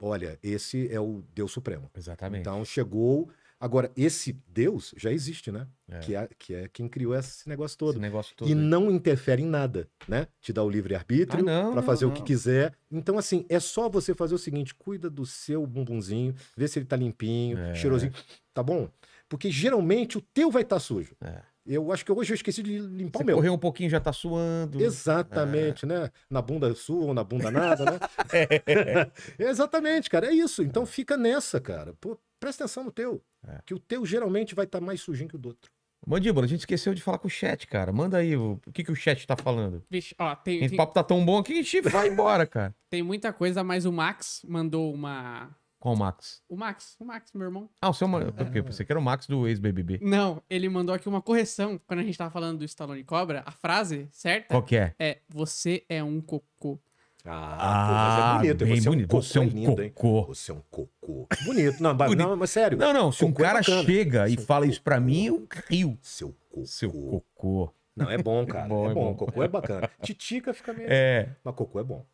Olha, esse é o Deus Supremo. exatamente. Então chegou Agora, esse Deus já existe, né? É. Que, é, que é quem criou esse negócio todo. Esse negócio todo. E não interfere em nada, né? Te dá o livre-arbítrio Ah, não, pra não, fazer o não. que quiser. Então, assim, é só você fazer o seguinte: cuida do seu bumbumzinho, vê se ele tá limpinho, É. cheirosinho, tá bom? Porque geralmente o teu vai estar sujo. É. Eu acho que hoje eu esqueci de limpar Você o meu. correu um pouquinho, já tá suando. Exatamente, né? Na bunda sua ou na bunda nada, né? Exatamente, cara. É isso. Então fica nessa, cara. Pô, presta atenção no teu. É. Que o teu geralmente vai estar mais sujinho que o do outro. Mandíbula, a gente esqueceu de falar com o chat, cara. Manda aí o, o que, que o chat tá falando. Vixe, ó, tem, Esse tem, papo tá tão bom que a gente vai embora, cara. tem muita coisa, mas o Max mandou uma. Qual o Max? O Max, o Max, meu irmão. Ah, o seu. Ma- Por quê? Você que era o Max do ex-BBB. Não, ele mandou aqui uma correção. Quando a gente tava falando do Stallone Cobra, a frase certa Qual que é? é: Você é um cocô. Ah, pô, mas é bonito. bem você é um bonito. Você é um lindo, hein? cocô. Você é um cocô. Bonito. Não, mas- Bonito. não, mas sério. Não, não. Se um é cara bacana. chega e Seu fala isso pra mim, eu rio. Seu cocô. Seu cocô. Não, é bom, cara. bom, é é bom. bom. Cocô é bacana. Titica fica meio. É. Mas cocô é bom.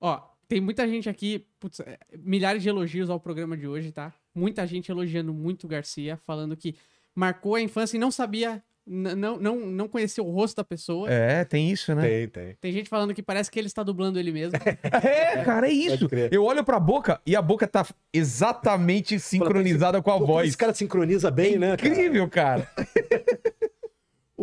Ó, tem muita gente aqui, putz, é, milhares de elogios ao programa de hoje, tá? Muita gente elogiando muito o Garcia, falando que marcou a infância e não sabia, não, não, não conhecia o rosto da pessoa. É, tem isso, né? Tem, tem. Tem gente falando que parece que ele está dublando ele mesmo. É, cara, é isso. Eu olho pra boca e a boca tá exatamente sincronizada com a Pô, voz. Esse cara sincroniza bem, né? cara? Incrível, cara.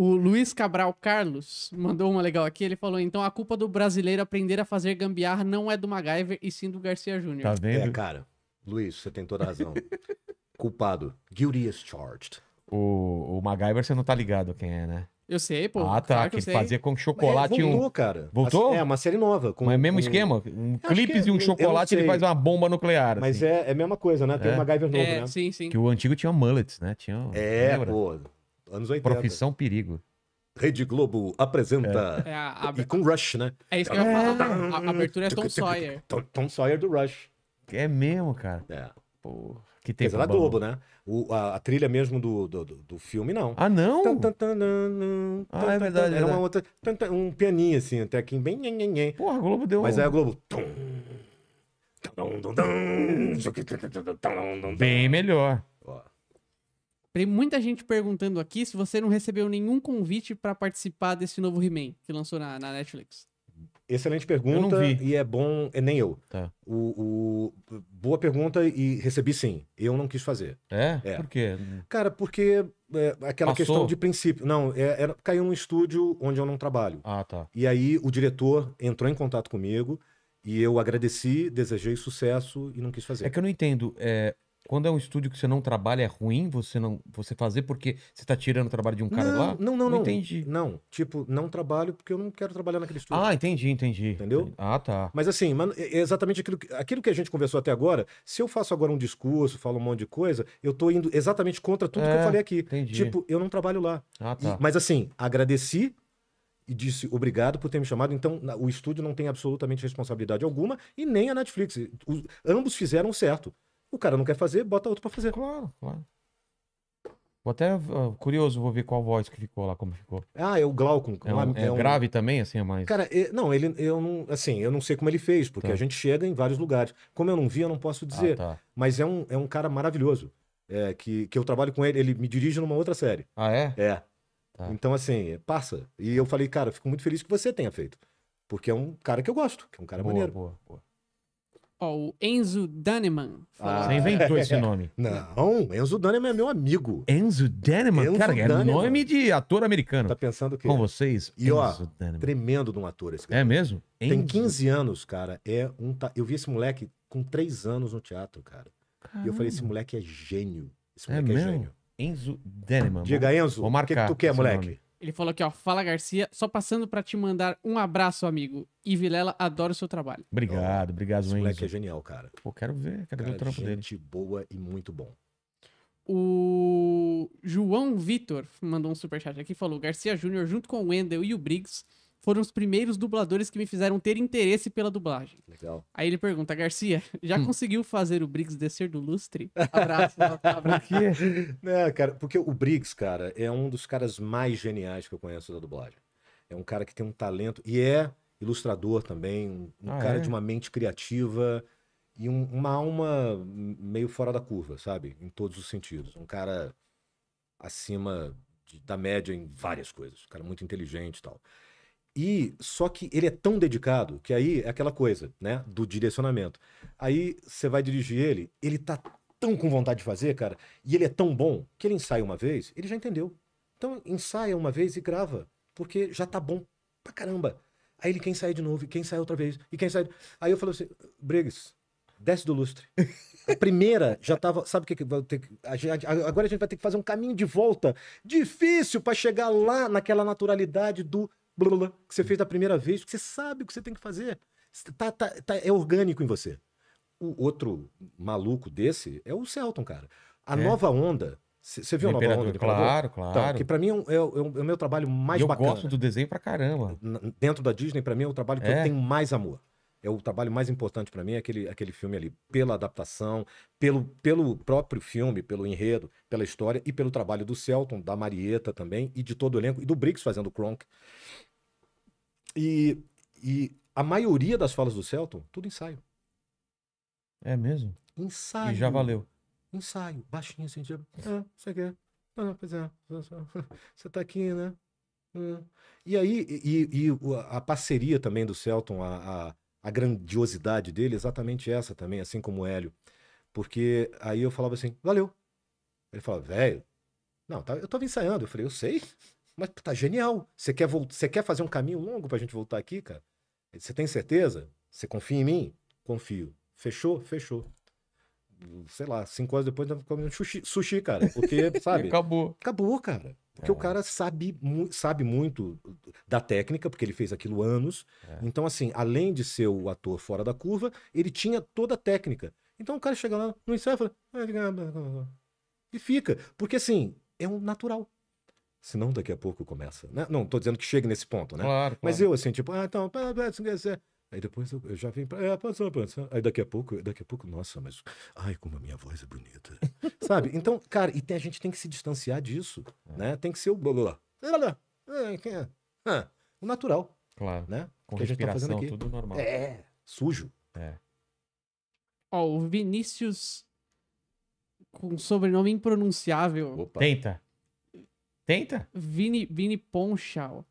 O Luiz Cabral Carlos mandou uma legal aqui. Ele falou: então a culpa do brasileiro aprender a fazer gambiarra não é do MacGyver e sim do Garcia Júnior. Tá É, vendo? cara. Luiz, você tem toda a razão. Culpado. Guilty as charged. O, o MacGyver você não tá ligado quem é, né? Eu sei, pô. ah, tá. claro que ele fazia com chocolate é, e um. voltou, cara. Voltou? É, uma série nova. Com, Mas é o mesmo com- esquema? Um que- e um chocolate, ele faz uma bomba nuclear. Mas assim. é, é a mesma coisa, né? Tem É. um MacGyver novo, É, né? sim, sim. Que o antigo tinha mullets, né? Tinha. É, pô. Anos 80. Profissão perigo. Rede Globo apresenta. É, a, a- E com Rush, né? é isso que eu ia falar. A, a abertura é Tom Sawyer. Tom, Tom Sawyer do Rush. É mesmo, cara. É. Pô, que da bom. Globo, né? O, a, a trilha mesmo do, do, do- do filme, não. Ah, não? Ah, é verdade. Era verdade. uma outra. um pianinho assim, até aqui bem. nhen, nhen, nhen. Porra, a Globo deu. Mas um- aí a Globo. tum, Bem melhor. Tem muita gente perguntando aqui se você não recebeu nenhum convite pra participar desse novo He-Man que lançou na, na Netflix. Excelente Eu pergunta não vi. e é bom. É nem eu. Tá. O, o- boa pergunta e recebi sim. Eu não quis fazer. É? É. Por quê? Cara, porque é, aquela Passou? questão de princípio. Não, é, era, caiu num estúdio onde eu não trabalho. Ah, tá. E aí o diretor entrou em contato comigo e eu agradeci, desejei sucesso e não quis fazer. É que eu não entendo. é, quando é um estúdio que você não trabalha, é ruim você não você fazer porque você tá tirando o trabalho de um cara não, lá? não, não, não. entendi. Não, tipo, não trabalho porque eu não quero trabalhar naquele estúdio. Ah, entendi, entendi. Entendeu? Ah, tá. Mas assim, mano, é é exatamente aquilo que, aquilo que a gente conversou até agora. Se eu faço agora um discurso, falo um monte de coisa, eu tô indo exatamente contra tudo que É, eu falei aqui. entendi. Tipo, eu não trabalho lá. Ah, E- tá. mas assim, agradeci e disse obrigado por ter me chamado. Então, o estúdio não tem absolutamente responsabilidade alguma e nem a Netflix. Os- ambos fizeram certo. O cara não quer fazer, bota outro pra fazer. Claro, claro. Vou até ah, curioso, vou ver qual voz que ficou lá, como ficou. Ah, é o Glaucon. É, um- é é um- grave também, assim, é mais. Cara, é- não, ele, eu não, assim, eu não sei como ele fez, porque Tá. a gente chega em vários lugares. Como eu não vi, eu não posso dizer. Ah, tá. Mas é um, é um cara maravilhoso. É, que, que eu trabalho com ele, ele me dirige numa outra série. Ah, é? É. Tá. Então, assim, passa. E eu falei, cara, fico muito feliz que você tenha feito. Porque é um cara que eu gosto, que é um cara boa, maneiro. boa, boa. Ó, o Enzo Daneman. Ah. Você inventou esse nome. Não, Enzo Daneman é meu amigo. Enzo Daneman? Enzo Cara, é Daneman. nome de ator americano. Tá pensando que Com vocês, E, ó, Enzo Daneman. tremendo de um ator esse cara. É mesmo? Tem Enzo- 15 anos, cara. É um ta- Eu vi esse moleque com 3 anos no teatro, cara. E eu falei, esse moleque é gênio. Esse É moleque é, mesmo? gênio. Enzo Daneman. Diga, Enzo, vou o que, que tu quer, moleque? nome. Ele falou aqui, ó, fala Garcia, só passando pra te mandar um abraço, amigo. E Vilela, adoro o seu trabalho. Obrigado, obrigado, Esse moleque Enzo. é genial, cara. Pô, quero ver, quero ver Cara, o trampo dele. gente boa e muito bom. O João Vitor mandou um superchat aqui e falou: Garcia Júnior, junto com o Wendel e o Briggs, foram os primeiros dubladores que me fizeram ter interesse pela dublagem. Legal. Aí ele pergunta: Garcia, já Hum. conseguiu fazer o Briggs descer do lustre? Abraço, abraço. É, cara, porque o Briggs, cara, é um dos caras mais geniais que eu conheço da dublagem. É um cara que tem um talento e é ilustrador também, um, um Ah, cara é? de uma mente criativa. e um- uma alma meio fora da curva, sabe? Em todos os sentidos. Um cara acima de- da média em várias coisas. Um cara muito inteligente e tal. E só que ele é tão dedicado que aí é aquela coisa, né, do direcionamento. Aí você vai dirigir ele, ele tá tão com vontade de fazer, cara, e ele é tão bom que ele ensaia uma vez, ele já entendeu. Então ensaia uma vez e grava, porque já tá bom pra caramba. Aí ele quer ensaiar de novo, e quer ensaiar outra vez, e quer ensaiar. Aí eu falo assim, Briggs, desce do lustre. A primeira já tava, sabe o que que vai ter que- agora a gente vai ter que fazer um caminho de volta difícil pra chegar lá naquela naturalidade do blá, blá, blá, que você fez da primeira vez, porque você sabe o que você tem que fazer. Tá, tá- tá- é orgânico em você. O outro maluco desse é o Celton, cara. A É. nova onda. Você viu a nova onda? Claro, Então, claro. que pra mim é, um- é o- é o é o meu trabalho mais E eu bacana. gosto do desenho pra caramba. Dentro da Disney, pra mim, é o trabalho que É. eu tenho mais amor. É o trabalho mais importante pra mim, é aquele, aquele filme ali. Pela adaptação, pelo, pelo próprio filme, pelo enredo, pela história e pelo trabalho do Celton, da Marieta também, e de todo o elenco, e do Briggs fazendo o Kronk. E, e a maioria das falas do Celton, tudo ensaio. É mesmo? Ensaio. E já valeu. Ensaio, baixinho assim, tipo, ah, você quer? Ah, pois é, você tá aqui, né? Hum. E aí, e, e a parceria também do Celton, a, a, a grandiosidade dele, é exatamente essa também, assim como o Hélio. Porque aí eu falava assim, valeu. Ele falava, velho, não, tá- eu tava ensaiando. Eu falei, eu sei, mas tá genial. Você quer, você quer fazer um caminho longo pra gente voltar aqui, cara? Você tem certeza? Você confia em mim? Confio. Fechou? Fechou. Sei lá, cinco horas depois nós comendo sushi, sushi, cara. Porque, sabe? acabou. Acabou, cara. Porque o cara sabe, sabe muito da técnica, porque ele fez aquilo anos. É. Então, assim, além de ser o ator fora da curva, ele tinha toda a técnica. Então o cara chega lá no ensaio e fala. "Ah, E fica. Porque, assim, é um natural. Senão daqui a pouco começa. né? Não, tô dizendo que chegue nesse ponto, né? Claro, Mas claro. eu, assim, tipo, ah, então, dizer. Aí depois eu, eu já vim pra. É, passou, passou. Aí daqui a pouco, daqui a pouco, nossa, mas. Ai, como a minha voz é bonita. Sabe? Então, cara, e tem- a gente tem que se distanciar disso. Né? Tem que ser o. Blá, blá, blá. É? Ah, o natural, Claro. né? Com que a gente tá respiração, fazendo aqui. tudo normal. É, sujo. Ó, o Vinícius com sobrenome impronunciável. Opa. Tenta. Tenta? Vini, Vini Ponchal.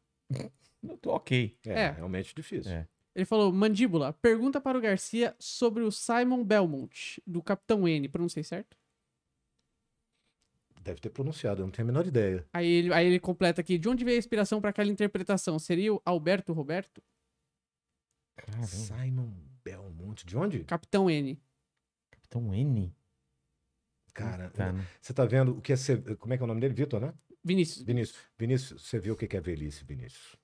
Eu tô ok. É, É. realmente difícil. É. Ele falou: Mandíbula, pergunta para o Garcia sobre o Simon Belmont, do Capitão N. Pronunciei certo? Deve ter pronunciado, eu não tenho a menor ideia. Aí ele, aí ele completa aqui: de onde veio a inspiração para aquela interpretação? Seria o Alberto Roberto? Caramba. Simon Belmonte. De onde? Capitão N. Capitão N? Cara, Tá, né? você tá vendo o que é ser. Como é que é o nome dele? Vitor, né? Vinícius. Vinícius, Vinícius, você viu o que é velhice, Vinícius?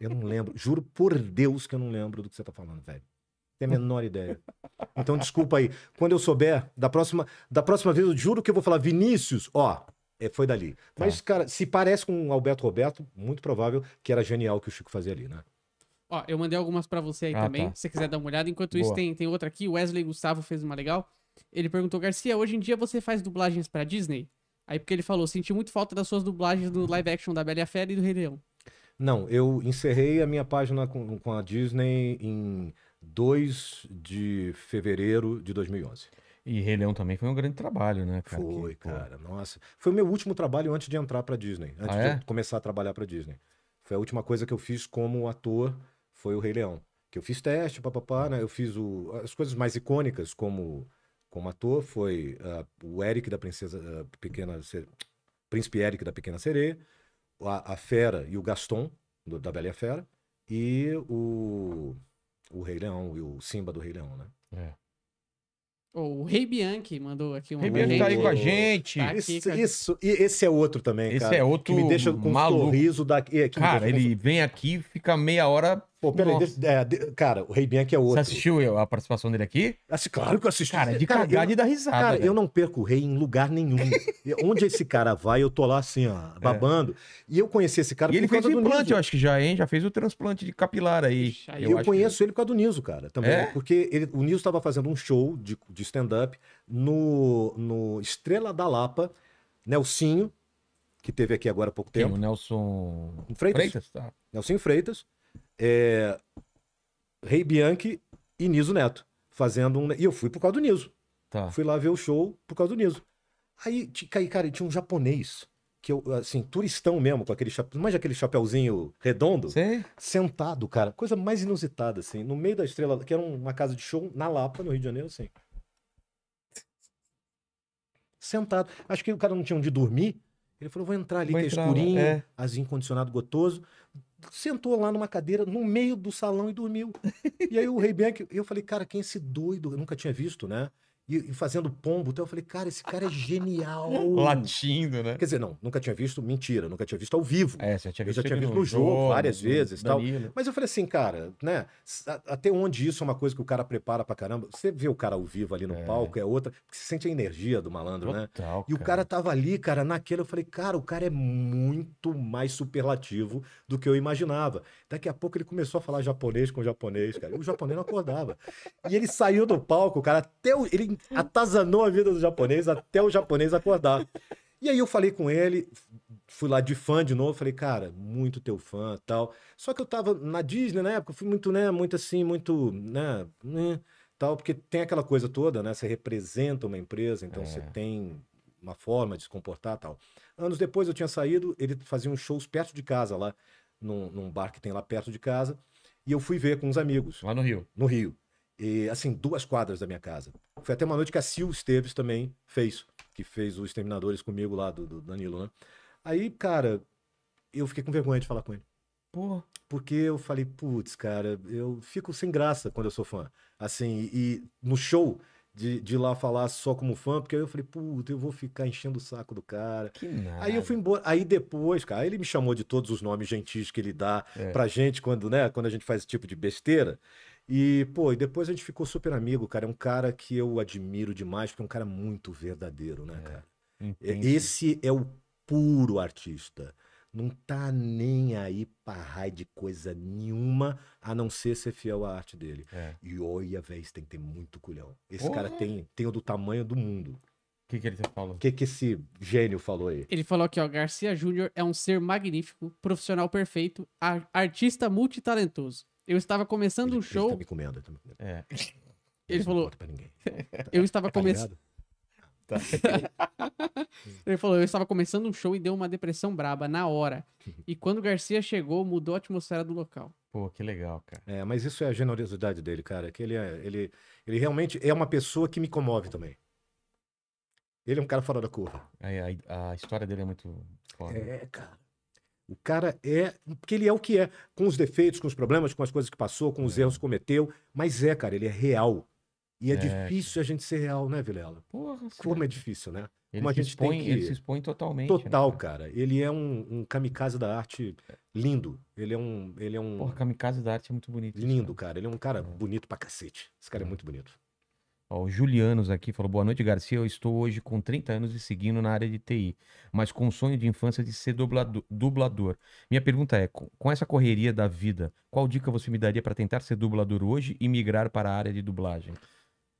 Eu não lembro, juro por Deus que eu não lembro do que você tá falando, velho. Tenho a menor ideia. Então, desculpa aí. Quando eu souber, da próxima, da próxima vez, eu juro que eu vou falar Vinícius, ó, é, foi dali. Mas, cara, se parece com o Alberto Roberto, muito provável que era genial o que o Chico fazia ali, né? Ó, eu mandei algumas pra você aí Ah, também, tá. se você quiser dar uma olhada. Enquanto isso, Boa. tem, tem outra aqui. O Wesley Gustavo fez uma legal. Ele perguntou: Garcia, hoje em dia você faz dublagens pra Disney? Aí porque ele falou: senti muito falta das suas dublagens do live action da Bela e a Fera e do Rei Leão. Não, eu encerrei a minha página com, com a Disney em 2 de fevereiro de 2011. E Rei Leão também foi um grande trabalho, né, cara? Foi, Que, pô, cara, nossa. Foi o meu último trabalho antes de entrar pra Disney, antes Ah, de é? eu começar a trabalhar pra Disney. Foi a última coisa que eu fiz como ator, foi o Rei Leão. Que eu fiz teste, papapá, né? Eu fiz o, as coisas mais icônicas como, como ator, foi ah, o Eric da Princesa ah, Pequena, Príncipe Eric da Pequena Sereia, a, a Fera e o Gaston, do- da Bela e a Fera, e o, o Rei Leão, e o Simba do Rei Leão, né? É. Ó, o Rei Bianchi mandou aqui um Rei Bianchi tá aí com a gente. Tá Isso, cara. isso, e esse é outro também, Esse cara. é outro que me deixa com maluco. um sorriso daqui. é, Cara, com- ele vem aqui, fica meia hora. Pô, peraí, deixa- é, de- cara, o Rei Bianchi é Você outro. assistiu a participação dele aqui? Assi- claro que eu assisti. Cara, é de Cara, cagar eu- de dar risada. Cara, velho. eu não perco o rei em lugar nenhum. E Onde esse cara vai, eu tô lá assim, ó, babando. E eu conheci esse cara É. E ele por fez do implante, Niso. eu acho que já, hein? Já fez o transplante de capilar aí. Ixi, aí Eu, acho que- conheço ele por causa do Niso, cara, também. É? Porque ele- o Niso estava fazendo um show de, de stand-up no, no Estrela da Lapa, Nelsinho, que teve aqui agora há pouco Quem? tempo. O Nelson Freitas. Freitas? Tá. Nelsinho Freitas, é, Rei Bianchi e Niso Neto. fazendo um. E eu fui por causa do Niso. Tá. Fui lá ver o show por causa do Niso. Aí, cara, tinha um japonês, que eu, assim, turistão mesmo, com aquele chapéu. Manja aquele chapéuzinho redondo? Sei. Sentado, cara. Coisa mais inusitada, assim, no meio da estrela, que era uma casa de show na Lapa, no Rio de Janeiro, assim. Sentado. Acho que o cara não tinha onde dormir. Ele falou: vou entrar ali, Vou que é entrar escurinho, é. azinho condicionado gotoso. Sentou lá numa cadeira, no meio do salão e dormiu. E aí o Rei Bianchi, eu falei, cara, quem é esse doido? Eu nunca tinha visto, né? E, fazendo pombo. Então eu falei, cara, esse cara é genial. Latindo, né? Quer dizer, não, nunca tinha visto, mentira, nunca tinha visto ao vivo. É, você tinha Eu já visto tinha visto no jogo várias no vezes, tal. Danilo. Mas eu falei assim, cara, né? Até onde isso é uma coisa que o cara prepara pra caramba. Você vê o cara ao vivo ali no É. palco, é outra. Porque você sente a energia do malandro, né? Total, E o cara tava ali, cara, naquele, eu falei, cara, o cara é muito mais superlativo do que eu imaginava. Daqui a pouco ele começou a falar japonês com japonês, cara. O japonês não acordava. E ele saiu do palco, cara, até o, ele atazanou a vida do japonês até o japonês acordar. E aí eu falei com ele, fui lá de fã de novo, falei, cara, muito teu fã, tal. Só que eu tava na Disney na época, fui muito, né, muito assim, muito, né, né, tal, porque tem aquela coisa toda, né, você representa uma empresa, então você tem uma forma de se comportar, tal. Anos depois eu tinha saído, ele fazia uns shows perto de casa lá, num, num bar que tem lá perto de casa, e eu fui ver com uns amigos Lá no Rio. no Rio. E, assim, duas quadras da minha casa. Foi até uma noite que a Sil Esteves também fez, que fez os Exterminadores comigo lá, do, do Danilo, né? Aí, cara, eu fiquei com vergonha de falar com ele. Pô, Porque eu falei, putz, cara, eu fico sem graça quando eu sou fã. Assim, e no show, de, de ir lá falar só como fã, porque aí eu falei, putz, eu vou ficar enchendo o saco do cara. que nada. Aí eu fui embora. Aí depois, cara, ele me chamou de todos os nomes gentis que ele dá É. pra gente quando, né, quando a gente faz esse tipo de besteira. E, pô, e depois a gente ficou super amigo, cara. É um cara que eu admiro demais, porque é um cara muito verdadeiro, né, cara? É- Intenso. Esse é o puro artista. Não tá nem aí pra raio de coisa nenhuma, a não ser ser fiel à arte dele. É. E olha, velho, tem que ter muito culhão. Esse Porra. cara tem, tem o do tamanho do mundo. O que, que ele tá falando? O que que esse gênio falou aí? Ele falou aqui, ó, Garcia Júnior é um ser magnífico, profissional perfeito, ar- artista multitalentoso. Eu estava começando Ele, um ele show, tá me comendo, ele tá me comendo. É. ele falou, conta pra ninguém. eu estava Tá começando, ligado? ele falou, eu estava começando um show e deu uma depressão braba na hora. E quando o Garcia chegou, mudou a atmosfera do local. Pô, que legal, cara. É, mas isso é a generosidade dele, cara. Que ele, é, ele, ele realmente é uma pessoa que me comove também. Ele é um cara fora da curva. A, a- a história dele é muito foda. É, cara. O cara é. Porque ele é o que é. Com os defeitos, com os problemas, com as coisas que passou, com os erros que cometeu. Mas é, cara, ele é real. E é, É, difícil a gente ser real, né, Vilela? Porra, Como é difícil, né? ele, como a gente tem expõe, que- ele se expõe totalmente. Total, né, cara. Ele é um, um kamikaze da arte lindo. Ele é um. Ele é um. Porra, Kamikaze da arte é muito bonito. lindo, cara. cara. Ele é um cara bonito pra cacete. Esse cara é muito bonito. Ó, o Julianos aqui falou: Boa noite, Garcia. Eu estou hoje com 30 anos e seguindo na área de TI, mas com um sonho de infância de ser dublado- dublador. Minha pergunta é: com com essa correria da vida, qual dica você me daria para tentar ser dublador hoje e migrar para a área de dublagem?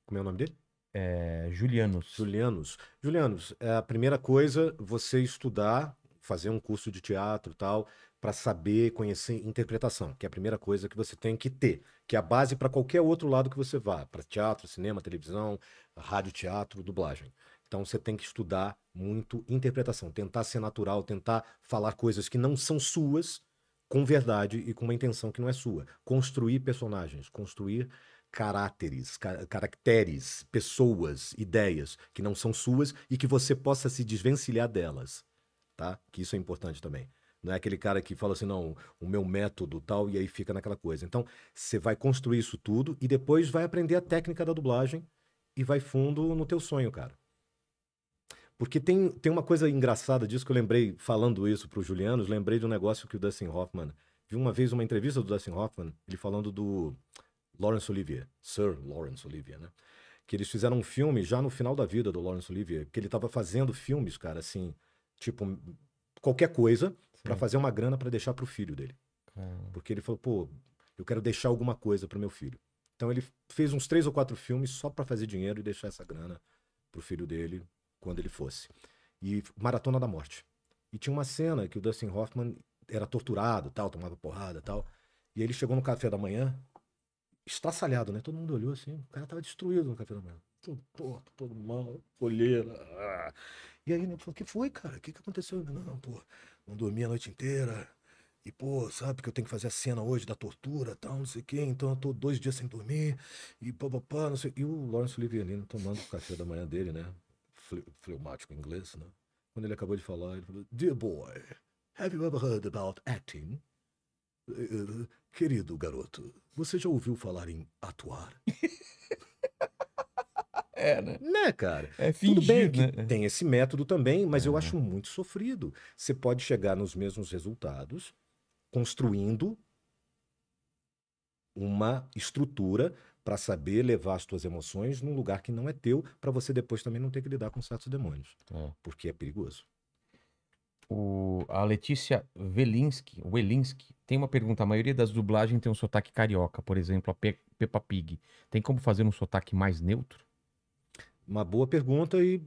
Como é o nome dele? É, Julianos. Julianos. Julianos, é a primeira coisa, você estudar, fazer um curso de teatro e tal, para saber conhecer interpretação, que é a primeira coisa que você tem que ter, que é a base para qualquer outro lado que você vá, para teatro, cinema, televisão, rádio, teatro, dublagem. Então você tem que estudar muito interpretação, tentar ser natural, tentar falar coisas que não são suas com verdade e com uma intenção que não é sua. Construir personagens, construir caráteres, ca- caracteres, pessoas, ideias que não são suas e que você possa se desvencilhar delas, tá? Que isso é importante também. Não é aquele cara que fala assim, não, o meu método tal, e aí fica naquela coisa. Então, você vai construir isso tudo e depois vai aprender a técnica da dublagem e vai fundo no teu sonho, cara. Porque tem, tem uma coisa engraçada disso que eu lembrei, falando isso pro Julianos, lembrei de um negócio que o Dustin Hoffman... Vi uma vez uma entrevista do Dustin Hoffman, ele falando do Laurence Olivier, Sir Laurence Olivier, né? Que eles fizeram um filme já no final da vida do Laurence Olivier, que ele tava fazendo filmes, cara, assim, tipo, qualquer coisa, pra Sim. fazer uma grana pra deixar pro filho dele. Caramba. Porque ele falou, pô, eu quero deixar alguma coisa pro meu filho. Então ele fez uns três ou quatro filmes só pra fazer dinheiro e deixar essa grana pro filho dele quando ele fosse. E Maratona da Morte. E tinha uma cena que o Dustin Hoffman era torturado, tal, tomava porrada, tal. E ele chegou no café da manhã estraçalhado, né? Todo mundo olhou assim, o cara tava destruído no café da manhã. Todo torto, todo mal, olheira. ah. E aí, né, falou, o que foi, cara? O que, que aconteceu? Não, não, pô, não dormi a noite inteira. E, pô, sabe que eu tenho que fazer a cena hoje da tortura tal, não sei o quê. Então eu tô dois dias sem dormir. E papapá, não sei. E o Lawrence Olivier ali tomando o café da manhã dele, né? Fle- Fleumático em inglês, né? Quando ele acabou de falar, ele falou: Dear boy, have you ever heard about acting? Eh, querido garoto, você já ouviu falar em atuar? É, né? Né, cara? É Tudo bem que né? tem esse método também, mas eu É. acho muito sofrido. Você pode chegar nos mesmos resultados construindo uma estrutura para saber levar as tuas emoções num lugar que não é teu, para você depois também não ter que lidar com certos demônios, É. porque é perigoso. O, a Letícia Velinski, Welinski tem uma pergunta. A maioria das dublagens tem um sotaque carioca. Por exemplo, a Pe Peppa Pig. Tem como fazer um sotaque mais neutro? Uma boa pergunta e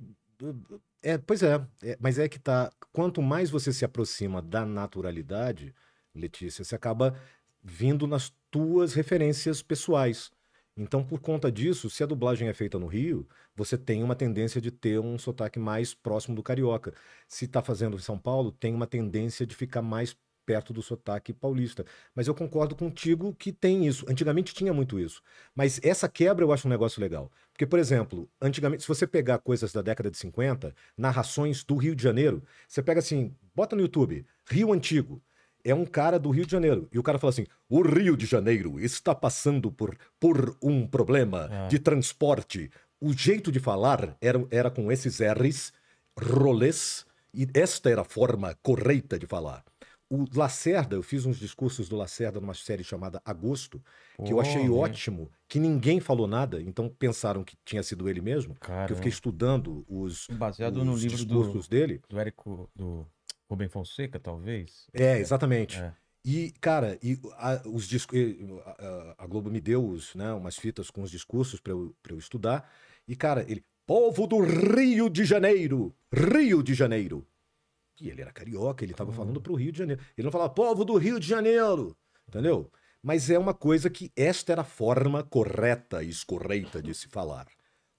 é, pois é, é, mas é que tá, quanto mais você se aproxima da naturalidade, Letícia, você acaba vindo nas tuas referências pessoais. Então, por conta disso, se a dublagem é feita no Rio, você tem uma tendência de ter um sotaque mais próximo do carioca. Se está fazendo em São Paulo, tem uma tendência de ficar mais perto do sotaque paulista. Mas eu concordo contigo que tem isso. Antigamente tinha muito isso. Mas essa quebra eu acho um negócio legal. Porque, por exemplo, antigamente, se você pegar coisas da década de 50, narrações do Rio de Janeiro, você pega assim, bota no YouTube, Rio Antigo. É um cara do Rio de Janeiro. E o cara fala assim: o Rio de Janeiro está passando por, por um problema Ah. de transporte. O jeito de falar era, era com esses R's, rolês, e esta era a forma correta de falar. O Lacerda, eu fiz uns discursos do Lacerda numa série chamada Agosto, que eu achei né? ótimo, que ninguém falou nada, então pensaram que tinha sido ele mesmo, que eu fiquei estudando os, Baseado no os livro do, discursos dele. do Érico, do Rubem Fonseca, talvez? É, exatamente. É. E, cara, e a, os discos, a, a Globo me deu os, né, umas fitas com os discursos para eu, pra eu estudar. E, cara, ele, povo do Rio de Janeiro, Rio de Janeiro. Ele era carioca, ele estava falando pro Rio de Janeiro. Ele não falava, povo do Rio de Janeiro, entendeu? Mas é uma coisa que esta era a forma correta e escorreita de se falar.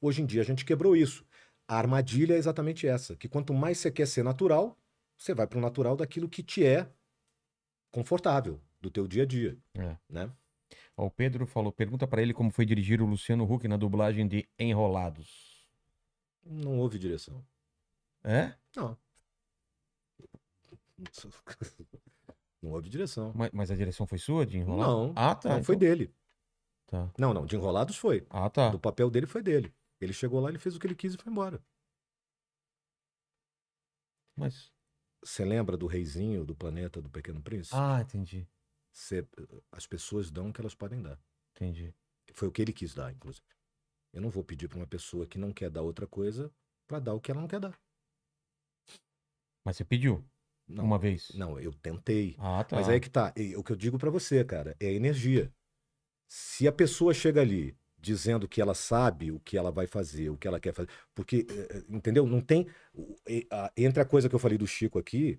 Hoje em dia a gente quebrou isso. A armadilha é exatamente essa, que quanto mais você quer ser natural, você vai para o natural daquilo que te é confortável, do teu dia a dia, É. né? Ó, o Pedro falou, pergunta pra ele como foi dirigir o Luciano Huck na dublagem de Enrolados. Não houve direção. É? Não. Não houve direção. Mas, mas a direção foi sua de Enrolados? Não, Ah, tá. não, foi então- dele. Tá. Não, não, de enrolados foi. Ah, tá. Do papel dele foi dele. Ele chegou lá, ele fez o que ele quis e foi embora. Mas... Você lembra do reizinho do planeta do Pequeno Príncipe? Ah, entendi. Você- as pessoas dão o que elas podem dar. Entendi. Foi o que ele quis dar, inclusive. Eu não vou pedir para uma pessoa que não quer dar outra coisa para dar o que ela não quer dar. Mas você pediu Não, uma vez? não eu tentei. Ah, tá. Mas aí que tá. E O que eu digo pra você, cara, é energia. Se a pessoa chega ali dizendo que ela sabe o que ela vai fazer, o que ela quer fazer, porque, eh, eh, entendeu? Não tem. Entre a coisa que eu falei do Chico aqui,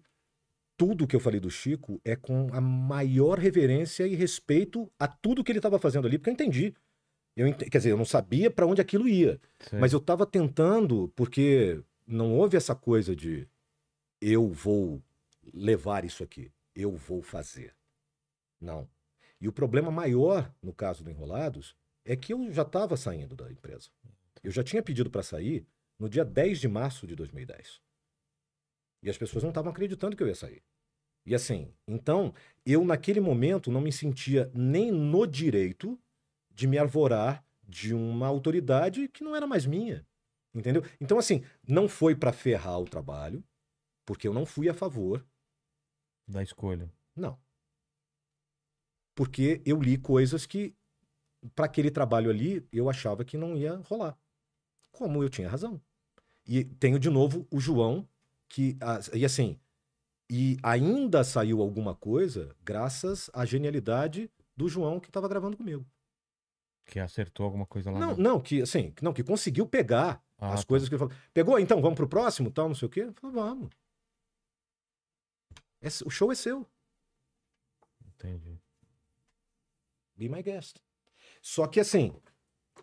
tudo que eu falei do Chico é com a maior reverência e respeito a tudo que ele estava fazendo ali, porque eu entendi. Eu ente- Quer dizer, eu não sabia para onde aquilo ia. Sei. Mas eu estava tentando, porque não houve essa coisa de eu vou levar isso aqui, eu vou fazer. Não. E o problema maior, no caso do Enrolados, é que eu já estava saindo da empresa. Eu já tinha pedido para sair no dia 10 de março de 2010. E as pessoas não estavam acreditando que eu ia sair. E assim, então, eu naquele momento não me sentia nem no direito de me arvorar de uma autoridade que não era mais minha. Entendeu? Então, assim, não foi para ferrar o trabalho, porque eu não fui a favor, Da escolha. não. Porque eu li coisas que, para aquele trabalho ali, eu achava que não ia rolar. Como eu tinha razão. E tenho de novo o João, que. ah, E assim. E ainda saiu alguma coisa graças à genialidade do João que estava gravando comigo. Que acertou alguma coisa lá. Não, não, que assim, não, que conseguiu pegar Ah, as tá. coisas que ele falou. Pegou, então, vamos pro próximo, tal, não sei o quê? Eu falei, vamos. Esse- o show é seu. Entendi. Be my guest. Só que assim,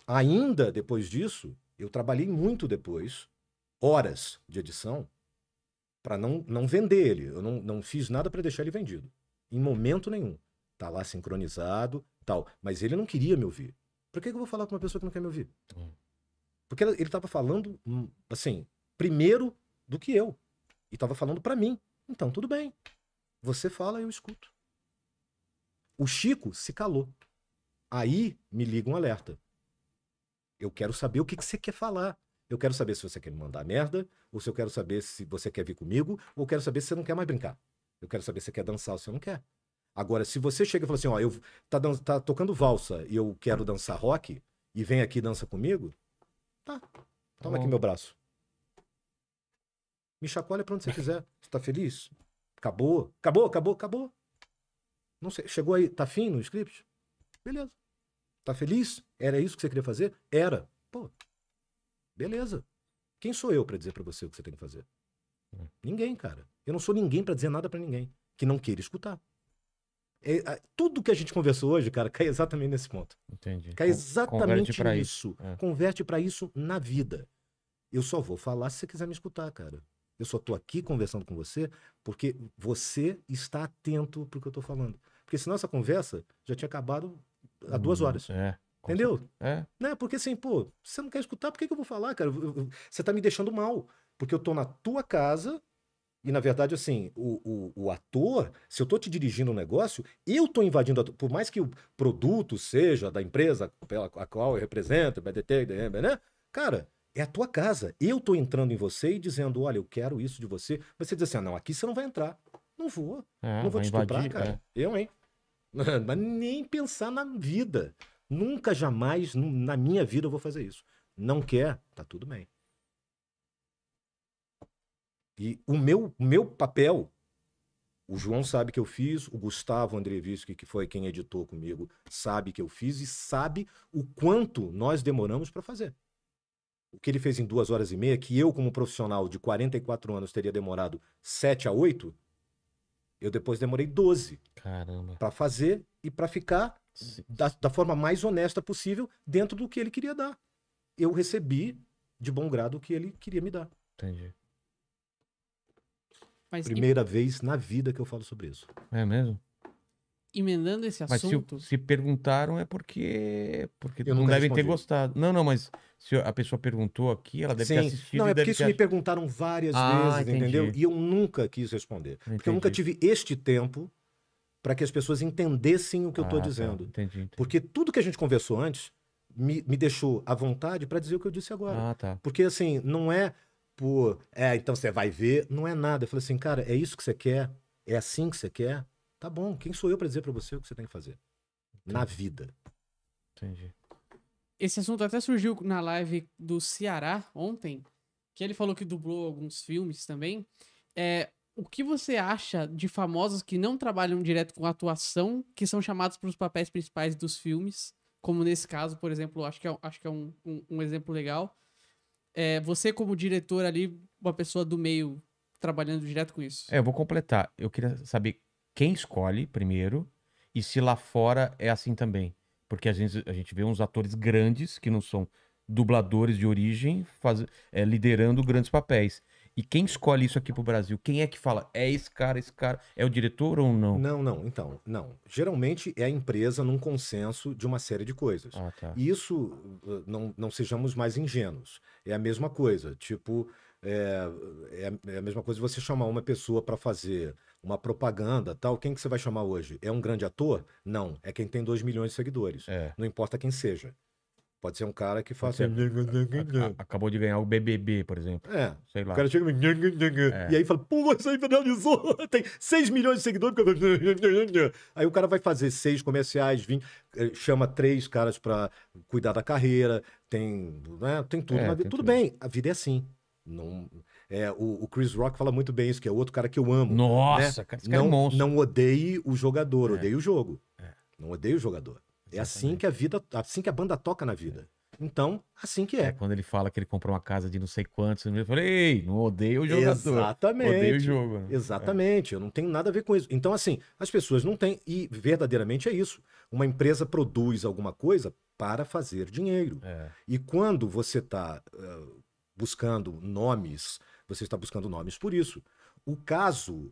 ainda depois disso, eu trabalhei muito depois, horas de edição, para não, não vender ele. Eu não, não fiz nada para deixar ele vendido. Em momento nenhum. Tá lá sincronizado, tal. Mas ele não queria me ouvir. Por que, que eu vou falar com uma pessoa que não quer me ouvir? Hum. Porque ele estava falando, hum, assim, primeiro do que eu. E estava falando para mim. Então, tudo bem. Você fala, eu escuto. O Chico se calou. Aí me liga um alerta. Eu quero saber o que, que você quer falar. Eu quero saber se você quer me mandar merda, ou se eu quero saber se você quer vir comigo, ou eu quero saber se você não quer mais brincar. Eu quero saber se você quer dançar ou se você não quer. Agora, se você chega e fala assim, ó, eu tá, tá tocando valsa e eu quero dançar rock, e vem aqui e dança comigo, tá. Toma aqui meu braço. Me chacoalha pra onde você quiser. Você tá feliz? Acabou? Acabou, acabou, acabou. Não sei, chegou aí, tá fim no script? Beleza. Tá feliz? Era isso que você queria fazer? Era. Pô, beleza. Quem sou eu pra dizer pra você o que você tem que fazer? Ninguém, cara. Eu não sou ninguém pra dizer nada pra ninguém que não queira escutar. É, a- tudo que a gente conversou hoje, cara, cai exatamente nesse ponto. Entendi. Cai exatamente converte pra isso. É. Converte pra isso na vida. Eu só vou falar se você quiser me escutar, cara. Eu só tô aqui conversando com você porque você está atento pro que eu tô falando. Porque senão essa conversa já tinha acabado há duas Hum, horas. É. Entendeu? É. Né? Porque assim, pô, você não quer escutar, por que, que eu vou falar, cara? Eu- eu- Você tá me deixando mal. Porque eu tô na tua casa e, na verdade, assim, o, o, o ator, se eu tô te dirigindo um negócio, eu tô invadindo, a por mais que o produto seja da empresa pela a qual eu represento, BDT, né? Cara, é a tua casa. Eu tô entrando em você e dizendo, olha, eu quero isso de você. Você diz assim, ah, não, aqui você não vai entrar. Não vou. É, não vou te estuprar, invadir, cara. é. Eu, hein? Mas nem pensar na vida. Nunca, jamais, na minha vida eu vou fazer isso. Não quer? Tá tudo bem. E o meu, meu papel, o João sabe que eu fiz, o Gustavo Andreviski, que foi quem editou comigo, sabe que eu fiz e sabe o quanto nós demoramos para fazer. O que ele fez em duas horas e meia, que eu, como profissional de 44 anos, teria demorado 7 a 8, eu depois demorei 12 Caramba. para fazer e para ficar da, da forma mais honesta possível dentro do que ele queria dar. Eu recebi de bom grado o que ele queria me dar. Entendi. Mas Primeira vez na vida que eu falo sobre isso. É mesmo? Emendando esse Mas se, assunto, se perguntaram é porque, porque Eu não devem ter gostado. Não, não, mas se a pessoa perguntou aqui, ela deve ter Sim. assistido Não, e é porque isso ter me ach- perguntaram várias Ah, vezes, entendeu? entendi. E eu nunca quis responder. Porque eu nunca Entendi. tive este tempo para que as pessoas entendessem o que eu Ah, estou tá. dizendo. Entendi, entendi. Porque tudo que a gente conversou antes me, me deixou à vontade para dizer o que eu disse agora. Ah, tá. Porque assim, não é por. É, então você vai ver, não é nada. Eu falei assim, cara, é isso que você quer? É assim que você quer? Tá bom, quem sou eu para dizer para você o que você tem que fazer? Na vida. Entendi. esse assunto até surgiu na live do Ceará ontem, que ele falou que dublou alguns filmes também. É, o que você acha de famosos que não trabalham direto com atuação, que são chamados para os papéis principais dos filmes? Como nesse caso, por exemplo, acho que é, acho que é um, um, um exemplo legal. É, você, como diretor ali, uma pessoa do meio trabalhando direto com isso. É, eu vou completar. Eu queria saber quem escolhe primeiro e se lá fora é assim também. Porque às vezes a gente vê uns atores grandes que não são dubladores de origem faz... é, liderando grandes papéis. E quem escolhe isso aqui pro Brasil? Quem é que fala? É esse cara, esse cara? É o diretor ou não? Não, não, então, não. Geralmente é a empresa num consenso de uma série de coisas. Ah, tá. E isso, uh, não, não sejamos mais ingênuos. É a mesma coisa. Tipo, é, é- é a mesma coisa você chamar uma pessoa para fazer uma propaganda, tal. Quem que você vai chamar hoje? É um grande ator? Não. É quem tem 2 milhões de seguidores. É. Não importa quem seja. Pode ser um cara que faça. Acabou de ganhar o BBB, por exemplo. É. Sei O lá. cara chega É. e aí fala, pô, mas aí finalizou, tem 6 milhões de seguidores. Aí o cara vai fazer seis comerciais, 20, eh, chama três caras pra cuidar da carreira, tem, né, tem tudo. É, tem tudo tudo. bem, a vida é assim. Não, é, o, o Chris Rock fala muito bem isso, que é outro cara que eu amo. Nossa, cara, esse cara é Não, monstro. não odeie o jogador, É. odeie o jogo. É. Não odeie o jogador. É assim que a vida, assim que a banda toca na vida. Então, assim que É, é. quando ele fala que ele comprou uma casa de não sei quantos, eu falei, ei, não odeio o jogador. Exatamente. Odeio o jogo. né? Exatamente, eu não tenho nada a ver com isso. Então, assim, as pessoas não têm, e verdadeiramente é isso. Uma empresa produz alguma coisa para fazer dinheiro. É. E quando você está buscando nomes, você está buscando nomes por isso. O caso,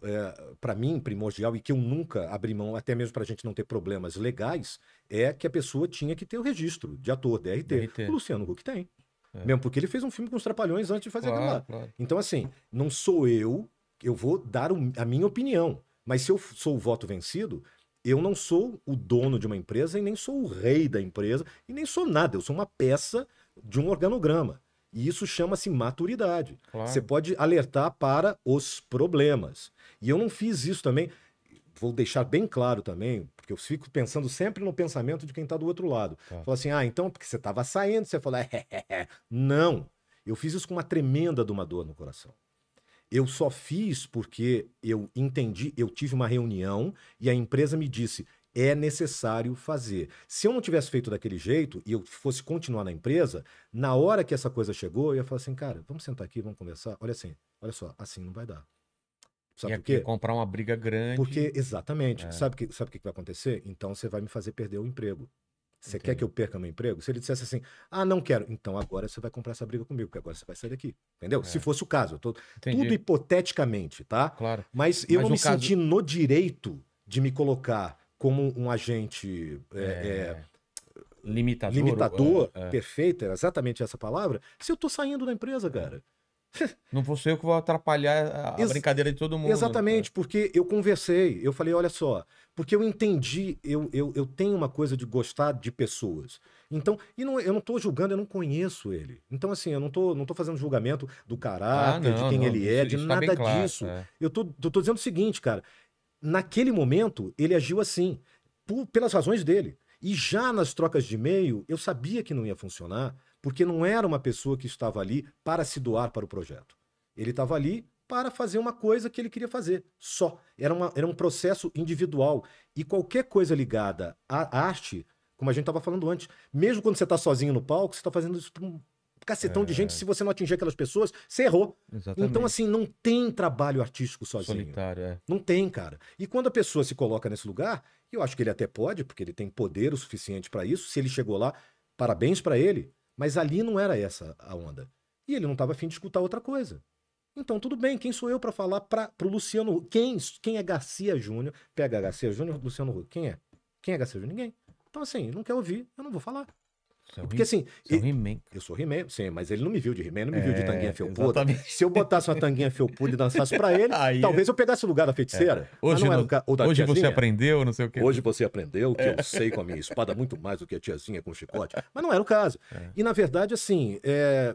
para mim, primordial, e que eu nunca abri mão, até mesmo para a gente não ter problemas legais, é que a pessoa tinha que ter o registro de ator, DRT. DRT. O Luciano Huck tem. É. Mesmo porque ele fez um filme com os Trapalhões antes de fazer aquilo lá. Claro, claro. Então, assim, não sou eu, eu vou dar a minha opinião. Mas se eu sou o voto vencido, eu não sou o dono de uma empresa e nem sou o rei da empresa e nem sou nada. Eu sou uma peça de um organograma. E isso chama-se maturidade. Claro. Você pode alertar para os problemas. E eu não fiz isso também. Vou deixar bem claro também, porque eu fico pensando sempre no pensamento de quem está do outro lado. Tá. Fala assim, ah, então porque você estava saindo, você falou, é, não. Eu fiz isso com uma tremenda de uma dor no coração. Eu só fiz porque eu entendi, eu tive uma reunião e a empresa me disse: é necessário fazer. Se eu não tivesse feito daquele jeito e eu fosse continuar na empresa, na hora que essa coisa chegou, eu ia falar assim, cara, vamos sentar aqui, vamos conversar. Olha assim, olha só, assim não vai dar. Sabe por quê? comprar uma briga grande. Porque, exatamente. É. Sabe o que, sabe que vai acontecer? Então você vai me fazer perder o emprego. Você quer Entendi. que eu perca meu emprego? Se ele dissesse assim, ah, não quero, então agora você vai comprar essa briga comigo, porque agora você vai sair daqui. Entendeu? Se fosse o caso. Tô, tudo hipoteticamente, tá? Claro. Mas eu Mas não me caso- senti no direito de me colocar como um agente é, é, É, Limitador. limitador, é, é. perfeito, é exatamente essa palavra, se eu tô saindo da empresa, cara. Não vou ser eu que vou atrapalhar a, Ex- brincadeira de todo mundo. né? Exatamente, porque eu conversei, eu falei, olha só, porque eu entendi, eu, eu, eu tenho uma coisa de gostar de pessoas. Então, e não, eu não tô julgando, eu não conheço ele. Então, assim, eu não tô, não tô fazendo julgamento do Ah, caráter, de não, quem não, ele é, de tá nada claro, disso. é. Eu tô, eu tô dizendo o seguinte, cara. Naquele momento, ele agiu assim, por- pelas razões dele. E já nas trocas de e-mail, eu sabia que não ia funcionar, porque não era uma pessoa que estava ali para se doar para o projeto. Ele estava ali para fazer uma coisa que ele queria fazer, só. Era, uma- era um processo individual. E qualquer coisa ligada à arte, como a gente estava falando antes, mesmo quando você está sozinho no palco, você está fazendo isso cacetão de gente. Se você não atingir aquelas pessoas, você errou. Exatamente. Então, assim, não tem trabalho artístico sozinho. Solitário, é. Não tem, cara. E quando a pessoa se coloca nesse lugar, eu acho que ele até pode, porque ele tem poder o suficiente para isso. Se ele chegou lá, parabéns para ele. Mas ali não era essa a onda. E ele não estava afim de escutar outra coisa. Então, tudo bem, quem sou eu para falar para o Luciano? Quem, quem é Garcia Júnior? Pega Garcia Júnior, Luciano Huck. Quem é? Quem é Garcia Júnior? Ninguém. Então, assim, não quer ouvir, eu não vou falar. É Porque, assim, Você é um e- He-Man. eu sou He-Man, sim, mas ele não me viu de He-Man, não me viu de É, tanguinha felpuda. exatamente. Se eu botasse uma tanguinha felpuda e dançasse pra ele, Aí- talvez eu pegasse o lugar da feiticeira. Mas Hoje, não no- ou da hoje você aprendeu, não sei o quê. Hoje você aprendeu que eu sei com a minha espada muito mais do que a tiazinha com o chicote. Mas não era o caso. E na verdade, assim, é,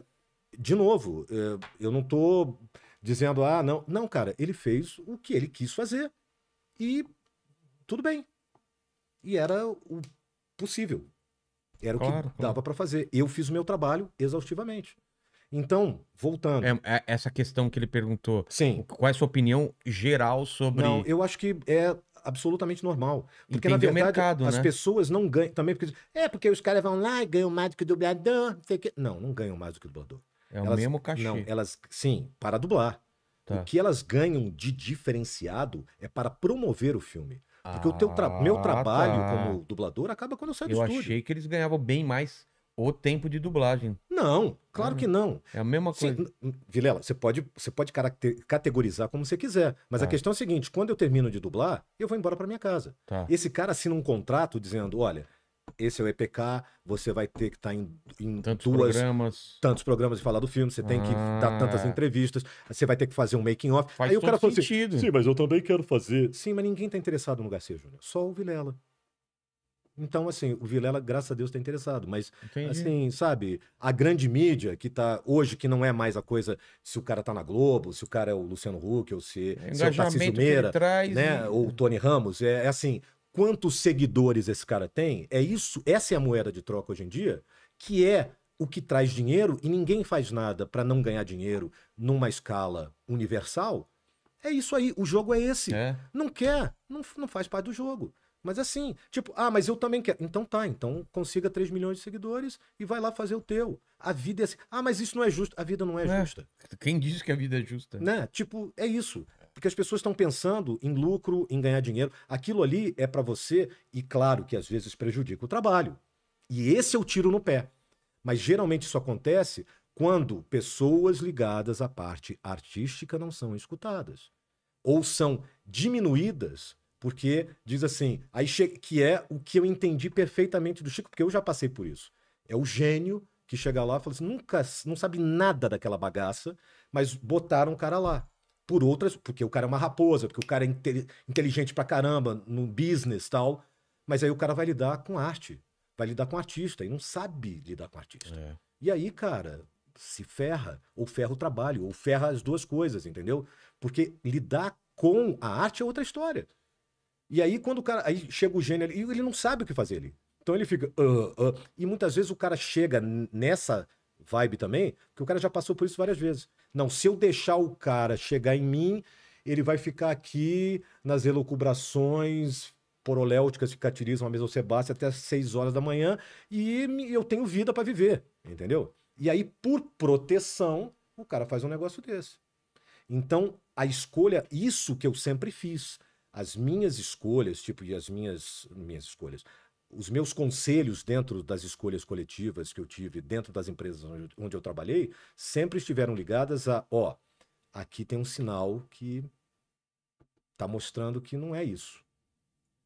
de novo, é, eu não tô dizendo, ah, não. Não, cara, ele fez o que ele quis fazer. E tudo bem. E era o possível. Era o Claro, que claro. dava para fazer. Eu fiz o meu trabalho exaustivamente. Então, voltando. É, é essa questão que ele perguntou. Sim. Qual é a sua opinião geral sobre. Não, eu acho que é absolutamente normal. Porque, Entender na o verdade, mercado, as né? pessoas não ganham. Também porque. É, porque os caras vão lá e ganham mais do que o dublador. Não, o quê. não, não ganham mais do que o dublador. É o Elas- mesmo cachê. Não, elas. Sim, para dublar. Tá. O que elas ganham de diferenciado é para promover o filme. Porque o teu tra- meu Ah, trabalho tá. como dublador acaba quando eu saio do Eu estúdio. achei que eles ganhavam bem mais o tempo de dublagem. Não, claro Ah, que não. É a mesma Sim, coisa. n- Vilela, você pode, você pode categorizar como você quiser. Mas a Tá. questão é a seguinte: quando eu termino de dublar, eu vou embora para minha casa. Tá. Esse cara assina um contrato dizendo: olha, esse é o EPK, você vai ter que estar em, em Tantos duas, programas. tantos programas de falar do filme, você tem que dar tantas Ah. entrevistas, você vai ter que fazer um making off. Faz Aí o cara falou assim: sentido. sim, mas eu também quero fazer. Sim, mas ninguém está interessado no Garcia Júnior, só o Vilela. Então, assim, o Vilela, graças a Deus, está interessado. Mas, Entendi. assim, sabe, a grande mídia que tá hoje, que não é mais a coisa se o cara tá na Globo, se o cara é o Luciano Huck, ou se, É o se é o Tarcísio Meira, traz. né? e- Ou o Tony Ramos, é, é assim, quantos seguidores esse cara tem? É isso, essa é a moeda de troca hoje em dia, que é o que traz dinheiro e ninguém faz nada para não ganhar dinheiro numa escala universal. É isso aí, o jogo é esse. É. Não quer, não, não faz parte do jogo. Mas assim, tipo, ah, mas eu também quero. Então tá, então consiga 3 milhões de seguidores e vai lá fazer o teu. A vida é assim. Ah, mas isso não é justo. A vida não é, É. justa. Quem diz que a vida é justa? Né? Tipo, é isso. Porque as pessoas estão pensando em lucro, em ganhar dinheiro. Aquilo ali é pra você, e claro que às vezes prejudica o trabalho. E esse é o tiro no pé. Mas geralmente isso acontece quando pessoas ligadas à parte artística não são escutadas. Ou são diminuídas, porque diz assim, aí que é o que eu entendi perfeitamente do Chico, porque eu já passei por isso. É o gênio que chega lá e fala assim, nunca, não sabe nada daquela bagaça, mas botaram o cara lá. Por outras, porque o cara é uma raposa, porque o cara é inte- inteligente pra caramba no business e tal. Mas aí o cara vai lidar com arte, vai lidar com artista e não sabe lidar com artista. É. E aí, cara, se ferra, ou ferra o trabalho, ou ferra as duas coisas, entendeu? Porque lidar com a arte é outra história. E aí, quando o cara. Aí chega o gênio ali, e ele não sabe o que fazer ali. Então ele fica. "Ah, ah", E muitas vezes o cara chega nessa vibe também, que o cara já passou por isso várias vezes. Não, se eu deixar o cara chegar em mim, ele vai ficar aqui nas elucubrações poroléuticas que catirizam a mesa Sebastião até as 6 horas da manhã e eu tenho vida para viver, entendeu? E aí, por proteção, o cara faz um negócio desse. Então, a escolha, isso que eu sempre fiz. As minhas escolhas, tipo, e as minhas, minhas escolhas, os meus conselhos dentro das escolhas coletivas que eu tive dentro das empresas onde, onde eu trabalhei, sempre estiveram ligadas a, ó, aqui tem um sinal que tá mostrando que não é isso.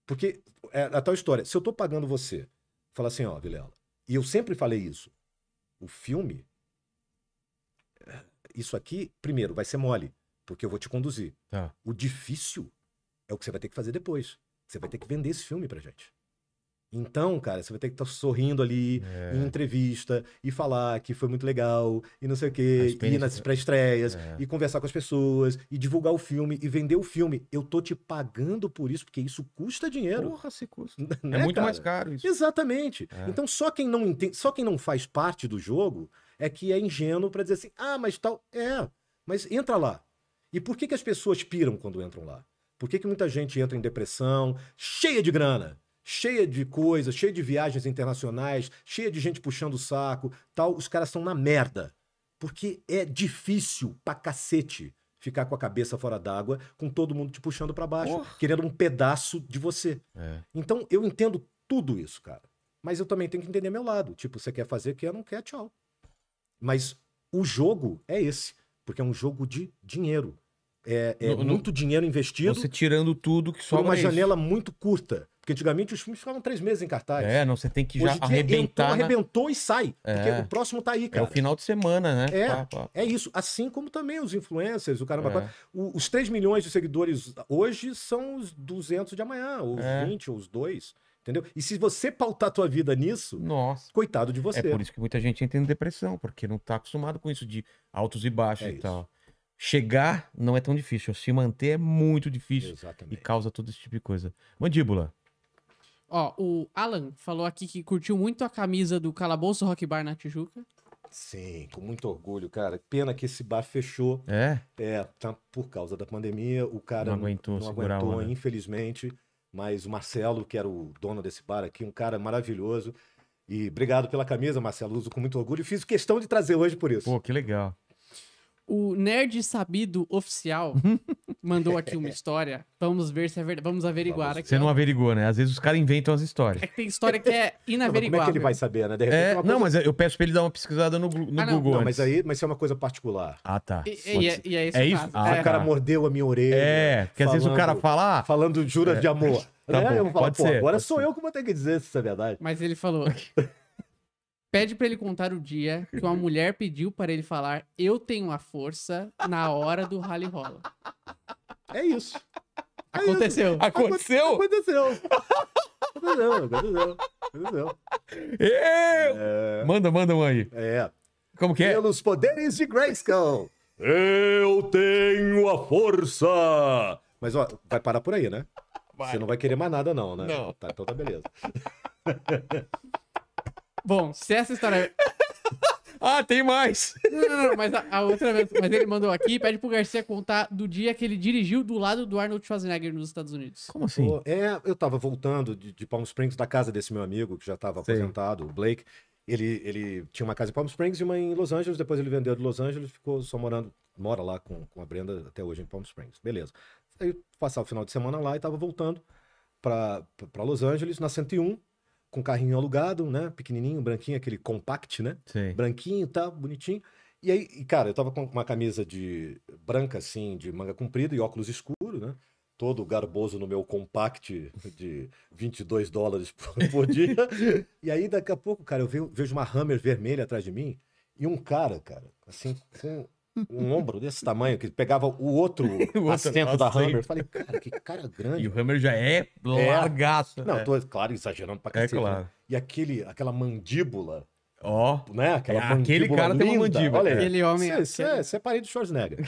Porque é a tal história, se eu tô pagando você, fala assim, ó, Vilela, e eu sempre falei isso, o filme, é, isso aqui, primeiro, vai ser mole, porque eu vou te conduzir. Tá. O difícil é o que você vai ter que fazer depois. Você vai ter que vender esse filme pra gente. Então, cara, você vai ter que estar sorrindo ali É. em entrevista e falar que foi muito legal e não sei o quê, e ir nas pré-estreias É. e conversar com as pessoas e divulgar o filme e vender o filme. Eu tô te pagando por isso, porque isso custa dinheiro. Porra, se custa. né, é muito cara? mais caro isso. Exatamente. É. Então só quem não entende, só quem não faz parte do jogo é que é ingênuo pra dizer assim: "Ah, mas tal, é, mas entra lá". E por que que as pessoas piram quando entram lá? Por que que muita gente entra em depressão, cheia de grana, cheia de coisas, cheia de viagens internacionais, cheia de gente puxando o saco, tal, os caras estão na merda. Porque é difícil pra cacete ficar com a cabeça fora d'água, com todo mundo te puxando pra baixo, Porra. querendo um pedaço de você. É. Então, eu entendo tudo isso, cara. Mas eu também tenho que entender meu lado. Tipo, você quer fazer, quer, não quer, tchau. Mas o jogo é esse. Porque é um jogo de dinheiro. É, é No- no- muito dinheiro investido Você tirando tudo que por sobra uma é isso. janela muito curta. Porque antigamente os filmes ficavam três meses em cartaz. É, não, você tem que já Hoje em dia, arrebentar. na- arrebentou e sai. Porque É. o próximo tá aí, É cara. o final de semana, né? É. Pá, pá. É isso. Assim como também os influencers, o caramba. É. O- os 3 milhões de seguidores hoje são os 200 de amanhã, ou os É. 20, ou os 2. Entendeu? E se você pautar a tua vida nisso, Nossa. coitado de você. É por isso que muita gente entra em depressão, porque não tá acostumado com isso de altos e baixos É e isso. tal. Chegar não é tão difícil, se manter é muito difícil e Exatamente. causa todo esse tipo de coisa. Mandíbula. Ó, o Alan falou aqui que curtiu muito a camisa do Calabouço Rock Bar na Tijuca. Sim, com muito orgulho, cara. Pena que esse bar fechou. É? É, tá por causa da pandemia. O cara Não aguentou não aguentou, infelizmente. Mas o Marcelo, que era o dono desse bar aqui, um cara maravilhoso. E obrigado pela camisa, Marcelo. Uso com muito orgulho. E fiz questão de trazer hoje por isso. Pô, que legal. O Nerd Sabido Oficial mandou aqui uma história. Vamos ver se é verdade. Vamos averiguar Vamos aqui. Você não averigou, né? Às vezes os caras inventam as histórias. É que tem história que é Não, mas como inaveriguável. é que ele vai saber, né? De repente É, é uma não, coisa- mas eu peço pra ele dar uma pesquisada no, no Ah, não. Google. Não, mas aí mas isso é uma coisa particular. Ah, tá. E, e é, e é É o isso? Ah, o É. cara mordeu a minha orelha. É, porque às vezes o cara falando- fala, ah, Falando juras de amor. Tá né? bom, eu vou falar, pode pô, ser, agora pode sou ser. eu que vou ter que dizer se isso é verdade. Mas ele falou. Pede pra ele contar o dia que uma mulher pediu para ele falar eu tenho a força na hora do rally rola. É isso. Aconteceu. aconteceu? Aconteceu. Aconteceu, aconteceu. Aconteceu. Eu! É, Manda, manda um aí. é. Como que é? Pelos poderes de Grayskull. Eu tenho a força. Mas, ó, vai parar por aí, né? Você não vai querer mais nada, não, né? Não. Tá, então tá beleza. Bom, se essa história. Ah, tem mais! Não, não, não, mas a, a outra vez. Mas ele mandou aqui e pede pro Garcia contar do dia que ele dirigiu do lado do Arnold Schwarzenegger nos Estados Unidos. Como assim? Pô, é, eu tava voltando de, de Palm Springs da casa desse meu amigo, que já estava Sei. aposentado, o Blake. Ele, ele tinha uma casa em Palm Springs e uma em Los Angeles. Depois ele vendeu de Los Angeles, ficou só morando, mora lá com, com a Brenda até hoje em Palm Springs. Beleza. Aí passava o final de semana lá e tava voltando para Los Angeles, na 101, com carrinho alugado, né? Pequenininho, branquinho, aquele compact, né? Sei. branquinho, tá, bonitinho. E aí, cara, eu tava com uma camisa de branca, assim, de manga comprida e óculos escuros, né? Todo garboso no meu compact de 22 dólares por, dia. E aí, daqui a pouco, cara, eu ve- vejo uma Hammer vermelha atrás de mim e um cara, cara, assim, com um ombro desse tamanho, que pegava o outro O outro assento da assento. Hammer. Eu falei, cara, que cara grande. E o Hammer já é largaço. Não, é. tô, claro, exagerando pra É cacete. né? claro. E aquele, aquela mandíbula Ó. né? Aquela É, aquele mandíbula cara tem uma linda. mandíbula, Olha é. Aquele homem. Isso é, é parente do Schwarzenegger.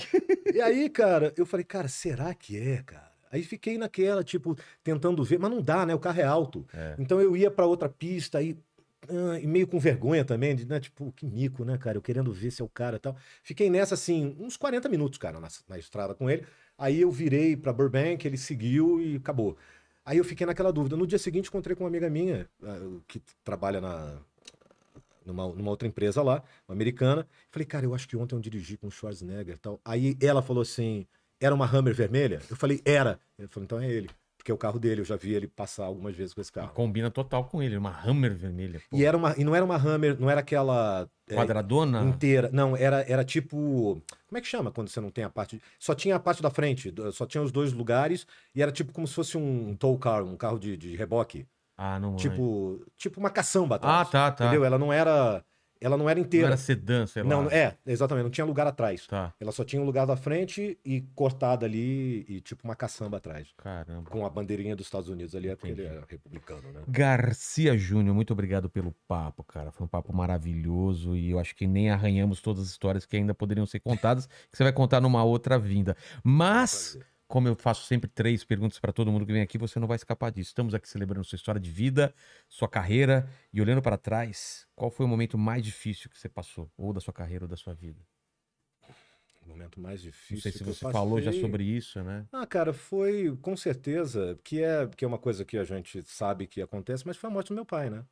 e aí, cara, eu falei, cara, será que é, cara? Aí fiquei naquela, tipo, tentando ver, mas não dá, né? O carro é alto. É. Então eu ia pra outra pista aí, e meio com vergonha também, de, né? Tipo, que mico, né, cara? Eu querendo ver se é o cara e tal. Fiquei nessa, assim, uns 40 minutos, cara, na, na estrada com ele. Aí eu virei pra Burbank, ele seguiu e acabou. Aí eu fiquei naquela dúvida. No dia seguinte, encontrei com uma amiga minha, ah, que trabalha na, numa, numa outra empresa lá, uma americana. Falei, cara, eu acho que ontem eu dirigi com o Schwarzenegger e tal. Aí ela falou assim: era uma Hammer vermelha? Eu falei, era. Ele falou, então é ele. Porque é o carro dele, eu já vi ele passar algumas vezes com esse E carro. Combina total com ele. Uma Hammer vermelha. pô. E, era uma, e não era uma Hammer, não era aquela é, Quadradona? inteira. Não, era, era tipo. Como é que chama quando você não tem a parte. Só tinha a parte da frente, só tinha os dois lugares, e era tipo como se fosse um tow car, um carro de, de reboque. Ah, não. é. Tipo, tipo uma caçamba Ah, atrás. tá, tá. Entendeu? Ela não era. Ela não era Não inteira. era sedã, sei lá. Não, é, exatamente, não tinha lugar atrás. Tá. Ela só tinha um lugar da frente e cortada ali e tipo uma caçamba atrás. Caramba. Com a bandeirinha dos Estados Unidos ali, é porque ele era republicano, né? Garcia Júnior, muito obrigado pelo papo, cara. Foi um papo maravilhoso e eu acho que nem arranhamos todas as histórias que ainda poderiam ser contadas, que você vai contar numa outra vinda. Mas, como eu faço sempre três perguntas para todo mundo que vem aqui, você não vai escapar disso. Estamos aqui celebrando sua história de vida, sua carreira e olhando para trás, qual foi o momento mais difícil que você passou, ou da sua carreira ou da sua vida? O momento mais difícil. Não sei se você falou já sobre isso, né? Ah, cara, foi com certeza que é, que é uma coisa que a gente sabe que acontece, mas foi a morte do meu pai, né?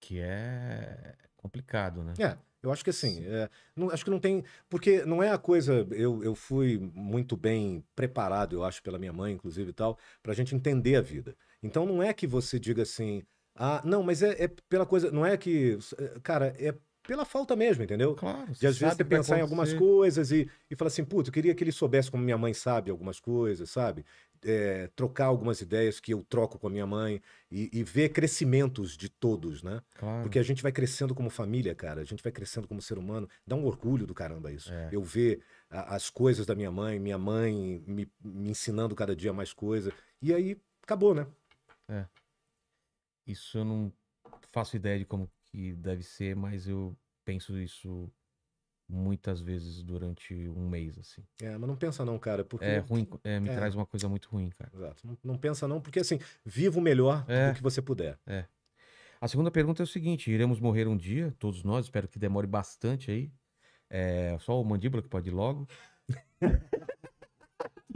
Que é complicado, né? É, eu acho que assim, é, não- acho que não tem. Porque não é a coisa. Eu, eu fui muito bem preparado, eu acho, pela minha mãe, inclusive e tal, pra gente entender a vida. Então não é que você diga assim. Ah, não, mas é, é pela coisa. Não é que. é, Cara, é pela falta mesmo, entendeu? Claro. De às vezes você vai pensar em algumas coisas e, e falar assim, puta, eu queria que ele soubesse como minha mãe sabe algumas coisas, sabe? É, trocar algumas ideias que eu troco com a minha mãe e, e ver crescimentos de todos, né? Claro. Porque a gente vai crescendo como família, cara. A gente vai crescendo como ser humano. Dá um orgulho do caramba isso. É. Eu ver a- as coisas da minha mãe, minha mãe me, me ensinando cada dia mais coisa. E aí, acabou, né? Isso eu não faço ideia de como que deve ser, mas eu penso isso muitas vezes durante um mês, assim. É, mas não pensa não, cara, porque... É ruim, é, me É. traz uma coisa muito ruim, cara. Exato. Não, não pensa não, porque assim, viva o melhor É. do que você puder. A segunda pergunta é o seguinte: iremos morrer um dia, todos nós, espero que demore bastante aí. É só o mandíbula que pode ir logo.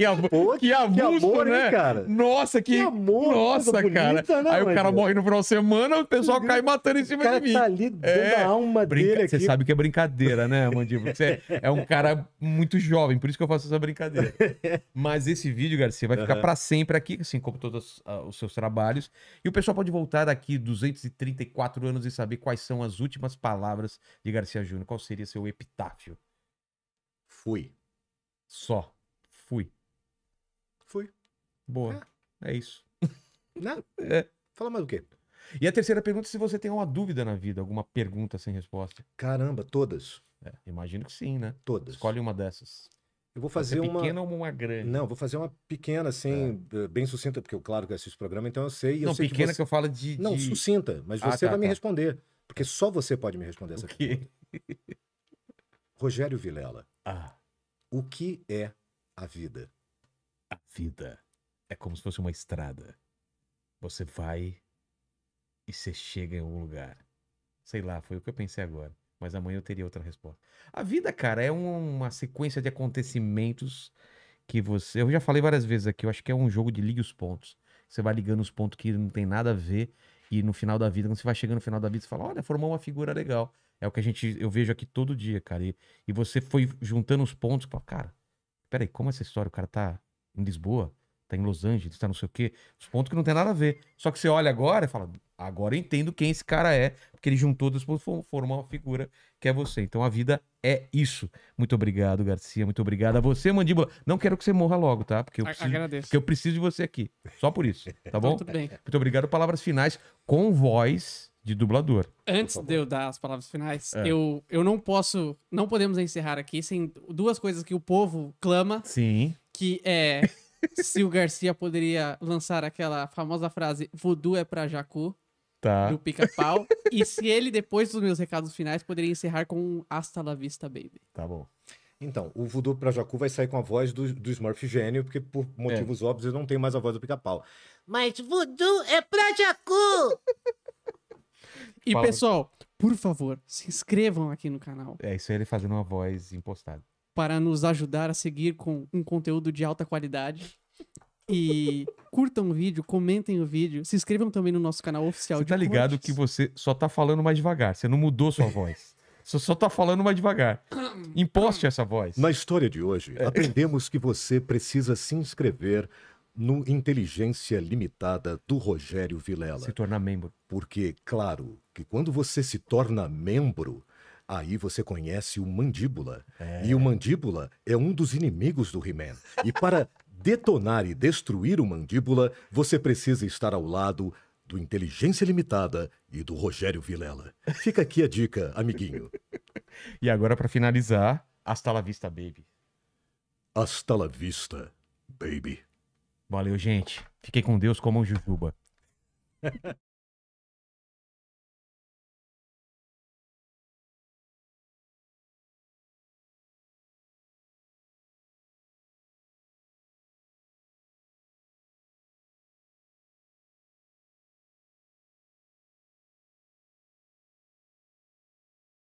que, abu- Pô, que abuso, amor, hein, né? cara? Nossa, que. Que amor, Nossa, cara. bonita, né, aí o cara morre no final de semana, o pessoal cai matando em cima de mim. tá ali dando É, a alma Brinca- dele Você aqui. sabe que é brincadeira, né, Mandíbula? Você é um cara muito jovem, por isso que eu faço essa brincadeira. Mas esse vídeo, Garcia, vai ficar Aham. pra sempre aqui, assim como todos ah, os seus trabalhos. E o pessoal pode voltar daqui 234 anos e saber quais são as últimas palavras de Garcia Júnior. Qual seria seu epitáfio? Fui. Só. Fui. Boa. É isso. Né? É. Fala mais o quê? E a terceira pergunta é se você tem uma dúvida na vida, alguma pergunta sem resposta. Caramba, todas. É, imagino que sim, né? Todas. Escolhe uma dessas. Eu vou fazer uma. pequena ou uma grande? Não, vou fazer uma pequena, assim, eh, bem sucinta, porque eu, claro, que assisto o programa, então eu sei. e eu Não, sei pequena que, você... eu falo de. Não, de... sucinta, mas Ah, você tá, vai me tá. responder. Porque só você pode me responder essa pergunta. Rogério Vilela, Ah, o que é a vida? a vida é como se fosse uma estrada. Você vai e você chega em algum lugar. Sei lá, foi o que eu pensei agora. Mas amanhã eu teria outra resposta. A vida, cara, é um- uma sequência de acontecimentos que você. Eu já falei várias vezes aqui, eu acho que é um jogo de ligue os pontos. Você vai ligando os pontos que não tem nada a ver. E no final da vida, quando você vai chegando no final da vida, você fala: olha, formou uma figura legal. É o que a gente, eu vejo aqui todo dia, cara. E, e você foi juntando os pontos, fala, cara, peraí, como essa história? O cara tá em Lisboa, tá em Los Angeles, tá não sei o quê. Os pontos que não tem nada a ver. Só que você olha agora e fala, agora eu entendo quem esse cara é, porque ele juntou dois pontos e formou uma figura que é você. Então a vida é isso. Muito obrigado, Garcia. Muito obrigado a você, Mandíbula. Não quero que você morra logo, tá? Porque eu preciso, Agradeço. porque eu preciso de você aqui. Só por isso, tá Então, bom? tudo bem. Muito obrigado. Palavras finais com voz de dublador. Antes de eu dar as palavras finais, É. eu, eu não posso. Não podemos encerrar aqui sem duas coisas que o povo clama, Sim. que é se o Garcia poderia lançar aquela famosa frase voodoo é pra Jacu, Tá. do pica-pau, e se ele, depois dos meus recados finais, poderia encerrar com um hasta la vista, baby. Tá bom. Então, o Voodoo pra Jacu vai sair com a voz do, do Smurf gênio, porque por motivos óbvios eu não tenho mais a voz do pica-pau. Mas voodoo é pra Jacu! E Fala. pessoal, por favor, se inscrevam aqui no canal É isso aí, ele fazendo uma voz impostada. Para nos ajudar a seguir com um conteúdo de alta qualidade. E curtam o vídeo, comentem o vídeo, se inscrevam também no nosso canal oficial Você de tá ligado cortes. que você só tá falando mais devagar. Você não mudou sua voz. Você só tá falando mais devagar. Imposte essa voz. Na história de hoje, aprendemos que você precisa se inscrever no Inteligência Limitada do Rogério Vilela. Se tornar membro. Porque, claro, que quando você se torna membro, aí você conhece o Mandíbula. E o Mandíbula é um dos inimigos do He-Man. E para detonar e destruir o Mandíbula, você precisa estar ao lado do Inteligência Limitada e do Rogério Vilela. Fica aqui a dica, amiguinho. E agora, pra finalizar, hasta la vista, baby. Hasta la vista, baby. Valeu, gente. Fiquei com Deus como um jujuba.